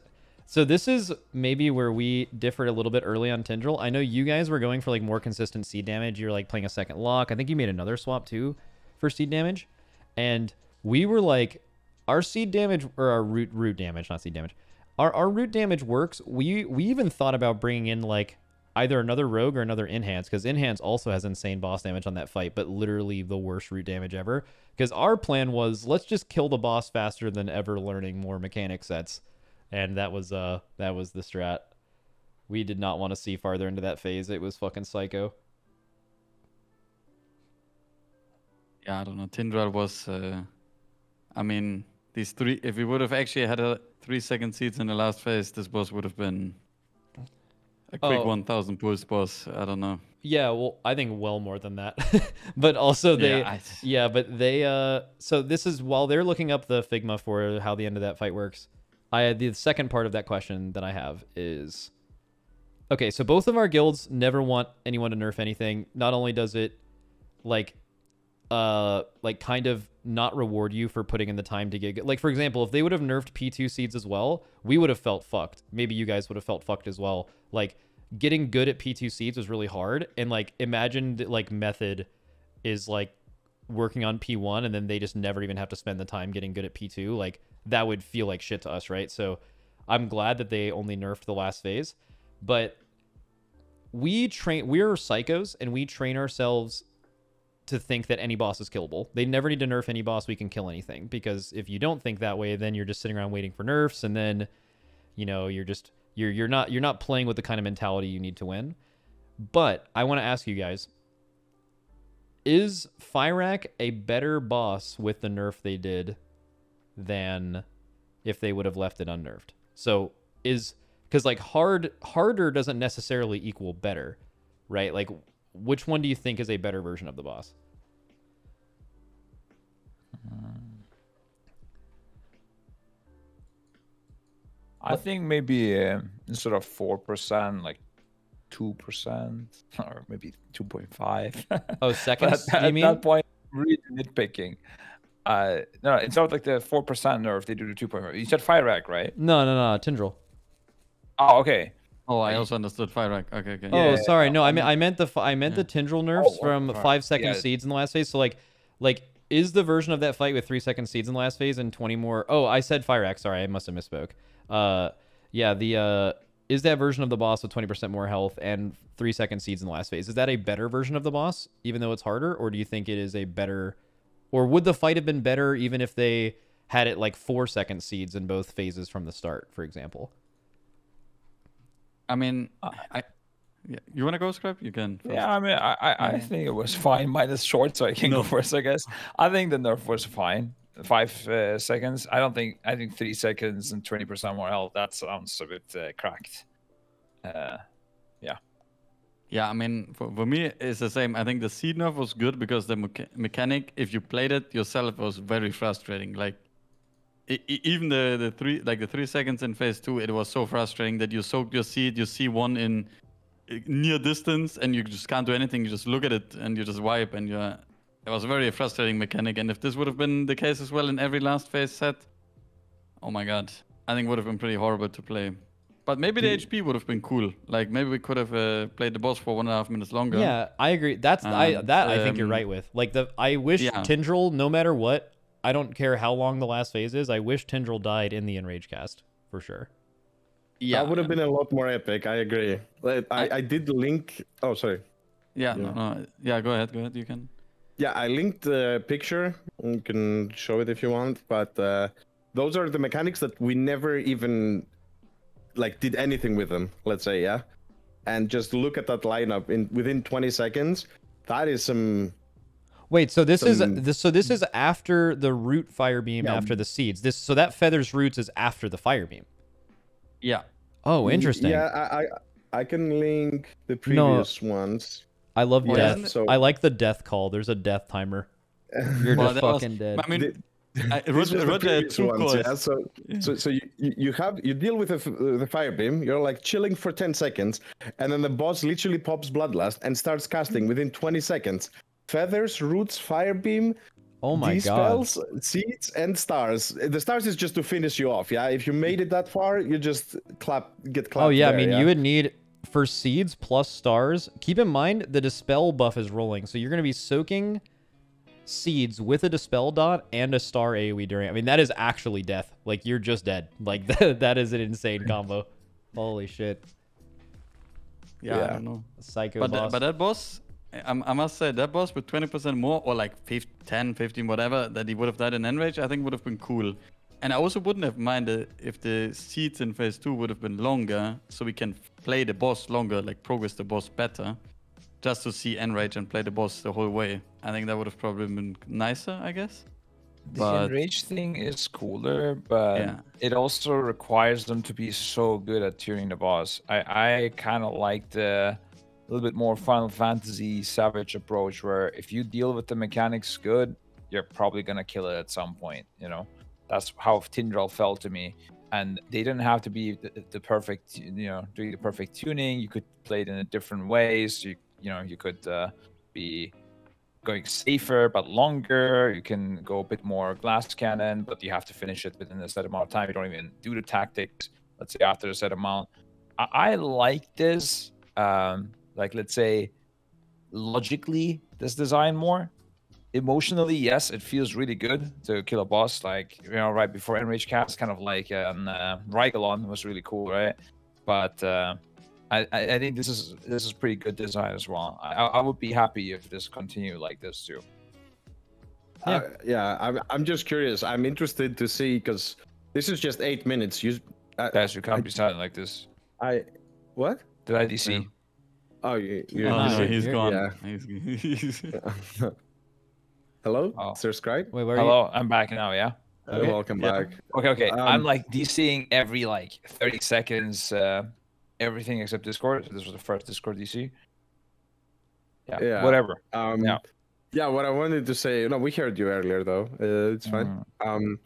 so this is maybe where we differed a little bit early on Tindral. I know you guys were going for like more consistent seed damage. You're like playing a second lock. I think you made another swap too for seed damage, and we were like, our seed damage or our root root damage, not seed damage. Our our root damage works. We we even thought about bringing in like either another rogue or another enhance because enhance also has insane boss damage on that fight, but literally the worst root damage ever. Because our plan was let's just kill the boss faster than ever learning more mechanic sets, and that was uh that was the strat. We did not want to see farther into that phase. It was fucking psycho. Yeah, I don't know. Tindral was. Uh, I mean, these three. If we would have actually had a three second seeds in the last phase, this boss would have been a quick Oh. 1,000 pulse boss. I don't know. Yeah, well, I think well more than that. (laughs) but also they Yeah, yeah, but they uh so this is while they're looking up the Figma for how the end of that fight works. I the second part of that question that I have is Okay, so both of our guilds never want anyone to nerf anything. Not only does it like uh like kind of not reward you for putting in the time to get. Like for example, if they would have nerfed P2 seeds as well, we would have felt fucked. Maybe you guys would have felt fucked as well. Like getting good at P2 seeds was really hard and like imagine that like method is like working on P1 and then they just never even have to spend the time getting good at P2, like that would feel like shit to us, right? So I'm glad that they only nerfed the last phase, but we train we're psychos and we train ourselves to think that any boss is killable. They never need to nerf any boss we can kill anything because if you don't think that way, then you're just sitting around waiting for nerfs and then you know, you're just you're you're not you're not playing with the kind of mentality you need to win. But I want to ask you guys is Fyrakk a better boss with the nerf they did than if they would have left it unnerved? So is because like hard harder doesn't necessarily equal better, right? Like which one do you think is a better version of the boss? I think maybe uh, instead of four percent, like two percent, (laughs) or maybe two point five. Oh, (laughs) seconds? But do you at mean? that point, really nitpicking. Uh, no, it's not like the four percent nerf. They do the two point five. You said Fyrakk, right? No, no, no, Tindral. Oh, okay. Oh, I also understood Fyrakk. Okay, okay. Oh, Yeah, sorry. No, I meant I meant the f- I meant the Tindral nerfs Oh, from sorry. five second Yeah. seeds in the last phase. So like, like is the version of that fight with three second seeds in the last phase and twenty more? Oh, I said Fyrakk. Sorry, I must have misspoke. Uh, yeah, the uh, is that version of the boss with twenty percent more health and three second seeds in the last phase? Is that a better version of the boss, even though it's harder, or do you think it is a better, or would the fight have been better even if they had it like four second seeds in both phases from the start, for example? I mean, I. Yeah. You want to go, Scrap? You can. First. Yeah, I mean, I, I, I think it was fine. Minus short, so I can go first, I guess. I think the nerf was fine. Five uh, seconds. I don't think. I think three seconds and twenty percent more health. That sounds a bit uh, cracked. Uh, yeah. Yeah, I mean, for, for me, it's the same. I think the seed nerf was good because the mecha- mechanic, if you played it yourself, was very frustrating. Like, even the, the three like the three seconds in phase two, it was so frustrating that you soak your seed, you see one in near distance and you just can't do anything. You just look at it and you just wipe and you're. It was a very frustrating mechanic. And if this would have been the case as well in every last phase set, oh my god, I think it would have been pretty horrible to play. But maybe the HP would have been cool. Like maybe we could have uh, played the boss for one and a half minutes longer. Yeah, I agree. That's I Um, that I think you're um, right with. Like the I wish yeah. Tindral, no matter what, I don't care how long the last phase is. I wish Tindral died in the Enrage cast for sure. yeah, That would have been a lot more epic. I agree. Like, I, I did link. Oh, sorry. Yeah, no, no, yeah. Go ahead, go ahead. You can. Yeah, I linked the picture. You can show it if you want. But uh, those are the mechanics that we never even like did anything with them. Let's say, yeah. And just look at that lineup in within 20 seconds. That is some. Wait, so this is this so this is after the root fire beam Yeah. after the seeds. This so that feathers roots is after the fire beam. Yeah. Oh, interesting. Yeah, I I, I can link the No. previous ones. I love Well, death. So- I like the death call. There's a death timer. (laughs) You're Well, just that was- fucking dead. I mean, The- I, (laughs) This Roger, was the Roger had previous two ones, yeah? So, so, so you, you you have you deal with the, uh, the fire beam. You're like chilling for ten seconds, and then the boss literally pops bloodlust and starts casting (laughs) within twenty seconds. Feathers, roots, fire beam, oh my these god. spells, seeds, and stars. The stars is just to finish you off. Yeah, if you made it that far, you just clap, get clapped. Oh yeah, I mean yeah? you would need for seeds plus stars. Keep in mind the dispel buff is rolling, so you're gonna be soaking seeds with a dispel dot and a star AoE during. I mean that is actually death. Like you're just dead. Like (laughs) that, that is an insane combo. Holy shit, Yeah, I don't know. psycho But, boss. that, but that boss, I, I must say, that boss with 20% more, or like 15, 10, 15, whatever, that he would have died in Enrage, I think would have been cool. And I also wouldn't have minded if the seats in phase 2 would have been longer, so we can play the boss longer, like progress the boss better, just to see Enrage and play the boss the whole way. I think that would have probably been nicer, I guess. The But- enrage thing is cooler, but Yeah. it also requires them to be so good at tuning the boss. I, I kind of like the little bit more Final Fantasy Savage approach, where if you deal with the mechanics good, you're probably gonna kill it at some point. You know, that's how Tindral felt to me. And they didn't have to be the, the perfect, you know, doing the perfect tuning. You could play it in a different ways. You, you know, you could uh, be going safer but longer. You can go a bit more glass cannon, but you have to finish it within a set amount of time. You don't even do the tactics. Let's say after a set amount. I, I like this. Um, like let's say logically, this design more. Emotionally, yes, it feels really good to kill a boss. Like you know, right before Enrage cast, kind of like um, uh, Rygelon was really cool, right? But uh, I, I I think this is this is pretty good design as well. I, I would be happy if this continued like this too. Uh, yeah, I'm, I'm just curious. I'm interested to see because this is just eight minutes. You, I, Guys, you can't be silent like this. I, what? Did I DC? Oh, you, you're oh, not- no, busy. he's you're- gone. yeah. He's, he's, (laughs) (laughs) Hello, Oh. Sir Scripe. Wait, where are you? Hello, I'm back now. Yeah. Uh, welcome Yeah. back. Okay, okay. I'm Um, like DCing every like 30 seconds, uh, everything except Discord. This was the first Discord DC. Yeah. Yeah. Whatever. Um, Yeah. yeah. What I wanted to say. No, we heard you earlier though. Uh, it's fine. Mm. Um,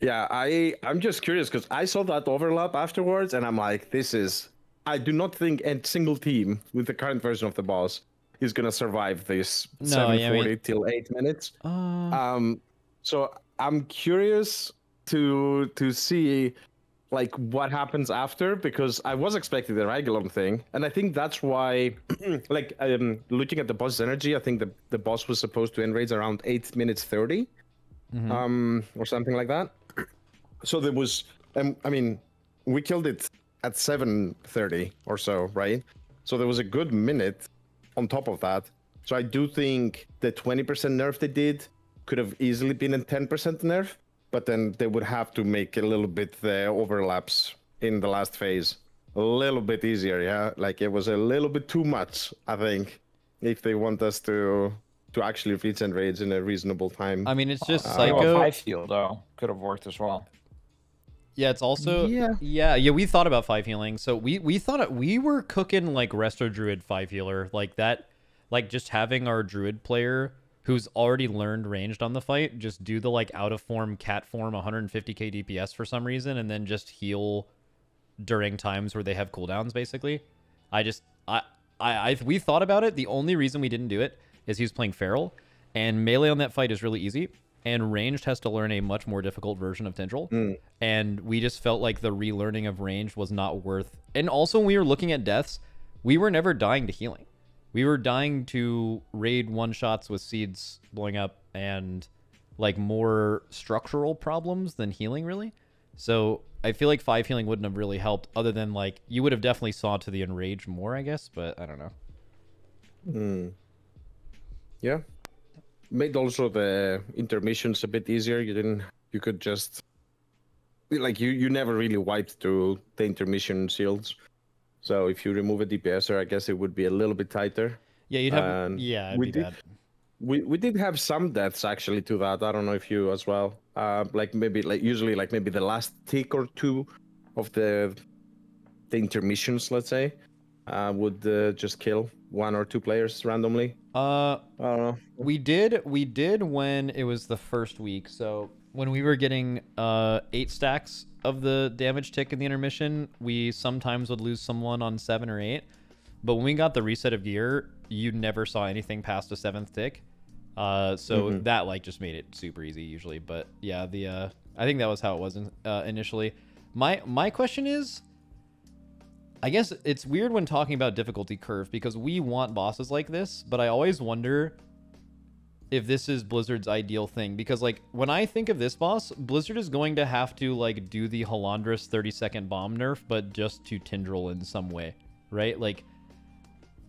yeah, I I'm just curious because I saw that overlap afterwards, and I'm like, this is. I do not think a single team with the current version of the boss is gonna survive this No, yeah, I 740 mean- till eight minutes. Uh, Um, so I'm curious to to see like what happens after because I was expecting the Rygelon thing, and I think that's why, (clears throat) like, um, looking at the boss's energy, I think the the boss was supposed to enrage around eight minutes 30 mhm. um, or something like that. (clears throat) So there was, um, I mean, we killed it at 7:30 or so, right? So there was a good minute on top of that. So I do think the 20% nerf they did could have easily been a 10% nerf, but then they would have to make a little bit the overlaps in the last phase a little bit easier. Yeah, like it was a little bit too much. I think if they want us to to actually reach enrage in a reasonable time. I mean, it's just Uh, psycho. Five field though could have worked as well. Yeah, it's also Yeah. yeah, yeah. We thought about five healing, so we we thought it, we were cooking like resto druid five healer like that, like just having our druid player who's already learned ranged on the fight just do the like out of form cat form 150k DPS for some reason, and then just heal during times where they have cooldowns. Basically, I just I, I, I, we thought about it. The only reason we didn't do it is he was playing Feral, and melee on that fight is really easy, and ranged has to learn a much more difficult version of Tindral, and we just felt like the relearning of ranged was not worth. And also, when we were looking at deaths, we were never dying to healing. We were dying to raid one shots with seeds blowing up and like more structural problems than healing, really. So I feel like five healing wouldn't have really helped, other than like you would have definitely saw to the enrage more, I guess. But I don't know. Hmm. Yeah. Made also the intermissions a bit easier. You didn't. You could just like you. You never really wiped through the intermission shields. So if you remove a DPSer, I guess it would be a little bit tighter. Yeah, you'd have. And yeah, we did- bad. We we did have some deaths actually to that. I don't know if you as well. Uh, like maybe like usually like maybe the last tick or two of the the intermissions, let's say, uh, would uh, just kill one or two players randomly. Uh, I don't know. we did. We did when it was the first week. So when we were getting uh eight stacks of the damage tick in the intermission, we sometimes would lose someone on seven or eight. But when we got the reset of gear, you never saw anything past a seventh tick. Uh, so Mhm. that like just made it super easy usually. But yeah, the uh, I think that was how it was in, uh, initially. My my question is, I guess it's weird when talking about difficulty curve because we want bosses like this, but I always wonder if this is Blizzard's ideal thing because like when I think of this boss, Blizzard is going to have to like do the Halondrus 30 second bomb nerf but just to Tindral in some way, right? Like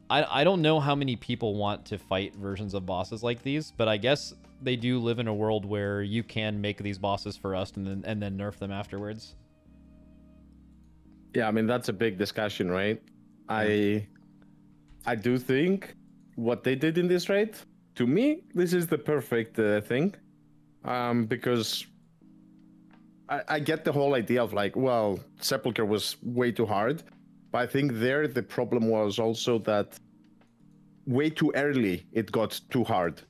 I I don't know how many people want to fight versions of bosses like these, but I guess they do live in a world where you can make these bosses for us and then and then nerf them afterwards. Yeah, I mean that's a big discussion, right? I I do think what they did in this raid, to me, this is the perfect uh, thing, um, because I, I get the whole idea of like, well, Sepulchre was way too hard, but I think there the problem was also that way too early it got too hard.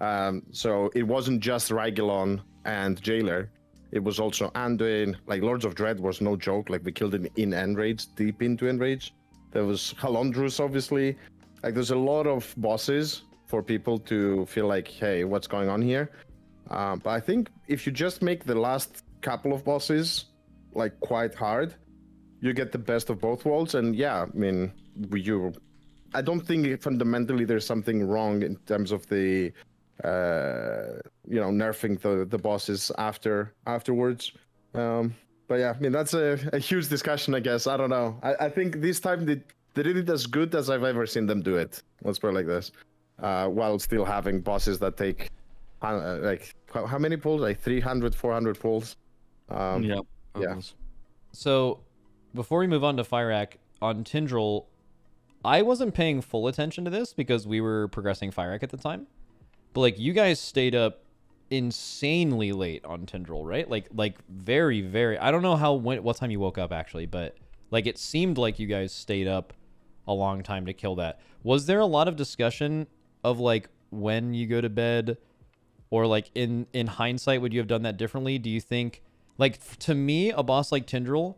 Um, so it wasn't just Rygelon and Jailer. It was also Anduin. Like Lords of Dread was no joke. Like we killed him in Enrage, deep into Enrage. There was Halondrus, obviously. Like there's a lot of bosses for people to feel like, hey, what's going on here? Um, but I think if you just make the last couple of bosses like quite hard, you get the best of both worlds. And yeah, I mean, you. I don't think fundamentally there's something wrong in terms of the uh, you know, nerfing the the bosses after afterwards. Um, but yeah, I mean that's a, a huge discussion, I guess. I don't know. I, I think this time they, they did it as good as I've ever seen them do it. Let's put it like this. Uh, while still having bosses that take uh, like how, how many pulls? Like 300, 400 pulls. Um, yeah. yeah. So, before we move on to Fyrakk, on Tindral, I wasn't paying full attention to this because we were progressing Fyrakk at the time. But like you guys stayed up insanely late on Tindral, right? Like like very very I don't know how when what time you woke up actually, but like it seemed like you guys stayed up a long time to kill that. Was there a lot of discussion of like when you go to bed or like in in hindsight would you have done that differently? Do you think like to me a boss like Tindral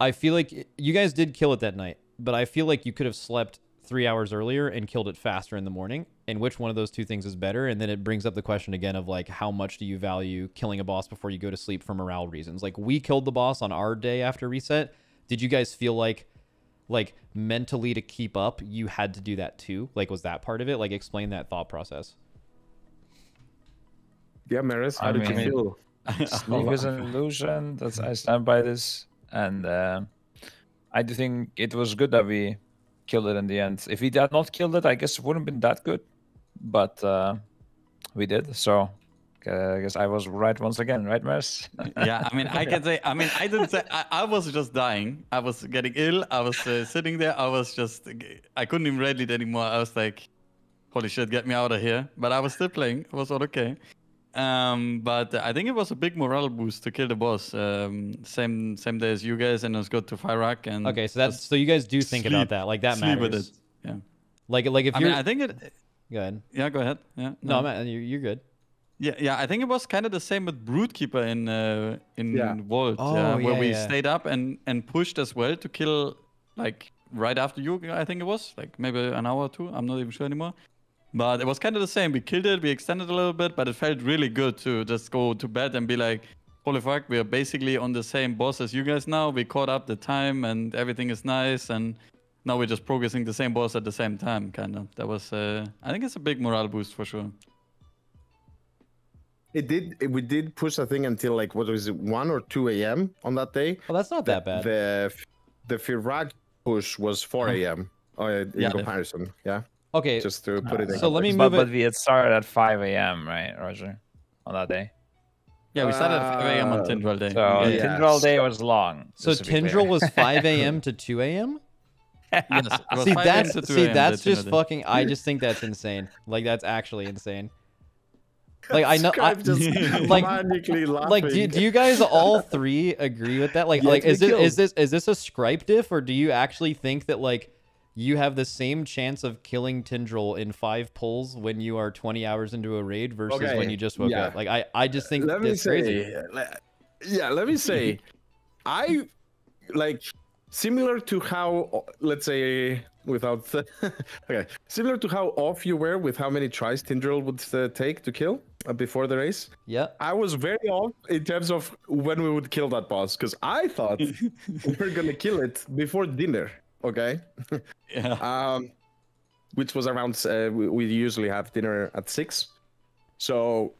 I feel like you guys did kill it that night, but I feel like you could have slept three hours earlier and killed it faster in the morning. And which one of those two things is better? And then it brings up the question again of like, how much do you value killing a boss before you go to sleep for morale reasons? Like, we killed the boss on our day after reset. Did you guys feel like, like mentally to keep up, you had to do that too? Like, was that part of it? Like, explain that thought process. yeah, Meeres, how I did mean- you feel? (laughs) Sleep is an illusion. That's I stand by this, and uh, I do think it was good that we killed it in the end. If we had not killed it, I guess it wouldn't have been that good, but uh, we did. So uh, I guess I was right once again, right, Mers? yeah, I mean, I (laughs) can say, I mean, I didn't say, I, I was just dying. I was getting ill. I was uh, sitting there. I was just, I couldn't even read it anymore. I was like, holy shit, get me out of here. But I was still playing. It was all okay. Um, but I think it was a big morale boost to kill the boss. Um, same same day as you guys, and it was good to Fyrakk. And Okay, so that's so you guys do think about that. Like that sleep matters. with it. Yeah. Like like if you're mean, I think it. Go ahead. Yeah, go ahead. Yeah. No, I'm at, you're, you're good. Yeah, yeah. I think it was kind of the same with Broodkeeper in uh, in Yeah. Vault, Oh, yeah, where yeah, we yeah. stayed up and and pushed as well to kill like right after you, I think it was like maybe an hour or two. I'm not even sure anymore. But it was kind of the same. We killed it, we extended a little bit, but it felt really good to just go to bed and be like, holy fuck, we are basically on the same boss as you guys now. We caught up the time and everything is nice. And now we're just progressing the same boss at the same time, kind of. That was, uh, I think it's a big morale boost for sure. It did. It, we did push the thing until like what was it, one or two a.m. on that day. Well, that's not that bad. The the Fyrakk push was four a.m. Uh, in Yeah, the- comparison, yeah. okay, Just to put it in. so let me move but, it- but we had started at 5 a.m., right, Roger? On that day. Yeah, we started at 5 a.m. on Uh, Tindral Day. So Yeah, yeah. Tindral day was long. so just to be clear. Tindral was 5 a.m. (laughs) to 2 a.m. Yes, (laughs) it was See that's see that's just Day. fucking. I just think that's insane. Like that's actually insane. Like I know, I, (laughs) Scripe just like- like do, do you guys (laughs) all three agree with that? Like Yes, like is this is this is this a Scripe diff or do you actually think that like you have the same chance of killing Tindral in five pulls when you are 20 hours into a raid versus Okay, when you just woke yeah. up? Like I I just think let me it's say, crazy. le- yeah, let me say, I like similar to how, let's say, without (laughs) okay, similar to how off you were with how many tries Tindral would uh, take to kill uh, before the race. Yeah. I was very off in terms of when we would kill that boss because I thought (laughs) we were gonna kill it before dinner. Okay. Yeah. (laughs) um, which was around. Uh, we, we usually have dinner at six, so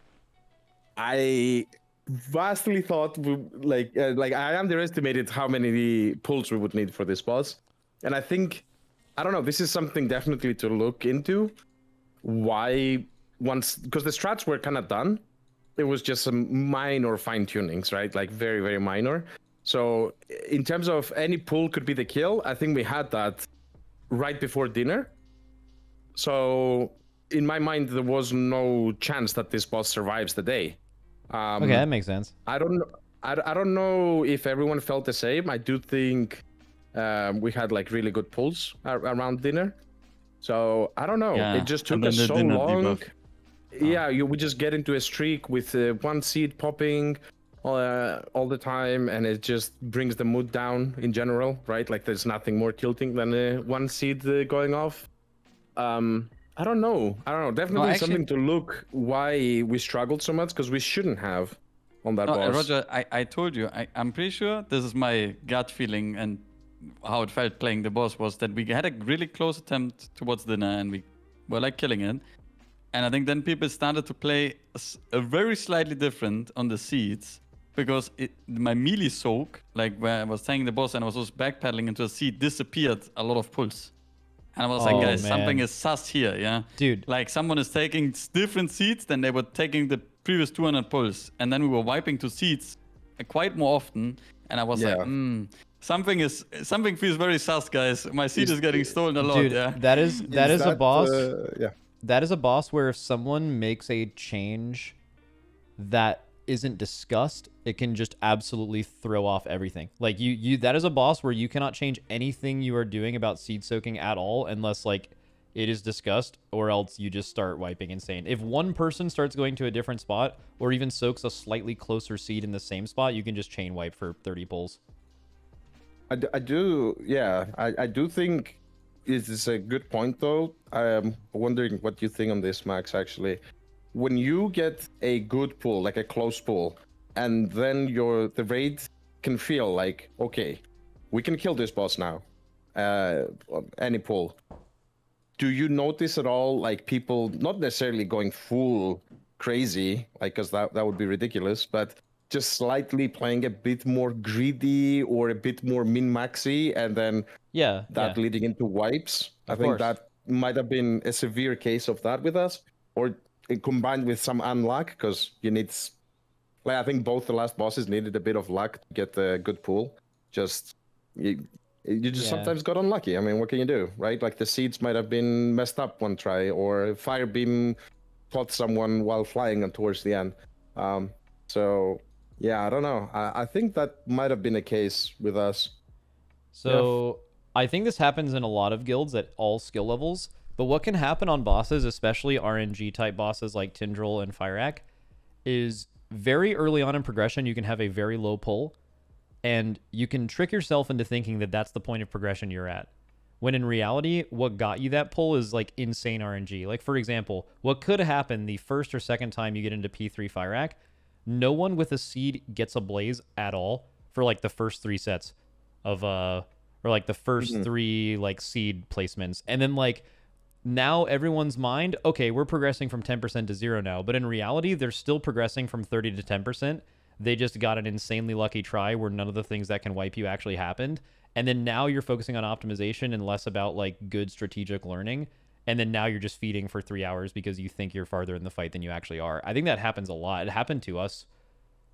I vastly thought like uh, like I underestimated how many pulls we would need for this boss, and I think I don't know. This is something definitely to look into. Why once because the strats were kind of done, it was just some minor fine tunings, right? Like very very minor. So in terms of any pull could be the kill, I think we had that right before dinner. So in my mind, there was no chance that this boss survives the day. Um, Okay, that makes sense. I don't know. I, I don't know if everyone felt the same. I do think um, we had like really good pulls around dinner. So I don't know. Yeah, It just took us so long. debuff. Yeah, you would just get into a streak with uh, one seed popping uh, all the time, and it just brings the mood down in general, right? Like there's nothing more tilting than uh, one seed uh, going off. Um, I don't know. I don't know. Definitely actually- something to look why we struggled so much because we shouldn't have on that No, boss. Roger, I, I told you, I, I'm pretty sure this is my gut feeling and how it felt playing the boss was that we had a really close attempt towards dinner and we were like killing it. And I think then people started to play a very slightly different on the seeds because it, my melee soak, like where I was tanking the boss and I was just backpedaling into a seed, disappeared a lot of pulls. And I was Oh, like, guys, something is sus here, yeah? Dude. Like someone is taking different seats than they were taking the previous 200 pulls, and then we were wiping to seats uh, quite more often. And I was like, hmm, something is something feels very sus, guys. My seat Is- is getting stolen a lot. Dude, yeah. that is (laughs) that is, a that, boss. uh, yeah. that is a boss where if someone makes a change that isn't discussed, it can just absolutely throw off everything. Like you you that is a boss where you cannot change anything you are doing about seed soaking at all unless like it is discussed or else you just start wiping insane. If one person starts going to a different spot or even soaks a slightly closer seed in the same spot, you can just chain wipe for 30 pulls. I do, I do yeah, I, I do think this is a good point though. I'm wondering what you think on this, Max, actually. When you get a good pull, like a close pull, and then your the raid can feel like, okay, we can kill this boss now. Uh any pull. Do you notice at all like people not necessarily going full crazy, like because that, that would be ridiculous, but just slightly playing a bit more greedy or a bit more min maxy and then Yeah. that yeah. leading into wipes. I think course. that might have been a severe case of that with us, or it combined with some unluck because you need. Like I think both the last bosses needed a bit of luck to get a good pull. Just you, you just Yeah. sometimes got unlucky. I mean, what can you do, right? Like the seeds might have been messed up one try, or fire beam caught someone while flying and towards the end. Um, so yeah, I don't know. I, I think that might have been a case with us. So I think this happens in a lot of guilds at all skill levels. But what can happen on bosses, especially RNG type bosses like Tindral and Fyrakk, is very early on in progression you can have a very low pull, and you can trick yourself into thinking that that's the point of progression you're at. When in reality, what got you that pull is like insane RNG. Like for example, what could happen the first or second time you get into P3 Fyrakk, no one with a seed gets a blaze at all for like the first three sets of uh or like the 1st three like seed placements. And then like now everyone's mind, okay, we're progressing from 10% to 0 now, but in reality they're still progressing from 30 to 10%. They just got an insanely lucky try where none of the things that can wipe you actually happened. And then now you're focusing on optimization and less about like good strategic learning. And then now you're just feeding for three hours because you think you're farther in the fight than you actually are. I think that happens a lot. It happened to us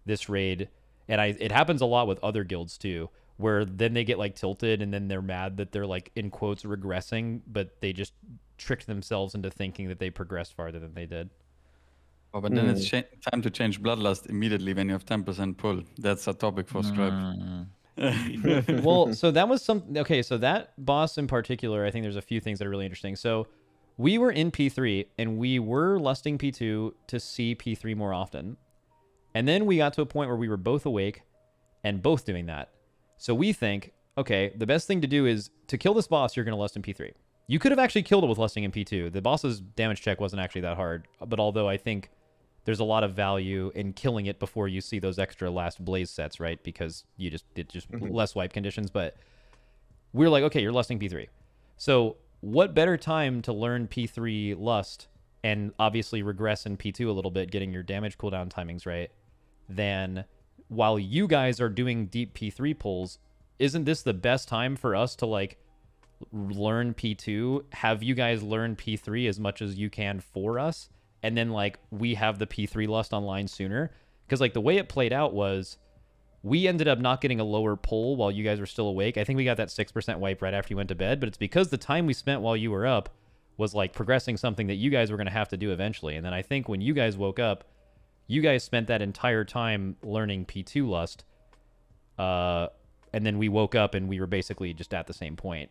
this raid, and I it happens a lot with other guilds too, where then they get like tilted and then they're mad that they're like in quotes regressing, but they just tricked themselves into thinking that they progressed farther than they did. Oh, but then it's mm. cha- time to change Bloodlust immediately when you have 10% pull. That's a topic for Scripe. Mm. (laughs) well, so that was some okay. So that boss in particular, I think there's a few things that are really interesting. So we were in P3 and we were lusting P2 to see P3 more often, and then we got to a point where we were both awake and both doing that. So we think, okay, the best thing to do is to kill this boss. You're going to lust in P3. You could have actually killed it with lusting in P2. The boss's damage check wasn't actually that hard, but although I think there's a lot of value in killing it before you see those extra last blaze sets, right? Because you just did just mm-hmm. less wipe conditions. But we're like, okay, you're lusting P3. So what better time to learn P3 lust and obviously regress in P2 a little bit, getting your damage cooldown timings right, than while you guys are doing deep P3 pulls, isn't this the best time for us to like learn P2, have you guys learn P3 as much as you can for us, and then like we have the P3 lust online sooner? Because like the way it played out was we ended up not getting a lower pull while you guys were still awake. I think we got that 6% wipe right after you went to bed, but it's because the time we spent while you were up was like progressing something that you guys were going to have to do eventually. And then I think when you guys woke up, you guys spent that entire time learning P2 lust. Uh, and then we woke up and we were basically just at the same point.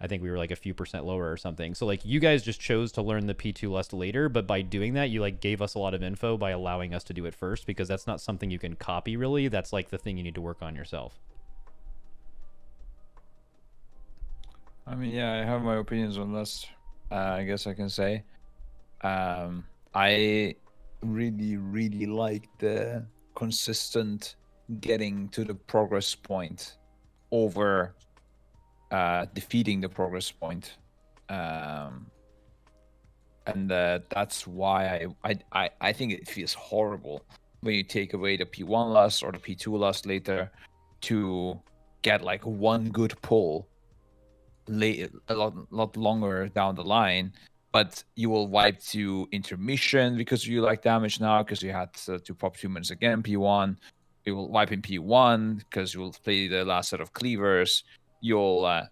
I think we were like a few percent lower or something. So like you guys just chose to learn the P2 lust later, but by doing that, you like gave us a lot of info by allowing us to do it first because that's not something you can copy really. That's like the thing you need to work on yourself. I mean, yeah, I have my opinions on this. Uh, I guess I can say. Um, I really, really like the consistent getting to the progress point over uh, defeating the progress point. Um, and uh, that's why I, I, I, think it feels horrible when you take away the P1 loss or the P2 loss later to get like one good pull late a lot lot longer down the line but you will wipe to intermission because you like damage now because you had uh, to pop two minutes again p1 you will wipe in p1 because you will play the last set of cleavers you'll uh,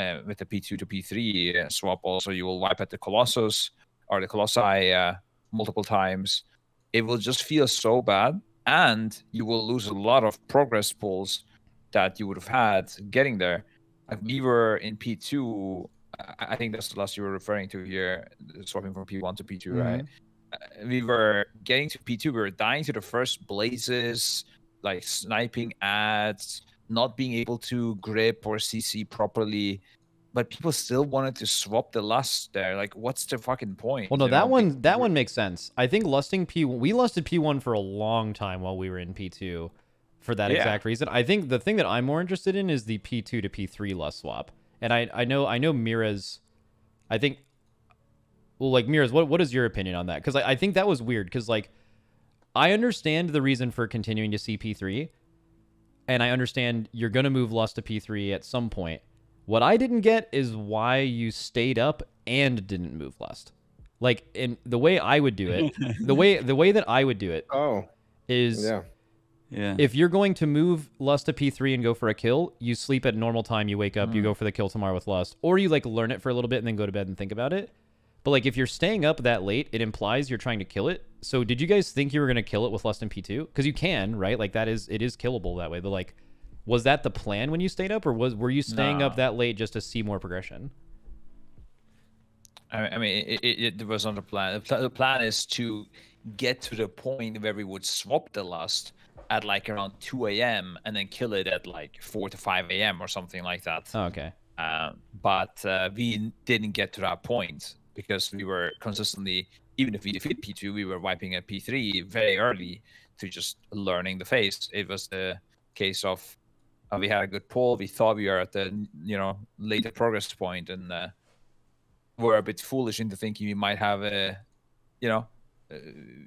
uh, with the p2 to p3 uh, swap also you will wipe at the colossus or the colossi uh, multiple times it will just feel so bad and you will lose a lot of progress pulls that you would have had getting there like we were in P2. I I think that's the last you were referring to here, swapping from P1 to P2, right? Uh, we were getting to P2. We were dying to the first blazes, like sniping ads, not being able to grip or CC properly. But people still wanted to swap the lust there. Like, what's the fucking point? Well, no, that one that one makes sense. I think lusting P we lusted P1 for a long time while we were in P2 for that Yeah. exact reason. I think the thing that I'm more interested in is the P2 to P3 lust swap. And I I know I know Meeres I think well like Meeres what what is your opinion on that? Cuz I, I think that was weird cuz like I understand the reason for continuing to see P3 and I understand you're going to move lust to P3 at some point. What I didn't get is why you stayed up and didn't move lust. Like in the way I would do it, (laughs) the way the way that I would do it Oh, is yeah. Yeah. if you're going to move lust to P3 and go for a kill, you sleep at normal time, you wake up, you mm. go for the kill tomorrow with lust, or you like learn it for a little bit and then go to bed and think about it. But like if you're staying up that late, it implies you're trying to kill it. So did you guys think you were going to kill it with lust in P2? Because you can, right? Like that is it is killable that way. But like, was that the plan when you stayed up, or was were you staying up that late just to see more progression? I I mean, it, it, it was not the plan. The, pl- the plan is to get to the point where we would swap the lust at like around 2 a.m. and then kill it at like 4 to 5 a.m. or something like that. Oh, okay. Um, but uh, we didn't get to that point because we were consistently, even if we defeat P2, we were wiping at P3 very early to just learning the phase. It was the case of uh, we had a good pull. We thought we were at the you know later progress point, and uh, we're a bit foolish into thinking we might have a, you know, uh,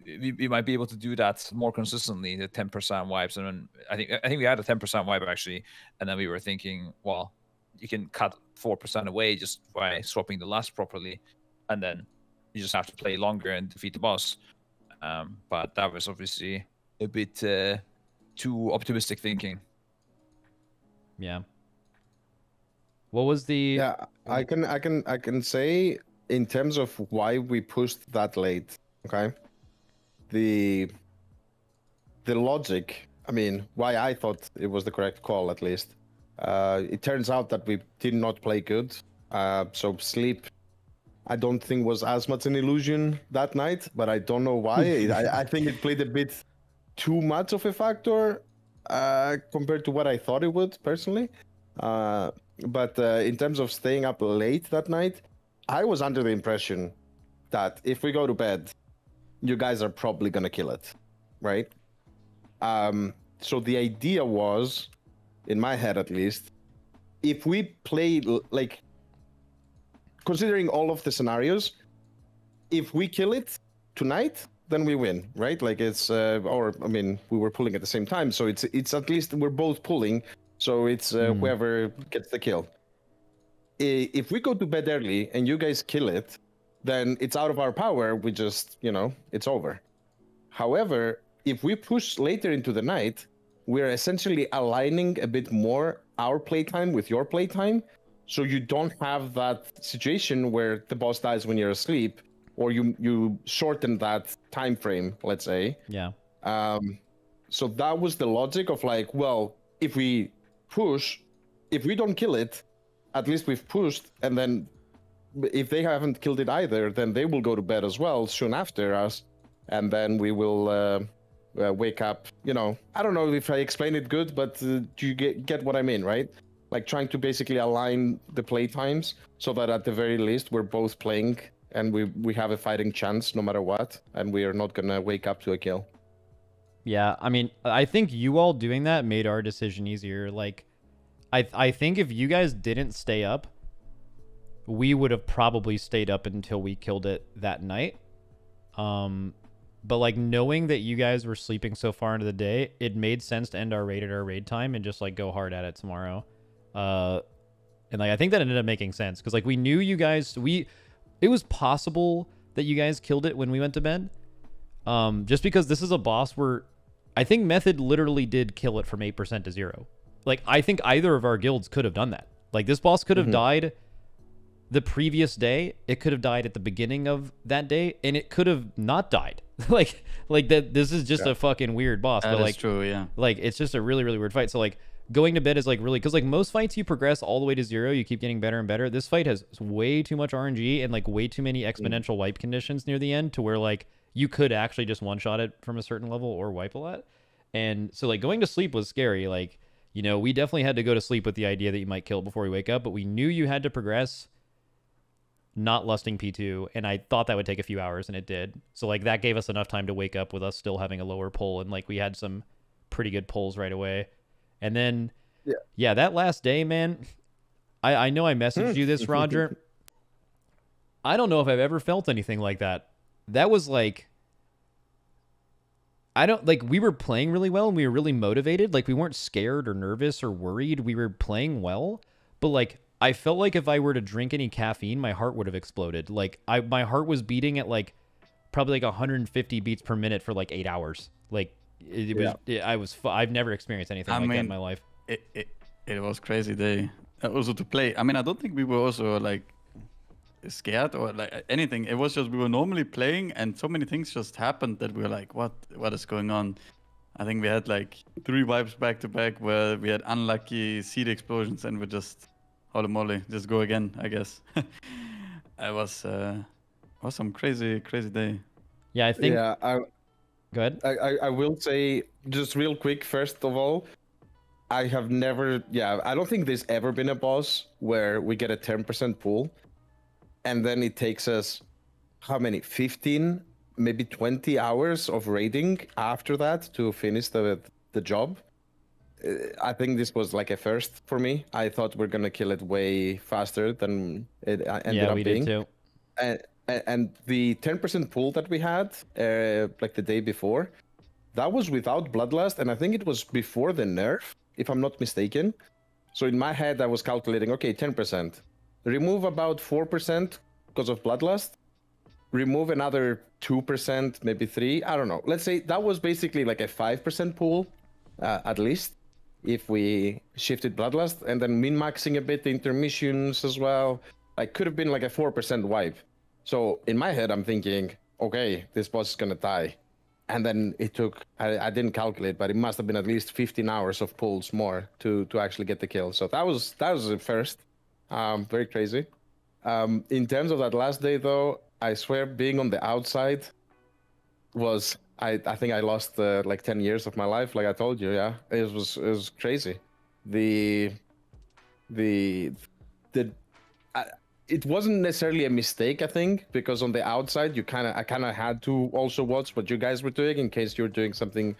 we, we might be able to do that more consistently. The ten percent wipes, and then I think I think we had a ten percent wipe actually, and then we were thinking, well, you can cut four percent away just by swapping the last properly, and then you just have to play longer and defeat the boss. Um, but that was obviously a bit uh, too optimistic thinking. Yeah. What was the? Yeah, I can, I can, I can say in terms of why we pushed that late. Okay, the the logic. I mean, why I thought it was the correct call, at least. Uh, it turns out that we did not play good. Uh, so sleep, I don't think was as much an illusion that night, but I don't know why. (laughs) I, I think it played a bit too much of a factor uh, compared to what I thought it would personally. Uh, but uh, in terms of staying up late that night, I was under the impression that if we go to bed, you guys are probably gonna kill it, right? Um, so the idea was, in my head at least, if we play like, considering all of the scenarios, if we kill it tonight, then we win, right? Like it's, uh, or I mean, we were pulling at the same time, so it's it's at least we're both pulling, so it's uh, Hmm. whoever gets the kill. If we go to bed early and you guys kill it, then it's out of our power. We just, you know, it's over. However, if we push later into the night, we're essentially aligning a bit more our playtime with your playtime. So you don't have that situation where the boss dies when you're asleep, or you you shorten that time frame, let's say. Yeah. Um, so that was the logic of like, well, if we push, if we don't kill it, at least we've pushed, and then if they haven't killed it either, then they will go to bed as well soon after us, and then we will uh, uh, wake up. You know, I don't know if I explained it good, but uh, do you get get what I mean, right? Like trying to basically align the play times so that at the very least we're both playing and we we have a fighting chance no matter what, and we are not gonna wake up to a kill. Yeah, I mean, I think you all doing that made our decision easier. Like, I I think if you guys didn't stay up, we would have probably stayed up until we killed it that night. Um, but like knowing that you guys were sleeping so far into the day, it made sense to end our raid at our raid time and just like go hard at it tomorrow. Uh, and like I think that ended up making sense because like we knew you guys we, it was possible that you guys killed it when we went to bed. Um, just because this is a boss where I think Method literally did kill it from 8% to 0. Like, I think either of our guilds could have done that. Like, this boss could have Mhm. died the previous day. It could have died at the beginning of that day, and it could have not died. (laughs) like, like that. This is just Yeah. a fucking weird boss. That but is like, true, yeah. like it's just a really really weird fight so like going to bed is like really because like most fights you progress all the way to zero you keep getting better and better this fight has way too much rng and like way too many mm. exponential wipe conditions near the end to where like you could actually just one shot it from a certain level or wipe a lot and so like going to sleep was scary like you know we definitely had to go to sleep with the idea that you might kill before we wake up but we knew you had to progress not lusting P2, and I thought that would take a few hours, and it did. So like that gave us enough time to wake up with us still having a lower pull, and like we had some pretty good pulls right away. And then Yeah. yeah, that last day, man, I I know I messaged you this, Roger. Hmm. (laughs) I don't know if I've ever felt anything like that. That was like I don't like we were playing really well and we were really motivated. Like we weren't scared or nervous or worried. We were playing well, but like I felt like if I were to drink any caffeine, my heart would have exploded. Like I my heart was beating at like probably like 150 beats per minute for like 8 hours. Like it, it was it, I was fu- I've never experienced anything I like that in my life. It, it, it was crazy day. Also to play. I mean, I don't think we were also like scared or like anything. It was just we were normally playing, and so many things just happened that we were like, "What? What is going on?" I think we had like three wipes back to back where we had unlucky seed explosions, and we just holy moly, just go again. I guess. (laughs) it was uh, was some crazy, crazy day. Yeah, I think yeah, I, go ahead. I, I- I will say just real quick first of all I have never, yeah, I don't think there's ever been a boss where we get a 10% pull and then it takes us how many 15 maybe 20 hours of raiding after that to finish the the job Uh, i think this was like a first for me i thought we're gonna kill it way faster than it uh, ended yeah, up we being did too. and, and the 10% pool that we had uh, like the day before that was without bloodlust and i think it was before the nerf if i'm not mistaken. So in my head i was calculating okay 10% remove about 4% because of bloodlust. Remove another 2% maybe 3 i don't know. Let's say that was basically like a 5% pool uh, at least if we shifted bloodlust and then min maxing a bit the intermissions as well. Like could have been like a 4% wipe so in my head i'm thinking okay this boss is gonna die. And then it took I, I didn't calculate but it must have been at least 15 hours of pulls more to to actually get the kill. So that was that was the first. Um very crazy. Um in terms of that last day though i swear being on the outside was i i think i lost uh, like 10 years of my life like i told you yeah. It was it was crazy. The the the it wasn't necessarily a mistake i think because on the outside you kind of i kind of had to also watch what you guys were doing in case you were doing something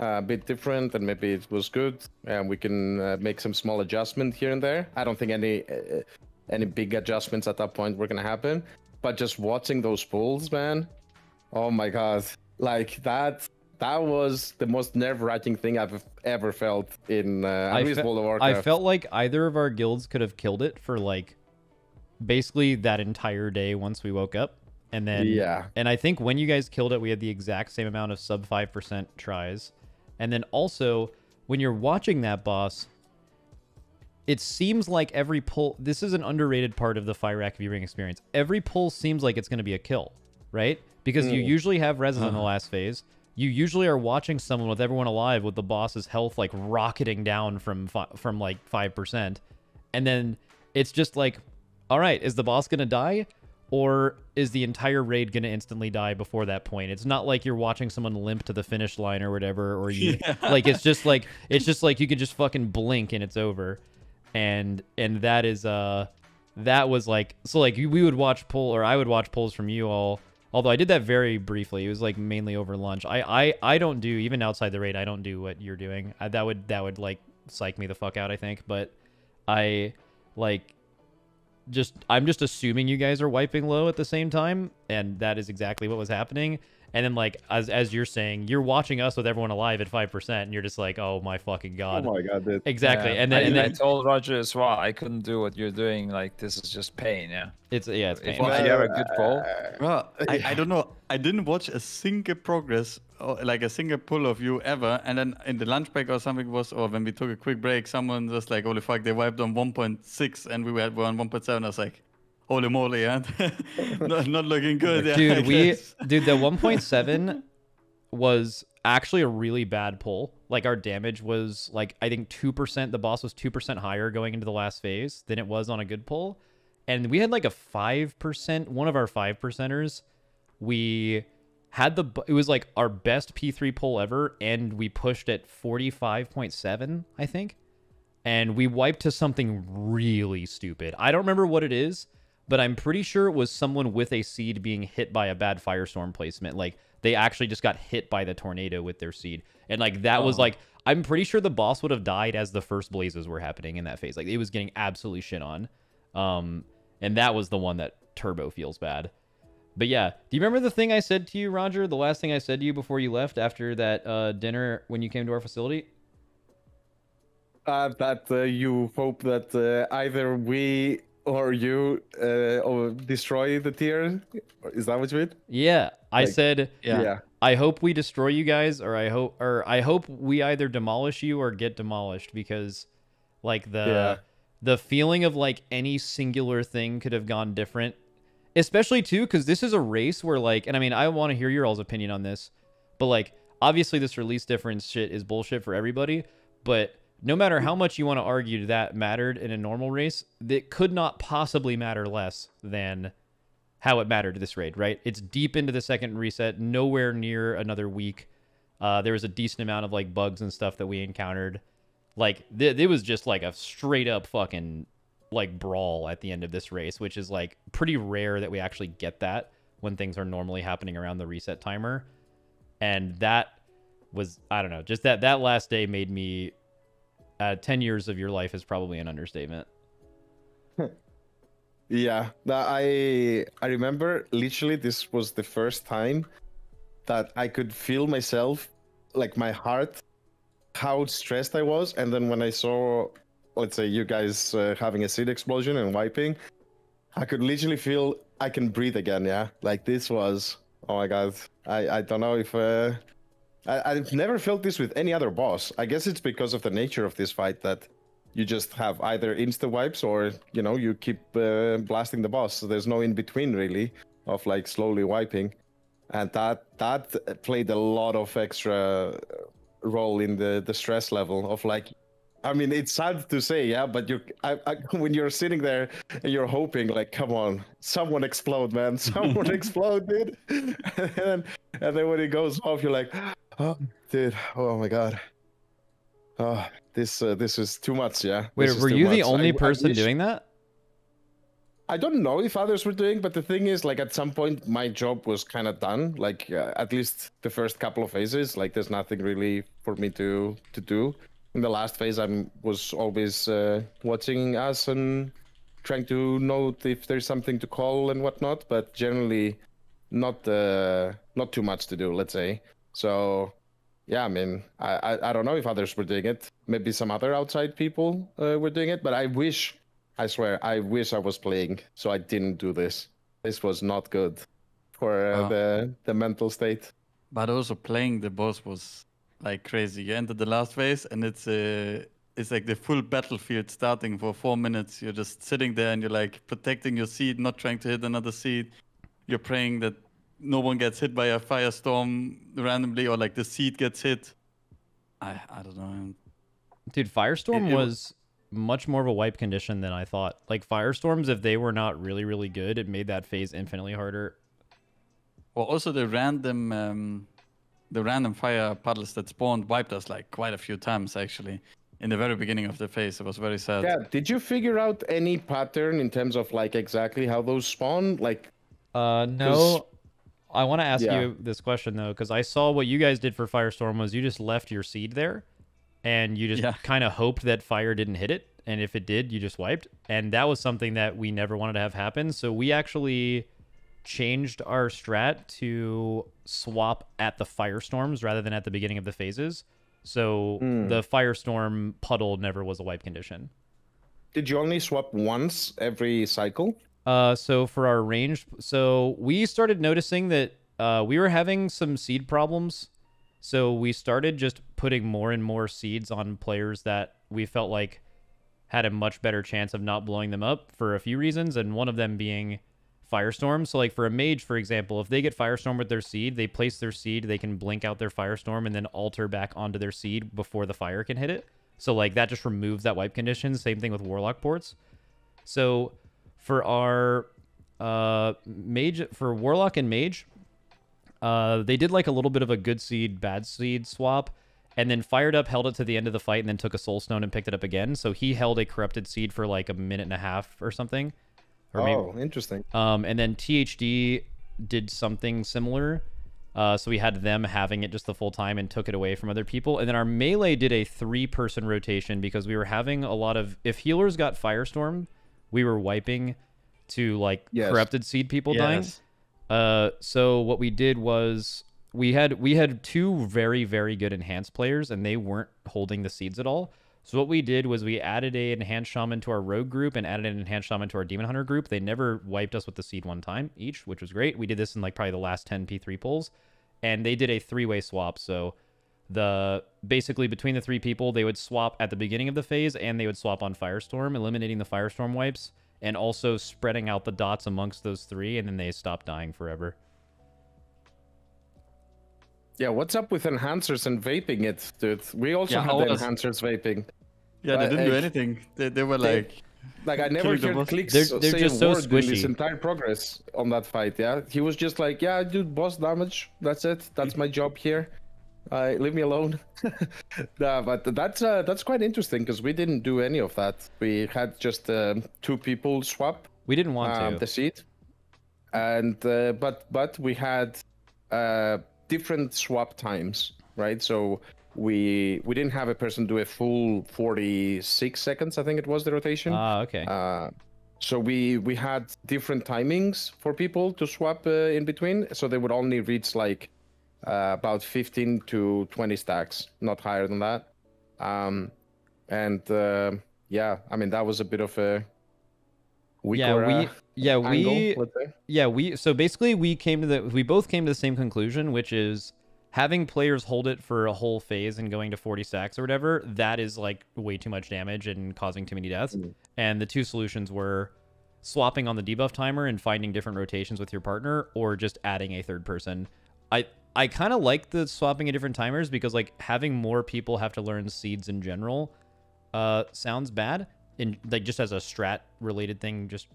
uh, a bit different and maybe it was good and we can uh, make some small adjustment here and there. I don't think any uh, any big adjustments at that point were gonna happen but just watching those pulls man oh my god. Like that that was the most nerve-wracking thing i've ever felt in uh, at I, least fe- world of warcraft. I felt like either of our guilds could have killed it for like basically that entire day once we woke up. And then Yeah. And I think when you guys killed it, we had the exact same amount of sub five percent tries. And then also when you're watching that boss, it seems like every pull this is an underrated part of the Fyrakk viewing experience. Every pull seems like it's gonna be a kill, right? Because you hmm. usually have resin in the uh-huh. last phase. You usually are watching someone with everyone alive with the boss's health like rocketing down from fi- from like five percent, and then it's just like, all right, is the boss gonna die, or is the entire raid gonna instantly die before that point? It's not like you're watching someone limp to the finish line or whatever, or you (laughs) like it's just like it's just like you can just fucking blink and it's over, and and that is uh that was like so like we would watch pull or I would watch pulls from you all. Although I did that very briefly, it was like mainly over lunch. I I, I don't do even outside the raid. I don't do what you're doing. I, that would that would like psych me the fuck out. I think, but I like just I'm just assuming you guys are wiping low at the same time, and that is exactly what was happening. And then like as as you're saying, you're watching us with everyone alive at five percent, and you're just like, oh my fucking god. oh god, my god dude. exactly. Yeah, And then I, and I told Roger as well. I couldn't do what you're doing. Like this is just pain. Yeah. it's yeah, it's If painful. you have a good pull, Well, I, I don't know. I didn't watch a single progress, or like a single pull of you ever. And then in the lunch break or something was, or when we took a quick break, someone was like, holy fuck, they wiped on 1.6 and we were were on 1.7. I was like, holy moly, yeah. (laughs) not, not looking good. Yeah, dude we (laughs) dude the 1.7 was actually a really bad pull like our damage was like i think 2% the boss was 2% higher going into the last phase than it was on a good pull and we had like a 5% one of our 5 percenters we had the it was like our best p3 pull ever and we pushed at 45.7 i think and we wiped to something really stupid. I don't remember what it is, but I'm pretty sure it was someone with a seed being hit by a bad firestorm placement. Like they actually just got hit by the tornado with their seed. And like that was like I'm pretty sure the boss would have died as the first blazes were happening in that phase. Like it was getting absolutely shit on. Um and that was the one that turbo feels bad. But yeah, do you remember the thing I said to you, Roger? The last thing I said to you before you left after that uh, dinner when you came to our facility? uh, that uh, you hope that uh, either we or you uh, or destroy the tier. Is that what you mean? Yeah, I Like- said Yeah. I hope we destroy you guys, or I hope, or I hope we either demolish you or get demolished because, like the Yeah. the feeling of like any singular thing could have gone different, especially too because this is a race where like, and I mean I want to hear your all's opinion on this, but like obviously this release difference shit is bullshit for everybody, but no matter how much you want to argue that mattered in a normal race, that could not possibly matter less than how it mattered this raid, right? It's deep into the second reset, nowhere near another week. Uh, there was a decent amount of like bugs and stuff that we encountered. Like th- it was just like a straight up fucking like brawl at the end of this race, which is like pretty rare that we actually get that when things are normally happening around the reset timer. And that was I don't know, just that that last day made me uh 10 years of your life is probably an understatement. (laughs) Yeah, I I remember literally this was the first time that I could feel myself, like my heart, how stressed I was, and then when I saw, let's say, you guys uh, having a seed explosion and wiping, I could literally feel I can breathe again. Yeah, like this was. Oh my god, I I don't know if. Uh, I, I've never felt this with any other boss. I guess it's because of the nature of this fight that you just have either insta wipes or you know you keep uh, blasting the boss. So there's no in between really of like slowly wiping, and that that played a lot of extra role in the the stress level of like. I mean, it's sad to say, yeah, but you, I, I, (laughs) when you're sitting there and you're hoping, like, come on, someone explode, man, (laughs) someone (laughs) explode, dude, and then, and then when it goes off, you're like, oh, dude, oh my god, oh, this uh, this is too much, yeah. Wait, This were you the much. I- only I person wish- doing that? I don't know if others were doing, but the thing is, like at some point, my job was kind of done. Like uh, at least the first couple of phases, like there's nothing really for me to to do. In the last phase, I was always uh, watching us and trying to note if there's something to call and whatnot. But generally, not uh, not too much to do. Let's say. So, yeah, I mean, I I, I don't know if others were doing it. Maybe some other outside people uh, were doing it. But I wish I swear, I wish I was playing, so I didn't do this. This was not good for uh, the the mental state. But also playing the boss was like crazy. You enter the last phase and it's uh, it's like the full battlefield starting for four minutes. You're just sitting there and you're like protecting your seed, not trying to hit another seed. You're praying that no one gets hit by a firestorm randomly or like the seed gets hit. I I don't know. Dude, Firestorm It- it was much more of a wipe condition than I thought. Like Firestorms, if they were not really, really good, it made that phase infinitely harder. Well, also the random um, the random fire puddles that spawned wiped us like quite a few times actually. In the very beginning of the phase, it was very sad. Yeah, did you figure out any pattern in terms of like exactly how those spawn? Like, Uh, no. I want to ask Yeah. you this question though, because I saw what you guys did for Firestorm was you just left your seed there, and you just Yeah. kind of hoped that fire didn't hit it, and if it did, you just wiped, and that was something that we never wanted to have happen. So we actually changed our strat to swap at the firestorms rather than at the beginning of the phases. So hmm. the firestorm puddle never was a wipe condition. did you only swap once every cycle? Uh, so for our range, so we started noticing that uh, we were having some seed problems. So we started just putting more and more seeds on players that we felt like had a much better chance of not blowing them up for a few reasons, and one of them being Firestorm. So like for a mage, for example, if they get Firestorm with their seed, they place their seed, they can blink out their Firestorm and then alter back onto their seed before the fire can hit it. So like that just removes that wipe condition. Same thing with Warlock ports. So for our uh mage for warlock and mage uh they did like a little bit of a good seed bad seed swap and then fired up held it to the end of the fight and then took a soul stone and picked it up again so he held a corrupted seed for like a minute and a half or something or maybe oh, interesting. um, and then THD did something similar. Uh, so we had them having it just the full time and took it away from other people. And then our melee did a three person rotation because we were having a lot of. If healers got Firestorm, we were wiping to like Yes. corrupted seed people dying. Uh, so what we did was we had we had two very very good enhanced players and they weren't holding the seeds at all. So what we did was we added a enhanced shaman to our rogue group and added an enhanced shaman to our demon hunter group. They never wiped us with the seed one time each, which was great. We did this in like probably the last 10 P3 pulls and they did a three-way swap. So the basically between the three people, they would swap at the beginning of the phase and they would swap on Firestorm, eliminating the Firestorm wipes and also spreading out the dots amongst those three and then they stopped dying forever. Yeah, what's up with enhancers and vaping it, dude? We also Yeah, had the enhancers vaping. Yeah, they didn't do uh, anything. They, they were they- like, Like I never Killing the heard clicks They're- they're just so word in this squishy. entire progress on that fight. Yeah, he was just like, "Yeah, I do boss damage. That's it. That's my job here." Uh, leave me alone. (laughs) no, but that's uh, that's quite interesting because we didn't do any of that. We had just um, two people swap We didn't want um, to. the seat, and uh, but but we had uh, different swap times, right? So we we didn't have a person do a full 46 seconds. I think it was the rotation. Ah, okay. Uh, so we we had different timings for people to swap uh, in between, so they would only reach like uh, about 15 to 20 stacks, not higher than that. Um, and uh, yeah, I mean that was a bit of a yeah, we yeah angle, we yeah we so basically we came to the we both came to the same conclusion, which is having players hold it for a whole phase and going to 40 stacks or whatever. That is like way too much damage and causing too many deaths. Mm. And the two solutions were swapping on the debuff timer and finding different rotations with your partner, or just adding a third person. I I kind of like the swapping at different timers because like having more people have to learn seeds in general uh sounds bad. In like just as a strat related thing just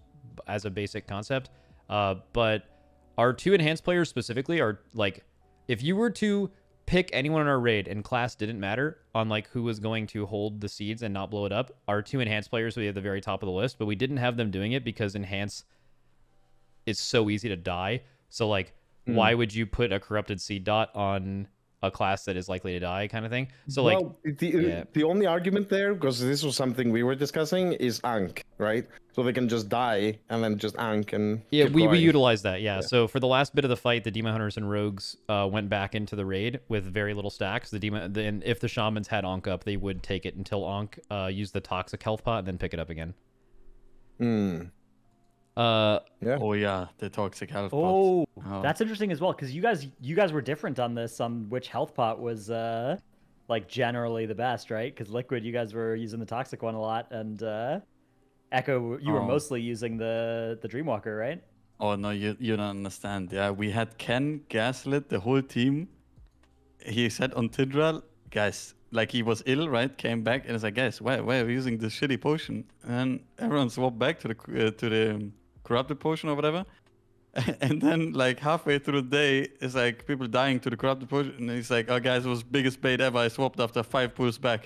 as a basic concept. Uh but our two enhanced players specifically are like if you were to pick anyone in our raid and class didn't matter on like who was going to hold the seeds and not blow it up our two enhanced players would be at the very top of the list but we didn't have them doing it because enhance is so easy to die. So like why would you put a corrupted seed dot on a class that is likely to die kind of thing so like well, the yeah. the only argument there, because this was something we were discussing, is Ankh, right? So they can just die and then just Ankh and Yeah, we, we going. utilized that. Yeah. So for the last bit of the fight, the demon hunters and rogues uh, went back into the raid with very little stacks. The demon, the, and if the shamans had Ankh up, they would take it until Ankh uh, used the toxic health pot and then pick it up again. Hmm. Uh, Yeah. Oh yeah, the toxic health Oh, pots. Oh. that's interesting as well because you guys you guys were different on this on which health pot was uh like generally the best, right? Because liquid, you guys were using the toxic one a lot, and uh Echo, you were Oh. mostly using the the Dreamwalker, right? Oh no, you you don't understand. Yeah, we had Ken gaslit the whole team. He said on Tindral, guys, like he was ill, right? Came back and it's like, guys, why why are we using this shitty potion? And everyone swapped back to the uh, to the um, corrupted potion or whatever. (laughs) And then like halfway through the day, it's like people dying to the corrupted potion, and he's like, "Oh guys, it was biggest bait ever. I swapped after five pulls back."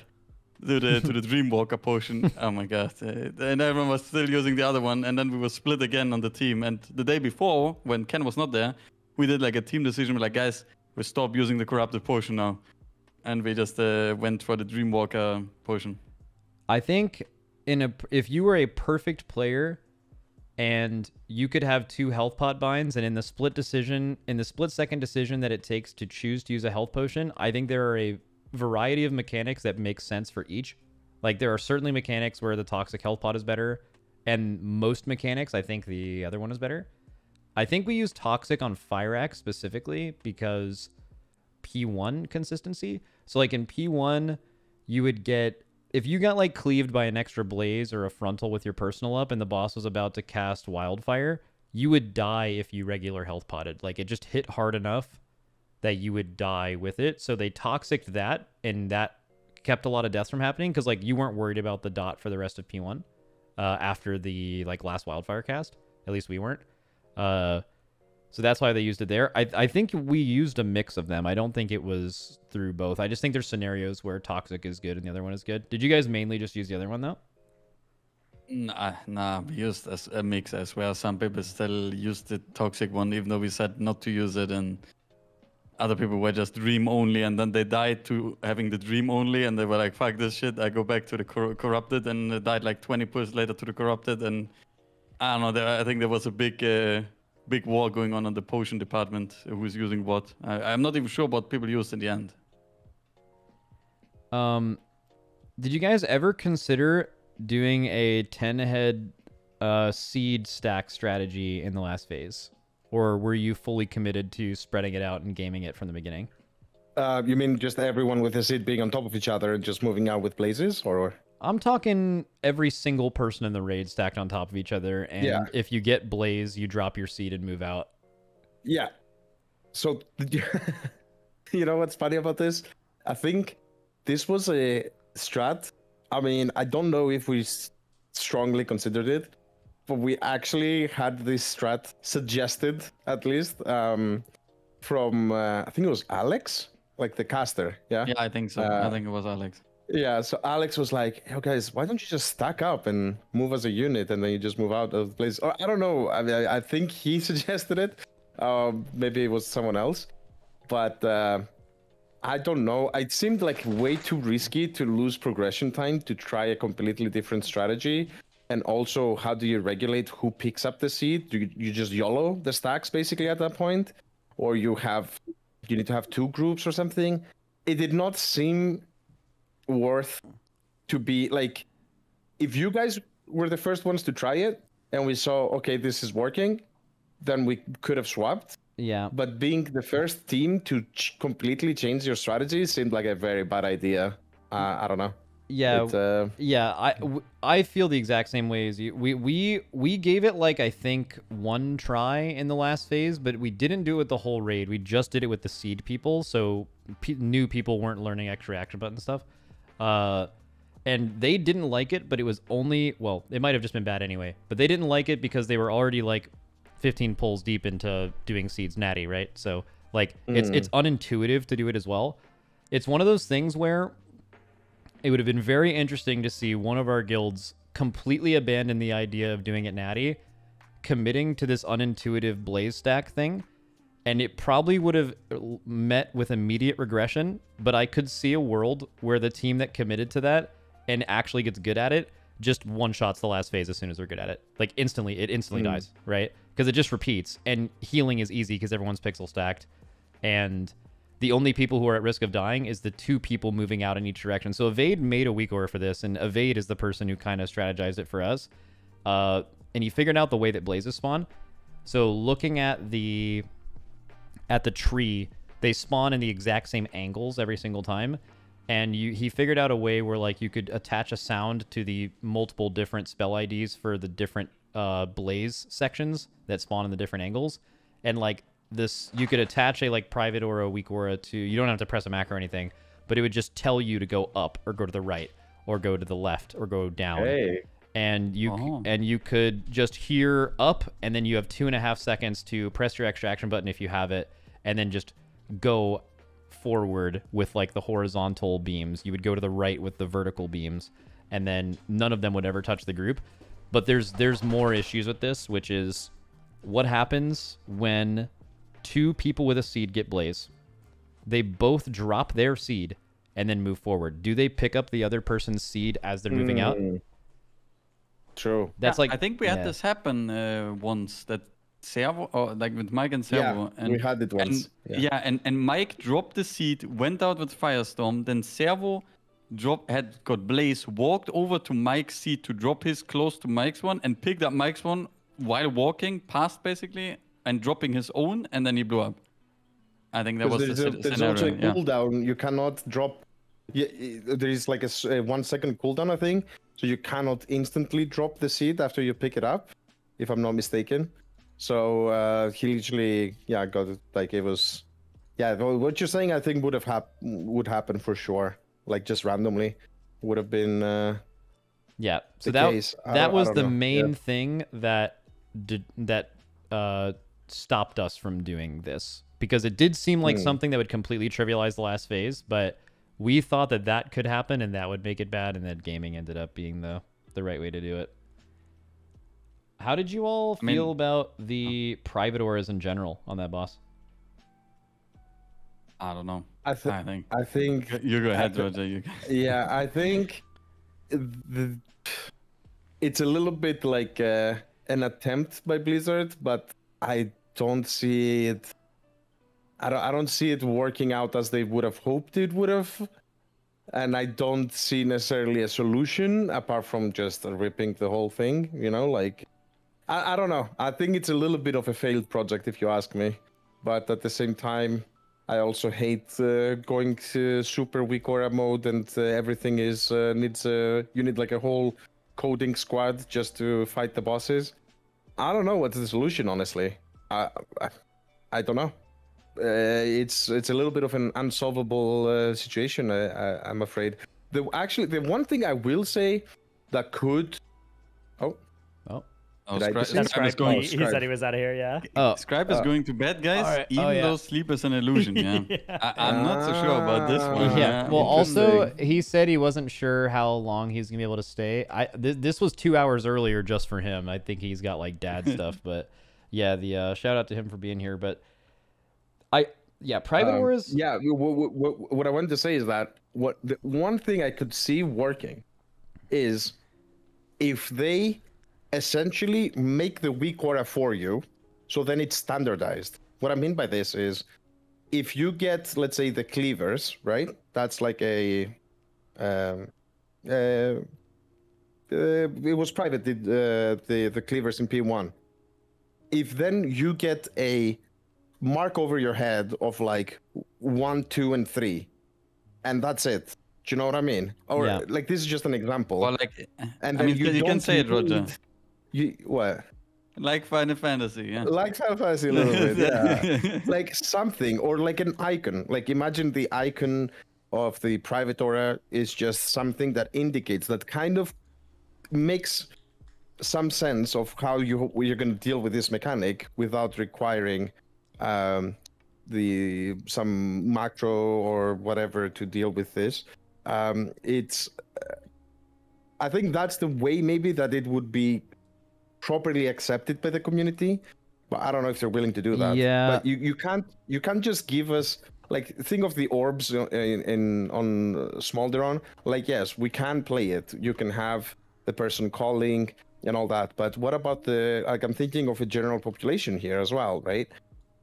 to the to the (laughs) Dreamwalker potion. Oh my god! Uh, and everyone was still using the other one, and then we were split again on the team. And the day before, when Ken was not there, we did like a team decision. We're like, guys, we stop using the corrupted potion now, and we just uh, went for the Dreamwalker potion. I think in a if you were a perfect player and you could have two health pot binds and in the split decision in the split second decision that it takes to choose to use a health potion, I think there are a variety of mechanics that make sense for each. Like there are certainly mechanics where the toxic health pot is better and most mechanics I think the other one is better. I think we use toxic on Fyrakk specifically because P1 consistency. So like in P1 you would get if you got like cleaved by an extra blaze or a frontal with your personal up and the boss was about to cast wildfire, you would die if you regular health potted. Like it just hit hard enough that you would die with it. So they toxicked that and that kept a lot of deaths from happening because like you weren't worried about the dot for the rest of P1 uh, after the like last wildfire cast. At least we weren't. Uh, so that's why they used it there. I, I think we used a mix of them. I don't think it was through both. I just think there's scenarios where toxic is good and the other one is good. Did you guys mainly just use the other one though? Nah, nah, we used a mix as well. Some people still use the toxic one, even though we said not to use it, and other people were just dream only, and then they died to having the dream only, and they were like, "Fuck this shit!" I go back to the cor- corrupted, and died like 20 pulls later to the corrupted, and I don't know. There, I think there was a big, uh, big war going on in the potion department. uh, Who's using what? I, I'm not even sure what people used in the end. Um, did you guys ever consider doing a 10 head uh, seed stack strategy in the last phase? Or were you fully committed to spreading it out and gaming it from the beginning? Uh, you mean just everyone with a seed being on top of each other and just moving out with blazes, or? I'm talking every single person in the raid stacked on top of each other, and Yeah. if you get blaze, you drop your seed and move out. Yeah. So, you, (laughs) you know what's funny about this? I think this was a strat. I mean, I don't know if we strongly considered it, but we actually had this strat suggested, at least, um, from uh, I think it was Alex like the caster. Yeah. Yeah, I think so. Uh, I think it was Alex. Yeah, so Alex was like, "Hey guys, why don't you just stack up and move as a unit, and then you just move out of the place?" Or I don't know. I mean, I, I think he (laughs) suggested it. Um, maybe it was someone else, but uh, I don't know. It seemed like way too risky to lose progression time to try a completely different strategy. And also, how do you regulate who picks up the seed? Do you, you just YOLO the stacks basically at that point, or you have you need to have two groups or something? It did not seem worth to be like if you guys were the first ones to try it and we saw okay this is working then we could have swapped Yeah. but being the first team to ch- completely change your strategy seemed like a very bad idea uh, i don't know Yeah. It, uh, Yeah, I, w- I feel the exact same way as you. We we we gave it like I think one try in the last phase, but we didn't do it with the whole raid. We just did it with the seed people, so pe new people weren't learning extra action button stuff. Uh, and they didn't like it, but it was only well, it might have just been bad anyway. But they didn't like it because they were already like 15 pulls deep into doing seeds natty, right? So like it's it's unintuitive to do it as well. It's one of those things where it would have been very interesting to see one of our guilds completely abandon the idea of doing it natty, committing to this unintuitive blaze stack thing, and it probably would have met with immediate regression. But I could see a world where the team that committed to that and actually gets good at it just one shots the last phase as soon as they're good at it. Like instantly, it instantly dies, right? Because it just repeats, and healing is easy because everyone's pixel stacked, and the only people who are at risk of dying is the two people moving out in each direction. So Evade made a weak aura for this, and Evade is the person who kind of strategized it for us. Uh, and he figured out the way that blazes spawn. So looking at the at the tree, they spawn in the exact same angles every single time. And you, he figured out a way where like you could attach a sound to the multiple different spell IDs for the different uh, blaze sections that spawn in the different angles. And like this, you could attach a like private aura, a weak aura to. You don't have to press a macro or anything, but it would just tell you to go up or go to the right or go to the left or go down hey and you Oh. and you could just hear up and then you have two and a half seconds to press your extraction button if you have it and then just go forward with like the horizontal beams. You would go to the right with the vertical beams and then none of them would ever touch the group. But there's there's more issues with this which is what happens when two people with a seed get blaze they both drop their seed and then move forward. Do they pick up the other person's seed as they're moving out? Mm. true. That's Yeah, like I think we had yeah. this happen uh, once that Servo, or like with Mike and yeah Servo. and, we had it once And, yeah. and and Mike dropped the seat, went out with Firestorm. Then Servo drop had got Blaze, walked over to Mike's seat to drop his close to Mike's one, and picked up Mike's one while walking past basically, and dropping his own, and then he blew up. I think that was Because the there's, a, there's scenario. also a yeah. cooldown. You cannot drop. Yeah, there is like a one second cooldown, I think. So you cannot instantly drop the seed after you pick it up, if I'm not mistaken. So uh, he literally, yeah, got it. Like it was, yeah. What you're saying, I think would have hap- would happen for sure. Like just randomly, would have been. Uh, Yeah. So that case. That was the know. main Yeah. thing that did that uh stopped us from doing this because it did seem like Hmm. something that would completely trivialize the last phase, but we thought that that could happen and that would make it bad and then gaming ended up being the the right way to do it. How did you all I mean- feel about the private auras in general on that boss? I don't know. I, th- I think I think you go ahead, I- Roger. You yeah, I think the, it's a little bit like uh, an attempt by Blizzard, but I don't see it. I don't, I don't see it working out as they would have hoped it would have. And I don't see necessarily a solution apart from just ripping the whole thing, you know, like I, I don't know. I think it's a little bit of a failed project if you ask me. But at the same time, I also hate uh, going to super weak aura mode and uh, everything is uh, needs uh, you need like a whole coding squad just to fight the bosses. I don't know what's the solution, honestly. I I, I don't know. Uh, it's it's a little bit of an unsolvable uh, situation. I, I, I'm afraid. The actually the one thing I will say that could. Oh, Oh, Oh, Did Scri- just- That's Scripe is going. He, he said he was out of here. Yeah. Oh, Scripe is Uh, going to bed, guys. alright. Oh, Even yeah. though sleep is an illusion. Yeah. (laughs) Yeah. I, I'm not so sure about this one. Ah, yeah. Well, also he said he wasn't sure how long he's gonna be able to stay. I th- this was two hours earlier just for him. I think he's got like dad (laughs) stuff, but yeah, the uh, shout out to him for being here. But I yeah, private Um, wars. Yeah, what, what, what I wanted to say is that what the one thing I could see working is if they essentially make the weak aura for you, so then it's standardized. What I mean by this is if you get, let's say, the cleavers, right? That's like a. Um, uh, uh, it was private, the, uh, the, the cleavers in P1. If then you get a mark over your head of like one, two, and three, and that's it. Do you know what I mean? Or Yeah. like this is just an example. Well, like, and I mean, you, you can say it, Roger. You what? like Final Fantasy. Yeah. Like Final Fantasy a little bit, (laughs) yeah. like something or like an icon. Like imagine the icon of the private aura is just something that indicates that kind of makes some sense of how you you're going to deal with this mechanic without requiring um, the some macro or whatever to deal with this. Um, it's I think that's the way maybe that it would be properly accepted by the community but I don't know if they're willing to do that. Yeah. But you, you can't you can't just give us like think of the orbs in, in on Smolderon. Like yes, we can play it. You can have the person calling and all that. But what about the like? I'm thinking of a general population here as well, right?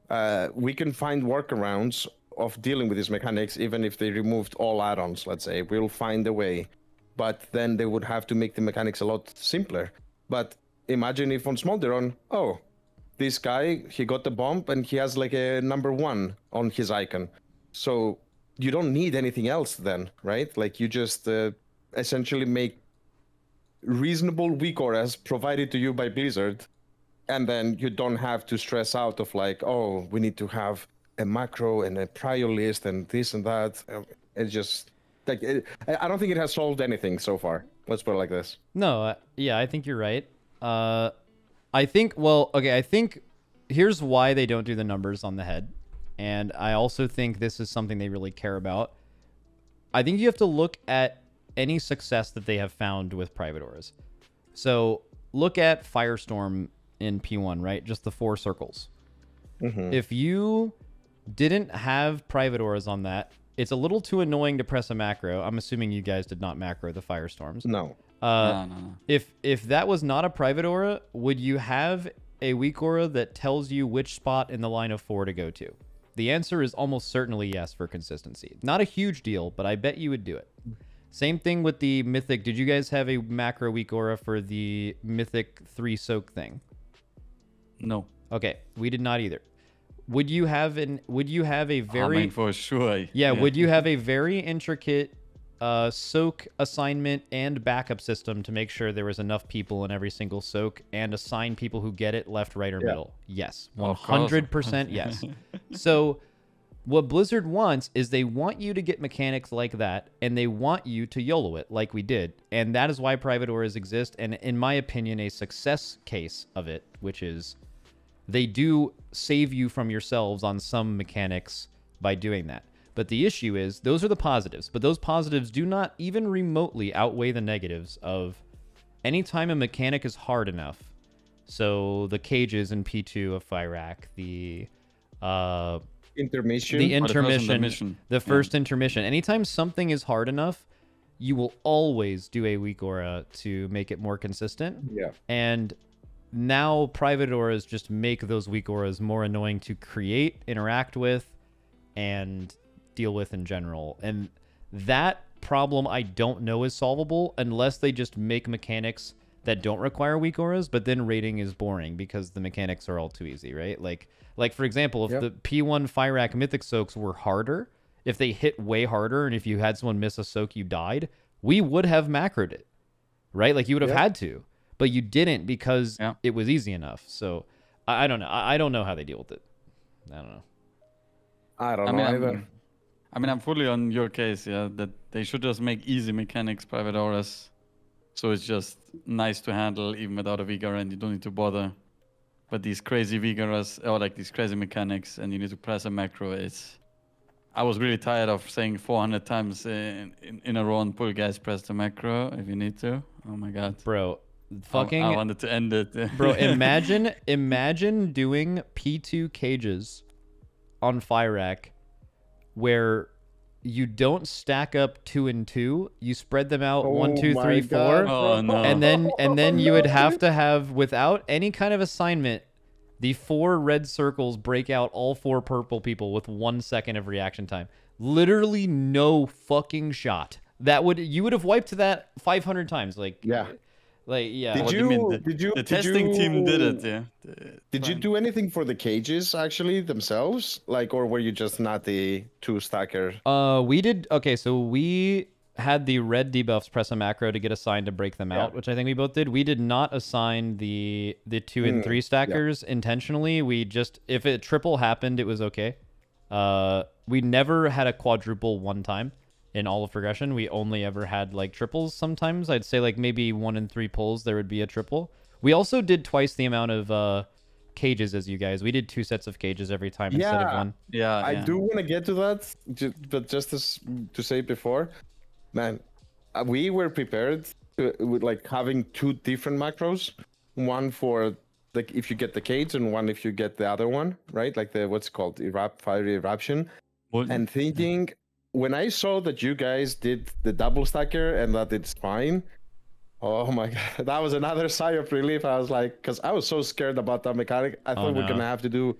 Uh, we can find workarounds of dealing with these mechanics, even if they removed all add-ons. Let's say we'll find a way, but then they would have to make the mechanics a lot simpler. But imagine if on Smolderon, oh, this guy he got the bomb and he has like a number one on his icon. So you don't need anything else then right? Like you just uh, essentially make reasonable weak auras provided to you by blizzard and then you don't have to stress out of like oh we need to have a macro and a prior list and this and that. It's just like it, i I don't think it has solved anything so far. Let's put it like this. No, uh, yeah, I think you're right. Uh, I think, well, okay, I think here's why they don't do the numbers on the head. And I also think this is something they really care about. I think you have to look at any success that they have found with private auras. So look at Firestorm in P1, right? Just the four circles. Mhm. If you didn't have private auras on that, it's a little too annoying to press a macro. I'm assuming you guys did not macro the Firestorms. no Uh, no, no, no. if if that was not a private aura, would you have a weak aura that tells you which spot in the line of four to go to? The answer is almost certainly yes for consistency. Not a huge deal, but I bet you would do it. Same thing with the mythic. Did you guys have a macro weak aura for the mythic three soak thing? No. Okay, we did not either. Would you have an would you have a I very mean, for sure. yeah, would you have (laughs) a very intricate uh, soak assignment and backup system to make sure there was enough people in every single soak and assign people who get it left, right, or Yeah. middle? Yes, one Of course, of hundred percent (laughs) yes. so, what Blizzard wants is they want you to get mechanics like that, and they want you to YOLO it like we did, and that is why private auras exist. And in my opinion, a success case of it, which is they do save you from yourselves on some mechanics by doing that. But the issue is those are the positives, but those positives do not even remotely outweigh the negatives of anytime a mechanic is hard enough. So the cages in P2 of Fyrakk, the uh intermission the Or the first intermission, intermission, the yeah. first intermission. Anytime something is hard enough, you will always do a weak aura to make it more consistent yeah and now private auras just make those weak auras more annoying to create interact with and deal with in general and that problem i don't know is solvable unless they just make mechanics that don't require weak auras but then rating is boring because the mechanics are all too easy right like like for example if Yep. the p1 Fyrakk mythic soaks were harder if they hit way harder and if you had someone miss a soak you died we would have macroed it right? Like you would have Yeah. had to, but you didn't because Yeah. it was easy enough. So I, I don't know. I, I don't know how they deal with it. I don't know. i don't I know mean, either I'm, I mean, I'm fully on your case. Yeah, that they should just make easy mechanics private auras, So it's just nice to handle even without a Vigor, and you don't need to bother. But these crazy Vigors or like these crazy mechanics, and you need to press a macro. It's I was really tired of saying 400 times in, in, in a row on pull guys press the macro if you need to. Oh my god. Bro, fucking I, wanted to end it. (laughs) Bro, imagine imagine doing P2 cages on Fyrakk where you don't stack up two and two, you spread them out oh one, Oh two, my three, God, four, Oh, no. and then and then you would have to have without any kind of assignment the four red circles break out all four purple people with one second of reaction time. Literally no fucking shot. That would you would have wiped that 500 times. Like Yeah. Like yeah. Did What do you, mean? The- did you the did testing team did it, yeah. The- Did you do anything for the cages actually themselves? Like or were you just not the two stacker? Uh, we did. Okay, so we had the red debuffs press a macro to get assigned to break them out, Yeah. which I think we both did. We did not assign the the two and Mm, three stackers intentionally. We just if it triple happened, it was okay. Uh, we never had a quadruple one time in all of progression. We only ever had like triples. Sometimes I'd say like maybe one in three pulls there would be a triple. We also did twice the amount of uh cages as you guys. We did two sets of cages every time instead of one. Yeah, I yeah. do want to get to that, but just as to say before, man, uh, we were prepared to, with like having two different macros, one for like if you get the cage and one if you get the other one, right? Like the what's it called erupt fiery eruption, Well, and thinking when I saw that you guys did the double stacker and that it's fine. Oh my (laughs) god, that was another sigh of relief. I was like, because I was so scared about that mechanic. I Oh, thought we're gonna have to do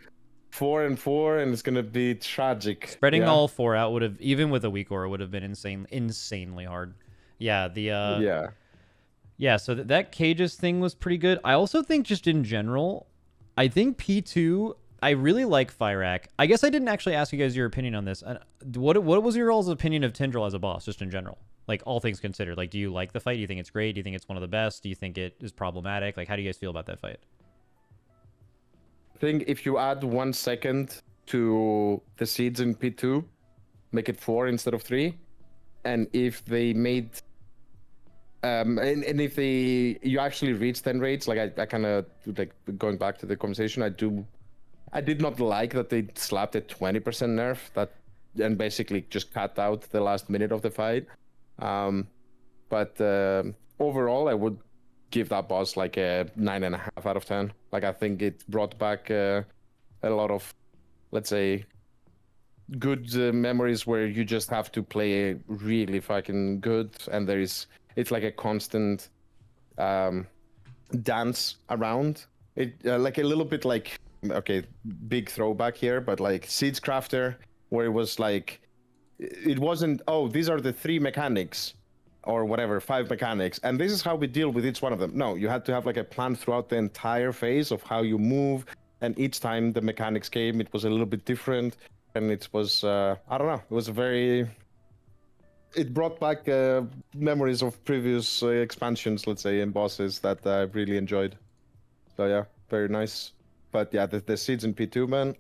four and four, and it's gonna be tragic. Spreading Yeah. all four out would have even with a weak aura would have been insane insanely hard. Yeah, the uh yeah, yeah, so th- that cages thing was pretty good. I also think just in general, I think P2 I really like Fyrakk. I guess I didn't actually ask you guys your opinion on this. What what was your all's opinion of Tindral as a boss just in general? Like all things considered. Like do you like the fight? Do you think it's great? Do you think it's one of the best? Do you think it is problematic? Like how do you guys feel about that fight? I think if you add one second to the seeds in P2, make it four instead of three, and if they made um and, and if they you actually reach 10 rates like i, I kind of like going back to the conversation i do i did not like that they slapped a 20% nerf that and basically just cut out the last minute of the fight. Um but um overall i would give that boss like a nine and a half out of ten. Like i think it brought back uh, a lot of let's say good uh, memories where you just have to play really fucking good and there is it's like a constant um dance around. It uh, like a little bit like okay big throwback here but like Siegecrafter where it was like it wasn't oh these are the three mechanics or whatever five mechanics and this is how we deal with each one of them. No you had to have like a plan throughout the entire phase of how you move and each time the mechanics came it was a little bit different and it was uh, i don't know it was a very it brought back uh, memories of previous uh, expansions let's say and bosses that i really enjoyed. So yeah very nice but yeah the, the seeds in p2 man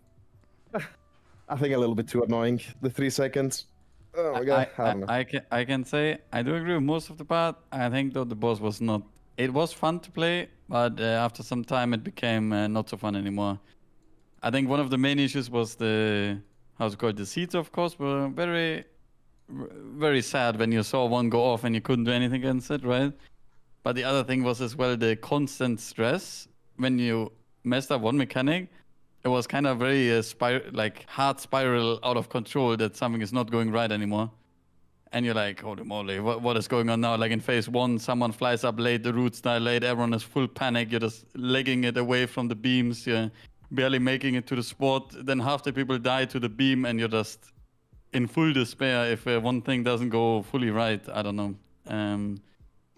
i think a little bit too annoying the three seconds oh my god i, I, don't know I, I can I can say I do agree with most of the part. I think though the boss was not. It was fun to play, but uh, after some time it became uh, not so fun anymore. I think one of the main issues was the how's it called the seeds. Of course, were very very sad when you saw one go off and you couldn't do anything against it, right? But the other thing was as well the constant stress when you messed up one mechanic. It was kind of very uh, spir- like hard spiral out of control that something is not going right anymore. And you're like, holy moly, what, what is going on now? Like in phase one, someone flies up late, the roots die late, everyone is full panic. You're just legging it away from the beams. You're barely making it to the spot. Then half the people die to the beam, and you're just in full despair if uh, one thing doesn't go fully right. I don't know. Um,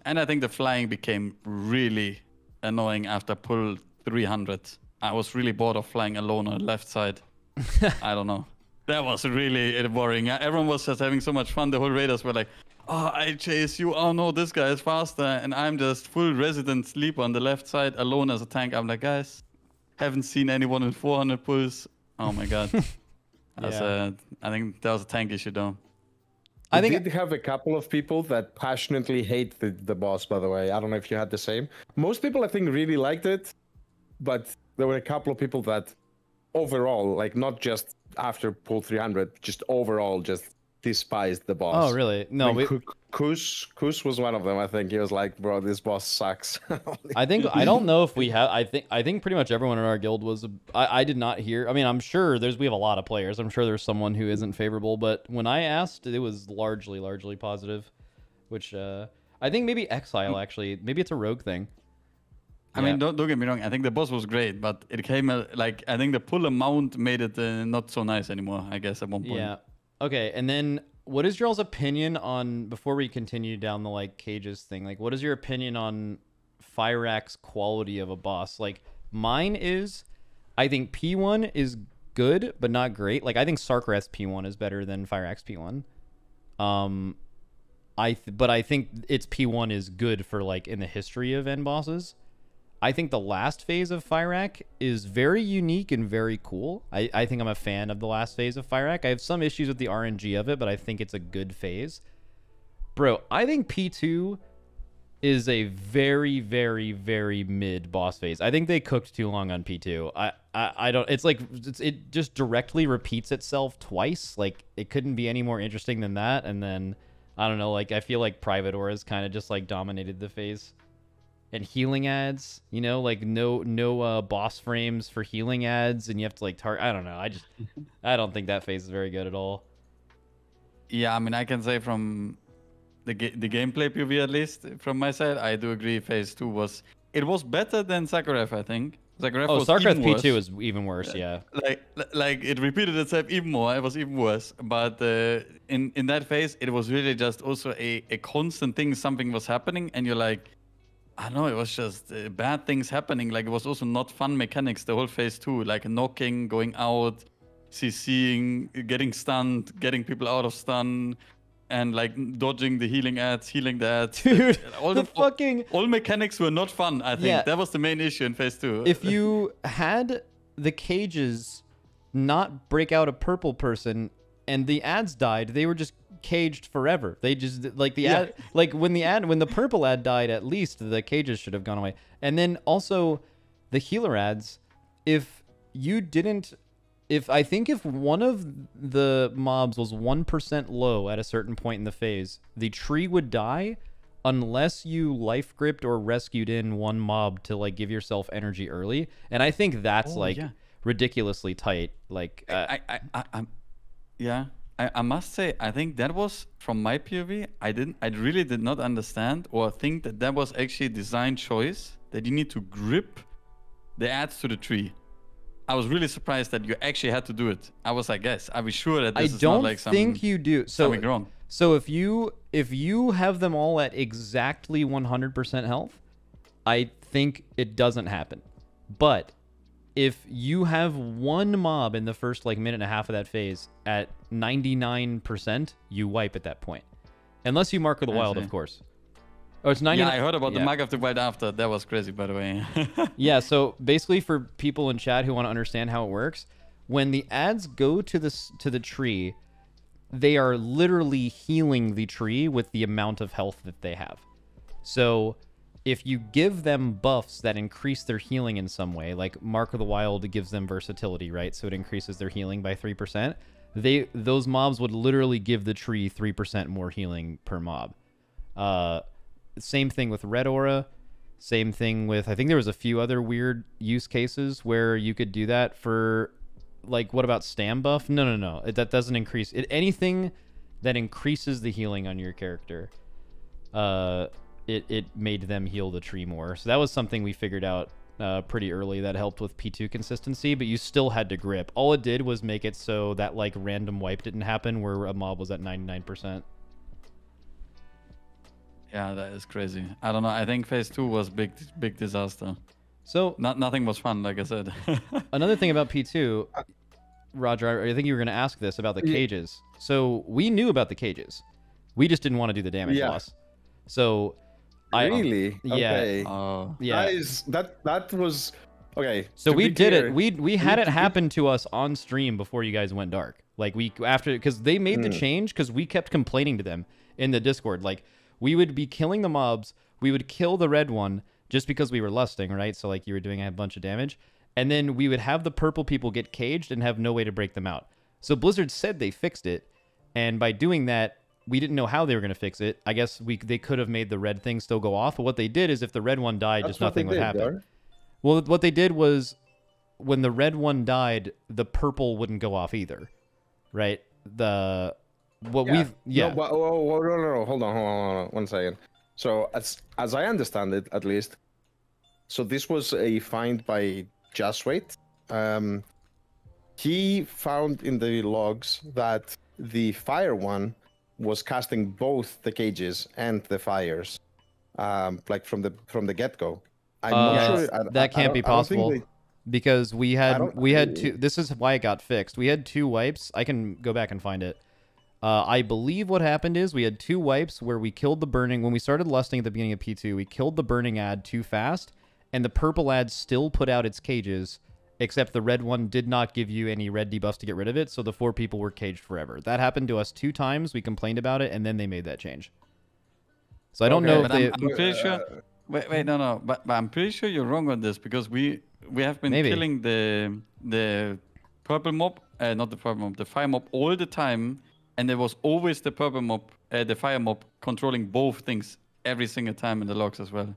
and I think the flying became really annoying after pull 300. I was really bored of flying alone on the left side. (laughs) I don't know. That was really uh, boring. Uh, Everyone was just having so much fun. The whole raiders were like, "Oh, I chase you. Oh no, this guy is faster," and I'm just full resident sleeper on the left side alone as a tank. I'm like, guys, haven't seen anyone in 400 pulls. Oh my god. (laughs) Yeah. uh, I think that was a tank issue though. I We think did have a couple of people that passionately hate the, the boss. By the way, I don't know if you had the same. Most people, I think, really liked it, but there were a couple of people that, overall, like not just after pool 300, just overall, just despised the boss. Oh, really? No, I we, think Ku- Kus Kus was one of them. I think he was like, "Bro, this boss sucks." (laughs) I think I don't know if we have. I think I think pretty much everyone in our guild was. I, I did not hear. I mean, I'm sure there's we have a lot of players. I'm sure there's someone who isn't favorable, but when I asked, it was largely largely positive, which uh, I think maybe exile actually. Maybe it's a rogue thing. I Yeah. mean, don't, don't get me wrong. I think the boss was great, but it came like I think the pull amount made it uh, not so nice anymore. I guess at one point. Yeah. Okay, and then what is y'all's opinion on before we continue down the like cages thing? Like, what is your opinion on Fyrakk's quality of a boss? Like, mine is, I think P1 is good but not great. Like, I think Sarkareth's P1 is better than Fyrax P1. Um, I th- but I think its P1 is good for like in the history of end bosses. I think the last phase of Fyrakk is very unique and very cool. I, I think I'm a fan of the last phase of Fyrakk. I have some issues with the RNG of it, but I think it's a good phase. Bro, I think P2 is a very, very, very mid boss phase. I think they cooked too long on P2. I, I, I don't. It's like it's, it just directly repeats itself twice. Like it couldn't be any more interesting than that. And then I don't know. Like I feel like Private Auras kind of just like dominated the phase and healing ads you know like no no uh boss frames for healing ads and you have to like target i don't know i just (laughs) i don't think that phase is very good at all Yeah, I mean, I can say from the ga- the gameplay POV at least from my side, I do agree. Phase two was it was better than Sarkareth, I think. Sarkareth oh was starcraft p2 is even worse yeah like like it repeated itself even more. It was even worse. But uh, in in that phase, it was really just also a a constant thing. Something was happening, and you're like, I know. It was just uh, bad things happening. Like it was also not fun mechanics. The whole phase two, like knocking, going out, CCing, getting stunned, getting people out of stun. And like dodging the healing ads, healing the ads. dude (laughs) all the fucking all mechanics were not fun. I think Yeah. that was the main issue in phase two. if you (laughs) had the cages not break out a purple person and the ads died they were just caged forever they just like the Yeah. ad like when the ad when the purple ad died at least the cages should have gone away and then also the healer ads if you didn't if i think if one of the mobs was 1% low at a certain point in the phase the tree would die unless you life gripped or rescued in one mob to like give yourself energy early and i think that's Oh, like yeah. ridiculously tight like uh, I, I, I, I'm, yeah. I, I must say, I think that was from my POV. I didn't, I really did not understand or think that that was actually a design choice that you need to grip the ads to the tree. I was really surprised that you actually had to do it. I was like, yes, I was sure that i this is don't not like some, think you do so something wrong. so if you if you have them all at exactly 100% health i think it doesn't happen but if you have one mob in the first like minute and a half of that phase at 99% you wipe at that point unless you mark of the I wild see. of course oh it's 99 Yeah, I heard about yeah. the mark of the wild after. That was crazy, by the way. (laughs) Yeah, so basically for people in chat who want to understand how it works, when the ads go to this to the tree, they are literally healing the tree with the amount of health that they have. So if you give them buffs that increase their healing in some way, like Mark of the Wild gives them versatility, right? So it increases their healing by 3%. They those mobs would literally give the tree 3% more healing per mob. Uh same thing with Ret Aura. Same thing with I think there was a few other weird use cases where you could do that for like what about stam buff? No, no, no. It, that doesn't increase it. Anything that increases the healing on your character, uh, it it made them heal the tree more. So that was something we figured out uh, pretty early that helped with P2 consistency. But you still had to grip. All it did was make it so that like random wipe didn't happen where a mob was at 99%. yeah, that is crazy. I don't know. I think phase two was big, big disaster. So Not nothing was fun, like I said. (laughs) Another thing about P2, Roger, I I think you were going to ask this about the Ye- cages. So we knew about the cages. We just didn't want to do the damage Yeah. loss. So I really? yeah. Okay. Oh. yeah. That is that that was okay. So we did clear, it. We we had need it happen to us on stream before you guys went dark. Like we after because they made the Mm. change because we kept complaining to them in the Discord. Like we would be killing the mobs, we would kill the red one just because we were lusting, right? So like you were doing a bunch of damage, and then we would have the purple people get caged and have no way to break them out. So Blizzard said they fixed it, and by doing that, we didn't know how they were going to fix it. I guess we they could have made the red thing still go off, but what they did is if the red one died, That's just nothing would did, happen. Gar. Well, what they did was when the red one died, the purple wouldn't go off either, right? The what we've yeah No, but, oh, oh, oh, no, no, no, hold on, hold on, hold on, one second. So as as I understand it, at least, so this was a find by Jaswait. Um, he found in the logs that the fire one was casting both the cages and the fires, um, like from the from the get go. I'm Uh, not sure. I- I- I that can't don't- be I possible. they- because we had we had two. This is why it got fixed. We had two wipes. I can go back and find it. Uh, I believe what happened is we had two wipes where we killed the burning when we started lusting at the beginning of P2. We killed the burning ad too fast, and the purple ad still put out its cages, except the red one did not give you any red debuffs to get rid of it. So the four people were caged forever. That happened to us two times. We complained about it, and then they made that change. So I don't Okay, know if they. I'm, I'm pretty sure. Wait, wait, no, no. But, but I'm pretty sure you're wrong on this because we we have been Maybe. killing the the purple mob, uh, not the purple mob, the fire mob all the time, and there was always the purple mob, uh, the fire mob controlling both things every single time in the logs as well.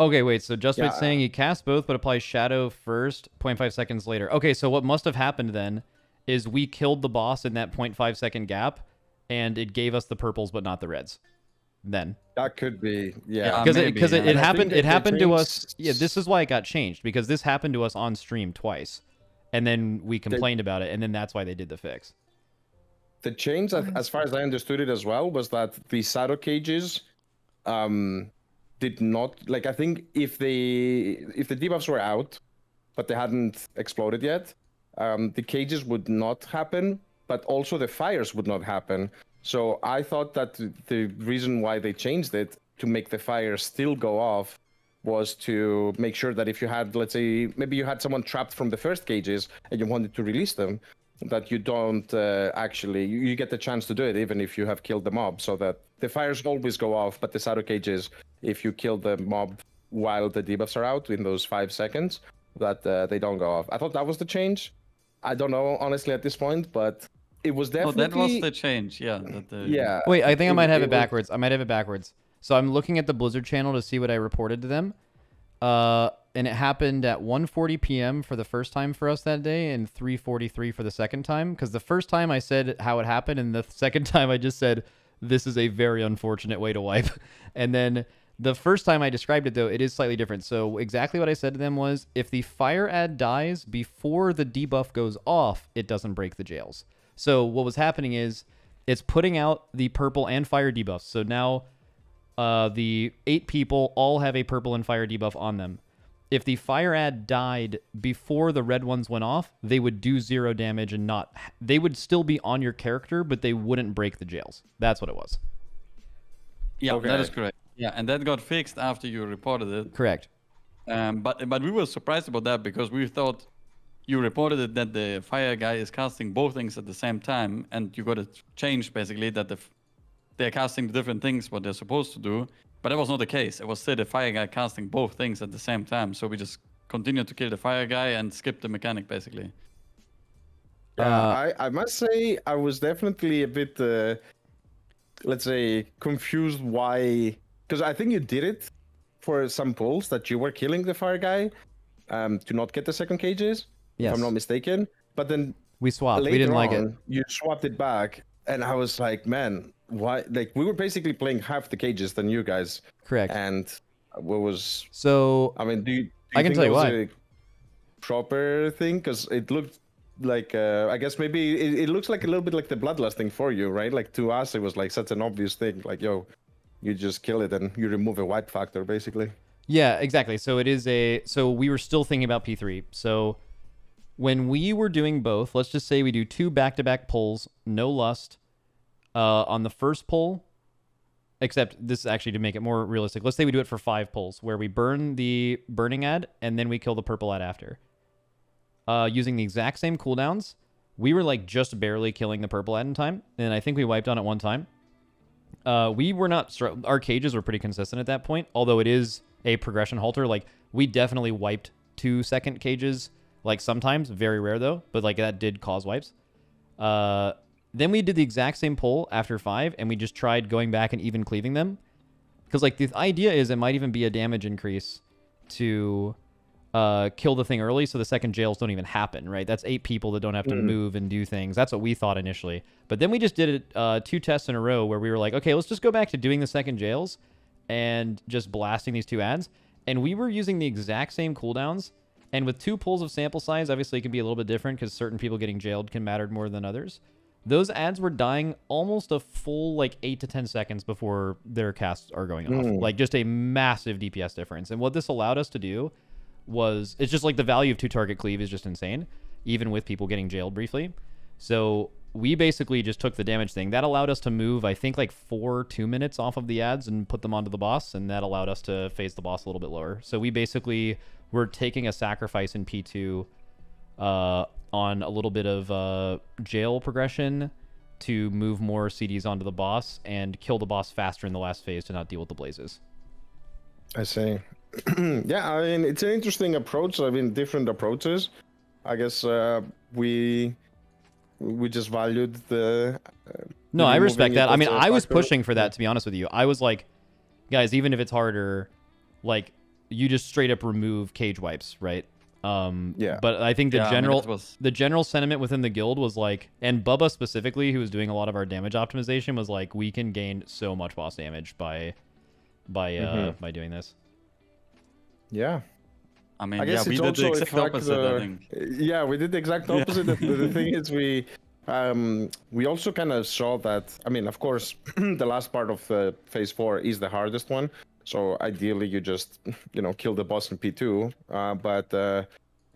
Okay, wait. So just Yeah, saying he cast both, but applies shadow first, 0.5 seconds later. Okay, so what must have happened then is we killed the boss in that 0.5 second gap, and it gave us the purples but not the reds. Then That could be, Yeah, yeah. because it because it, yeah. it And happened that it they happened to us. Yeah, this is why it got changed because this happened to us on stream twice, and then we complained about it, and then that's why they did the fix. The change, as- as far as I understood it as well, was that the shadow cages um, did not like. I think if they if the debuffs were out, but they hadn't exploded yet, um, the cages would not happen, but also the fires would not happen. So I thought that the reason why they changed it to make the fires still go off was to make sure that if you had, let's say, maybe you had someone trapped from the first cages and you wanted to release them, that you don't uh, actually you, you get the chance to do it even if you have killed the mob so that the fires always go off but the shadow cages if you kill the mob while the debuffs are out in those five seconds that uh, they don't go off i thought that was the change i don't know honestly at this point but it was Oh, definitely that was the change. Yeah. That the, yeah Wait, I think I might have it it was- backwards. I might have it backwards. So I'm looking at the Blizzard channel to see what I reported to them. Uh, and it happened at 1:40 p.m. for the first time for us that day, and 3:43 for the second time. Because the first time I said how it happened, and the second (laughs) time I just said this is a very unfortunate way to wipe. (laughs) And then the first time I described it though, it is slightly different. So exactly what I said to them was, if the fire ad dies before the debuff goes off, it doesn't break the jails. So what was happening is it's putting out the purple and fire debuffs. So now uh, the eight people all have a purple and fire debuff on them. If the fire ad died before the red ones went off, they would do zero damage and not. They would still be on your character, but they wouldn't break the jails. That's what it was. Yeah, that is correct. Yeah, and that got fixed after you reported it. Correct. Um, but but we were surprised about that because we thought you reported it that the fire guy is casting both things at the same time, and you got it changed basically that the f- they're casting different things what they're supposed to do. But that was not the case. It was still the fire guy casting both things at the same time. So we just continued to kill the fire guy and skip the mechanic basically. Yeah, Uh, I, I must say I was definitely a bit, uh, let's say, confused why. Because I think you did it for some pulls that you were killing the fire guy um, to not get the second cages, if I'm not mistaken. But then We swapped. later We didn't like it. you swapped it back, and I was like, man, why? Like we were basically playing half the cages than you guys, Correct. and what was? So I mean, do you? Do I can think tell you why. a proper thing because it looked like uh, I guess maybe it, it looks like a little bit like the bloodlust thing for you, right? Like to us, it was like such an obvious thing. Like, yo, you just kill it and you remove a wipe factor, basically. Yeah, exactly. So it is a so we were still thinking about P3. So when we were doing both, let's just say we do two back-to-back pulls, no lust. Uh, on the first pull, except this is actually to make it more realistic. Let's say we do it for five pulls, where we burn the burning ad and then we kill the purple ad after. Uh, using the exact same cooldowns, we were like just barely killing the purple ad in time, and I think we wiped on it one time. Uh, we were not our cages were pretty consistent at that point, although it is a progression halter. Like we definitely wiped two second cages, like sometimes, very rare though, but like that did cause wipes. Uh, then we did the exact same pull after five, and we just tried going back and even cleaving them, because like the idea is it might even be a damage increase to uh, kill the thing early so the second jails don't even happen, right? That's eight people that don't have to move and do things. That's what we thought initially. But then we just did it uh, two tests in a row where we were like, okay, let's just go back to doing the second jails and just blasting these two ads. And we were using the exact same cooldowns. And with two pulls of sample size, obviously it can be a little bit different because certain people getting jailed can matter more than others. Those ads were dying almost a full like eight to ten seconds before their casts are going off. Hmm. Like just a massive DPS difference. And what this allowed us to do was it's just like the value of two target cleave is just insane, even with people getting jailed briefly. So we basically just took the damage thing. That allowed us to move, I think, like four two minutes off of the ads and put them onto the boss, and that allowed us to phase the boss a little bit lower. So we basically were taking a sacrifice in P2 uh, on a little bit of uh, jail progression to move more CDs onto the boss and kill the boss faster in the last phase to not deal with the blazes. I see. (clears throat) yeah, I mean it's an interesting approach. I mean different approaches. I guess uh, we we just valued the. Uh, No, I respect that. I mean, I was pushing for that to be honest with you. I was like, guys, even if it's harder, like you just straight up remove cage wipes, right? Um, Yeah. But I think the Yeah, I mean, general was- the general sentiment within the guild was like, and Bubba specifically, who was doing a lot of our damage optimization, was like, we can gain so much boss damage by by uh Mhm. by doing this. Yeah. I mean, I yeah, guess we did the exact opposite. I think. Yeah, we did the exact opposite. the, the thing (laughs) is, we um, we also kind of saw that. I mean, of course, (clears throat) the last part of uh, phase four is the hardest one. So ideally, you just (laughs) you know kill the boss in P two. Uh, but uh,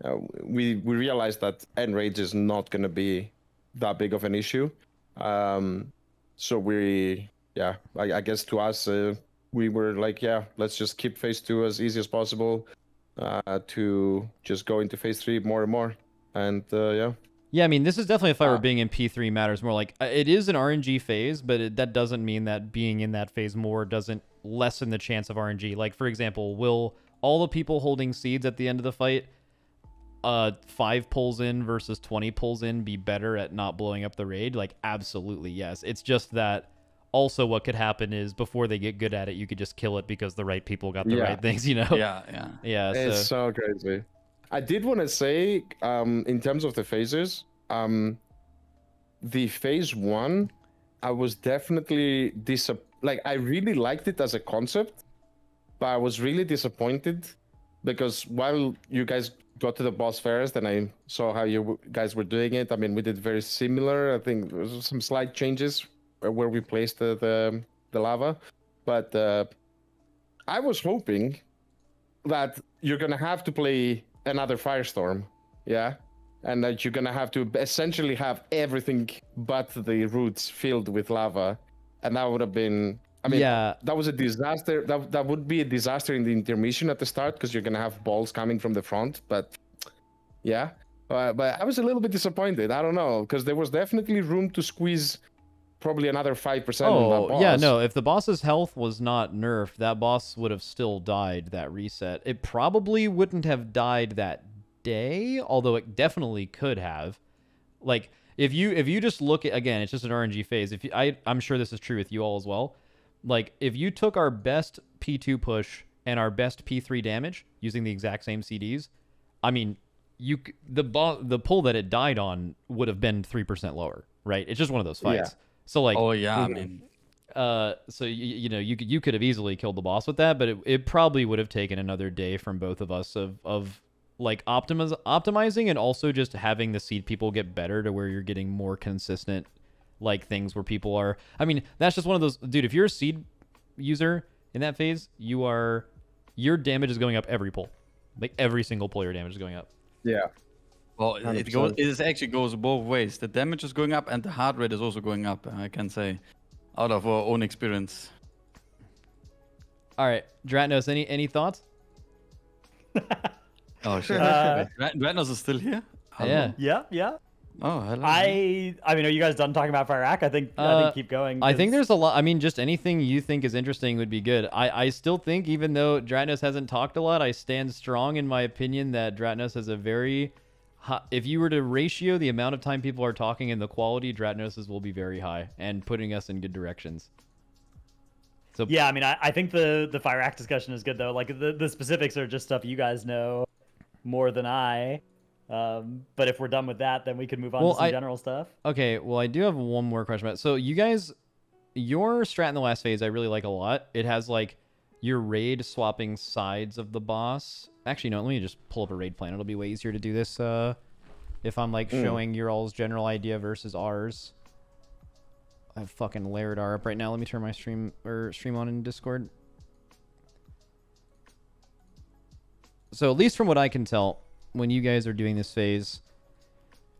uh, we we realized that enrage is not going to be that big of an issue. Um, so we yeah, I, I guess to us. Uh, we were like, yeah, let's just keep phase two as easy as possible uh, to just go into phase three more and more. And uh, yeah, Yeah, I mean, this is definitely if I were being in P3 matters more. Like, it is an RNG phase, but it, that doesn't mean that being in that phase more doesn't lessen the chance of RNG. Like, for example, will all the people holding seeds at the end of the fight, uh, five pulls in versus 20 pulls in be better at not blowing up the raid? Like, absolutely, yes. It's just that also what could happen is before they get good at it, you could just kill it because the right people got the Yeah. right things, (laughs) you know? Yeah, yeah. Yeah, so. it's so crazy. I did want to say, um, in terms of the phases, um, the phase one, I was definitely dis like I really liked it as a concept, but I was really disappointed because while you guys got to the boss first and I saw how you guys were doing it, I mean we did very similar. I think there was some slight changes where- we placed the the, the lava, but uh, I was hoping that you're gonna have to play another firestorm, yeah, and that you're gonna have to essentially have everything but the roots filled with lava, and that would have been. I mean, Yeah. that was a disaster. That that would be a disaster in the intermission at the start because you're gonna have balls coming from the front. But yeah, uh, but I was a little bit disappointed. I don't know because there was definitely room to squeeze probably another five percent. Oh, yeah, no. If the boss's health was not nerfed, that boss would have still died that reset. It probably wouldn't have died that day, although it definitely could have. Like if you if you just look at again, it's just an RNG phase. If you, I I'm sure this is true with you all as well. Like if you took our best P2 push and our best P3 damage using the exact same CDs, I mean, you the bo- the pull that it died on would have been 3% lower, right? It's just one of those Yeah. fights. So like Oh yeah, I mean, uh, so you, you know you could you could have easily killed the boss with that, but it, it probably would have taken another day from both of us of of like optimiz- optimizing and also just having the seed people get better to where you're getting more consistent like things where people are. I mean, that's just one of those dude. If you're a seed user in that phase, you are your damage is going up every pull, like every single pull, your damage is going up. yeah, well, it- it goes. 100%. It is actually goes both ways. The damage is going up, and the heart rate is also going up. I can say, out of our own experience. All right, Dratnos, any any thoughts? (laughs) Oh shit! Uh, Wait, Rat- Ratnos is still here. Yeah. Yeah, yeah. Oh, hello. I I mean, are you guys done talking about Fyrakk? I think I Uh, think keep going. I think there's a lot. I mean, just anything you think is interesting would be good. I, I still think, even though Dratnos hasn't talked a lot, I stand strong in my opinion that Dratnos has a very. hi- If you were to ratio the amount of time people are talking and the quality, Dratnos's will be very high and putting us in good directions. So Yeah, I mean, I, I think the the Fyrakk discussion is good though. Like the the specifics are just stuff you guys know more than I. Um, but if we're done with that, then we can move on Well, to some I- general stuff. Okay, well, I do have one more question about. So you guys, your strat in the last phase, I really like a lot. It has like your raid swapping sides of the boss. Actually, no, let me just pull up a raid plan. It'll be way easier to do this. Uh, if I'm like showing your all's general idea versus ours. I have fucking Larodar up right now. Let me turn my stream or stream on in Discord. So at least from what I can tell, when you guys are doing this phase,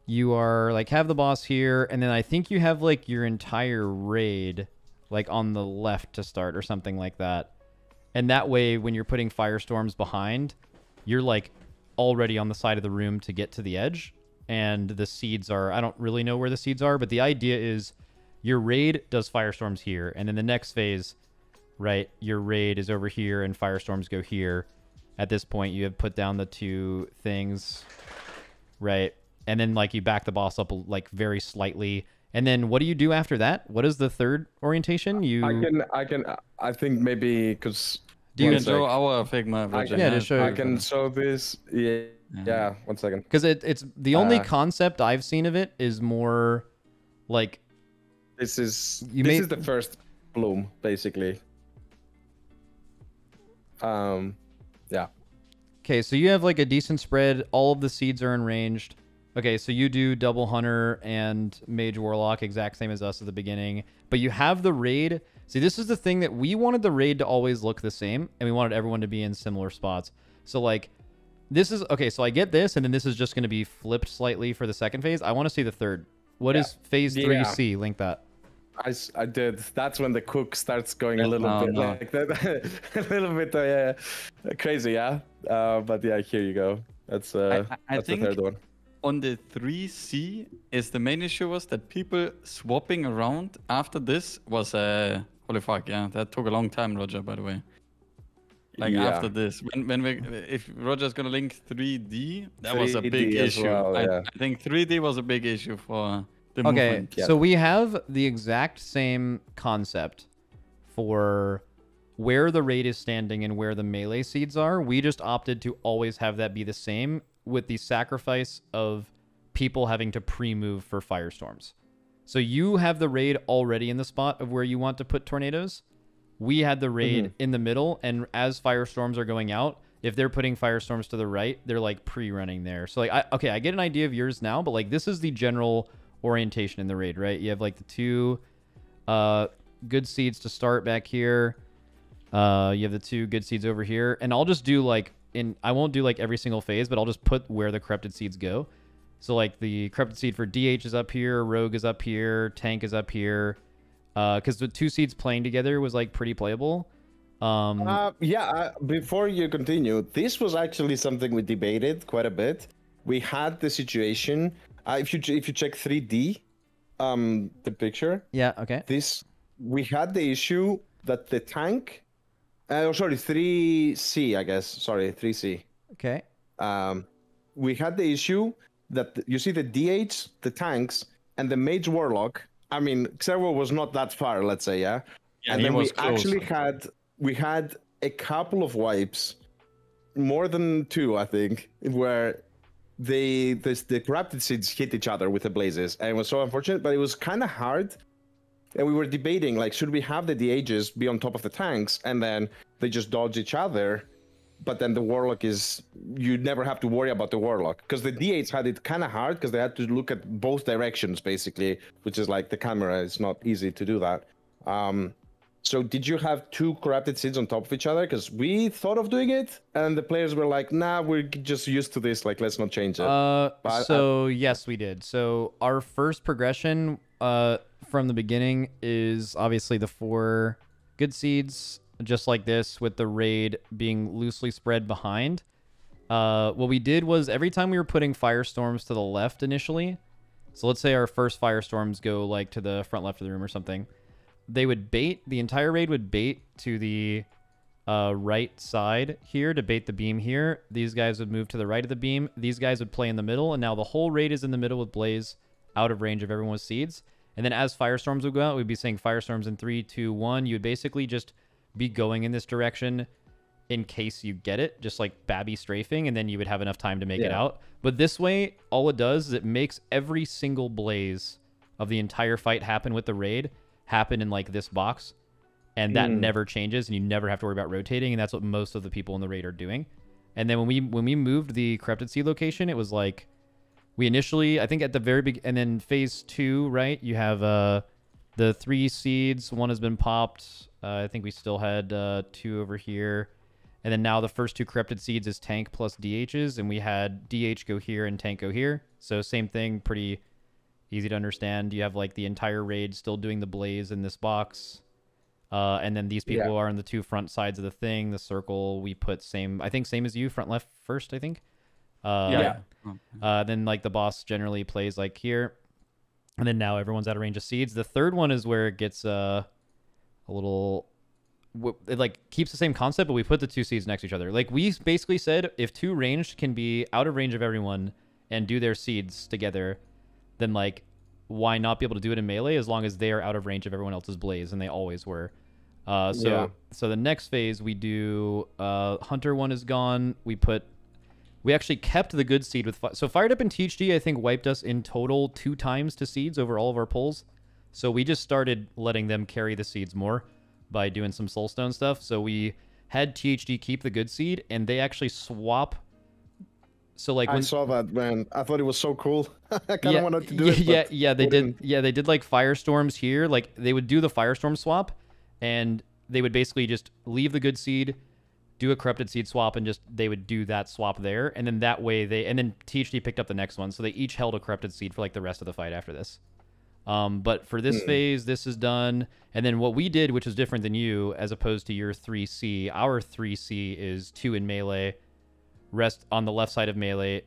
you are like have the boss here and then i think you have like your entire raid like on the left to start or something like that. And that way when you're putting firestorms behind you're like already on the side of the room to get to the edge. And the seeds are i don't really know where the seeds are but the idea is your raid does firestorms here. And then the next phase right your raid is over here and firestorms go here at this point you have put down the two things right? And then like you back the boss up like very slightly. And then what do you do after that? What is the third orientation? You I can, I can, I think maybe because. Do you you can show our Figma version. Yeah, to show- I can show this. Yeah, yeah. One second. because it, it's the only Uh, concept I've seen of it is more like This is You this made- is the first bloom, basically. Um, yeah. okay, so you have like a decent spread. All of the seeds are enranged. Okay, so you do double hunter and mage warlock exact same as us at the beginning, but you have the raid. See, this is the thing that we wanted the raid to always look the same, and we wanted everyone to be in similar spots. So like this is okay so i get this and then this is just going to be flipped slightly for the second phase i want to see the third What is phase Yeah. 3c link that I, I did. That's when the cook starts going a little No, bit no. like that, (laughs) a little bit uh, crazy, yeah. Uh, but yeah, here you go. That's uh, I- I that's think- the third one. On the 3C, is the main issue was that people swapping around after this was uh, holy fuck, yeah, that took a long time, Roger. By the way, like Yeah. after this, when when we if Roger's gonna link 3D, that was a big issue. well, I. I think 3D was a big issue for the okay movement. Yeah. so we have the exact same concept for where the raid is standing and where the melee seeds are we just opted to always have that be the same with the sacrifice of people having to pre-move for firestorms so you have the raid already in the spot of where you want to put tornadoes we had the raid mm-hmm. in the middle and as firestorms are going out if they're putting firestorms to the right they're like pre-running there so like I, okay i get an idea of yours now but like this is the general orientation in the raid right you have like the two uh good seeds to start back here uh you have the two good seeds over here and i'll just do like in i won't do like every single phase but i'll just put where the corrupted seeds go so like the corrupted seed for dh is up here rogue is up here tank is up here because the two seeds playing together was like pretty playable. Um, Uh, yeah, uh, before you continue, this was actually something we debated quite a bit. We had the situation. Uh, if you if you check 3D, um, the picture, yeah, okay. this we had the issue that the tank, uh, oh sorry, 3C, I guess. Sorry, 3C. Okay. Um, we had the issue that th- you see the DH, the tanks, and the mage warlock. I mean, Xervo was not that far, let's say, yeah. Yeah, and then we close. actually had we had a couple of wipes, more than two, I think, where they this, the corrupted seeds hit each other with the blazes, and it was so unfortunate. But it was kind of hard, and we were debating like, should we have the DHs be on top of the tanks, and then they just dodge each other, but then the warlock is you never have to worry about the warlock because the DHs had it kind of hard because they had to look at both directions basically, which is like the camera is not easy to do that. Um, so did you have two corrupted seeds on top of each other? Because we thought of doing it, and the players were like, "Nah, we're just used to this. Like, let's not change it." Uh, But I- so yes, we did. So our first progression, uh, from the beginning is obviously the four good seeds, just like this, with the raid being loosely spread behind. Uh, what we did was every time we were putting firestorms to the left initially, So let's say our first firestorms go like to the front left of the room or something. They would bait the entire raid would bait to the uh, right side here to bait the beam here. These guys would move to the right of the beam. These guys would play in the middle, and now the whole raid is in the middle with Blaze out of range of everyone's seeds. And then as firestorms would go out, we'd be saying firestorms in three, two, one. You would basically just be going in this direction in case you get it, just like Babby strafing, and then you would have enough time to make it out. But this way, all it does is it makes every single blaze of the entire fight happen with the raid happen in like this box. And that Mm. never changes, and you never have to worry about rotating, and that's what most of the people in the raid are doing. And then when we when we moved the corrupted seed location, it was like we initially, I think at the very big, and then phase two, right? You have uh the three seeds. One has been popped. Uh, I think we still had uh, two over here, and then now the first two corrupted seeds is tank plus DHs, and we had DH go here and tank go here. So same thing, pretty easy to understand. You have like the entire raid still doing the blaze in this box. Uh, and then these people Yeah. are on the two front sides of the thing. The circle we put same, I think same as you, front left first. I think. Uh, yeah. Oh, uh, then like the boss generally plays like here, and then now everyone's out of range of seeds. The third one is where it gets uh, a little. It like keeps the same concept, but we put the two seeds next to each other. Like we basically said, if two ranged can be out of range of everyone and do their seeds together, then like why not be able to do it in melee as long as they are out of range of everyone else's blaze, and they always were. Uh, so Yeah. so the next phase we do uh, hunter one is gone. We put we actually kept the good seed with fi- so fired up and THD I think wiped us in total two times to seeds over all of our pulls. So we just started letting them carry the seeds more by doing some soulstone stuff. So we had THD keep the good seed and they actually swap. So like I saw that man. I thought it was so cool. (laughs) I kind of yeah, wanted to do yeah, it. yeah, yeah, they did. Yeah, they did like firestorms here. Like they would do the firestorm swap, and they would basically just leave the good seed, do a corrupted seed swap, and just they would do that swap there, and then that way they and then THD picked up the next one, so they each held a corrupted seed for like the rest of the fight after this. Um, but for this phase, this is done, and then what we did, which is different than you, as opposed to your three C, our three C is two in melee, rest on the left side of melee.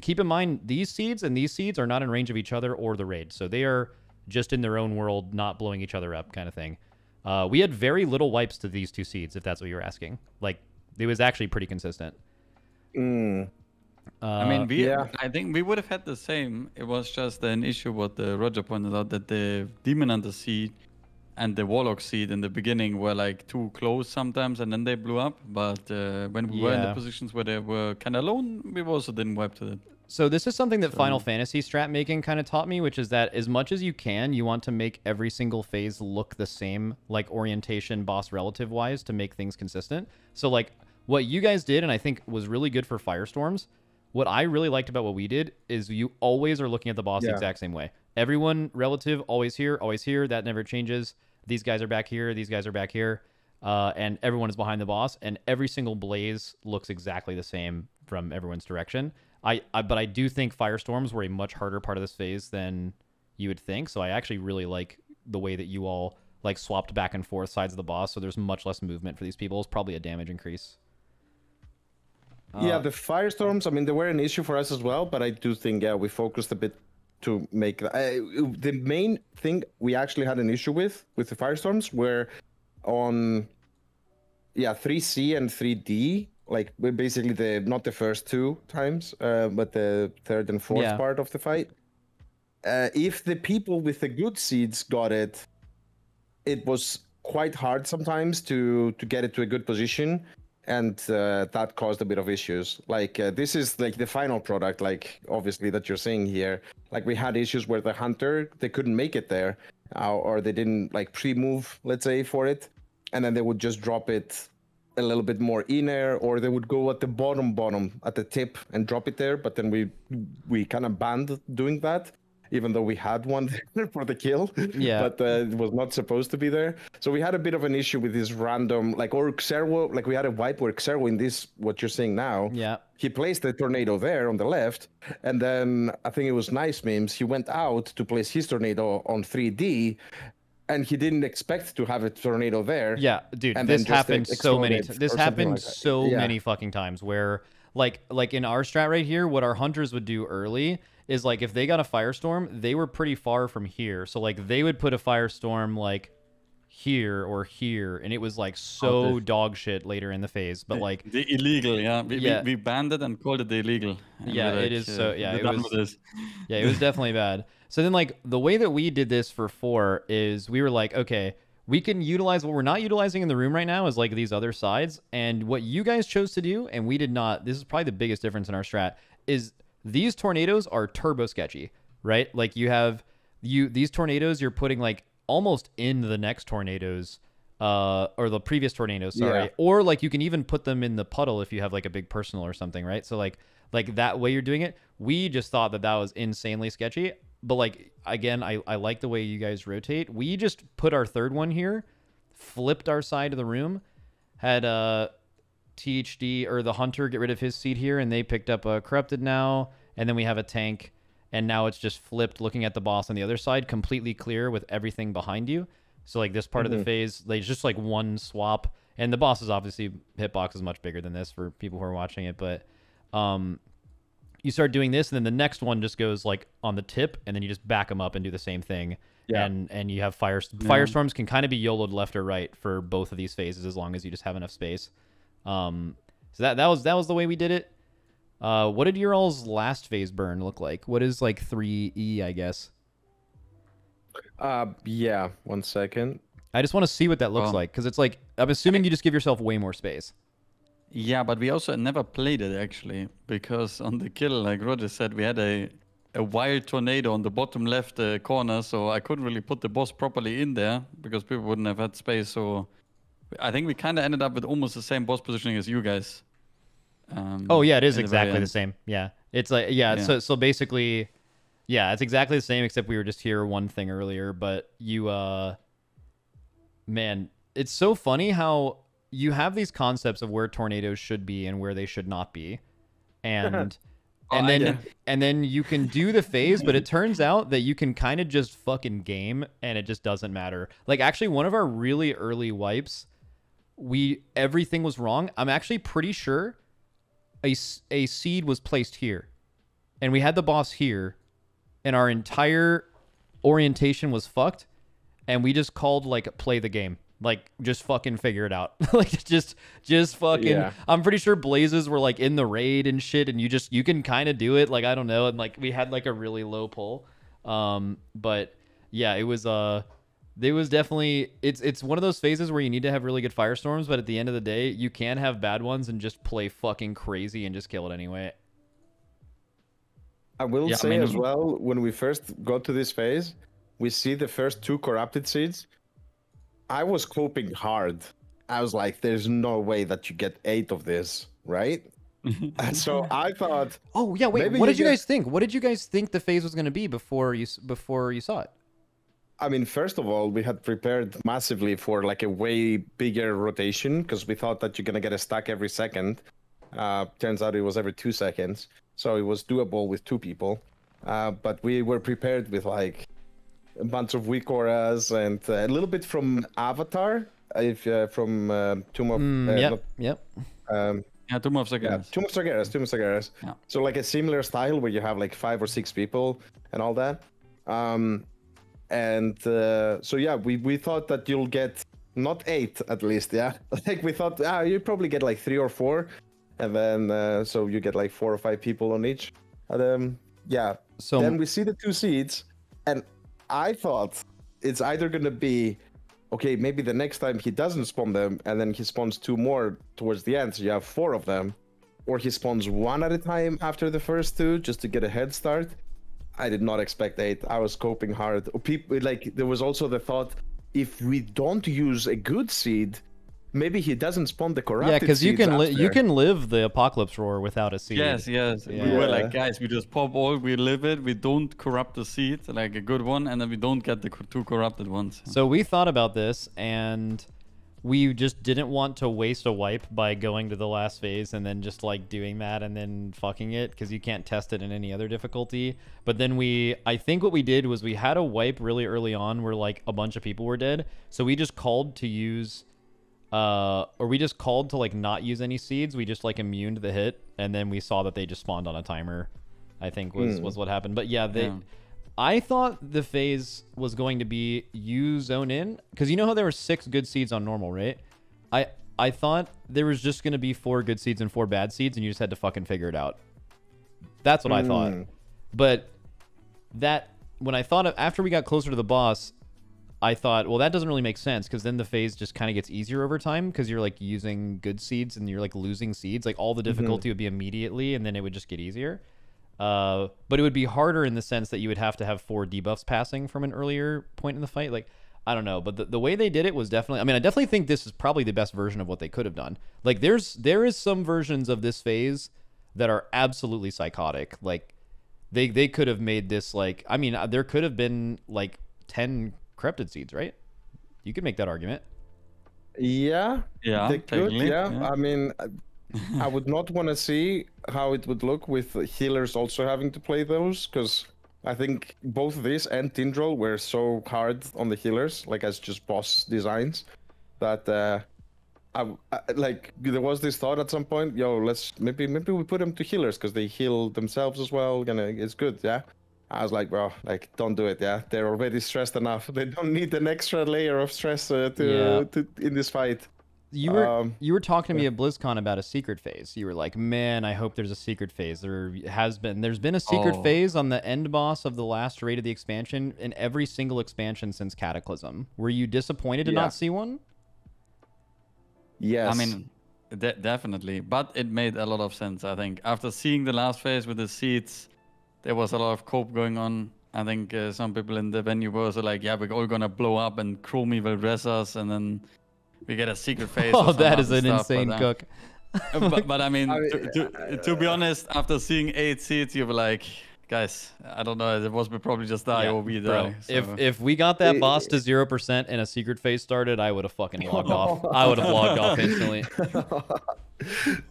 Keep in mind, these seeds and these seeds are not in range of each other or the raid, so they are just in their own world, not blowing each other up, kind of thing. Uh, we had very little wipes to these two seeds, if that's what you were asking. Like, it was actually pretty consistent. Mm. Uh, I mean, we, yeah. I think we would have had the same. It was just an issue what uh, Roger pointed out that the Demon Hunter seed and the Warlock seed in the beginning were like too close sometimes, and then they blew up. But uh, when we were in the positions where they were kind of alone, we also didn't wipe to it. So this is something that Final Fantasy strat making kind of taught me, which is that as much as you can, you want to make every single phase look the same, like orientation, boss relative wise, to make things consistent. So like what you guys did, and I think was really good for Firestorms. What I really liked about what we did is you always are looking at the boss the exact same way. Everyone relative, always here, always here. That never changes. These guys are back here. These guys are back here. Uh, and everyone is behind the boss, and every single blaze looks exactly the same from everyone's direction. I, I but I do think firestorms were a much harder part of this phase than you would think. So I actually really like the way that you all like swapped back and forth sides of the boss. So there's much less movement for these people. It's probably a damage increase. yeah, the firestorms. I mean, they were an issue for us as well, but I do think yeah, we focused a bit to make uh, the main thing we actually had an issue with with the firestorms were on yeah 3C and 3D. Like basically the not the first two times, uh, but the third and fourth Yeah. part of the fight. Uh, if the people with the good seeds got it, it was quite hard sometimes to to get it to a good position and uh, that caused a bit of issues. Like uh, this is like the final product like obviously that you're seeing here. Like we had issues where the hunter they couldn't make it there uh, or they didn't like pre-move let's say for it. And then they would just drop it a little bit more in air or they would go at the bottom bottom at the tip and drop it there. But then we we kind of banned doing that even though we had one (laughs) there for the kill Yeah. but uh, it was not supposed to be there so we had a bit of an issue with this random like or Xerwo like we had a wipe where Xerwo in this what you're seeing now Yeah. he placed the tornado there on the left and then i think it was nice memes he went out to place his tornado on 3d and he didn't expect to have a tornado there Yeah, dude, and this happened so many. exploded T- this happened like so Yeah. many fucking times where like like in our strat right here, what our hunters would do early is like if they got a firestorm, they were pretty far from here. So like they would put a firestorm like here or here, and it was like so dog shit later in the phase. But like the illegal, yeah. We, Yeah. we, we banned it and called it the illegal. And Yeah, we're it is so- yeah, it was-. Yeah, it was definitely (laughs) bad. So then, like, the way that we did this for four is we were like, okay, we can utilize what we're not utilizing in the room right now is like these other sides. And what you guys chose to do, and we did not, this is probably the biggest difference in our strat, is these tornadoes are turbo sketchy, right? Like, you have, you, these tornadoes, you're putting like almost in the next tornadoes. Uh, or the previous tornadoes, sorry, Yeah. or like you can even put them in the puddle if you have like a big personal or something, right? So like like that way you're doing it. We just thought that that was insanely sketchy. But like again, I I like the way you guys rotate. We just put our third one here, flipped our side of the room, had uh THD or the hunter get rid of his seat here, and they picked up a corrupted now, and then we have a tank, and now it's just flipped, looking at the boss on the other side, completely clear with everything behind you. So like this part of the phase, like just like one swap, and the boss is obviously hitbox is much bigger than this for people who are watching it, but um, you start doing this, and then the next one just goes like on the tip, and then you just back them up and do the same thing. Yeah. And and you have fire firestorms can kind of be YOLO'd left or right for both of these phases as long as you just have enough space. Um, so that that was that was the way we did it. Uh, what did your all's last phase burn look like? What is like three E, I guess. Uh, yeah. One second. I just want to see what that looks Well- like because it's like I'm assuming you just give yourself way more space. Yeah, but we also never played it actually because on the kill, like Roger said, we had a a wild tornado on the bottom left uh, corner, so I couldn't really put the boss properly in there because people wouldn't have had space. So I think we kind of ended up with almost the same boss positioning as you guys. Um, Oh yeah, it is at the exactly the same. Yeah, it's like yeah, Yeah. So so basically, yeah, it's exactly the same except we were just here one thing earlier. But you, uh, man, it's so funny how you have these concepts of where tornadoes should be and where they should not be, and. (laughs) Oh, And I then, and then you can do the phase, but it turns out that you can kind of just fucking game, and it just doesn't matter. Like actually, one of our really early wipes, we everything was wrong. I'm actually pretty sure a, a seed was placed here and we had the boss here and our entire orientation was fucked and we just called like play the game like just fucking figure it out (laughs) like just just fucking Yeah. i'm pretty sure blazes were like in the raid and shit and you just you can kind of do it like i don't know and like we had like a really low pull um but yeah it was uh it was definitely it's it's one of those phases where you need to have really good firestorms, but at the end of the day, you can have bad ones and just play fucking crazy and just kill it anyway. I will Yeah, I say mean- as well, when we first got to this phase, we see the first two corrupted seeds. I was coping hard. I was like, "There's no way that you get eight of this, right?" (laughs) and so I thought, Oh yeah, wait. What you did you guys think? What did you guys think the phase was going to be before you before you saw it? I mean, first of all, we had prepared massively for like a way bigger rotation because we thought that you're gonna get a stack every second. Uh, turns out it was every two seconds, so it was doable with two people. Uh, but we were prepared with like a bunch of WeakAuras and uh, a little bit from Avatar, if uh, from uh, Tomb of Mm, uh, yep, not- yep. um, Yeah, two more yeah, seconds. Tomb of Sargeras, Tomb of Sargeras. Yeah. So like a similar style where you have like five or six people and all that. Um, and uh, so yeah, we we thought that you'll get not eight at least, yeah. (laughs) like we thought, ah, you probably get like three or four, and then uh, so you get like four or five people on each. And um, yeah. So then we see the two seeds, and I thought it's either gonna be okay, maybe the next time he doesn't spawn them, and then he spawns two more towards the end, so you have four of them, or he spawns one at a time after the first two just to get a head start. I did not expect eight. I was coping hard. People like there was also the thought if we don't use a good seed, maybe he doesn't spawn the corrupted. yeah, because you can li- you can live the apocalypse roar without a seed. Yes, yes. We were like, guys, we just pop all, we live it, we don't corrupt the seed, like a good one, and then we don't get the co- two corrupted ones. So we thought about this and we just didn't want to waste a wipe by going to the last phase and then just like doing that and then fucking it because you can't test it in any other difficulty. But then we, I think what we did was we had a wipe really early on where like a bunch of people were dead. So we just called to use uh, or we just called to like not use any seeds. We just like immuned the hit, and then we saw that they just spawned on a timer. I think was Hmm. was what happened. But yeah, they. Yeah. I thought the phase was going to be you zone in because you know how there were six good seeds on normal, right? I I thought there was just going to be four good seeds and four bad seeds, and you just had to fucking figure it out. That's what I thought. Hmm. But that when I thought of after we got closer to the boss, I thought, well, that doesn't really make sense because then the phase just kind of gets easier over time because you're like using good seeds and you're like losing seeds. Like all the difficulty would be immediately, and then it would just get easier. Uh, but it would be harder in the sense that you would have to have four debuffs passing from an earlier point in the fight. Like I don't know, but the, the way they did it was definitely. I mean, I definitely think this is probably the best version of what they could have done. Like there's there is some versions of this phase that are absolutely psychotic. Like they they could have made this like I mean uh, there could have been like ten corrupted seeds, right? You could make that argument. Yeah, Yeah, they could. Yeah. yeah. I mean, (laughs) I- would not want to see how it would look with healers also having to play those, because I think both this and Tindral were so hard on the healers, like as just boss designs, that uh, I, I like there was this thought at some point, yo, let's maybe maybe we put them to healers because they heal themselves as well. You know, it's good, yeah. I was like, bro, like, don't do it. Yeah, they're already stressed enough. (laughs) They don't need an extra layer of stress uh, to, Yeah. to in this fight. You were Um, you were talking to me at BlizzCon about a secret phase. You were like, "Man, I hope there's a secret phase." There has been. There's been a secret Oh. phase on the end boss of the last raid of the expansion in every single expansion since Cataclysm. Were you disappointed to Yeah. not see one? Yes. I mean, de- definitely, but it made a lot of sense. I think after seeing the last phase with the seats, there was a lot of cope going on. I think uh, some people in the venue were also like, "Yeah, we're all gonna blow up, and Chromie will dress us, and then we get a secret (laughs) phase." or Oh, that is an stuff," insane but, uh, cook. (laughs) but, but I mean, I mean, to, to, to be honest, after seeing eight seats, you were like, "Guys, I don't know. It was probably just die Yeah, or we bro, die." if if we got that boss to zero percent and a secret phase started, I would have fucking (laughs) logged off. I would have logged off instantly.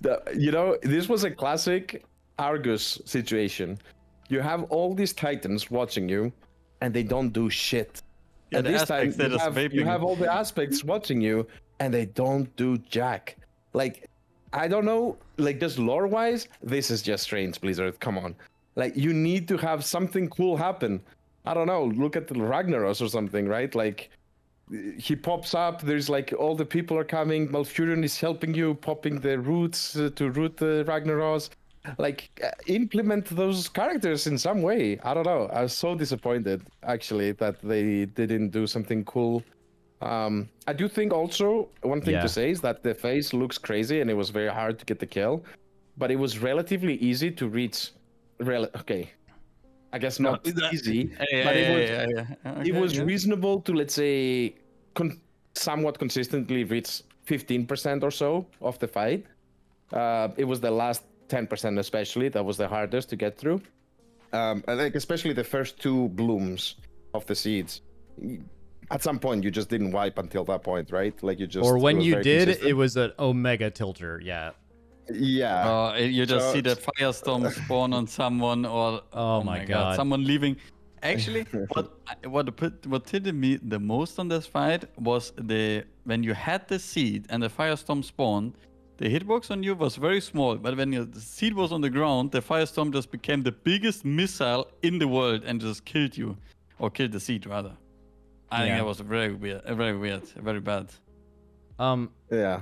The- you know, this was a classic Argus situation. You have all these titans watching you, and they don't do shit. Yeah, and this time you have, you have all the aspects watching you, and they don't do jack. Like, I don't know. Like, just lore wise, this is just strange, Blizzard. Come on. Like, you need to have something cool happen. I don't know. Look at the Ragnaros or something, right? Like, he pops up. There's like all the people are coming. Malfurion is helping you, popping the roots uh, to root the Ragnaros. Like uh, implement those characters in some way. I don't know. I was so disappointed actually that they didn't do something cool. Um, I do think also one thing Yeah. to say is that the face looks crazy and it was very hard to get the kill, but it was relatively easy to reach. Rel- okay, I guess not easy, Yeah, but it yeah, was yeah, yeah, yeah. it was yeah. reasonable to let's say con- somewhat consistently reach 15% or so of the fight uh, it was the last 10% especially that was the hardest to get through um, I think especially the first two blooms of the seeds at some point you just didn't wipe until that point right like you just Or when you did, consistent. it was an Omega tilter. Yeah. yeah Uh, you just So- see the firestorm (laughs) spawn on someone, or Oh my God. someone leaving. Actually, (laughs) what I- what put what did me the most on this fight was the when you had the seed and the firestorm spawned, the hitbox on you was very small, but when your seed was on the ground, the firestorm just became the biggest missile in the world and just killed you, or killed the seed rather. I think Yeah. that was very weird, uh, very weird, very bad. Um. Yeah.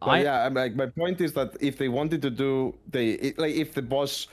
But I- yeah, I'm like my point is that if they wanted to do they it, like if the boss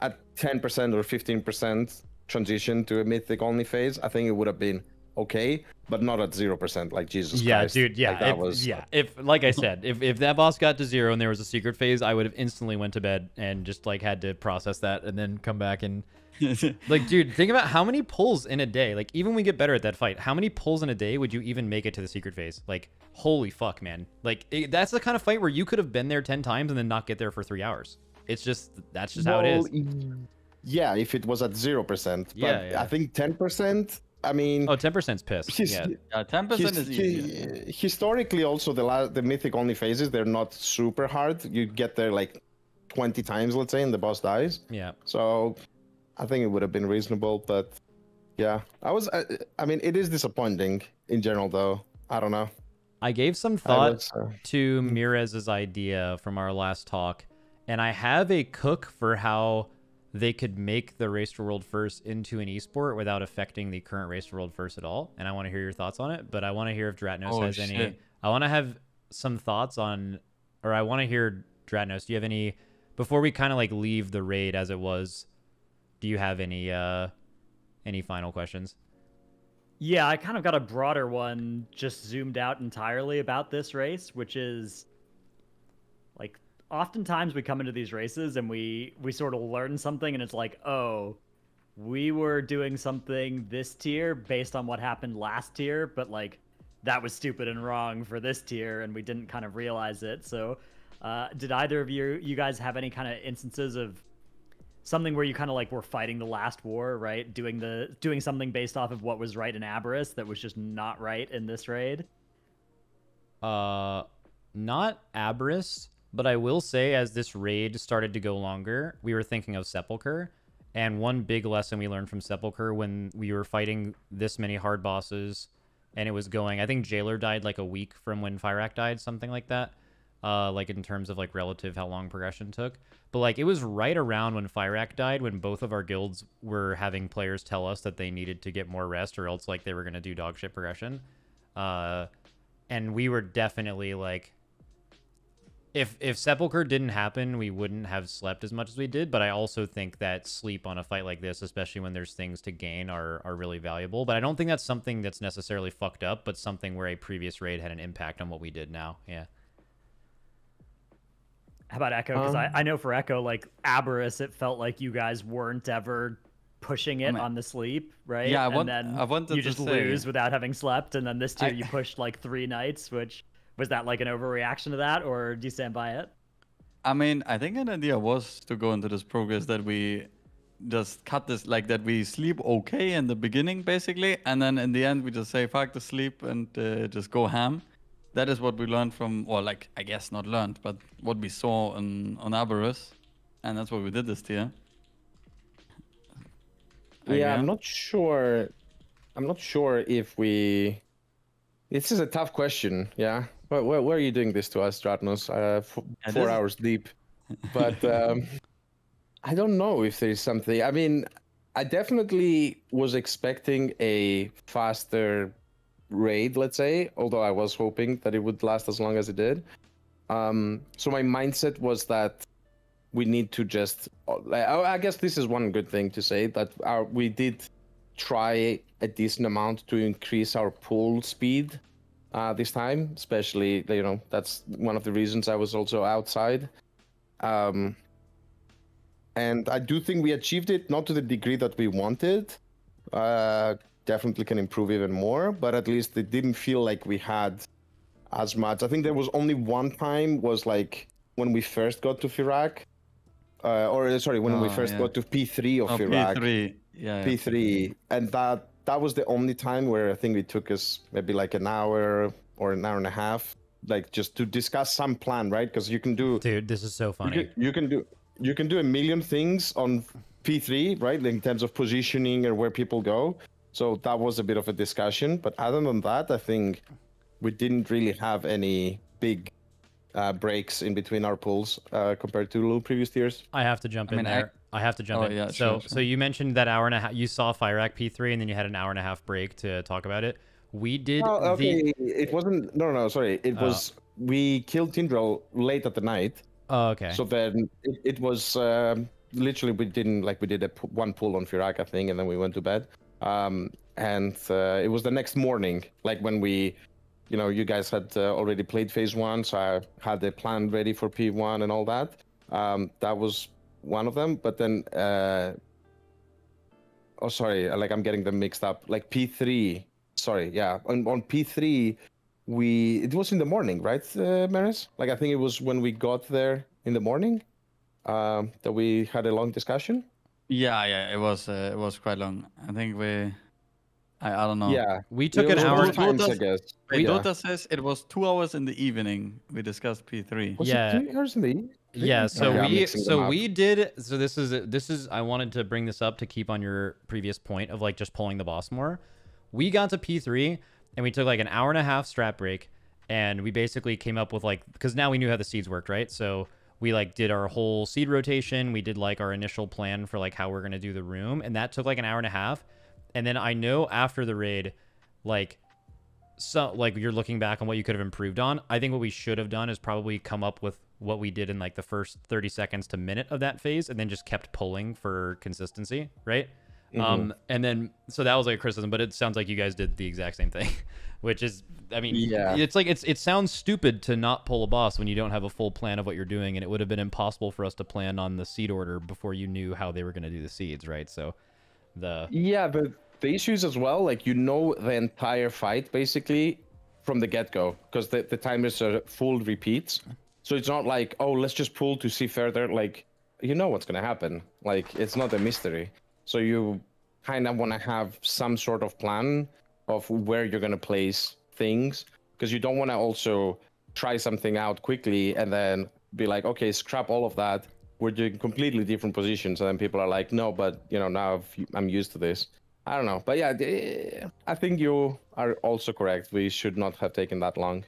at 10% or 15% transition to a mythic only phase, I think it would have been okay, but not at 0% like Jesus yeah, Christ. dude. Yeah, Like, that if, was yeah. If like I said, if if that boss got to zero and there was a secret phase, I would have instantly went to bed and just like had to process that and then come back and (laughs) like, dude, think about how many pulls in a day. Like, even when we get better at that fight, how many pulls in a day would you even make it to the secret phase? Like, holy fuck, man! Like, it, that's the kind of fight where you could have been there ten times and then not get there for three hours. It's just that's just how it is. Yeah, if it was at 0%, but Yeah, yeah. I think 10%, I mean Oh, 10 percent's pissed. his- Yeah. yeah, ten percent his- is easy. hi- historically also the la- the mythic only phases they're not super hard. You get there like 20 times let's say and the boss dies. Yeah. So I think it would have been reasonable, but yeah, I was. I, I mean, it is disappointing in general, though. I don't know. I gave some I thought was, uh, to Meeres's idea from our last talk, and I have a cook for how they could make the Race to World First into an esport without affecting the current Race to World First at all. And I want to hear your thoughts on it. But I want to hear if Dratnos Oh, has any. I want to have some thoughts on, or I want to hear Dratnos. Do you have any before we kind of like leave the raid as it was? Do you have any uh any final questions? Yeah, I kind of got a broader one just zoomed out entirely about this race, which is like oftentimes we come into these races and we we sort of learn something and it's like, "Oh, we were doing something this tier based on what happened last tier, but like that was stupid and wrong for this tier and we didn't kind of realize it." So, uh, did either of you you guys have any kind of instances of something where you kind of like were fighting the last war, right? Doing the doing something based off of what was right in Aberrus that was just not right in this raid. Uh, not Aberrus, but I will say as this raid started to go longer, we were thinking of Sepulcher. And one big lesson we learned from Sepulcher when we were fighting this many hard bosses and it was going, I think Jailer died like a week from when Fyrakk died, something like that. Uh, like in terms of like relative how long progression took. But like it was right around when Fyrakk died when both of our guilds were having players tell us that they needed to get more rest or else like they were gonna do dog shit progression. Uh, and we were definitely like if if sepulcher didn't happen we wouldn't have slept as much as we did but i also think that sleep on a fight like this especially when there's things to gain are are really valuable but i don't think that's something that's necessarily fucked up but something where a previous raid had an impact on what we did now yeah How about Echo? Because Um, I, I know for Echo, like Aberrus, it felt like you guys weren't ever pushing it mean- on the sleep, right? Yeah, I and want- then I wanted you just say- lose without having slept, and then this tier I- you pushed like three nights, which was that like an overreaction to that, or do you stand by it? I mean, I think an idea was to go into this progress that we just cut this, like that we sleep okay in the beginning, basically, and then in the end we just say fuck the sleep and uh, just go ham. That is what we learned from, or like I guess not learned, but what we saw on on Aberrus, and that's what we did this tier. Yeah, I'm not sure. I'm not sure if we. This is a tough question. Yeah, where, where, where are you doing this to us, Dratnos? Uh, four hours deep. (laughs) But um, I don't know if there's something. I mean, I definitely was expecting a faster raid, let's say. Although I was hoping that it would last as long as it did. Um, so my mindset was that we need to just I I guess this is one good thing to say that our, we did try a decent amount to increase our pull speed uh, this time especially you know that's one of the reasons i was also outside um, and i do think we achieved it not to the degree that we wanted uh, definitely can improve even more but at least it didn't feel like we had as much i think there was only one time was like when we first got to Fyrakk, uh, or sorry, when we Oh, first yeah. got to P3 of Oh, Iraq, P3. Yeah. yeah. P3, and that that was the only time where I think it took us maybe like an hour or an hour and a half, like just to discuss some plan, right? Because you can do dude this is so you funny can, you can do you can do a million things on P3, right? In terms of positioning or where people go. So that was a bit of a discussion, but other than that, I think we didn't really have any big uh, breaks in between our pulls uh, compared to previous years. I have to jump I in mean, I- there. I, have to jump Oh, in. yeah, so, sure, so you mentioned that hour and a half. You saw Fyrakk P3, and then you had an hour and a half break to talk about it. We did Oh, okay. the. It wasn't. No, no, sorry. It Oh. was. We killed Tindral late at the night. Oh, okay. So then it, it was um, literally we didn't like we did a p- one pull on Fyrakk, thing, and then we went to bed. Um, and uh, it was the next morning, like when we, you know, you guys had uh, already played phase one, so I had the plan ready for P1 and all that. Um, that was one of them, but then. Uh, oh, sorry, like I'm getting them mixed up. Like P3, sorry, yeah, on, on P3 we it was in the morning right uh, Meeres? like i think it was when we got there in the morning um, that we had a long discussion Yeah, yeah. It was. Uh, it was quite long. I think we. I, I don't know. yeah we took It an was hour. both times, i Dotas- guess Wait, yeah. Dota says it was two hours in the evening. We discussed P3. Yeah. it two hours in the evening? Yeah, so Okay, we so we did so this is this is I wanted to bring this up to keep on your previous point of like just pulling the boss more. We got to P3 and we took like an hour and a half strat break and we basically came up with like because now we knew how the seeds worked, right? So we like did our whole seed rotation. We did like our initial plan for like how we're gonna do the room, and that took like an hour and a half. And then I know after the raid, like so like you're looking back on what you could have improved on. I think what we should have done is probably come up with what we did in like the first 30 seconds to minute of that phase and then just kept pulling for consistency, right? Um and then so that was like a criticism, but it sounds like you guys did the exact same thing, (laughs) which is I mean, Yeah. it's like it's it sounds stupid to not pull a boss when you don't have a full plan of what you're doing and it would have been impossible for us to plan on the seed order before you knew how they were going to do the seeds, right? So the Yeah, the the issues as well, like you know the entire fight basically from the get go, because the, the timers are full repeats. So it's not like, oh, let's just pull to see further. Like, you know what's gonna happen. Like, it's not a mystery. So you kind of want to have some sort of plan of where you're gonna place things, because you don't want to also try something out quickly and then be like, okay, scrap all of that. We're doing completely different positions, and then people are like, no, but you know now I've, I'm used to this. I don't know, but yeah, I think you are also correct. We should not have taken that long.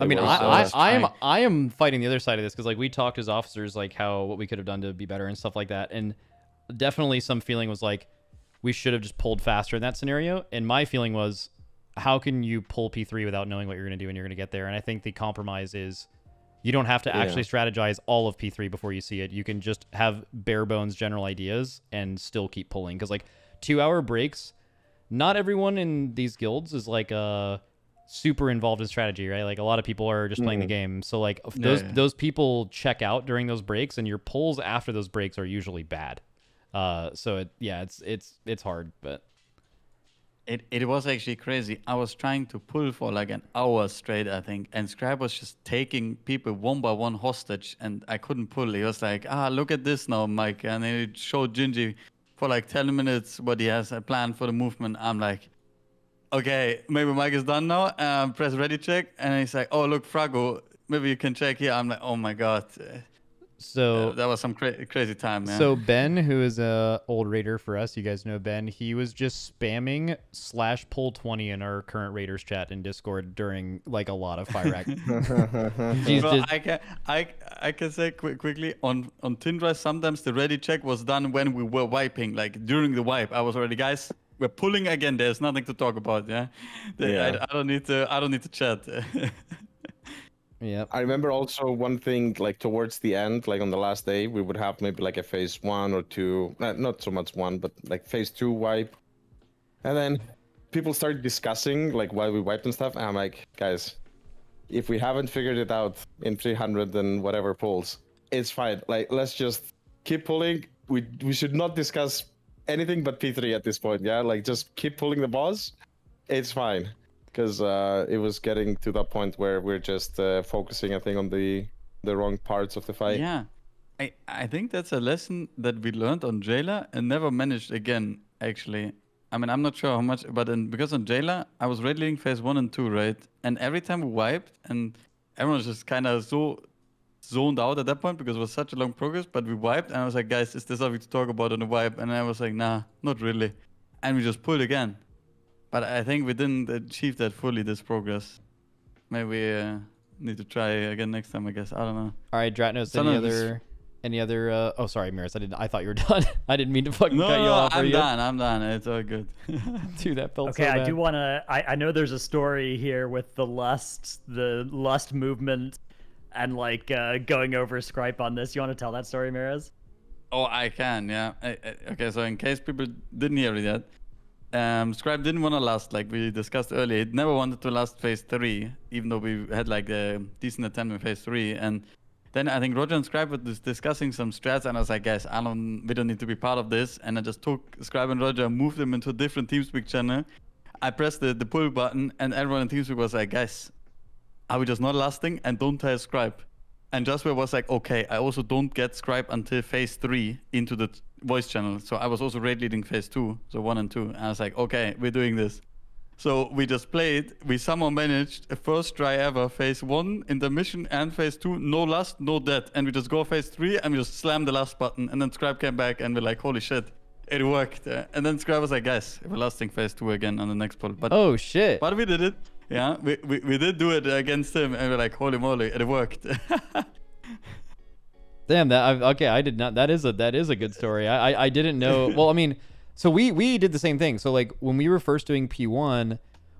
I It mean, was, I, uh, I, I am I am fighting the other side of this because like we talked as officers like how what we could have done to be better and stuff like that, and definitely some feeling was like we should have just pulled faster in that scenario. And my feeling was, how can you pull P three without knowing what you're going to do and you're going to get there? And I think the compromise is you don't have to Yeah. actually strategize all of P three before you see it. You can just have bare bones general ideas and still keep pulling because like two hour breaks. Not everyone in these guilds is like uh super involved in strategy, right? Like a lot of people are just playing the game. So like Yeah, those yeah. those people check out during those breaks, and your pulls after those breaks are usually bad. Uh, so it yeah, it's it's it's hard, but It, it was actually crazy. I was trying to pull for like an hour straight, I think, and Scripe was just taking people one by one hostage, and I couldn't pull. He was like, "Ah, look at this now, Mike," and then he showed Gingy for like ten minutes what he has a plan for the movement. I'm like, "Okay, maybe Mike is done now." Um, press ready check, and he's like, "Oh, look, Frago, maybe you can check here." I'm like, "Oh my god." Uh, so that was some cra- crazy time, man. So Ben, who is a old raider for us, you guys know Ben. He was just spamming slash pull twenty in our current raiders chat in Discord during like a lot of Fyrakk. (laughs) (laughs) Well, just I can I I can say quick, quickly on on Tindra sometimes the ready check was done when we were wiping like during the wipe I was already guys we're pulling again there's nothing to talk about yeah, The- Yeah. I, I don't need to I don't need to chat (laughs) yeah. I remember also one thing like towards the end, like on the last day, we would have maybe like a phase one or two, uh, not so much one, but like phase two wipe, and then people started discussing like why we wiped and stuff. And I'm like, guys, if we haven't figured it out in 300 and whatever pulls, it's fine. Like let's just keep pulling. We we should not discuss anything but P3 at this point. Yeah, like just keep pulling the boss. It's fine because uh, it was getting to that point where we're just uh, focusing, I think, on the the wrong parts of the fight. yeah I I think that's a lesson that we learned on Jailer and never managed again actually I mean I'm not sure how much but in, because on Jailer I was raid leading phase one and two right and every time we wiped and everyone was just kind of so zoned out at that point because it was such a long progress. But we wiped, and I was like, guys, is there something to talk about on the wipe? And I was like, nah, not really. And we just pulled again. But I think we didn't achieve that fully, this progress. Maybe we uh, need to try again next time, I guess. I don't know. All right, Dratnos. Any Sometimes- other? Any other? Uh, oh, sorry, Meeres. I didn't. I thought you were (laughs) done. I didn't mean to fucking No, cut you no, off. Are I'm you? done. I'm done. It's all good. (laughs) (laughs) Dude, that felt Okay, so I bad. do want to. I, I know there's a story here with the lust, the lust movement, and like uh, going over Scripe on this. You want to tell that story, Meeres? Oh, I can, yeah. I, I- okay, so in case people didn't hear it yet, um, Scripe didn't want to last, like we discussed earlier. It never wanted to last phase three, even though we had like a decent attempt in phase three. And then I think Roger and Scripe were discussing some strats, and I was like, guys, I don't, we don't need to be part of this. And I just took Scripe and Roger, moved them into a different TeamSpeak channel. I pressed the, the pull button, and everyone in TeamSpeak was like, guys, are we just not lasting? And don't tell Scripe. And Jasper was like, okay, I also don't get Scripe until phase three into the voice channel. So I was also raid leading phase two, so one and two. And I was like, okay, we're doing this. So we just played. We somehow managed a first try ever, phase one in the mission and phase two, no last, no death. And we just go phase three and we just slam the last button. And then Scripe came back and we're like, holy shit, it worked. Uh, and then Scripe was like, guys, we're lasting phase two again on the next pull. But Oh shit. but we did it. Yeah, we, we, we did do it against him, and we're like, holy moly, it worked. (laughs) Damn that. I, okay, I did not. That is a that is a good story. I, I I didn't know. Well, I mean, so we we did the same thing. So like when we were first doing P one,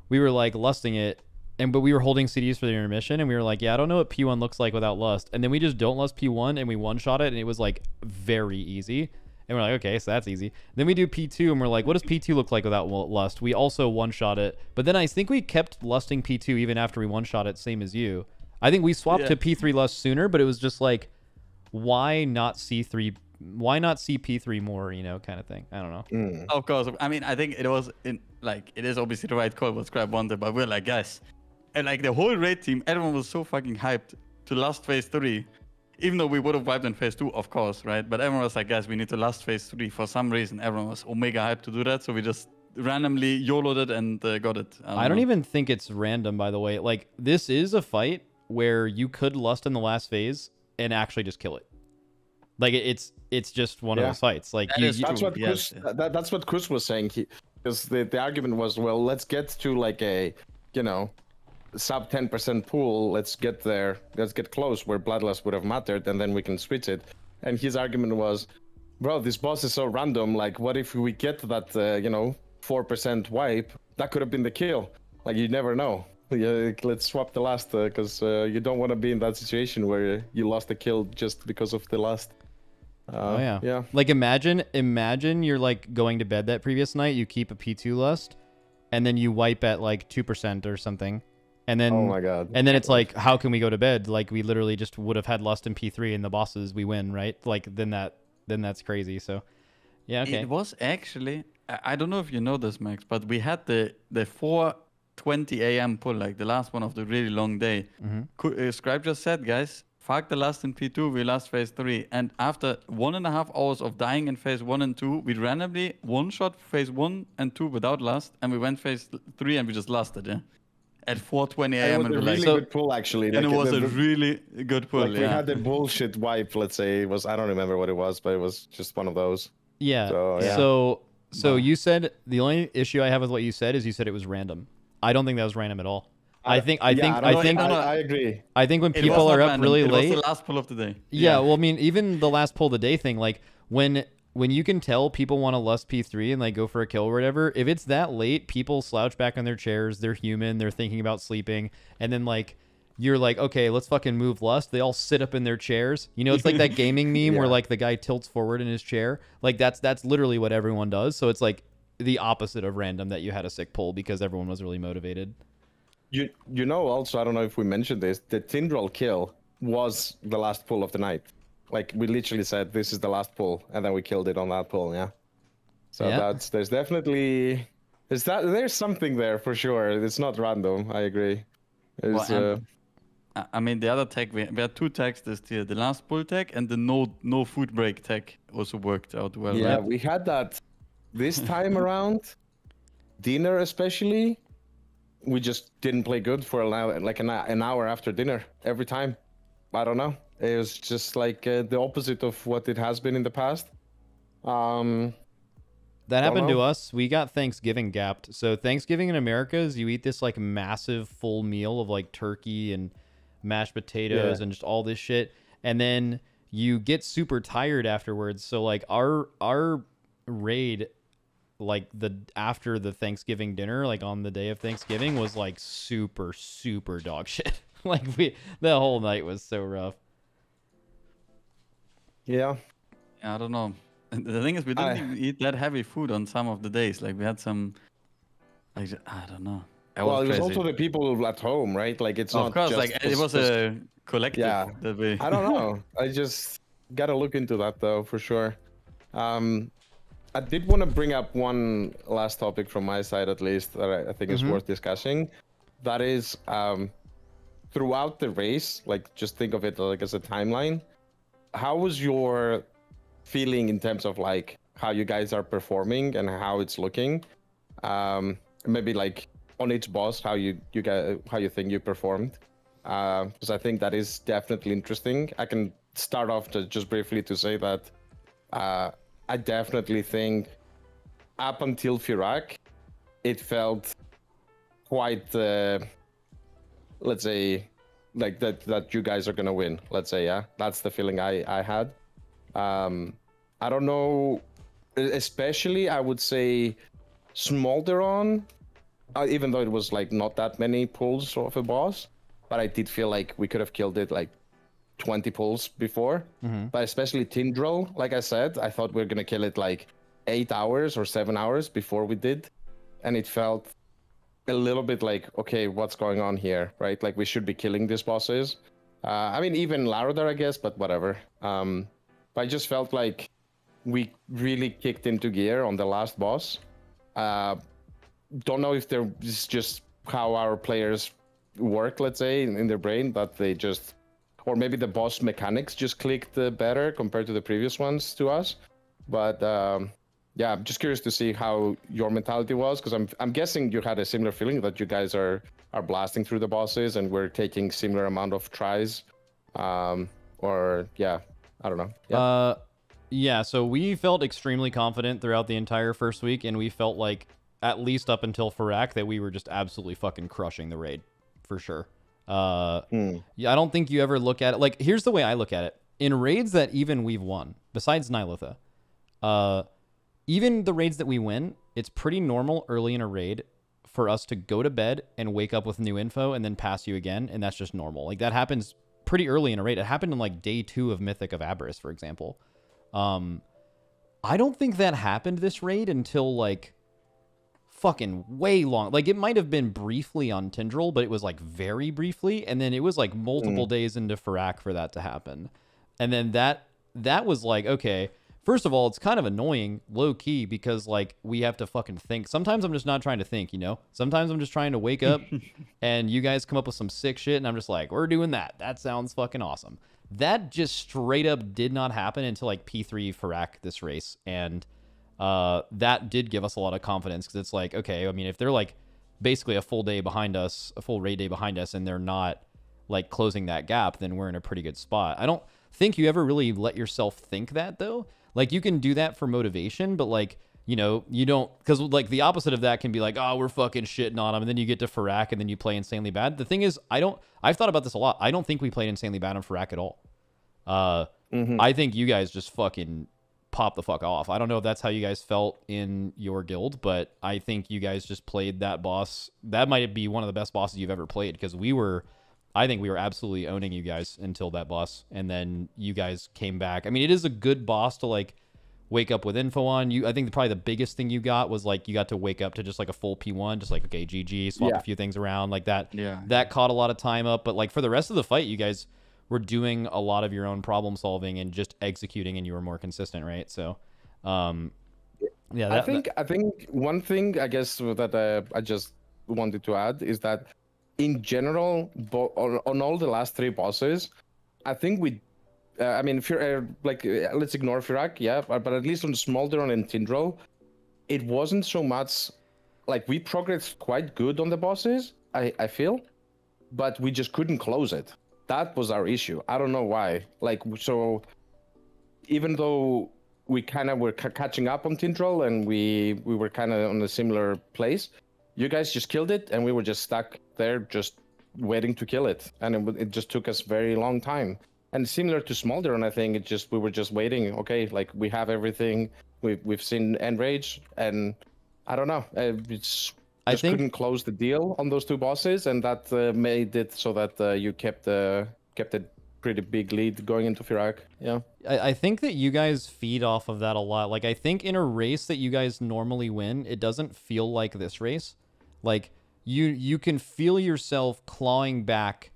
we were like lusting it, and but we were holding CDs for the intermission, and we were like, yeah, I don't know what P one looks like without lust, and then we just don't lust P one, and we one shot it, and it was like very easy. And we're like, okay, so that's easy. Then we do P2, and we're like, what does P2 look like without lust? We also one shot it. But then I think we kept lusting P2 even after we one shot it, same as you. I think we swapped Yeah. to P3 lust sooner, but it was just like, why not C3? Why not see P3 more, you know, kind of thing. I don't know. Mm. of course, I mean, I think it was in like it is obviously the right call what Scrap wanted, but we're like, guys, and like the whole raid team, everyone was so fucking hyped to last phase three, even though we would have wiped in phase two, of course, right? But everyone was like, guys, we need to last phase three for some reason. Everyone was omega hyped to do that, so we just randomly YOLO'd it and uh, got it. I don't know. even think it's random, by the way. Like, this is a fight where you could lust in the last phase and actually just kill it. Like, it- it's it's just one of those fights. Like, That you, is you- That's True, what yes, Chris, that, that's what Chris was saying. Because the, the argument was, well, let's get to like a, you know, sub 10% pool. Let's get there. Let's get close where Bloodlust would have mattered, and then we can switch it. And his argument was, bro, this boss is so random. Like, what if we get that, uh, you know, 4% wipe? That could have been the kill. Like, you never know. Yeah, let's swap the last because uh, you don't want to be in that situation where you lost the kill just because of the last. Uh, Oh yeah. yeah. Like imagine imagine you're like going to bed that previous night, you keep a P2 lust, and then you wipe at like 2% or something. And then Oh my god. and then it's like how can we go to bed? Like we literally just would have had lust in P3 and the bosses we win, right? Like then that then that's crazy. So yeah, okay. It was actually I I don't know if you know this, Max, but we had the the 4:20 a.m. pull, like the last one of the really long day. Mhm. Uh, Scripe just said, guys, fuck the last in P2, we last phase three, and after one and a half hours of dying in phase one and two, we randomly one shot phase one and two without last, and we went phase three and we just lasted, yeah, at 4:20 And a.m. It and was a we're really like, So- good pull, actually. and it was the- a really good pull, like we had the bullshit wipe. Let's say it was. I don't remember what it was, but it was just one of those. Yeah. So, yeah. So so Wow. you said the only issue I have with what you said is you said it was random. I don't think that was random at all. I think I yeah, think don't I think I, no, no. I agree. I think when It people are up random, really it late. was the last pull of the day. Yeah, well, I mean, even the last pull of the day thing, like when when you can tell people want to lust P3 and like go for a kill or whatever, if it's that late, people slouch back on their chairs. They're human. They're thinking about sleeping, and then like you're like, okay, let's fucking move lust. They all sit up in their chairs. You know, it's like that (laughs) gaming meme where like the guy tilts forward in his chair. Like that's that's literally what everyone does. So it's like the opposite of random that you had a sick pull because everyone was really motivated. You you know also I don't know if we mentioned this. The Tindral kill was the last pull of the night. Like we literally said this is the last pull, and then we killed it on that pull. Yeah. So Yeah. that's there's definitely there's that there's something there for sure. It's not random. I agree. It's, Well, uh, I I mean, the other tech, we, we had two techs this tier. The last pull tech and the no no food break tech also worked out well. yeah, right? we had that this time (laughs) around. Dinner especially, we just didn't play good for an hour, like an, an hour after dinner every time. I don't know. It was just like uh, the opposite of what it has been in the past. Um, That happened to us. We got Thanksgiving gapped. So Thanksgiving in America is you eat this like massive full meal of like turkey and mashed potatoes Yeah. and just all this shit, and then you get super tired afterwards. So like our our raid, like the after the Thanksgiving dinner, like on the day of Thanksgiving, was like super super dog (laughs) shit. like we the whole night was so rough. yeah, I don't know. The thing is, we didn't I- even eat that heavy food on some of the days. Like we had some, like I don't know. It well, was it was crazy. also the people at home, right? Like it's of not course, just like it was just- a collective. Yeah. that we. I don't know. I just gotta look into that though for sure. Um, I did want to bring up one last topic from my side, at least that I, think is Mhm. worth discussing. That is, um, throughout the race, like just think of it like as a timeline. How was your feeling in terms of like how you guys are performing and how it's looking? Um, maybe like on each boss, how you you guys how you think you performed because I think that is definitely interesting. I can start off to just briefly to say that uh, I definitely think up until Fyrakk, it felt quite uh, let's say, like that that you guys are gonna win. Let's say, yeah, that's the feeling I I had. Um, I don't know, especially I would say, Smolderon, uh, even though it was like not that many pulls of a boss, but I did feel like we could have killed it like 20 pulls before. But especially Tindral, like I said, I thought we were gonna kill it like eight hours or seven hours before we did, and it felt a little bit like okay, what's going on here, right? Like we should be killing these bosses. Uh, I mean, even Larodar, I guess, but whatever. Um, but I just felt like we really kicked into gear on the last boss. Uh, don't know if there is just how our players work, let's say, in, in their brain, that they just, or maybe the boss mechanics just clicked uh, better compared to the previous ones to us. But um, yeah, I'm just curious to see how your mentality was, because I'm I'm guessing you had a similar feeling that you guys are are blasting through the bosses and we're taking similar amount of tries, um, or yeah, I don't know. Yeah. Uh, yeah. So we felt extremely confident throughout the entire first week, and we felt like at least up until Fyrakk that we were just absolutely fucking crushing the raid, for sure. Uh, Hmm. yeah, I don't think you ever look at it like here's the way I look at it. In raids that even we've won, besides Ny'alotha, uh, even the raids that we win, it's pretty normal early in a raid for us to go to bed and wake up with new info and then pass you again, and that's just normal. Like that happens pretty early in a raid. It happened in like day two of Mythic of Aberrus, for example. Um, I don't think that happened this raid until like fucking way long. Like it might have been briefly on Tindral, but it was like very briefly, and then it was like multiple mm. days into Fyrakk for that to happen. And then that that was like, okay, first of all, it's kind of annoying, low key, because like we have to fucking think. Sometimes I'm just not trying to think, you know? Sometimes I'm just trying to wake up (laughs) and you guys come up with some sick shit, and I'm just like, we're doing that. That sounds fucking awesome. That just straight up did not happen until like P3 Fyrakk this race. And uh, that did give us a lot of confidence because it's like, okay, I mean, if they're like basically a full day behind us, a full raid day behind us, and they're not like closing that gap, then we're in a pretty good spot. I don't think you ever really let yourself think that though. Like you can do that for motivation, but like you know you don't because like the opposite of that can be like oh we're fucking shitting on them, and then you get to Fyrakk and then you play insanely bad. The thing is, I don't. I've thought about this a lot. I don't think we played insanely bad on Fyrakk at all. Uh, I think you guys just fucking pop the fuck off. I don't know if that's how you guys felt in your guild, but I think you guys just played that boss. That might be one of the best bosses you've ever played because we were, I think we were absolutely owning you guys until that boss, and then you guys came back. I mean, it is a good boss to like wake up with info on. You, I think probably the biggest thing you got was like you got to wake up to just like a full P1, just like okay, GG, swap Yeah. a few things around like that. Yeah. that caught a lot of time up. But like for the rest of the fight, you guys were doing a lot of your own problem solving and just executing, and you were more consistent, right? So, um, yeah, that, I think I think one thing I guess that uh, I just wanted to add is that in general, bo- on, on all the last three bosses, I think we, uh, I mean, if you're uh, like uh, let's ignore Fyrakk, yeah, but, but at least on Smolderon and Tindral, it wasn't so much like we progressed quite good on the bosses. I I feel, but we just couldn't close it. That was our issue. I don't know why. Like so, even though we kind of were ca- catching up on Tindral and we we were kind of on a similar place. You guys just killed it, and we were just stuck there, just waiting to kill it, and it, it just took us very long time. And similar to Smolderon, I think it just we were just waiting. Okay, like we have everything. We've we've seen Enrage, and I don't know. uh, It's I think- couldn't close the deal on those two bosses, and that uh, made it so that uh, you kept uh, kept a pretty big lead going into Fyrakk. Yeah. I, I think that you guys feed off of that a lot. Like I think in a race that you guys normally win, it doesn't feel like this race. Like you you can feel yourself clawing back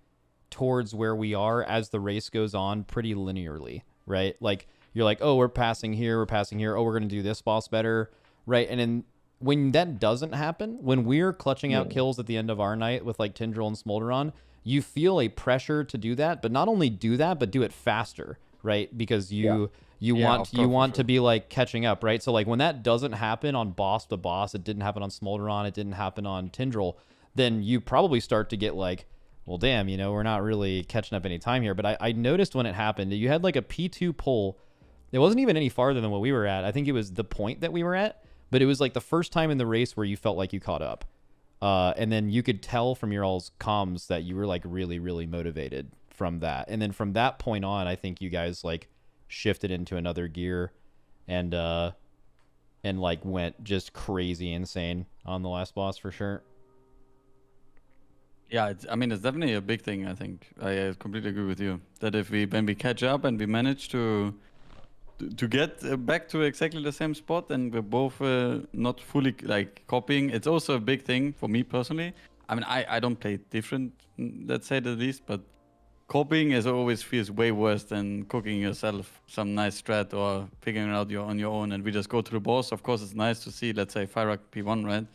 towards where we are as the race goes on pretty linearly, right? Like you're like, "Oh, we're passing here, we're passing here. Oh, we're going to do this boss better." Right? And then when that doesn't happen, when we're clutching out kills at the end of our night with like Tindral and Smolderon, you feel a pressure to do that, but not only do that, but do it faster, right? Because you you Yeah, want you course, for want to be like catching up, right? So like when that doesn't happen on boss to boss, it didn't happen on Smolderon, it didn't happen on Tindral, then you probably start to get like, well, damn, you know, we're not really catching up any time here. But I, I noticed when it happened, you had like a P2 pull. It wasn't even any farther than what we were at. I think it was the point that we were at, but it was like the first time in the race where you felt like you caught up. Uh, and then you could tell from your all's comms that you were like really, really motivated from that. And then from that point on, I think you guys like shifted into another gear and uh and like went just crazy insane on the last boss for sure. Yeah, I mean, it's definitely a big thing. I think I completely agree with you that if we when we catch up and we manage to to- get uh, back to exactly the same spot and we're both uh, not fully like copying, it's also a big thing for me personally. I mean, I I don't play different, mm, let's say the least, but copying is always feels way worse than cooking yourself some nice strat or figuring out your on your own and we just go to the boss. Of course, it's nice to see, let's say, Fyrakk P1, right?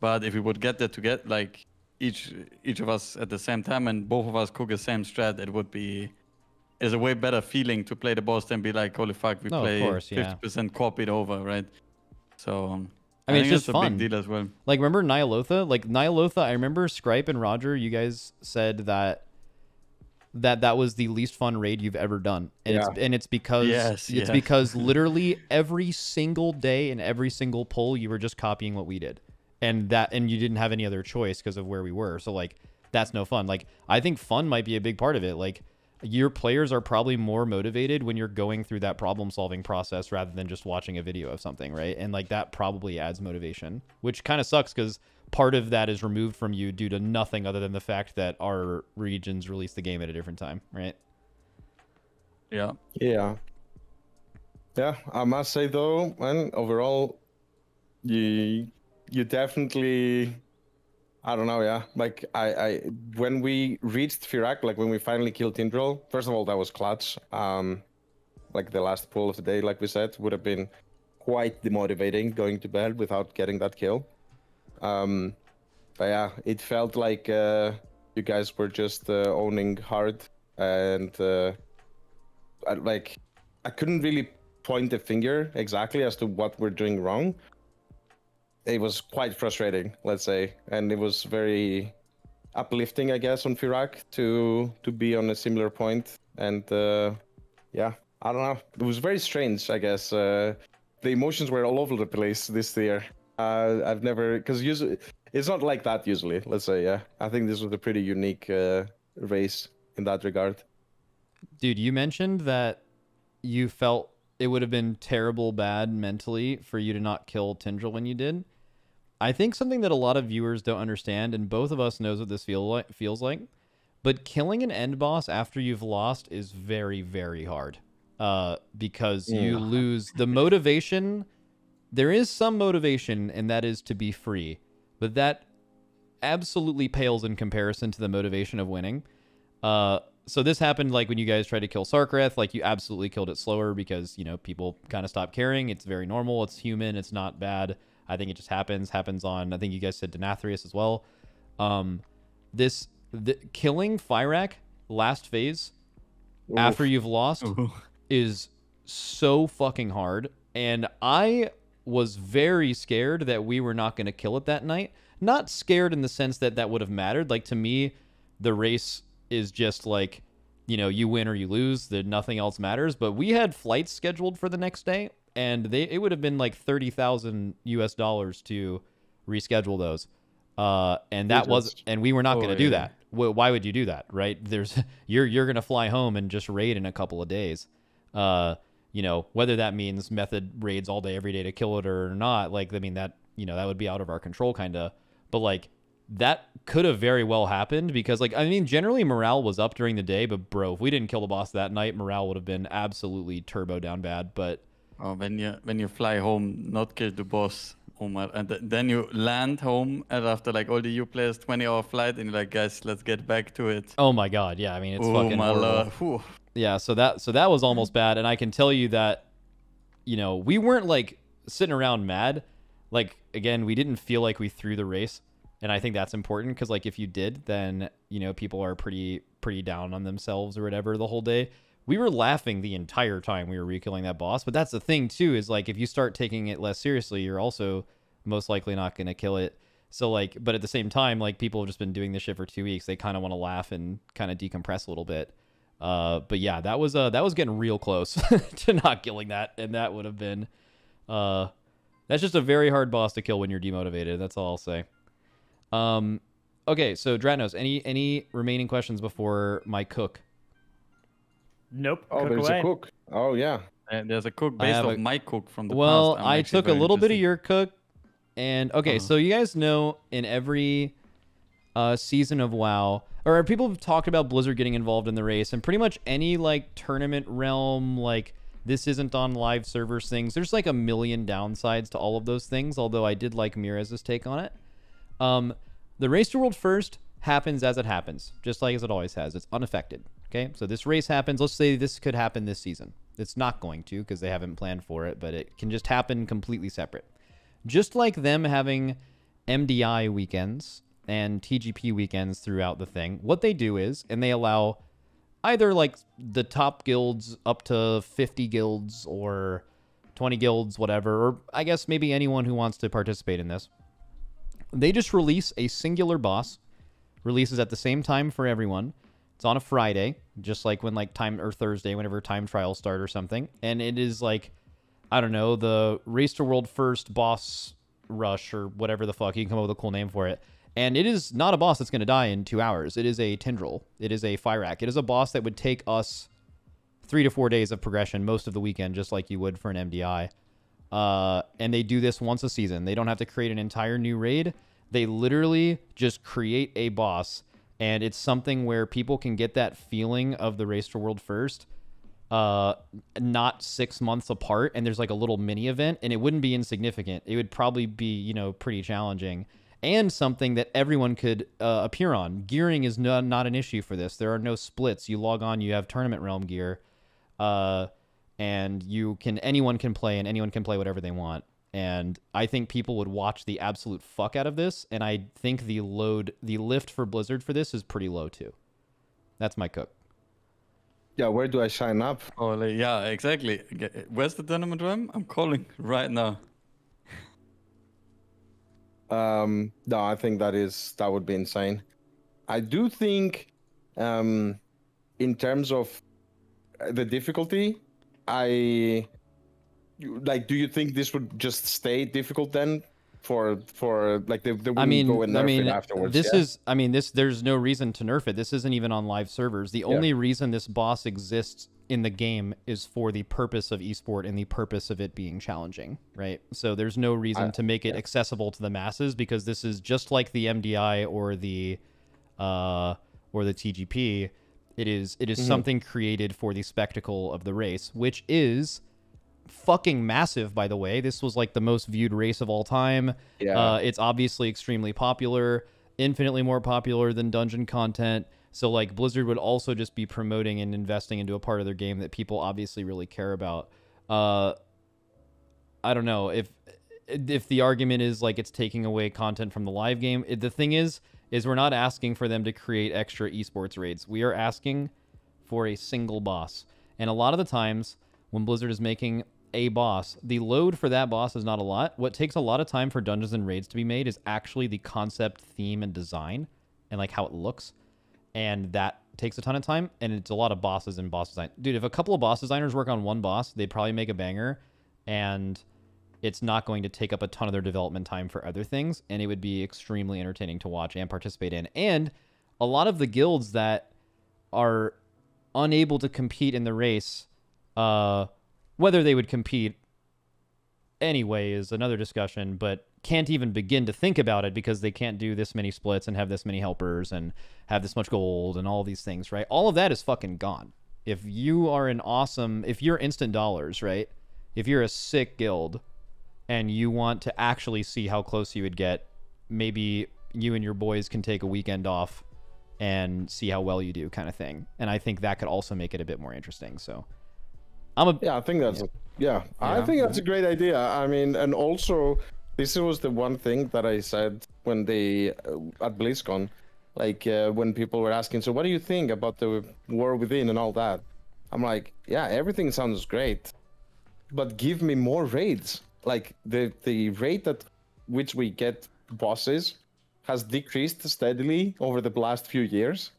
But if we would get there to get like each each of us at the same time and both of us cook the same strat, it would be is a way better feeling to play the boss than be like, holy fuck, we No, of play course, yeah. percent copied over, right? So um, I mean, think it's just a fun. big deal as well. Like remember Ny'alotha? Like Ny'alotha, I remember Scripe and Roger, you guys said that that that was the least fun raid you've ever done. And it's and it's because Yes, it's yes. because (laughs) literally every single day and every single poll you were just copying what we did. And that and you didn't have any other choice because of where we were. So like that's no fun. Like I think fun might be a big part of it. Like your players are probably more motivated when you're going through that problem solving process rather than just watching a video of something, right? And like that probably adds motivation, which kind of sucks because part of that is removed from you due to nothing other than the fact that our regions release the game at a different time, right? Yeah. Yeah. Yeah, I must say though, man, overall, you you definitely, I don't know, yeah. Like I, I when we reached Fyrakk, like when we finally killed Tindral, first of all, that was clutch. Um, like the last pull of the day, like we said, would have been quite demotivating going to bed without getting that kill. Um, but yeah, it felt like uh, you guys were just uh, owning hard and. Uh, I, like I couldn't really point the finger exactly as to what we're doing wrong. It was quite frustrating, let's say, and it was very uplifting, I guess, on Fyrakk to to be on a similar point. And uh, yeah, I don't know. It was very strange, I guess. Uh, the emotions were all over the place this year. Uh, I've never because usually it's not like that usually. Let's say, yeah. I think this was a pretty unique uh, race in that regard. Dude, you mentioned that you felt it would have been terrible bad mentally for you to not kill Tindral when you did. I think something that a lot of viewers don't understand, and both of us knows what this feel like, feels like, but killing an end boss after you've lost is very, very hard. Uh, because you (laughs) lose the motivation. There is some motivation, and that is to be free, but that absolutely pales in comparison to the motivation of winning. Uh, so this happened like when you guys tried to kill Sarkareth, like you absolutely killed it slower because you know people kind of stopped caring. It's very normal. It's human. It's not bad. I think it just happens. Happens on. I think you guys said Denathrius as well. Um, this the, killing Fyrakk last phase after you've lost Ooh. is so fucking hard. And I was very scared that we were not going to kill it that night. Not scared in the sense that that would have mattered. Like to me, the race is just like, you know, you win or you lose. That nothing else matters. But we had flights scheduled for the next day, and they it would have been like thirty thousand U.S. dollars to reschedule those. Uh, and that was, and we were not Oh, going to do yeah. that. Wh- Why would you do that, right? There's (laughs) you're you're going to fly home and just raid in a couple of days. Uh, you know, whether that means method raids all day every day to kill it or not, like I mean that you know that would be out of our control, kind of. But like that could have very well happened because like I mean generally morale was up during the day, but bro, if we didn't kill the boss that night, morale would have been absolutely turbo down bad. But Oh, when you when you fly home, not kill the boss. My! And th- then you land home, and after like all the U players, twenty hour flight, and you're like, guys, let's get back to it. oh my god, yeah, I mean it's oh fucking my horrible. Uh, whew. Yeah, so that so that was almost bad, and I can tell you that, you know, we weren't like sitting around mad. Like again, we didn't feel like we threw the race, and I think that's important because like if you did, then you know people are pretty pretty down on themselves or whatever the whole day. We were laughing the entire time we were re-killing that boss, but that's the thing too is like if you start taking it less seriously, you're also most likely not going to kill it. So like, but at the same time, like people have just been doing this shit for two weeks. They kind of want to laugh and kind of decompress a little bit. Uh, but yeah, that was uh that was getting real close (laughs) to not killing that, and that would have been, uh, that's just a very hard boss to kill when you're demotivated. That's all I'll say. Um, okay, so Dratnos, any any remaining questions before my cook? Nope. Oh, cook there's away. a cook. Oh yeah. Uh, there's a cook based have off a- my cook from the well, past. I'm I took a little bit of your cook, and okay, Uh-huh. so you guys know in every uh, season of WoW, or people have talked about Blizzard getting involved in the race, and pretty much any like tournament realm, like this isn't on live servers things. There's like a million downsides to all of those things. Although I did like Meeres's take on it. Um, the race to world first happens as it happens, just like as it always has. It's unaffected. Okay, so this race happens. Let's say this could happen this season. It's not going to because they haven't planned for it, but it can just happen completely separate. Just like them having MDI weekends and TGP weekends throughout the thing, what they do is, and they allow either like the top guilds up to 50 guilds or 20 guilds, whatever, or I guess maybe anyone who wants to participate in this they just release a singular boss releases at the same time for everyone it's on a friday just like when like time or thursday whenever time trials start or something. And it is like i don't know the race to world first boss rush or whatever the fuck you can come up with a cool name for it. And it is not a boss that's going to die in two hours. It is a Tindral. It is a Fyrakk it is a boss that would take us three to four days of progression most of the weekend just like you would for an mdi uh, and they do this once a season. They don't have to create an entire new raid. They literally just create a boss, and it's something where people can get that feeling of the race to world first, uh, not six months apart. And there's like a little mini event, and it wouldn't be insignificant. It would probably be you know pretty challenging, and something that everyone could uh, appear on. Gearing is not not an issue for this. There are no splits. You log on, you have tournament realm gear. Uh, and you can anyone can play and anyone can play whatever they want and i think people would watch the absolute fuck out of this and i think the load the lift for blizzard for this is pretty low too that's my cook Yeah. Where do I sign up? Oh, like, yeah, exactly. Where's the tournament room? I'm calling (laughs) right now. Um, no, I think that is that would be insane. I do think, um, in terms of uh, the difficulty, I you- like. Do you think this would just stay difficult then? For for like they, they wouldn't i mean go and nerf i mean it afterwards. this yeah? is i mean this there's no reason to nerf it this isn't even on live servers the only reason this boss exists in the game is for the purpose of esport and the purpose of it being challenging right so there's no reason I- to make it accessible to the masses because this is just like the mdi or the uh or the tgp it is it is Mhm. something created for the spectacle of the race which is fucking massive by the way this was like the most viewed race of all time yeah. uh, it's obviously extremely popular, infinitely more popular than dungeon content. So like Blizzard would also just be promoting and investing into a part of their game that people obviously really care about. Uh, I don't know if if the argument is like it's taking away content from the live game. It, the thing is, is we're not asking for them to create extra esports raids. We are asking for a single boss. And a lot of the times when Blizzard is making a boss, the load for that boss is not a lot. What takes a lot of time for dungeons and raids to be made is actually the concept, theme, and design, and like how it looks. And that takes a ton of time, and it's a lot of bosses and boss design. Dude, if a couple of boss designers work on one boss, they'd probably make a banger, and it's not going to take up a ton of their development time for other things, and it would be extremely entertaining to watch and participate in. And a lot of the guilds that are unable to compete in the race, uh, whether they would compete anyway is another discussion, but can't even begin to think about it because they can't do this many splits and have this many helpers and have this much gold and all these things, right? All of that is fucking gone. If you are an awesome, if you're instant dollars, right? If you're a sick guild and you want to actually see how close you would get, maybe you and your boys can take a weekend off and see how well you do, kind of thing. And I think that could also make it a bit more interesting. So I'm a Yeah, I think that's yeah. I Yeah. think that's a great idea. I mean, and also this was the one thing that I said when they uh, at BlizzCon, like uh, when people were asking, so what do you think about the war within and all that? I'm like, yeah, everything sounds great, but give me more raids. Like the the rate at which we get bosses has decreased steadily over the last few years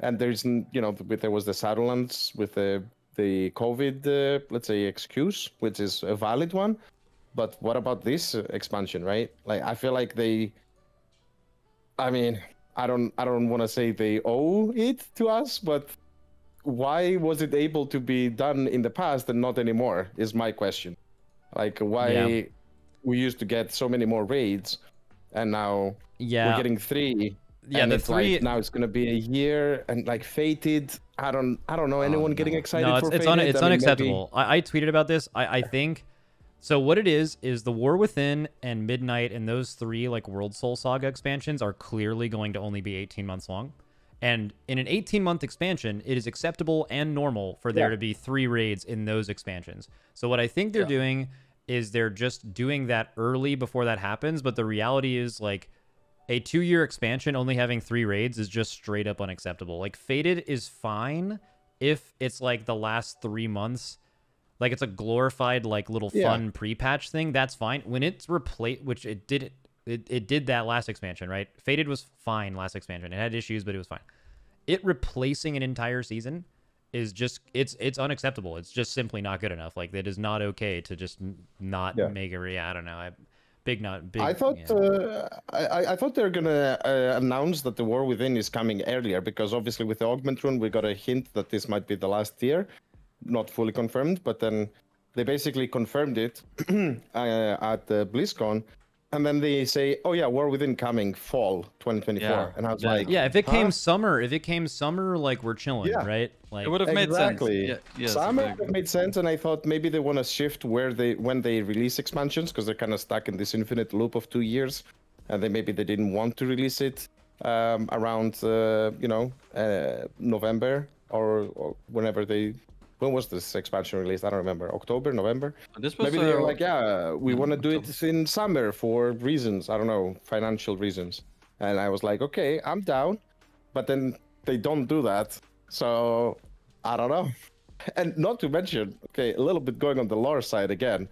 and there's you know there was the Shadowlands with the the COVID uh, let's say excuse, which is a valid one. But what about this expansion, right? Like I feel like they I mean, I don't I don't want to say they owe it to us, but why was it able to be done in the past and not anymore? Is my question. Like why Yeah. we used to get so many more raids, and now Yeah. we're getting three. Yeah, and the it's three- like now it's gonna be a year and like fated. I don't I don't know oh, anyone getting excited no, it's for it's, un- it's I mean, maybe- unacceptable. I, I tweeted about this. I, I think so. What it is is the War Within and Midnight and those three like World Soul Saga expansions are clearly going to only be 18 months long. And in an 18 month expansion, it is acceptable and normal for there Yeah. to be three raids in those expansions. So what I think they're doing is they're just doing that early before that happens. But the reality is like a two year expansion only having three raids is just straight up unacceptable. Like Fated is fine if it's like the last three months. Like it's a glorified like little Yeah. fun pre-patch thing. That's fine. When it's replaced, which it did, it, it did that last expansion, right? Fated was fine last expansion. It had issues, but it was fine. It replacing an entire season is just it's it's unacceptable. It's just simply not good enough. Like it is not okay to just not Yeah. make a re. I don't know. I, big not big. I thought yeah. uh, I, I- thought they're gonna uh, announce that the War Within is coming earlier because obviously with the Augment Rune we got a hint that this might be the last tier, not fully confirmed, but then they basically confirmed it (clears throat) uh, at the BlizzCon, and then they say, "Oh yeah, War Within coming fall 2024," Yeah, and I was yeah. like, Yeah, if it huh? came summer, if it came summer, like we're chilling, Yeah. right? Like It would have made exactly. sense. Yeah, yes, Summer exactly. made sense, and I thought maybe they want to shift where they when they release expansions because they're kind of stuck in this infinite loop of two years, and they maybe they didn't want to release it um, around uh, you know uh, November or, or whenever they. When was this expansion released? I don't remember. October, November. This was Maybe they're uh, like, yeah, we want to do it in summer for reasons. I don't know, financial reasons. And I was like, okay, I'm down. But then they don't do that. So I don't know. (laughs) And not to mention, okay, a little bit going on the lore side again.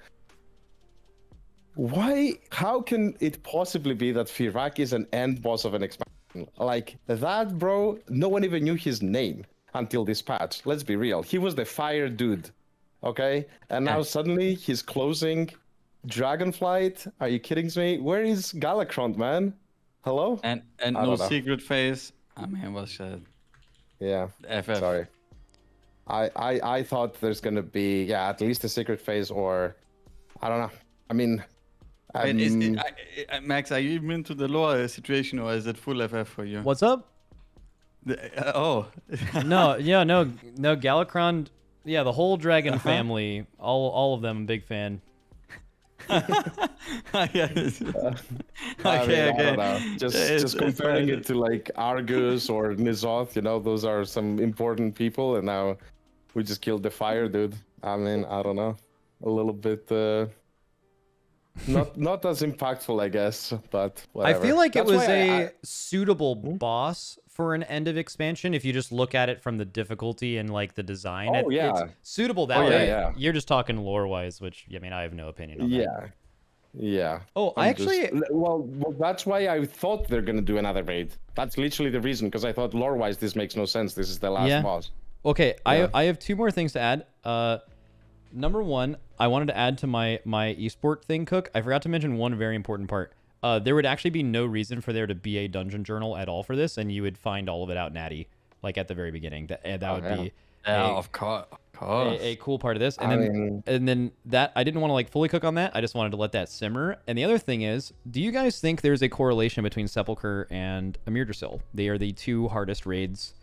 Why? How can it possibly be that Fyrakk is an end boss of an expansion? Like that, bro. No one even knew his name until this patch. Let's be real. He was the fire dude. Okay, and now suddenly he's closing Dragonflight. Are you kidding me? Where is Galakrond, man? Hello? and and no know. secret phase. I mean, it was uh, Yeah. FF. Sorry. I, I I thought there's gonna be yeah at least a secret phase or I don't know. I mean, I mean, is, um, I, I, Max, are you even into the lore situation or is it full FF for you? what's up? The- uh, oh. (laughs) No, yeah, no, no. Galakrond, yeah, the whole dragon family, all all of them, big fan. (laughs) yes. I, mean, okay, I okay. don't know. Just it's- just comparing it to like Argus or N'Zoth, you know, those are some important people, and now we just killed the fire dude. I mean, I don't know, a little bit. uh not (laughs) not as impactful, I guess, but I feel like it was why a I- I- suitable boss for an end of expansion if you just look at it from the difficulty and like the design. Oh, It- it's yeah. suitable that Oh, way. yeah. You're just talking lore wise, which I mean, I have no opinion on that. yeah, yeah. Oh, I I'm just- actually well, well, that's why I thought they're gonna do another raid. That's literally the reason, because I thought lore-wise this makes no sense. This is the last Yeah. boss. Okay, Yeah. I I have two more things to add. Uh, number one, I wanted to add to my my esport thing, Cook. I forgot to mention one very important part. Uh, there would actually be no reason for there to be a dungeon journal at all for this, and you would find all of it out natty, like at the very beginning. That that Oh, would yeah. be Yeah, a- of course. Of course. a, a cool part of this. And I then mean- and then that I didn't want to like fully cook on that. I just wanted to let that simmer. And the other thing is, do you guys think there's a correlation between Sepulcher and Amirdrassil? They are the two hardest raids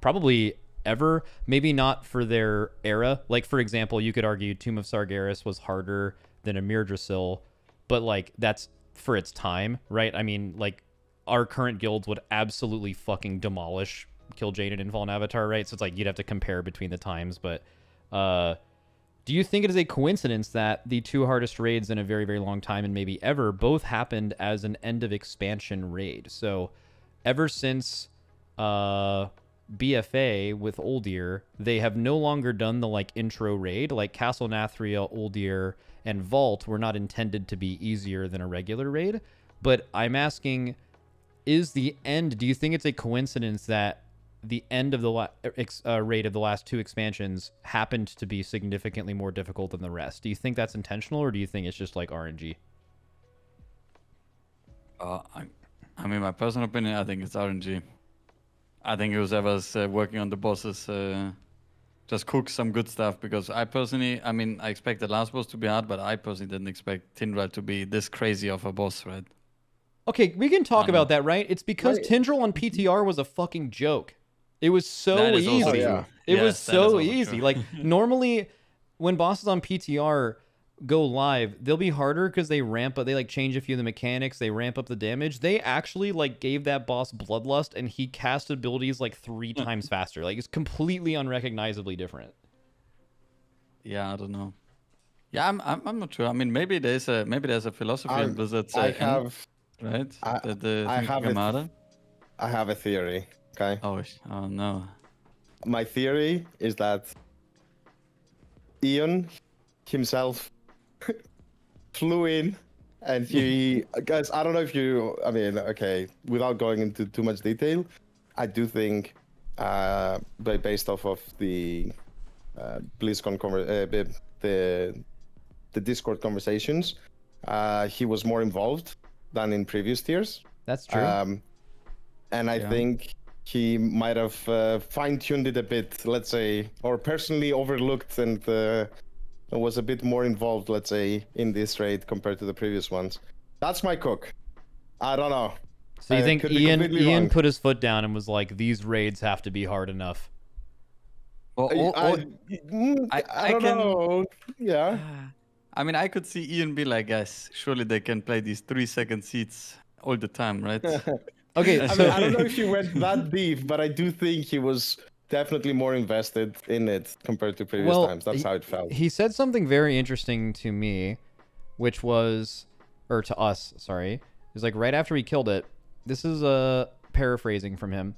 probably ever. Maybe not for their era. Like for example, you could argue Tomb of Sargeras was harder than Amirdrassil, but like that's for its time, right? I mean, like our current guilds would absolutely fucking demolish Kil'jaeden and Fallen Avatar, right? So it's like you'd have to compare between the times, but uh do you think it is a coincidence that the two hardest raids in a very, very long time and maybe ever both happened as an end of expansion raid? So, ever since uh, BFA with Uldir, they have no longer done the like intro raid. Like Castle Nathria, Uldir, and Vault were not intended to be easier than a regular raid. But I'm asking, is the end? Do you think it's a coincidence that the end of the la- uh, raid of the last two expansions happened to be significantly more difficult than the rest? Do you think that's intentional, or do you think it's just like RNG? Uh, I, I mean, my personal opinion, I think it's RNG. I think whoever's uh, working on the bosses uh, just cook some good stuff because I personally, I mean, I expected last boss to be hard, but I personally didn't expect Tindral to be this crazy of a boss, right? Okay, we can talk about that, right? It's because Right. Tindral on PTR was a fucking joke. It was so easy. also yeah. It was Yes, that is so easy. true. Like normally, when bosses on PTR go live, they'll be harder because they ramp up. They like change a few of the mechanics. They ramp up the damage. They actually like gave that boss bloodlust, and he cast abilities like three times faster. Like it's completely unrecognizably different. Yeah, I don't know. Yeah, I'm, I'm, I'm not sure. I mean, maybe there's a maybe there's a philosophy I- in Blizzard's uh, I end, have right? I- the the I have it. Armada. I have a theory. Okay. Oh, sh- oh no. My theory is that Ian himself flew in and he (laughs) guys I don't know if you I mean okay without going into too much detail I do think uh based off of the uh, BlizzCon conver- uh, the- the Discord conversations uh he was more involved than in previous tiers That's true. um, and I Yeah. think he might have uh, fine-tuned it a bit, let's say, or personally overlooked and uh, was a bit more involved, let's say, in this raid compared to the previous ones. That's my cook. I don't know. so you I think Ian Ian wrong. put his foot down and was like, "These raids have to be hard enough." Or, I, or, I, mm, I- I I don't can- know. Yeah. I mean, I could see Ian be like, guys, surely they can play these three second seats all the time, right? (laughs) Okay, I so mean, I don't know if he went that deep, but I do think he was definitely more invested in it compared to previous Well, times. That's he- how it felt. he said something very interesting to me, which was, or to us, sorry. It was like right after he killed it. This is a paraphrasing from him.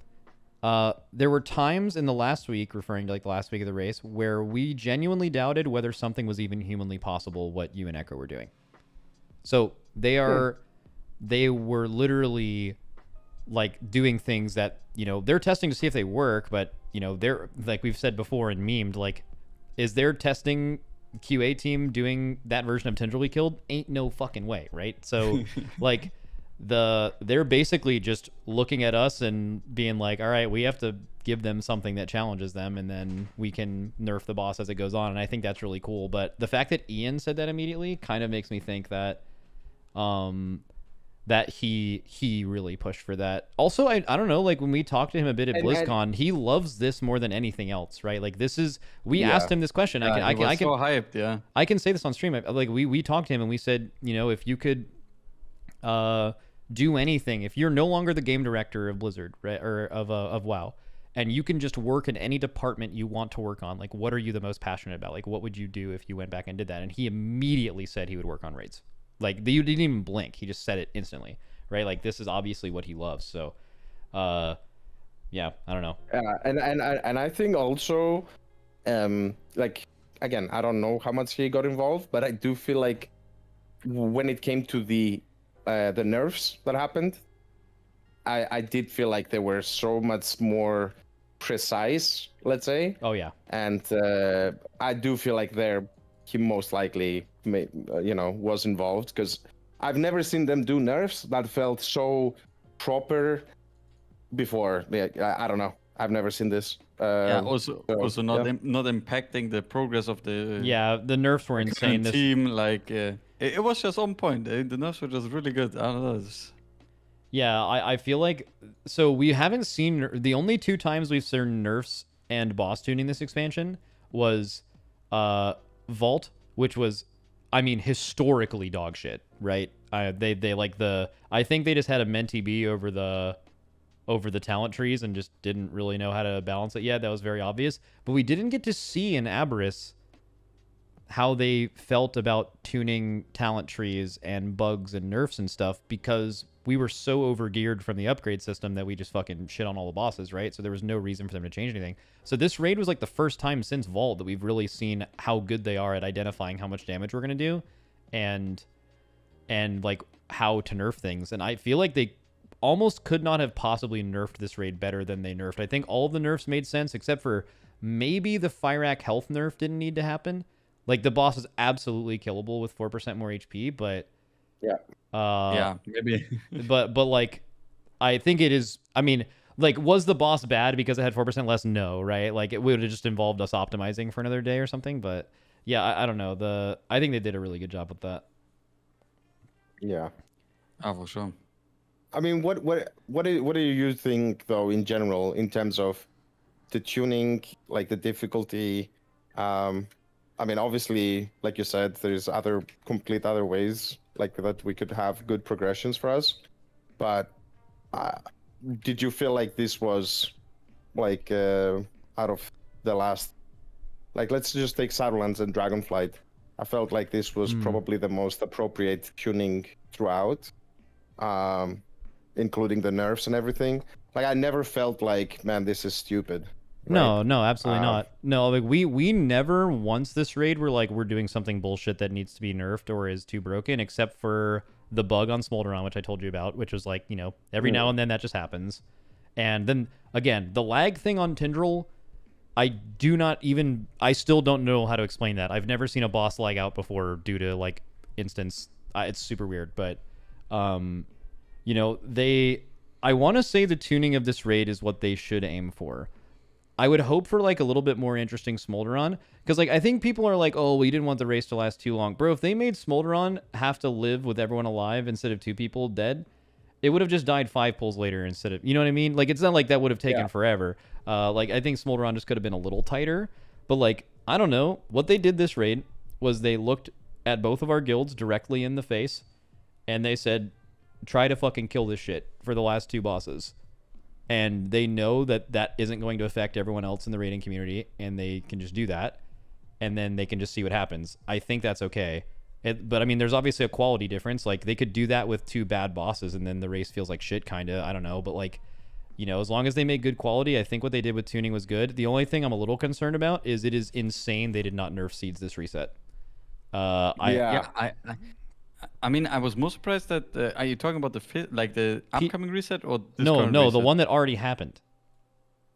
Uh, there were times in the last week, referring to like the last week of the race, where we genuinely doubted whether something was even humanly possible. What you and Echo were doing. So they are, they were literally like doing things that you know they're testing to see if they work, but you know they're like we've said before and memed like is their testing QA team doing that version of Tindral we killed? Ain't no fucking way, right? So (laughs) like the they're basically just looking at us and being like, all right, we have to give them something that challenges them and then we can nerf the boss as it goes on. And I think that's really cool. But the fact that Ian said that immediately kind of makes me think that um that he he really pushed for that. Also, I, I don't know, like when we talked to him a bit at And- and- BlizzCon, he loves this more than anything else, right? Like this is we Yeah. asked him this question. I can I can I can so hyped, yeah. I can say this on stream. Like we we talked to him and we said, you know, if you could uh do anything, if you're no longer the game director of Blizzard, right, or of uh, of WoW, and you can just work in any department you want to work on, like what are you the most passionate about? Like what would you do if you went back and did that? And he immediately said he would work on raids. Like you didn't even blink. He just said it instantly, right? Like this is obviously what he loves. So, uh, yeah, I don't know. Yeah, and and and and I think also, um, like again, I don't know how much he got involved, but I do feel like when it came to the uh, the nerfs that happened, I I did feel like they were so much more precise, let's say, Oh yeah, and uh, I do feel like there he most likely may, uh, you know was involved because I've never seen them do nerfs that felt so proper before. Yeah, I, I don't know. I've never seen this. Uh, yeah, also, so, also not yeah. im- not impacting the progress of the yeah. The nerfs were current insane. This team. Like, uh, it, it was just on point. eh, The nerfs were just really good. I don't know. It's, Yeah, I, I feel like so we haven't seen the only two times we've seen nerfs and boss tuning this expansion was uh Vault, which was I mean historically dog shit, right? Uh, they they like the I think they just had a mentee B over the over the talent trees and just didn't really know how to balance it yet. That was very obvious. But we didn't get to see an Aberys how they felt about tuning talent trees and bugs and nerfs and stuff because we were so overgeared from the upgrade system that we just fucking shit on all the bosses, right? So there was no reason for them to change anything. So this raid was like the first time since Vault that we've really seen how good they are at identifying how much damage we're gonna do and and like how to nerf things. And I feel like they almost could not have possibly nerfed this raid better than they nerfed. I think all of the nerfs made sense except for maybe the Fyrakk health nerf didn't need to happen. Like the boss is absolutely killable with four percent more HP, but Yeah. uh, yeah, maybe. (laughs) but but like I think it is. I mean, like, was the boss bad because it had four percent less? No, right? Like, it would have just involved us optimizing for another day or something. But yeah, I, I don't know. The I think they did a really good job with that. Yeah. Oh, for sure. I mean, what what what do what do you think though in general in terms of the tuning, like the difficulty? Um, I mean, obviously, like you said, there's other complete other ways like that we could have good progressions for us. But uh, did you feel like this was like uh, out of the last? Like, let's just take Shadowlands and Dragonflight. I felt like this was Hmm. probably the most appropriate tuning throughout, um, including the nerfs and everything. Like, I never felt like, man, this is stupid. No, no, absolutely Uh, not. No, like we we never once this raid were like we're doing something bullshit that needs to be nerfed or is too broken, except for the bug on Smolderon, which I told you about, which was like you know every now and then that just happens, and then again the lag thing on Tindral, I do not even I still don't know how to explain that. I've never seen a boss lag out before due to like instance. Uh, it's super weird, but um, you know they. I want to say the tuning of this raid is what they should aim for. I would hope for like a little bit more interesting Smolderon because like I think people are like, oh, we didn't want the race to last too long, bro. If they made Smolderon have to live with everyone alive instead of two people dead, it would have just died five pulls later instead of you know what I mean. Like it's not like that would have taken Yeah. forever. Uh, like I think Smolderon just could have been a little tighter, but like I don't know what they did this raid was they looked at both of our guilds directly in the face, and they said, try to fucking kill this shit for the last two bosses and they know that that isn't going to affect everyone else in the rating community and they can just do that and then they can just see what happens. I think that's okay. It, but i mean there's obviously a quality difference. Like they could do that with two bad bosses and then the race feels like shit kind of i don't know. But like you know as long as they make good quality i think what they did with tuning was good. The only thing i'm a little concerned about is it is insane they did not nerf seeds this reset. Uh i Yeah. yeah, I, I, I mean, I was more surprised that. Uh, are you talking about the fi- like the upcoming reset or this no current no the one that already happened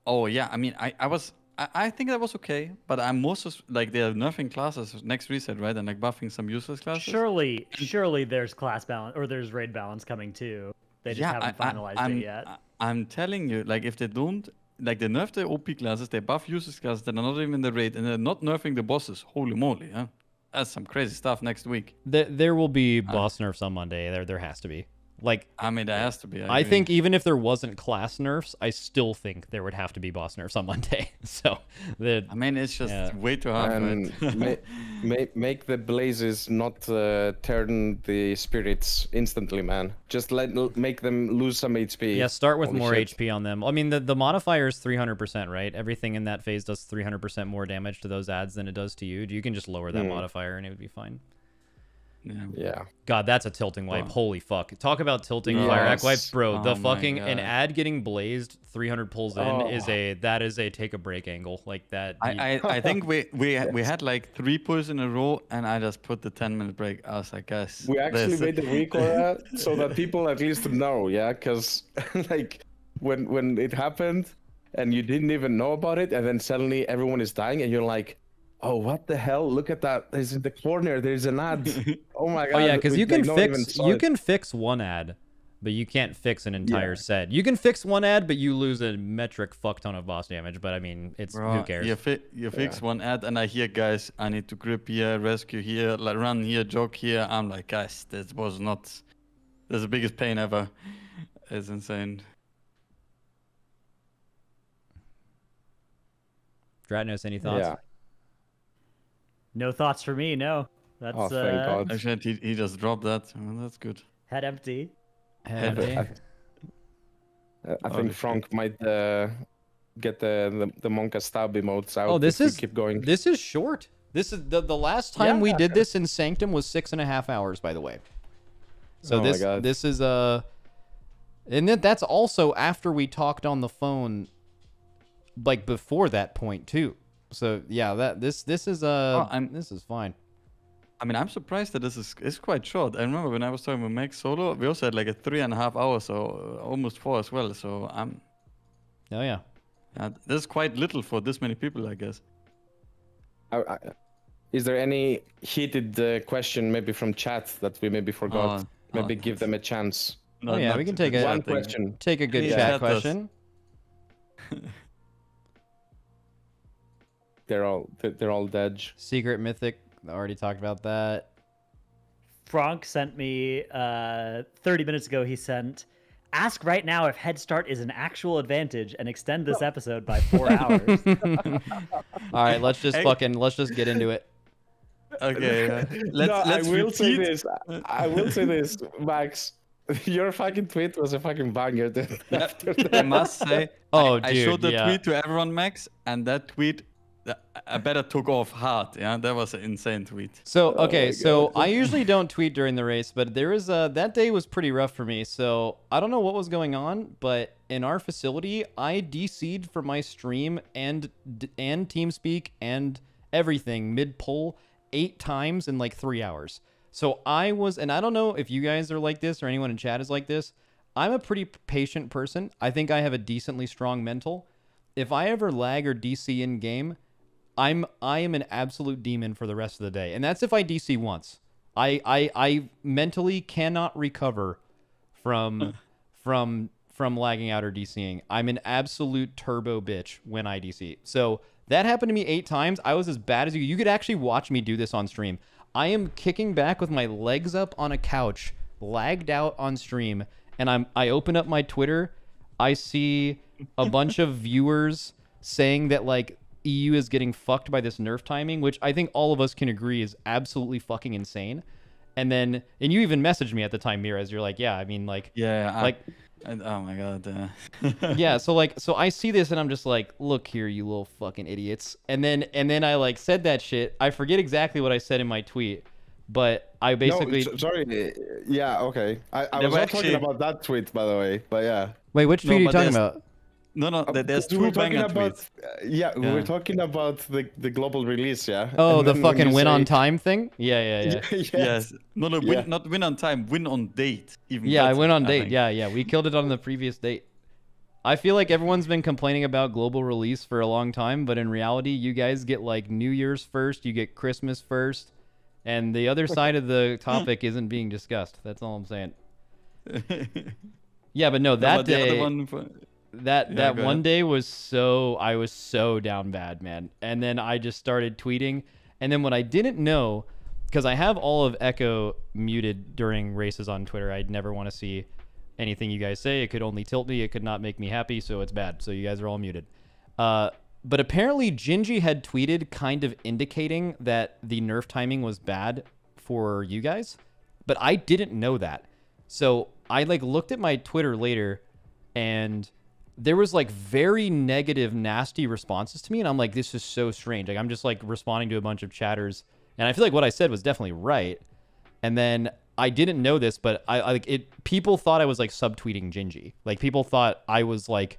Oh yeah, I mean, I, I was. I, I think that was okay, but I'm more sus- like they're nerfing classes next reset, right? And like buffing some useless classes. Surely, surely there's class balance or there's raid balance coming too. They just yeah, haven't I, finalized I, I'm, it yet. I- I'm telling you, like if they don't, like they nerf the OP classes, they buff useless classes that are not even in the raid, and they're not nerfing the bosses. Holy moly, huh? That's some crazy stuff next week. There, there will be uh, boss nerfs on Monday. There, there has to be. Like, I mean, it has to be. I agree. think even if there wasn't class nerfs, I still think there would have to be boss nerfs on Monday. (laughs) So, the I mean, it's just Yeah. way too hard. and right? ma- (laughs) ma- make the blazes not uh, turn the spirits instantly, man. Just let make them lose some HP. yeah, start with Holy more shit. HP on them. I mean, the the modifier is 300%, right? Everything in that phase does 300% more damage to those ads than it does to you. You can just lower that Hmm. modifier and it would be fine. Yeah. Yeah. God, that's a tilting wipe. Wow. Holy fuck. Talk about tilting Fyrakk wipes, bro. the Oh my fucking an ad getting blazed 300 pulls in oh. is Oh. a that is a take a break angle. Like that. I, I, I think we we we had like three pulls in a row, and I just put the ten minute break. I was like, guys, We actually this- made the recoil (laughs) so that people at least know, yeah, because (laughs) like when when it happened and you didn't even know about it, and then suddenly everyone is dying, and you're like, oh, what the hell? Look at that! There's in the corner. There's an ad. (laughs) oh my god! Oh yeah, because you can no one even fix you it. can fix one ad, but you can't fix an entire Yeah. set. You can fix one ad, but you lose a metric fuck ton of boss damage. But I mean, it's Bro, who cares? You, fi- you fix one ad, and I hear guys, I need to grip here, rescue here, like run here, jog here. I'm like, guys, this was not. This is the biggest pain ever. It's insane. Dratnos, any thoughts? Yeah. No thoughts for me. No, that's Oh, thank uh, God. Actually, he, he just dropped that. Oh, that's good. head empty. Head Head- day? Uh, I Holy think shit. Frank might uh, get the the, the Monka stab emotes out. Oh, this if we is keep going. This is short. This is the the last time we Yeah. did this in Sanctum was six and a half hours, by the way. So Oh my this God. this is uh, and then that's also after we talked on the phone, like before that point too. So yeah, that this this is uh Oh, this is fine. I mean, I'm surprised that this is it's quite short. I remember when I was talking with Max Solo, we also had like a three and a half hours, so uh, almost four as well. So I'm, Oh yeah. uh, this is quite little for this many people, I guess. I, I, is there any heated uh, question maybe from chat that we maybe forgot? Oh, maybe oh, give them a chance. Oh, yeah, we can take a- One question. Take a good Yeah. chat Chat question. (laughs) They're all they're, they're all dead. Secret Mythic. Already talked about that. Frank sent me uh, 30 minutes ago. He sent, "Ask right now if Head Start is an actual advantage, and extend this episode by four hours." (laughs) All right, let's just Hey. fucking let's just get into it. Okay. (laughs) uh, let's no, let's I will say this. I- I will say this, Max. (laughs) Your fucking tweet was a fucking banger. Then after I must say, Oh, I, I showed the yeah. tweet to everyone, Max, and that tweet, I better took off hard. Yeah, that was an insane tweet. So okay, my so I usually don't tweet during the race, but there was uh that day was pretty rough for me. So I don't know what was going on, but in our facility, I DC'd for my stream and and TeamSpeak and everything mid pull eight times in like three hours. So I was, and I don't know if you guys are like this or anyone in chat is like this. I'm a pretty patient person. I think I have a decently strong mental. If I ever lag or DC in game, I'm I am an absolute demon for the rest of the day, and that's if I DC once. I I I mentally cannot recover from (laughs) from from lagging out or DCing. I'm an absolute turbo bitch when I DC. So that happened to me eight times. I was as bad as you. You could actually watch me do this on stream. I am kicking back with my legs up on a couch, lagged out on stream, and I'm I open up my Twitter. I see a bunch of (laughs) viewers saying that like EU is getting fucked by this nerf timing, which I think all of us can agree is absolutely fucking insane. And then, and you even messaged me at the time, Mira, as you're like, yeah, I mean, like, Yeah, I- like, I- oh my god. Uh, (laughs) yeah. So like, so I see this and I'm just like, look here, you little fucking idiots. And then, and then I like said that shit. I forget exactly what I said in my tweet, but I basically No, sorry. uh, Yeah, okay. I, I was were not talking about that tweet, by the way. But yeah. wait. Which No, tweet are you talking there's- about? No, no, Uh, there- there's we two talking banger about, tweets. uh, yeah, we're talking about the, the global release, yeah. Oh, And the fucking you win on time thing. Yeah, yeah, yeah. (laughs) yes. Yes. No, no, win, Yeah. not win on time, win on date. Even Yeah, I better, went on date. think. Yeah, yeah. We killed it on the previous date. I feel like everyone's been complaining about global release for a long time, but in reality, you guys get like New Year's first, you get Christmas first, and the other (laughs) side of the topic isn't being discussed. That's all I'm saying. (laughs) Yeah, but no, No, that but the day, other one for- that Yeah, that one ahead. day was so I was so down bad, man. And then I just started tweeting, and then what I didn't know, because I have all of Echo muted during races on Twitter. I'd never want to see anything you guys say. It could only tilt me. It could not make me happy. So it's bad. So you guys are all muted. Uh, but apparently, Gingi had tweeted, kind of indicating that the nerf timing was bad for you guys. But I didn't know that. So I like looked at my Twitter later, and there was like very negative, nasty responses to me, and I'm like, this is so strange. Like I'm just like responding to a bunch of chatters, and I feel like what I said was definitely right. And then I didn't know this, but I, I like it. People thought I was like subtweeting Gingi. Like people thought I was like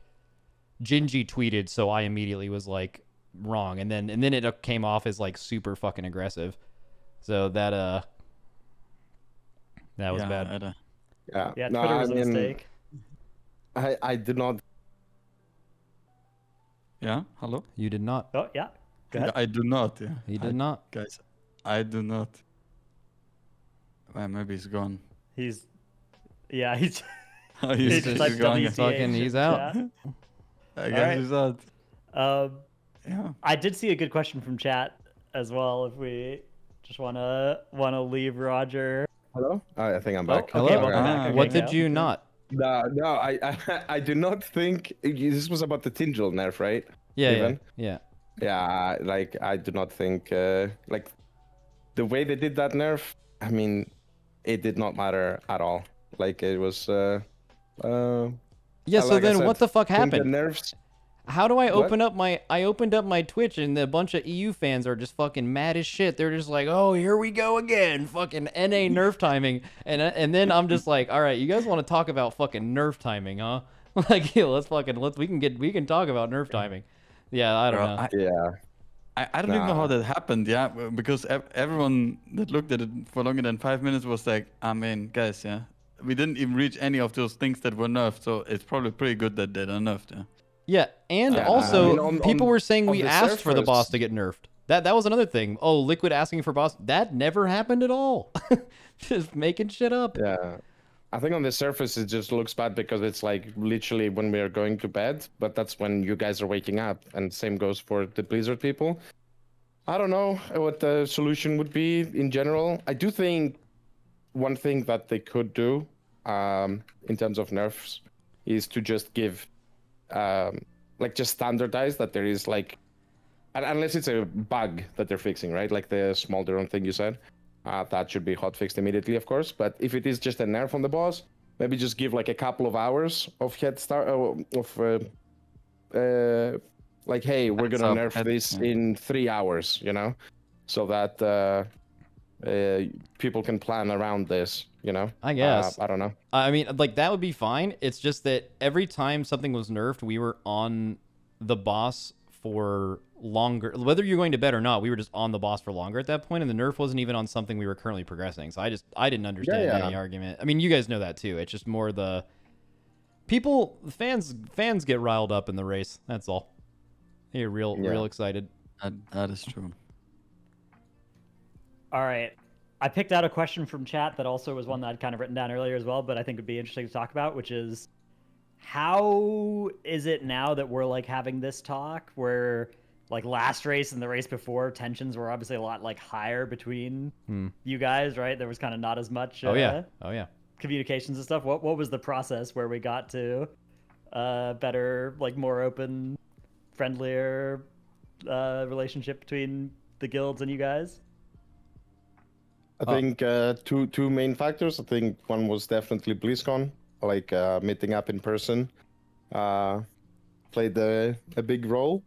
Gingi tweeted, so I immediately was like wrong, and then and then it came off as like super fucking aggressive. So that uh, that was yeah, bad. I- uh, Yeah, Yeah, No, Twitter I was a mean, mistake. I, I did not. Yeah, hello? You did not. Oh yeah, go ahead. I do not. Yeah. He I- did not. Guys, I do not. Well, maybe he's gone. He's yeah, (laughs) he's he's, he's just typed gone. WTH Fucking- he's out. chat. I guess Alright. he's out. Um, Yeah. I did see a good question from chat as well. If we just wanna wanna leave Roger. Hello? Oh, I think I'm Oh, back. okay, Hello? welcome Ah, back. Okay, what did yeah. you not? No, no, I, I, (laughs) I do not think this was about the Tindral nerf, right? Yeah, yeah, yeah. Yeah, like I do not think uh, like the way they did that nerf. I mean, it did not matter at all. Like it was. Uh, uh, Yeah. So like then, said, what the fuck happened? The nerfs. How do I What? open up my? I opened up my Twitch and a bunch of EU fans are just fucking mad as shit. They're just like, "Oh, here we go again, fucking NA (laughs) nerf timing." And uh, and then I'm just like, "All right, you guys want to talk about fucking nerf timing, huh?" (laughs) Like, yeah, let's fucking let's we can get we can talk about nerf timing. Yeah, I don't Bro, know. I, Yeah. I, I don't even know how that happened, yeah, because ev- everyone that looked at it for longer than five minutes was like, I mean, guys, yeah, we didn't even reach any of those things that were nerfed, so it's probably pretty good that they're nerfed, yeah. Yeah, and I also mean, on- people on- were saying we asked for the boss to get nerfed. That that was another thing. Oh, Liquid asking for boss. That never happened at all. (laughs) just making shit up. Yeah. I think on the surface it just looks bad because it's like literally when we are going to bed, but that's when you guys are waking up, and same goes for the Blizzard people. I don't know what the solution would be in general. I do think one thing that they could do um, in terms of nerfs is to just give, um, like, just standardize that there is like, unless it's a bug that they're fixing, right? Like the small Smolderon thing you said. Uh, that should be hot fixed immediately, of course. But if it is just a nerf on the boss, maybe just give like a couple of hours of head start uh, of uh, uh, like, hey, we're gonna nerf this in three hours, you know, so that uh, people can plan around this, you know. I guess. Uh, I don't know. I mean, like that would be fine. It's just that every time something was nerfed, we were on the boss for longer. Whether you're going to bed or not, we were just on the boss for longer at that point, and the nerf wasn't even on something we were currently progressing. So I just I didn't understand yeah. any argument. I mean, you guys know that too. It's just more the people, fans, fans get riled up in the race. That's all. They get real, Yeah. real excited. That, that is true. All right. I picked out a question from chat that also was one that I'd kind of written down earlier as well, but I think would be interesting to talk about, which is how is it now that we're like having this talk where like last race and the race before tensions were obviously a lot like higher between Hmm. you guys, right? There was kind of not as much Oh yeah, uh, oh yeah. communications and stuff. What what was the process where we got to uh better like more open, friendlier uh relationship between the guilds and you guys? I Oh. think uh, two two main factors. I think one was definitely BlizzCon, like uh, meeting up in person, uh, played a, a big role.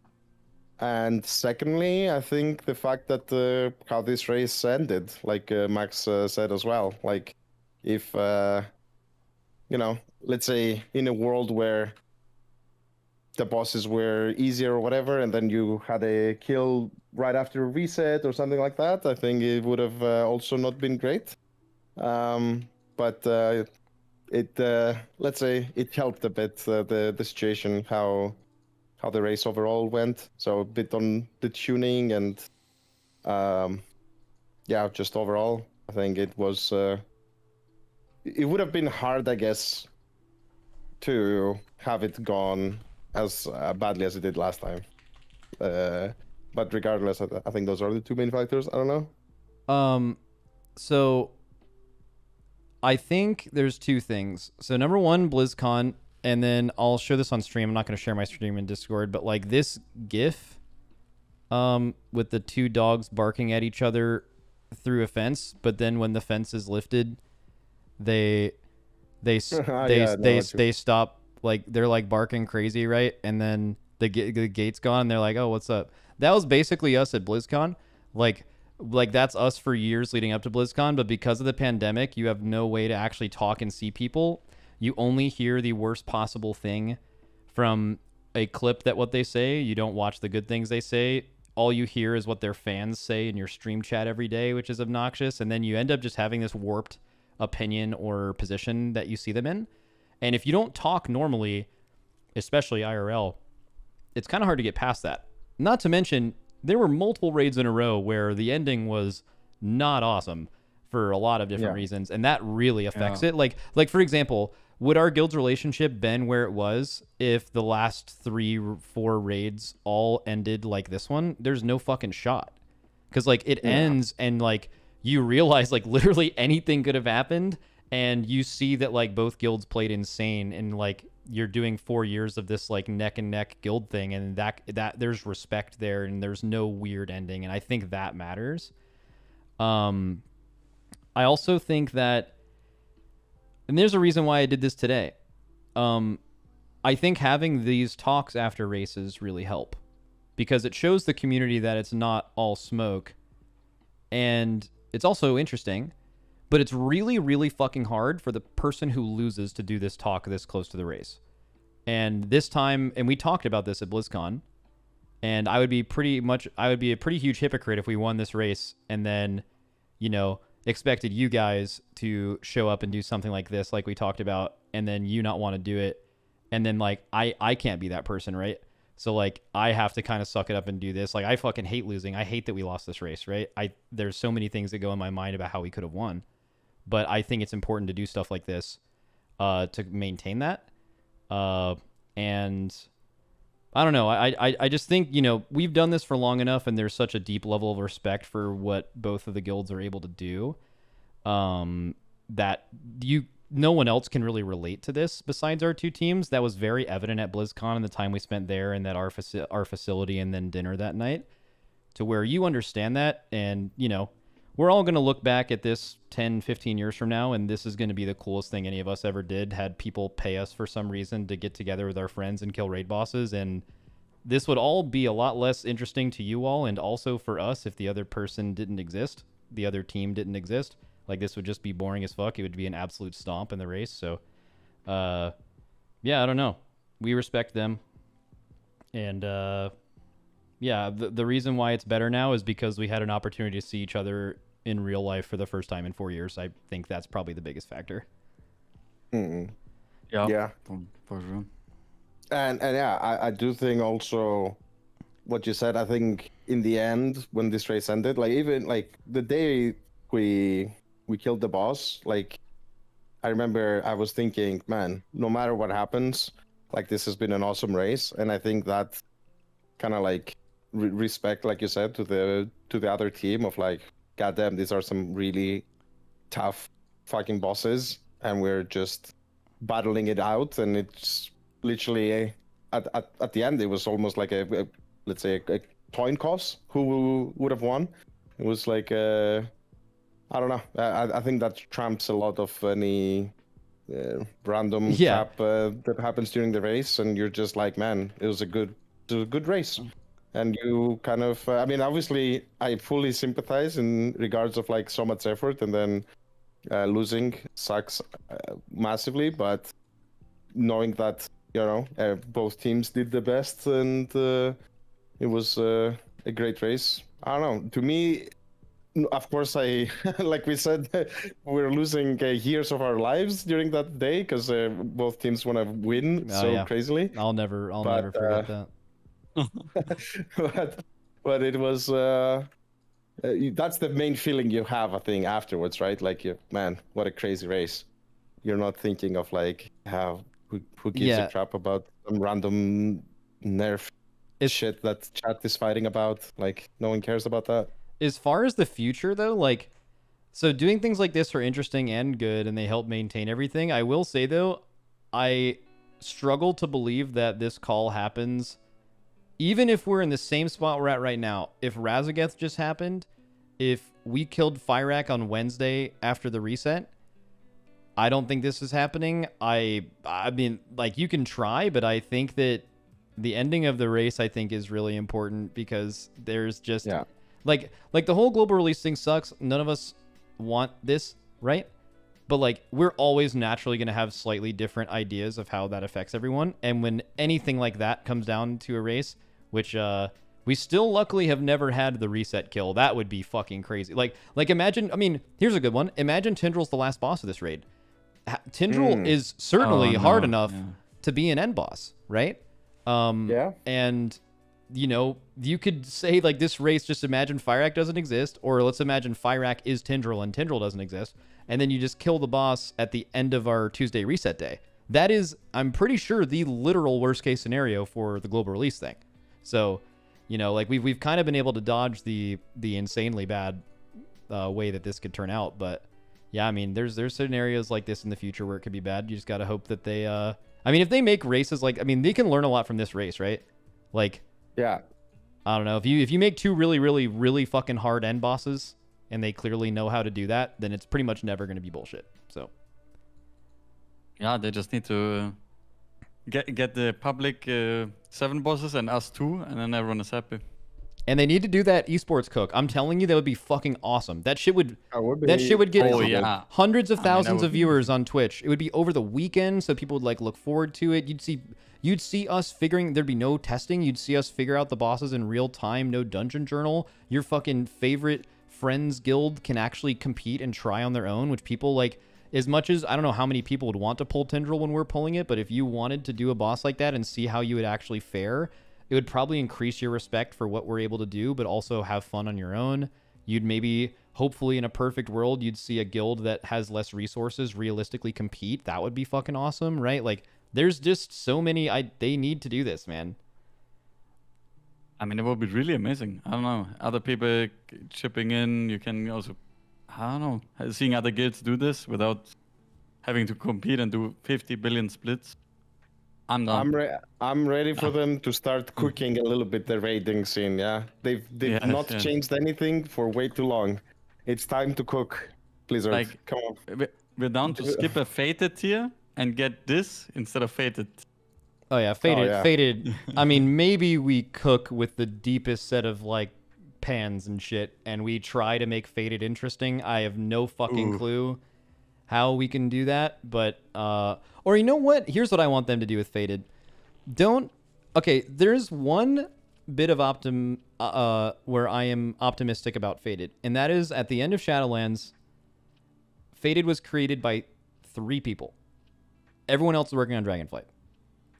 And secondly, I think the fact that uh, how this race ended, like uh, Max uh, said as well, like if uh, you know, let's say in a world where the bosses were easier or whatever, and then you had a kill right after a reset or something like that, I think it would have uh, also not been great. Um, but uh, it, uh, let's say, it helped a bit uh, the the situation how how the race overall went. So a bit on the tuning and um, yeah, just overall, I think it was. Uh, it would have been hard, I guess, to have it gone as uh, badly as it did last time. But regardless, I, th- I think those are the two main factors. I don't know. Um, so I think there's two things. So number one, BlizzCon, and then I'll show this on stream. I'm not going to share my stream in Discord, but like this GIF, um, with the two dogs barking at each other through a fence, but then when the fence is lifted, they they s- (laughs) Yeah, they I they what they stop like they're like barking crazy, right? And then the the gate's gone. And they're like, "Oh, what's up?" That was basically us at BlizzCon. Like like that's us for years leading up to BlizzCon, but because of the pandemic, you have no way to actually talk and see people. You only hear the worst possible thing from a clip that what they say. You don't watch the good things they say. All you hear is what their fans say in your stream chat every day, which is obnoxious. And then you end up just having this warped opinion or position that you see them in. And if you don't talk normally, especially IRL, it's kind of hard to get past that. Not to mention, there were multiple raids in a row where the ending was not awesome for a lot of different Yeah. reasons, and that really affects Yeah. it. Like, like for example, would our guild's relationship been where it was if the last three, four raids all ended like this one? There's no fucking shot, because like it ends and like you realize like literally (laughs) anything could have happened, and you see that like both guilds played insane and like you're doing four years of this like neck and neck guild thing and that that there's respect there and there's no weird ending and i think that matters. Um i also think that and there's a reason why i did this today. Um i think having these talks after races really help because it shows the community that it's not all smoke and it's also interesting but it's really really fucking hard for the person who loses to do this talk this close to the race. And this time and we talked about this at blizzcon and i would be pretty much i would be a pretty huge hypocrite if we won this race and then you know expected you guys to show up and do something like this like we talked about and then you not want to do it. And then like i i can't be that person right? So like i have to kind of suck it up and do this. Like i fucking hate losing. I hate that we lost this race right? I there's so many things that go in my mind about how we could have won but I think it's important to do stuff like this uh, to maintain that. Uh, and I don't know. I, I I just think you know we've done this for long enough, and there's such a deep level of respect for what both of the guilds are able to do, um, that you no one else can really relate to this besides our two teams. That was very evident at BlizzCon and the time we spent there, and that our faci- our facility, and then dinner that night, to where you understand that, and you know we're all going to look back at this 10 15 years from now and this is going to be the coolest thing any of us ever did had people pay us for some reason to get together with our friends and kill raid bosses and this would all be a lot less interesting to you all and also for us if the other person didn't exist the other team didn't exist. Like this would just be boring as fuck. It would be an absolute stomp in the race so uh yeah i don't know. We respect them and uh yeah the, the reason why it's better now is because we had an opportunity to see each other in real life for the first time in four years i think that's probably the biggest factor Mm-mm. Yeah. Yeah. For, for sure. And and yeah, I, I do think also what you said. I think in the end, when this race ended, like even like the day we we killed the boss, like I remember I was thinking, man, no matter what happens, like this has been an awesome race, and I think that kind of like re- respect, like you said, to the to the other team of like, goddamn, these are some really tough fucking bosses, and we're just battling it out, and it's literally at, at, at the end it was almost like a, a let's say a, a coin toss who would have won. It was like uh i don't know. I, I think that trumps a lot of any uh, random Yeah. crap uh, that happens during the race and you're just like man it was a good it was a good race and you kind of uh, i mean obviously i fully sympathize in regards of like so much effort and then uh, losing sucks uh, massively but knowing that you know uh, both teams did the best and uh, it was uh, a great race. I don't know. To me of course i (laughs) like we said (laughs) we're losing uh, years of our lives during that day because uh, both teams want to win Oh, so yeah. crazily. I'll never i'll But, never forget that (laughs) but but it was uh, uh, that's the main feeling you have i think afterwards right? Like you man what a crazy race. You're not thinking of like how who, who gives Yeah. a crap about some random nerf It's- shit that chat is fighting about? Like no one cares about that? As far as the future though like so doing things like this are interesting and good and they help maintain everything. I will say though i struggle to believe that this call happens even if we're in the same spot we're at right now if Raszageth just happened if we killed Fyrakk on wednesday after the reset i don't think this is happening. I i mean like you can try but i think that the ending of the race i think is really important because there's just Yeah. like like the whole global release thing sucks. None of us want this right? But like we're always naturally going to have slightly different ideas of how that affects everyone. And when anything like that comes down to a race which uh we still luckily have never had the reset kill that would be fucking crazy like like imagine i mean here's a good one imagine Tindral's the last boss of this raid Ha- tendrill Hmm. is certainly Oh, hard no, enough yeah. to be an end boss right um Yeah. and you know, you could say like this race, just imagine Fyrakk doesn't exist, or let's imagine Fyrakk is Tindral and Tindral doesn't exist, and then you just kill the boss at the end of our Tuesday reset day. That is, I'm pretty sure, the literal worst case scenario for the global release thing. So, you know, like we've we've kind of been able to dodge the the insanely bad uh, way that this could turn out, but yeah, I mean, there's there's scenarios like this in the future where it could be bad. You just gotta hope that they, uh, I mean, if they make races like, I mean, they can learn a lot from this race, right? Like, yeah I don't know if you if you make two really really really fucking hard end bosses and they clearly know how to do that, then it's pretty much never going to be bullshit. So Yeah, they just need to uh, get get the public uh, seven bosses and us two, and then everyone is happy. and they need to do that esports cook. I'm telling you, that would be fucking awesome. That shit would That would that shit would get Oh, yeah. hundreds of I mean, that thousands of be- viewers on Twitch. It would be over the weekend, so people would like look forward to it. You'd see you'd see us figuring there'd be no testing. You'd see us figure out the bosses in real time, no dungeon journal. Your fucking favorite friends guild can actually compete and try on their own, which people like as much as I don't know how many people would want to pull Tindral when we're pulling it, but if you wanted to do a boss like that and see how you would actually fare, it would probably increase your respect for what we're able to do, but also have fun on your own. You'd maybe hopefully in a perfect world you'd see a guild that has less resources realistically compete. That would be fucking awesome, right? Like there's just so many I they need to do this, man. I mean, it would be really amazing. I don't know. Other people chipping in. You can also, I don't know, seeing other guilds do this without having to compete and do 50 billion splits. I'm not. I'm re- I'm ready for ah. them to start hmm. cooking a little bit the raiding scene. Yeah, they've they've Yes, not yes. changed anything for way too long. It's time to cook, Blizzard. Like- Come on. We- We're down to skip a fated tier and get this instead of fated. Oh yeah, faded. Oh, yeah. Faded. (laughs) I mean, maybe we cook with the deepest set of like pans and shit, and we try to make faded interesting. I have no fucking Ooh. clue how we can do that, but uh, or you know what? Here's what I want them to do with faded. Don't. Okay, there's one bit of optim uh where I am optimistic about faded, and that is at the end of Shadowlands. Faded was created by three people. Everyone else is working on Dragonflight.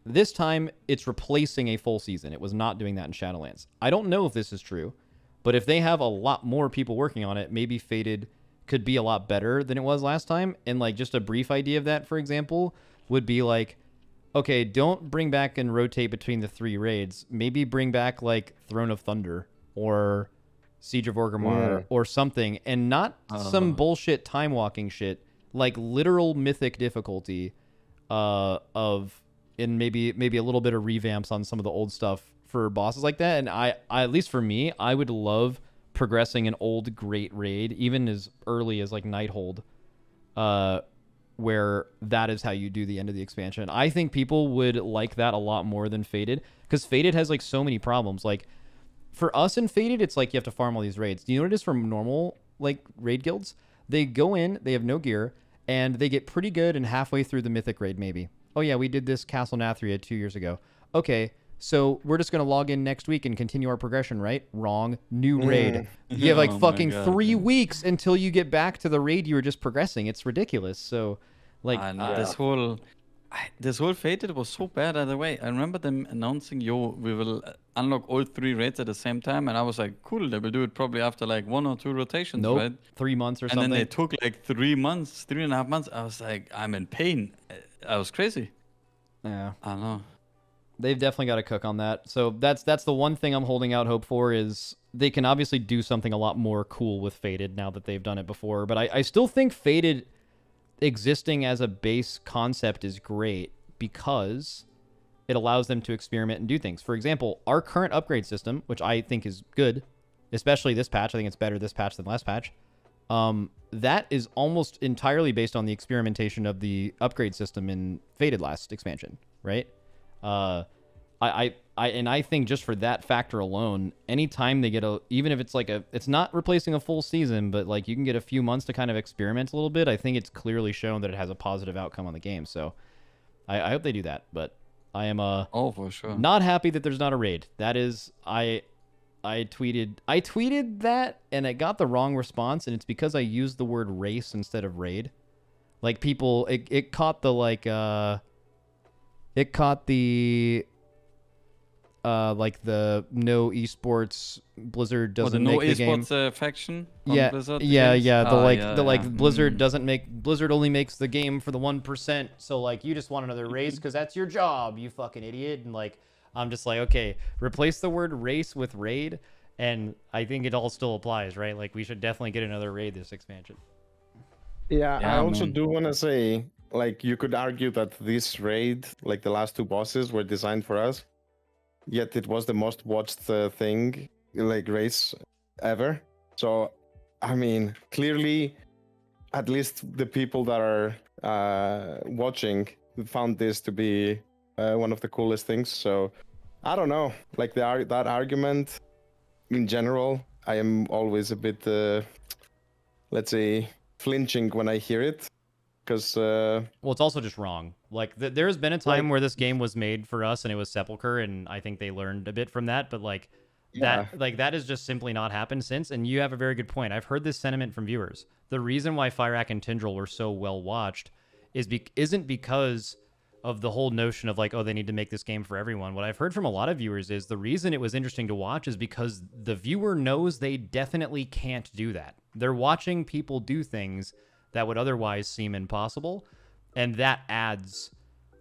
This time, it's replacing a full season. It was not doing that in Shadowlands. I don't know if this is true, but if they have a lot more people working on it, maybe Faded could be a lot better than it was last time. And like just a brief idea of that, for example, would be like, okay, don't bring back and rotate between the three raids. Maybe bring back like Throne of Thunder or Siege of Orgrimmar Yeah. or something, and not some bullshit time walking shit. Like literal mythic difficulty uh, of and maybe maybe a little bit of revamps on some of the old stuff for bosses like that. And I, I at least for me, I would love progressing an old great raid, even as early as like Nighthold, uh, where that is how you do the end of the expansion. I think people would like that a lot more than Faded because Faded has like so many problems. Like for us in Faded, it's like you have to farm all these raids. Do you know what it is for normal like raid guilds? They go in, they have no gear, and they get pretty good and halfway through the mythic raid maybe. Oh yeah, we did this Castle Nathria two years ago. Okay, so we're just gonna log in next week and continue our progression, right? Wrong. New raid. You have like Oh fucking three weeks until you get back to the raid you were just progressing. It's ridiculous. So, like, and this whole this whole fated was so bad either way. I remember them announcing, "Yo, we will uh, unlock all three raids at the same time," and I was like, "Cool, they will do it probably after like one or two rotations, nope, right?" three months or And something. And then they took like three months, three and a half months. I was like, I'm in pain. Uh, I was crazy. yeah. I don't know. They've definitely got to cook on that. So that's that's the one thing I'm holding out hope for is they can obviously do something a lot more cool with Faded now that they've done it before. But I, I still think Faded existing as a base concept is great because it allows them to experiment and do things. For example, our current upgrade system, which I think is good, especially this patch, I think it's better this patch than last patch. Um, that is almost entirely based on the experimentation of the upgrade system in Faded last expansion, right? Uh, I, I, I, and I think just for that factor alone, anytime they get a, even if it's like a, it's not replacing a full season, but like you can get a few months to kind of experiment a little bit. I think it's clearly shown that it has a positive outcome on the game. So, I, I hope they do that. But I am uh Oh, for sure. not happy that there's not a raid. That is, I, I tweeted, I tweeted that, and I got the wrong response, and it's because I used the word race instead of raid. Like people, it, it caught the like, uh, it caught the, uh, like the no esports Blizzard Oh, doesn't the no make the game. esports uh, faction. on Yeah, Blizzard yeah, games? yeah. The Ah, like, yeah, the like yeah. Blizzard Mm. doesn't make Blizzard only makes the game for the one percent. So like, you just want another (clears throat) race because that's your job, you fucking idiot. And like, I'm just like, okay, replace the word race with raid, and I think it all still applies, right? Like, we should definitely get another raid this expansion. Yeah, I Yeah, also man. do want to say, like, you could argue that this raid, like the last two bosses, were designed for us. Yet it was the most watched uh, thing, like race ever. So, I mean, clearly, at least the people that are uh, watching found this to be uh, one of the coolest things. So, I don't know, like the ar- that argument in general, I am always a bit, uh, let's say, flinching when I hear it, because uh, Well, it's also just wrong. Like, th- there's been a time Like- where this game was made for us, and it was Sepulcher, and I think they learned a bit from that. But like, Yeah. that like that has just simply not happened since. And you have a very good point. I've heard this sentiment from viewers. The reason why Fyrakk and Tindral were so well watched is be- isn't because of the whole notion of like, oh, they need to make this game for everyone. What I've heard from a lot of viewers is the reason it was interesting to watch is because the viewer knows they definitely can't do that. They're watching people do things that would otherwise seem impossible, and that adds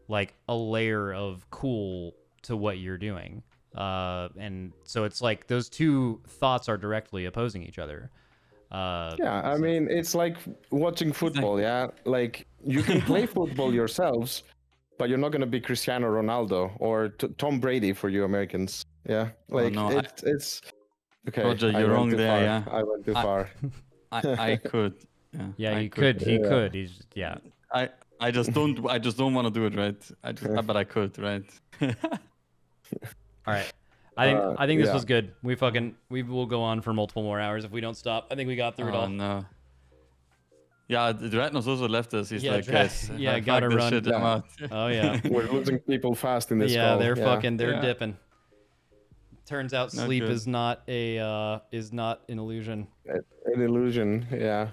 like a layer of cool to what you're doing. Uh, and so it's like those two thoughts are directly opposing each other. Uh, Yeah, I mean, it's like watching football. Yeah, like you can play (laughs) football yourselves, but you're not gonna be Cristiano Ronaldo or t- Tom Brady for you Americans. Yeah, like no, I- it's it's okay. Roger, you're wrong there, far. yeah. I went too I- far. (laughs) I, I could. Yeah, yeah, I he could, he Yeah. could. He's yeah. I I just don't I just don't want to do it right. I just, but I could, right? (laughs) All right. I think Uh, I think this yeah. was good. We fucking we will go on for multiple more hours if we don't stop. I think we got through it oh all. no. Yeah, the Dratnos also left us. He's Yeah, like, Dra- guys, (laughs) yeah, fuck gotta run. Shit, Yeah. out. Oh yeah. (laughs) We're losing people fast in this yeah, call. they're fucking they're Yeah. dipping. Turns out Not sleep good. is not a uh is not an illusion. an illusion. Yeah.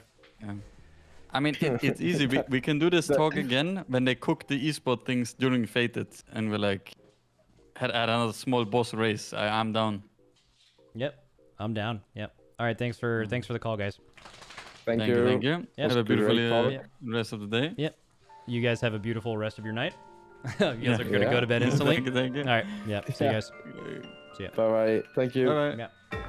I mean, it, it's (laughs) easy. We, we can do this The- talk again when they cook the esport things during Fated, and we're like, had, had another small boss race. I, I'm down. Yep. I'm down. Yep. All right, thanks for thanks for the call, guys. Thank, Thank you. you. Thank you. Yeah. Have a beautiful uh, Paul. rest of the day. Yep. You guys have a beautiful rest of your night. (laughs) you guys Yeah. are gonna Yeah. go to bed instantly. (laughs) thank you. Thank you. All right. Yep. See you guys. See ya. Bye bye. Thank you. Bye bye. Yeah.